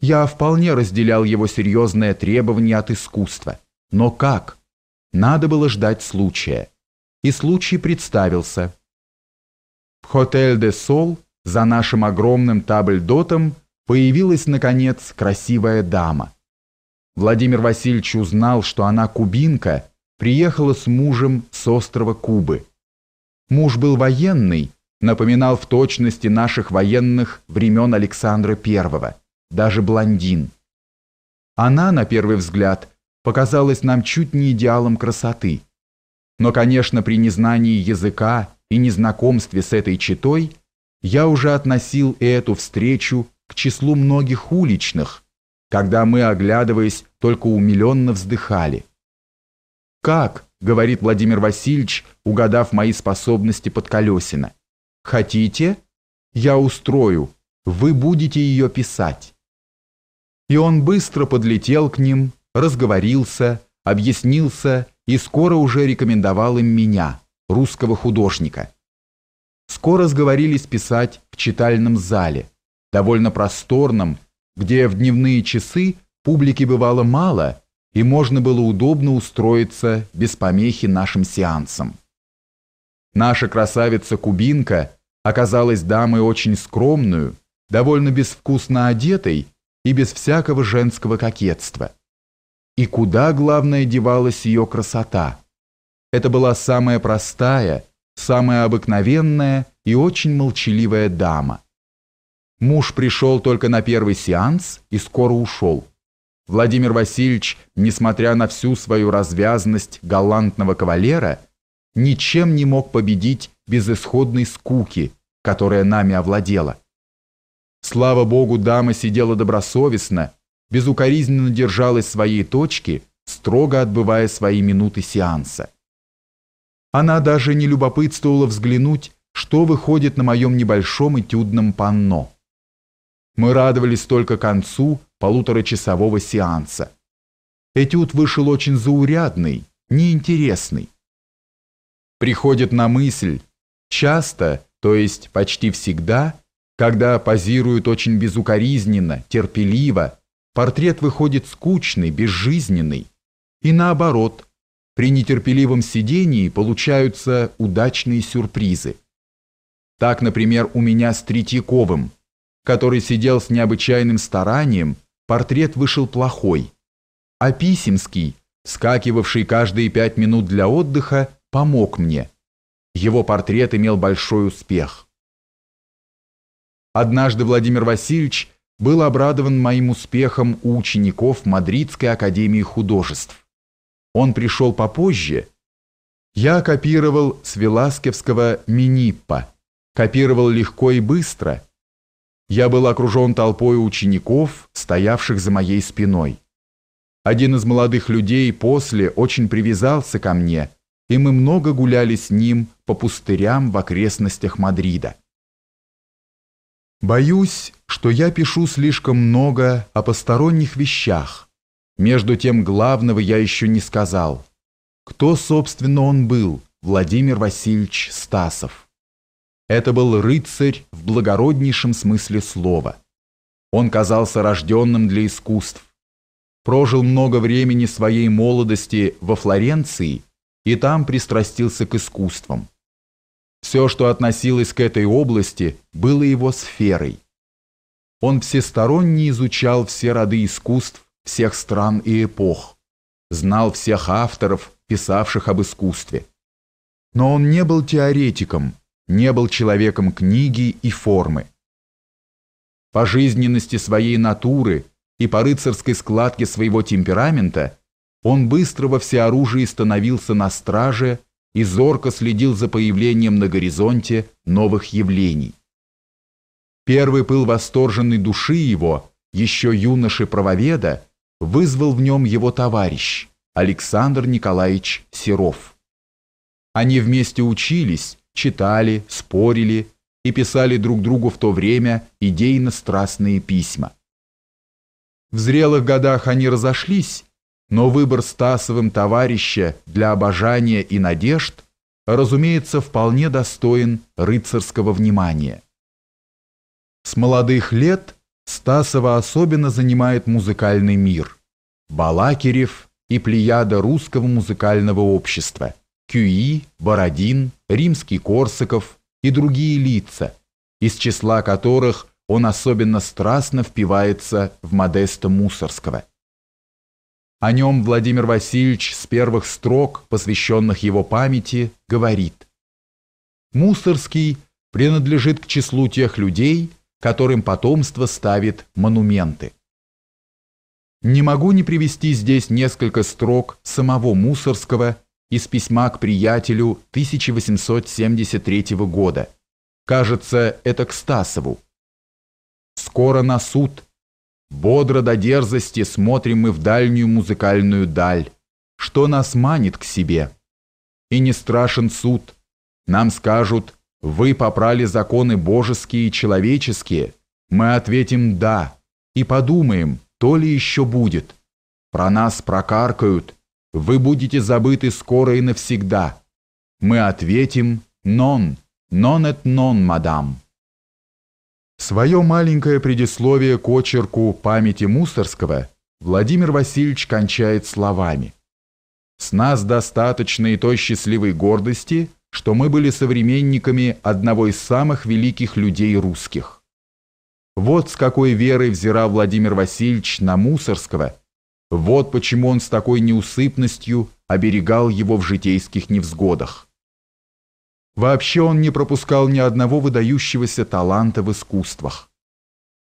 Я вполне разделял его серьезное требование от искусства. Но как? Надо было ждать случая. И случай представился. В «Хотель де Сол» за нашим огромным табльдотом появилась, наконец, красивая дама. Владимир Васильевич узнал, что она кубинка, приехала с мужем с острова Кубы. Муж был военный, напоминал в точности наших военных времен Александра I, даже блондин. Она, на первый взгляд, показалась нам чуть не идеалом красоты. Но, конечно, при незнании языка и незнакомстве с этой читой я уже относил эту встречу к числу многих уличных, когда мы, оглядываясь, только умиленно вздыхали. «Как?» — говорит Владимир Васильевич, угадав мои способности под колесина. «Хотите? Я устрою. Вы будете ее писать». И он быстро подлетел к ним, разговорился, объяснился и скоро уже рекомендовал им меня, русского художника. Скоро сговорились писать в читальном зале, довольно просторном, где в дневные часы публики бывало мало, и можно было удобно устроиться без помехи нашим сеансам. Наша красавица-кубинка оказалась дамой очень скромную, довольно безвкусно одетой и без всякого женского кокетства. И куда, главное, девалась ее красота? Это была самая простая, самая обыкновенная и очень молчаливая дама. Муж пришел только на первый сеанс и скоро ушел. Владимир Васильевич, несмотря на всю свою развязность галантного кавалера, ничем не мог победить безысходной скуки, которая нами овладела. Слава Богу, дама сидела добросовестно, безукоризненно держалась своей точки, строго отбывая свои минуты сеанса. Она даже не любопытствовала взглянуть, что выходит на моем небольшом этюдном панно. Мы радовались только концу полуторачасового сеанса. Этюд вышел очень заурядный, неинтересный. Приходит на мысль, часто, то есть почти всегда, когда позируют очень безукоризненно, терпеливо, портрет выходит скучный, безжизненный. И наоборот, при нетерпеливом сидении получаются удачные сюрпризы. Так, например, у меня с Третьяковым, который сидел с необычайным старанием, портрет вышел плохой. А Писемский, скакивавший каждые пять минут для отдыха, помог мне. Его портрет имел большой успех. Однажды Владимир Васильевич был обрадован моим успехом у учеников Мадридской академии художеств. Он пришел попозже. Я копировал с Веласкевского «Миниппа», копировал легко и быстро. Я был окружен толпой учеников, стоявших за моей спиной. Один из молодых людей после очень привязался ко мне, и мы много гуляли с ним по пустырям в окрестностях Мадрида. Боюсь, что я пишу слишком много о посторонних вещах. Между тем главного я еще не сказал. Кто, собственно, он был, Владимир Васильевич Стасов? Это был рыцарь в благороднейшем смысле слова. Он казался рожденным для искусств. Прожил много времени своей молодости во Флоренции и там пристрастился к искусствам. Все, что относилось к этой области, было его сферой. Он всесторонне изучал все роды искусств всех стран и эпох, знал всех авторов, писавших об искусстве. Но он не был теоретиком, не был человеком книги и формы. По жизненности своей натуры и по рыцарской складке своего темперамента он быстро во всеоружии становился на страже и зорко следил за появлением на горизонте новых явлений. Первый пыл восторженной души его, еще юноши-правоведа, вызвал в нем его товарищ, Александр Николаевич Серов. Они вместе учились, читали, спорили и писали друг другу в то время идейно-страстные письма. В зрелых годах они разошлись, но выбор Стасовым товарища для обожания и надежд, разумеется, вполне достоин рыцарского внимания. С молодых лет Стасова особенно занимает музыкальный мир. Балакирев и плеяда русского музыкального общества, Кюи, Бородин, Римский Корсаков и другие лица, из числа которых он особенно страстно впивается в Модеста Мусорского. О нем Владимир Васильевич с первых строк, посвященных его памяти, говорит. Мусорский принадлежит к числу тех людей, которым потомство ставит монументы. Не могу не привести здесь несколько строк самого Мусорского из письма к приятелю 1873 года. Кажется, это к Стасову. «Скоро на суд, Бодро до дерзости смотрим мы в дальнюю музыкальную даль, что нас манит к себе. И не страшен суд. Нам скажут, вы попрали законы божеские и человеческие. Мы ответим «да» и подумаем, то ли еще будет. Про нас прокаркают, вы будете забыты скоро и навсегда. Мы ответим «нон», «нон et нон, мадам». Свое маленькое предисловие к очерку памяти Мусорского Владимир Васильевич кончает словами. «С нас достаточно и той счастливой гордости, что мы были современниками одного из самых великих людей русских. Вот с какой верой взирал Владимир Васильевич на Мусорского, вот почему он с такой неусыпностью оберегал его в житейских невзгодах. Вообще он не пропускал ни одного выдающегося таланта в искусствах.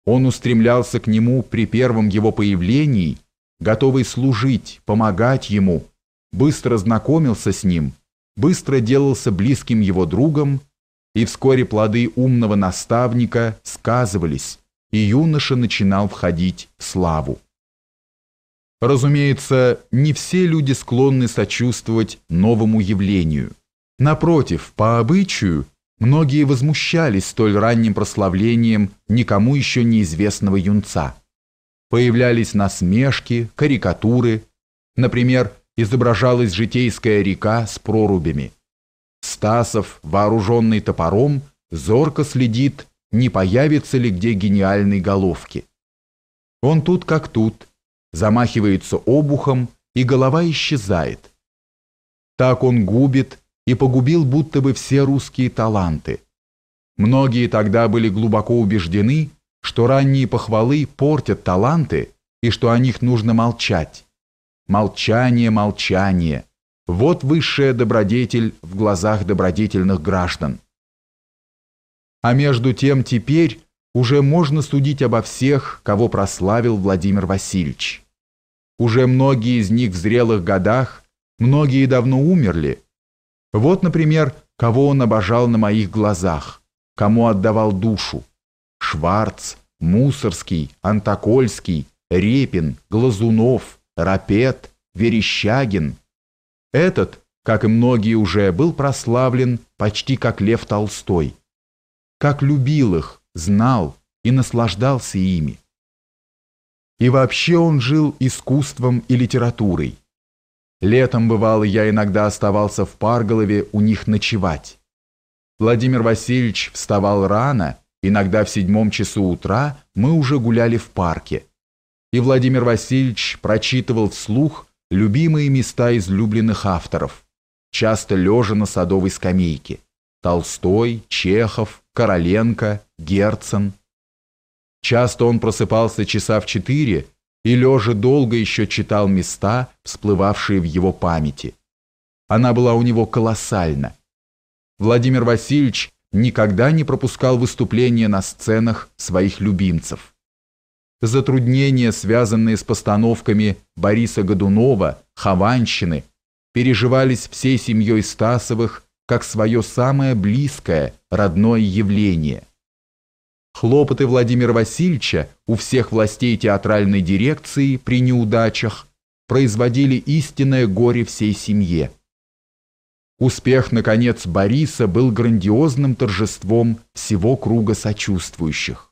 Он устремлялся к нему при первом его появлении, готовый служить, помогать ему, быстро знакомился с ним, быстро делался близким его другом, и вскоре плоды умного наставника сказывались, и юноша начинал входить в славу. Разумеется, не все люди склонны сочувствовать новому явлению. Напротив, по обычаю, многие возмущались столь ранним прославлением никому еще неизвестного юнца. Появлялись насмешки, карикатуры. Например, изображалась житейская река с прорубями. Стасов, вооруженный топором, зорко следит, не появится ли где гениальной головки. Он тут как тут, замахивается обухом, и голова исчезает. Так он губит и погубил будто бы все русские таланты. Многие тогда были глубоко убеждены, что ранние похвалы портят таланты и что о них нужно молчать. Молчание, молчание. Вот высшая добродетель в глазах добродетельных граждан. А между тем теперь уже можно судить обо всех, кого прославил Владимир Васильевич. Уже многие из них в зрелых годах, многие давно умерли. Вот, например, кого он обожал на моих глазах, кому отдавал душу. Шварц, Мусорский, Антокольский, Репин, Глазунов, Рапет, Верещагин. Этот, как и многие уже, был прославлен почти как Лев Толстой. Как любил их, знал и наслаждался ими. И вообще он жил искусством и литературой. Летом, бывало, я иногда оставался в Парголове у них ночевать. Владимир Васильевич вставал рано, иногда в седьмом часу утра мы уже гуляли в парке. И Владимир Васильевич прочитывал вслух любимые места излюбленных авторов, часто лежа на садовой скамейке. Толстой, Чехов, Короленко, Герцен. Часто он просыпался часа в четыре и, лежа долго еще читал места, всплывавшие в его памяти. Она была у него колоссальна. Владимир Васильевич никогда не пропускал выступления на сценах своих любимцев. Затруднения, связанные с постановками Бориса Годунова, Хованщины, переживались всей семьей Стасовых как свое самое близкое, родное явление. Хлопоты Владимира Васильевича у всех властей театральной дирекции при неудачах производили истинное горе всей семье. Успех, наконец, Бориса был грандиозным торжеством всего круга сочувствующих.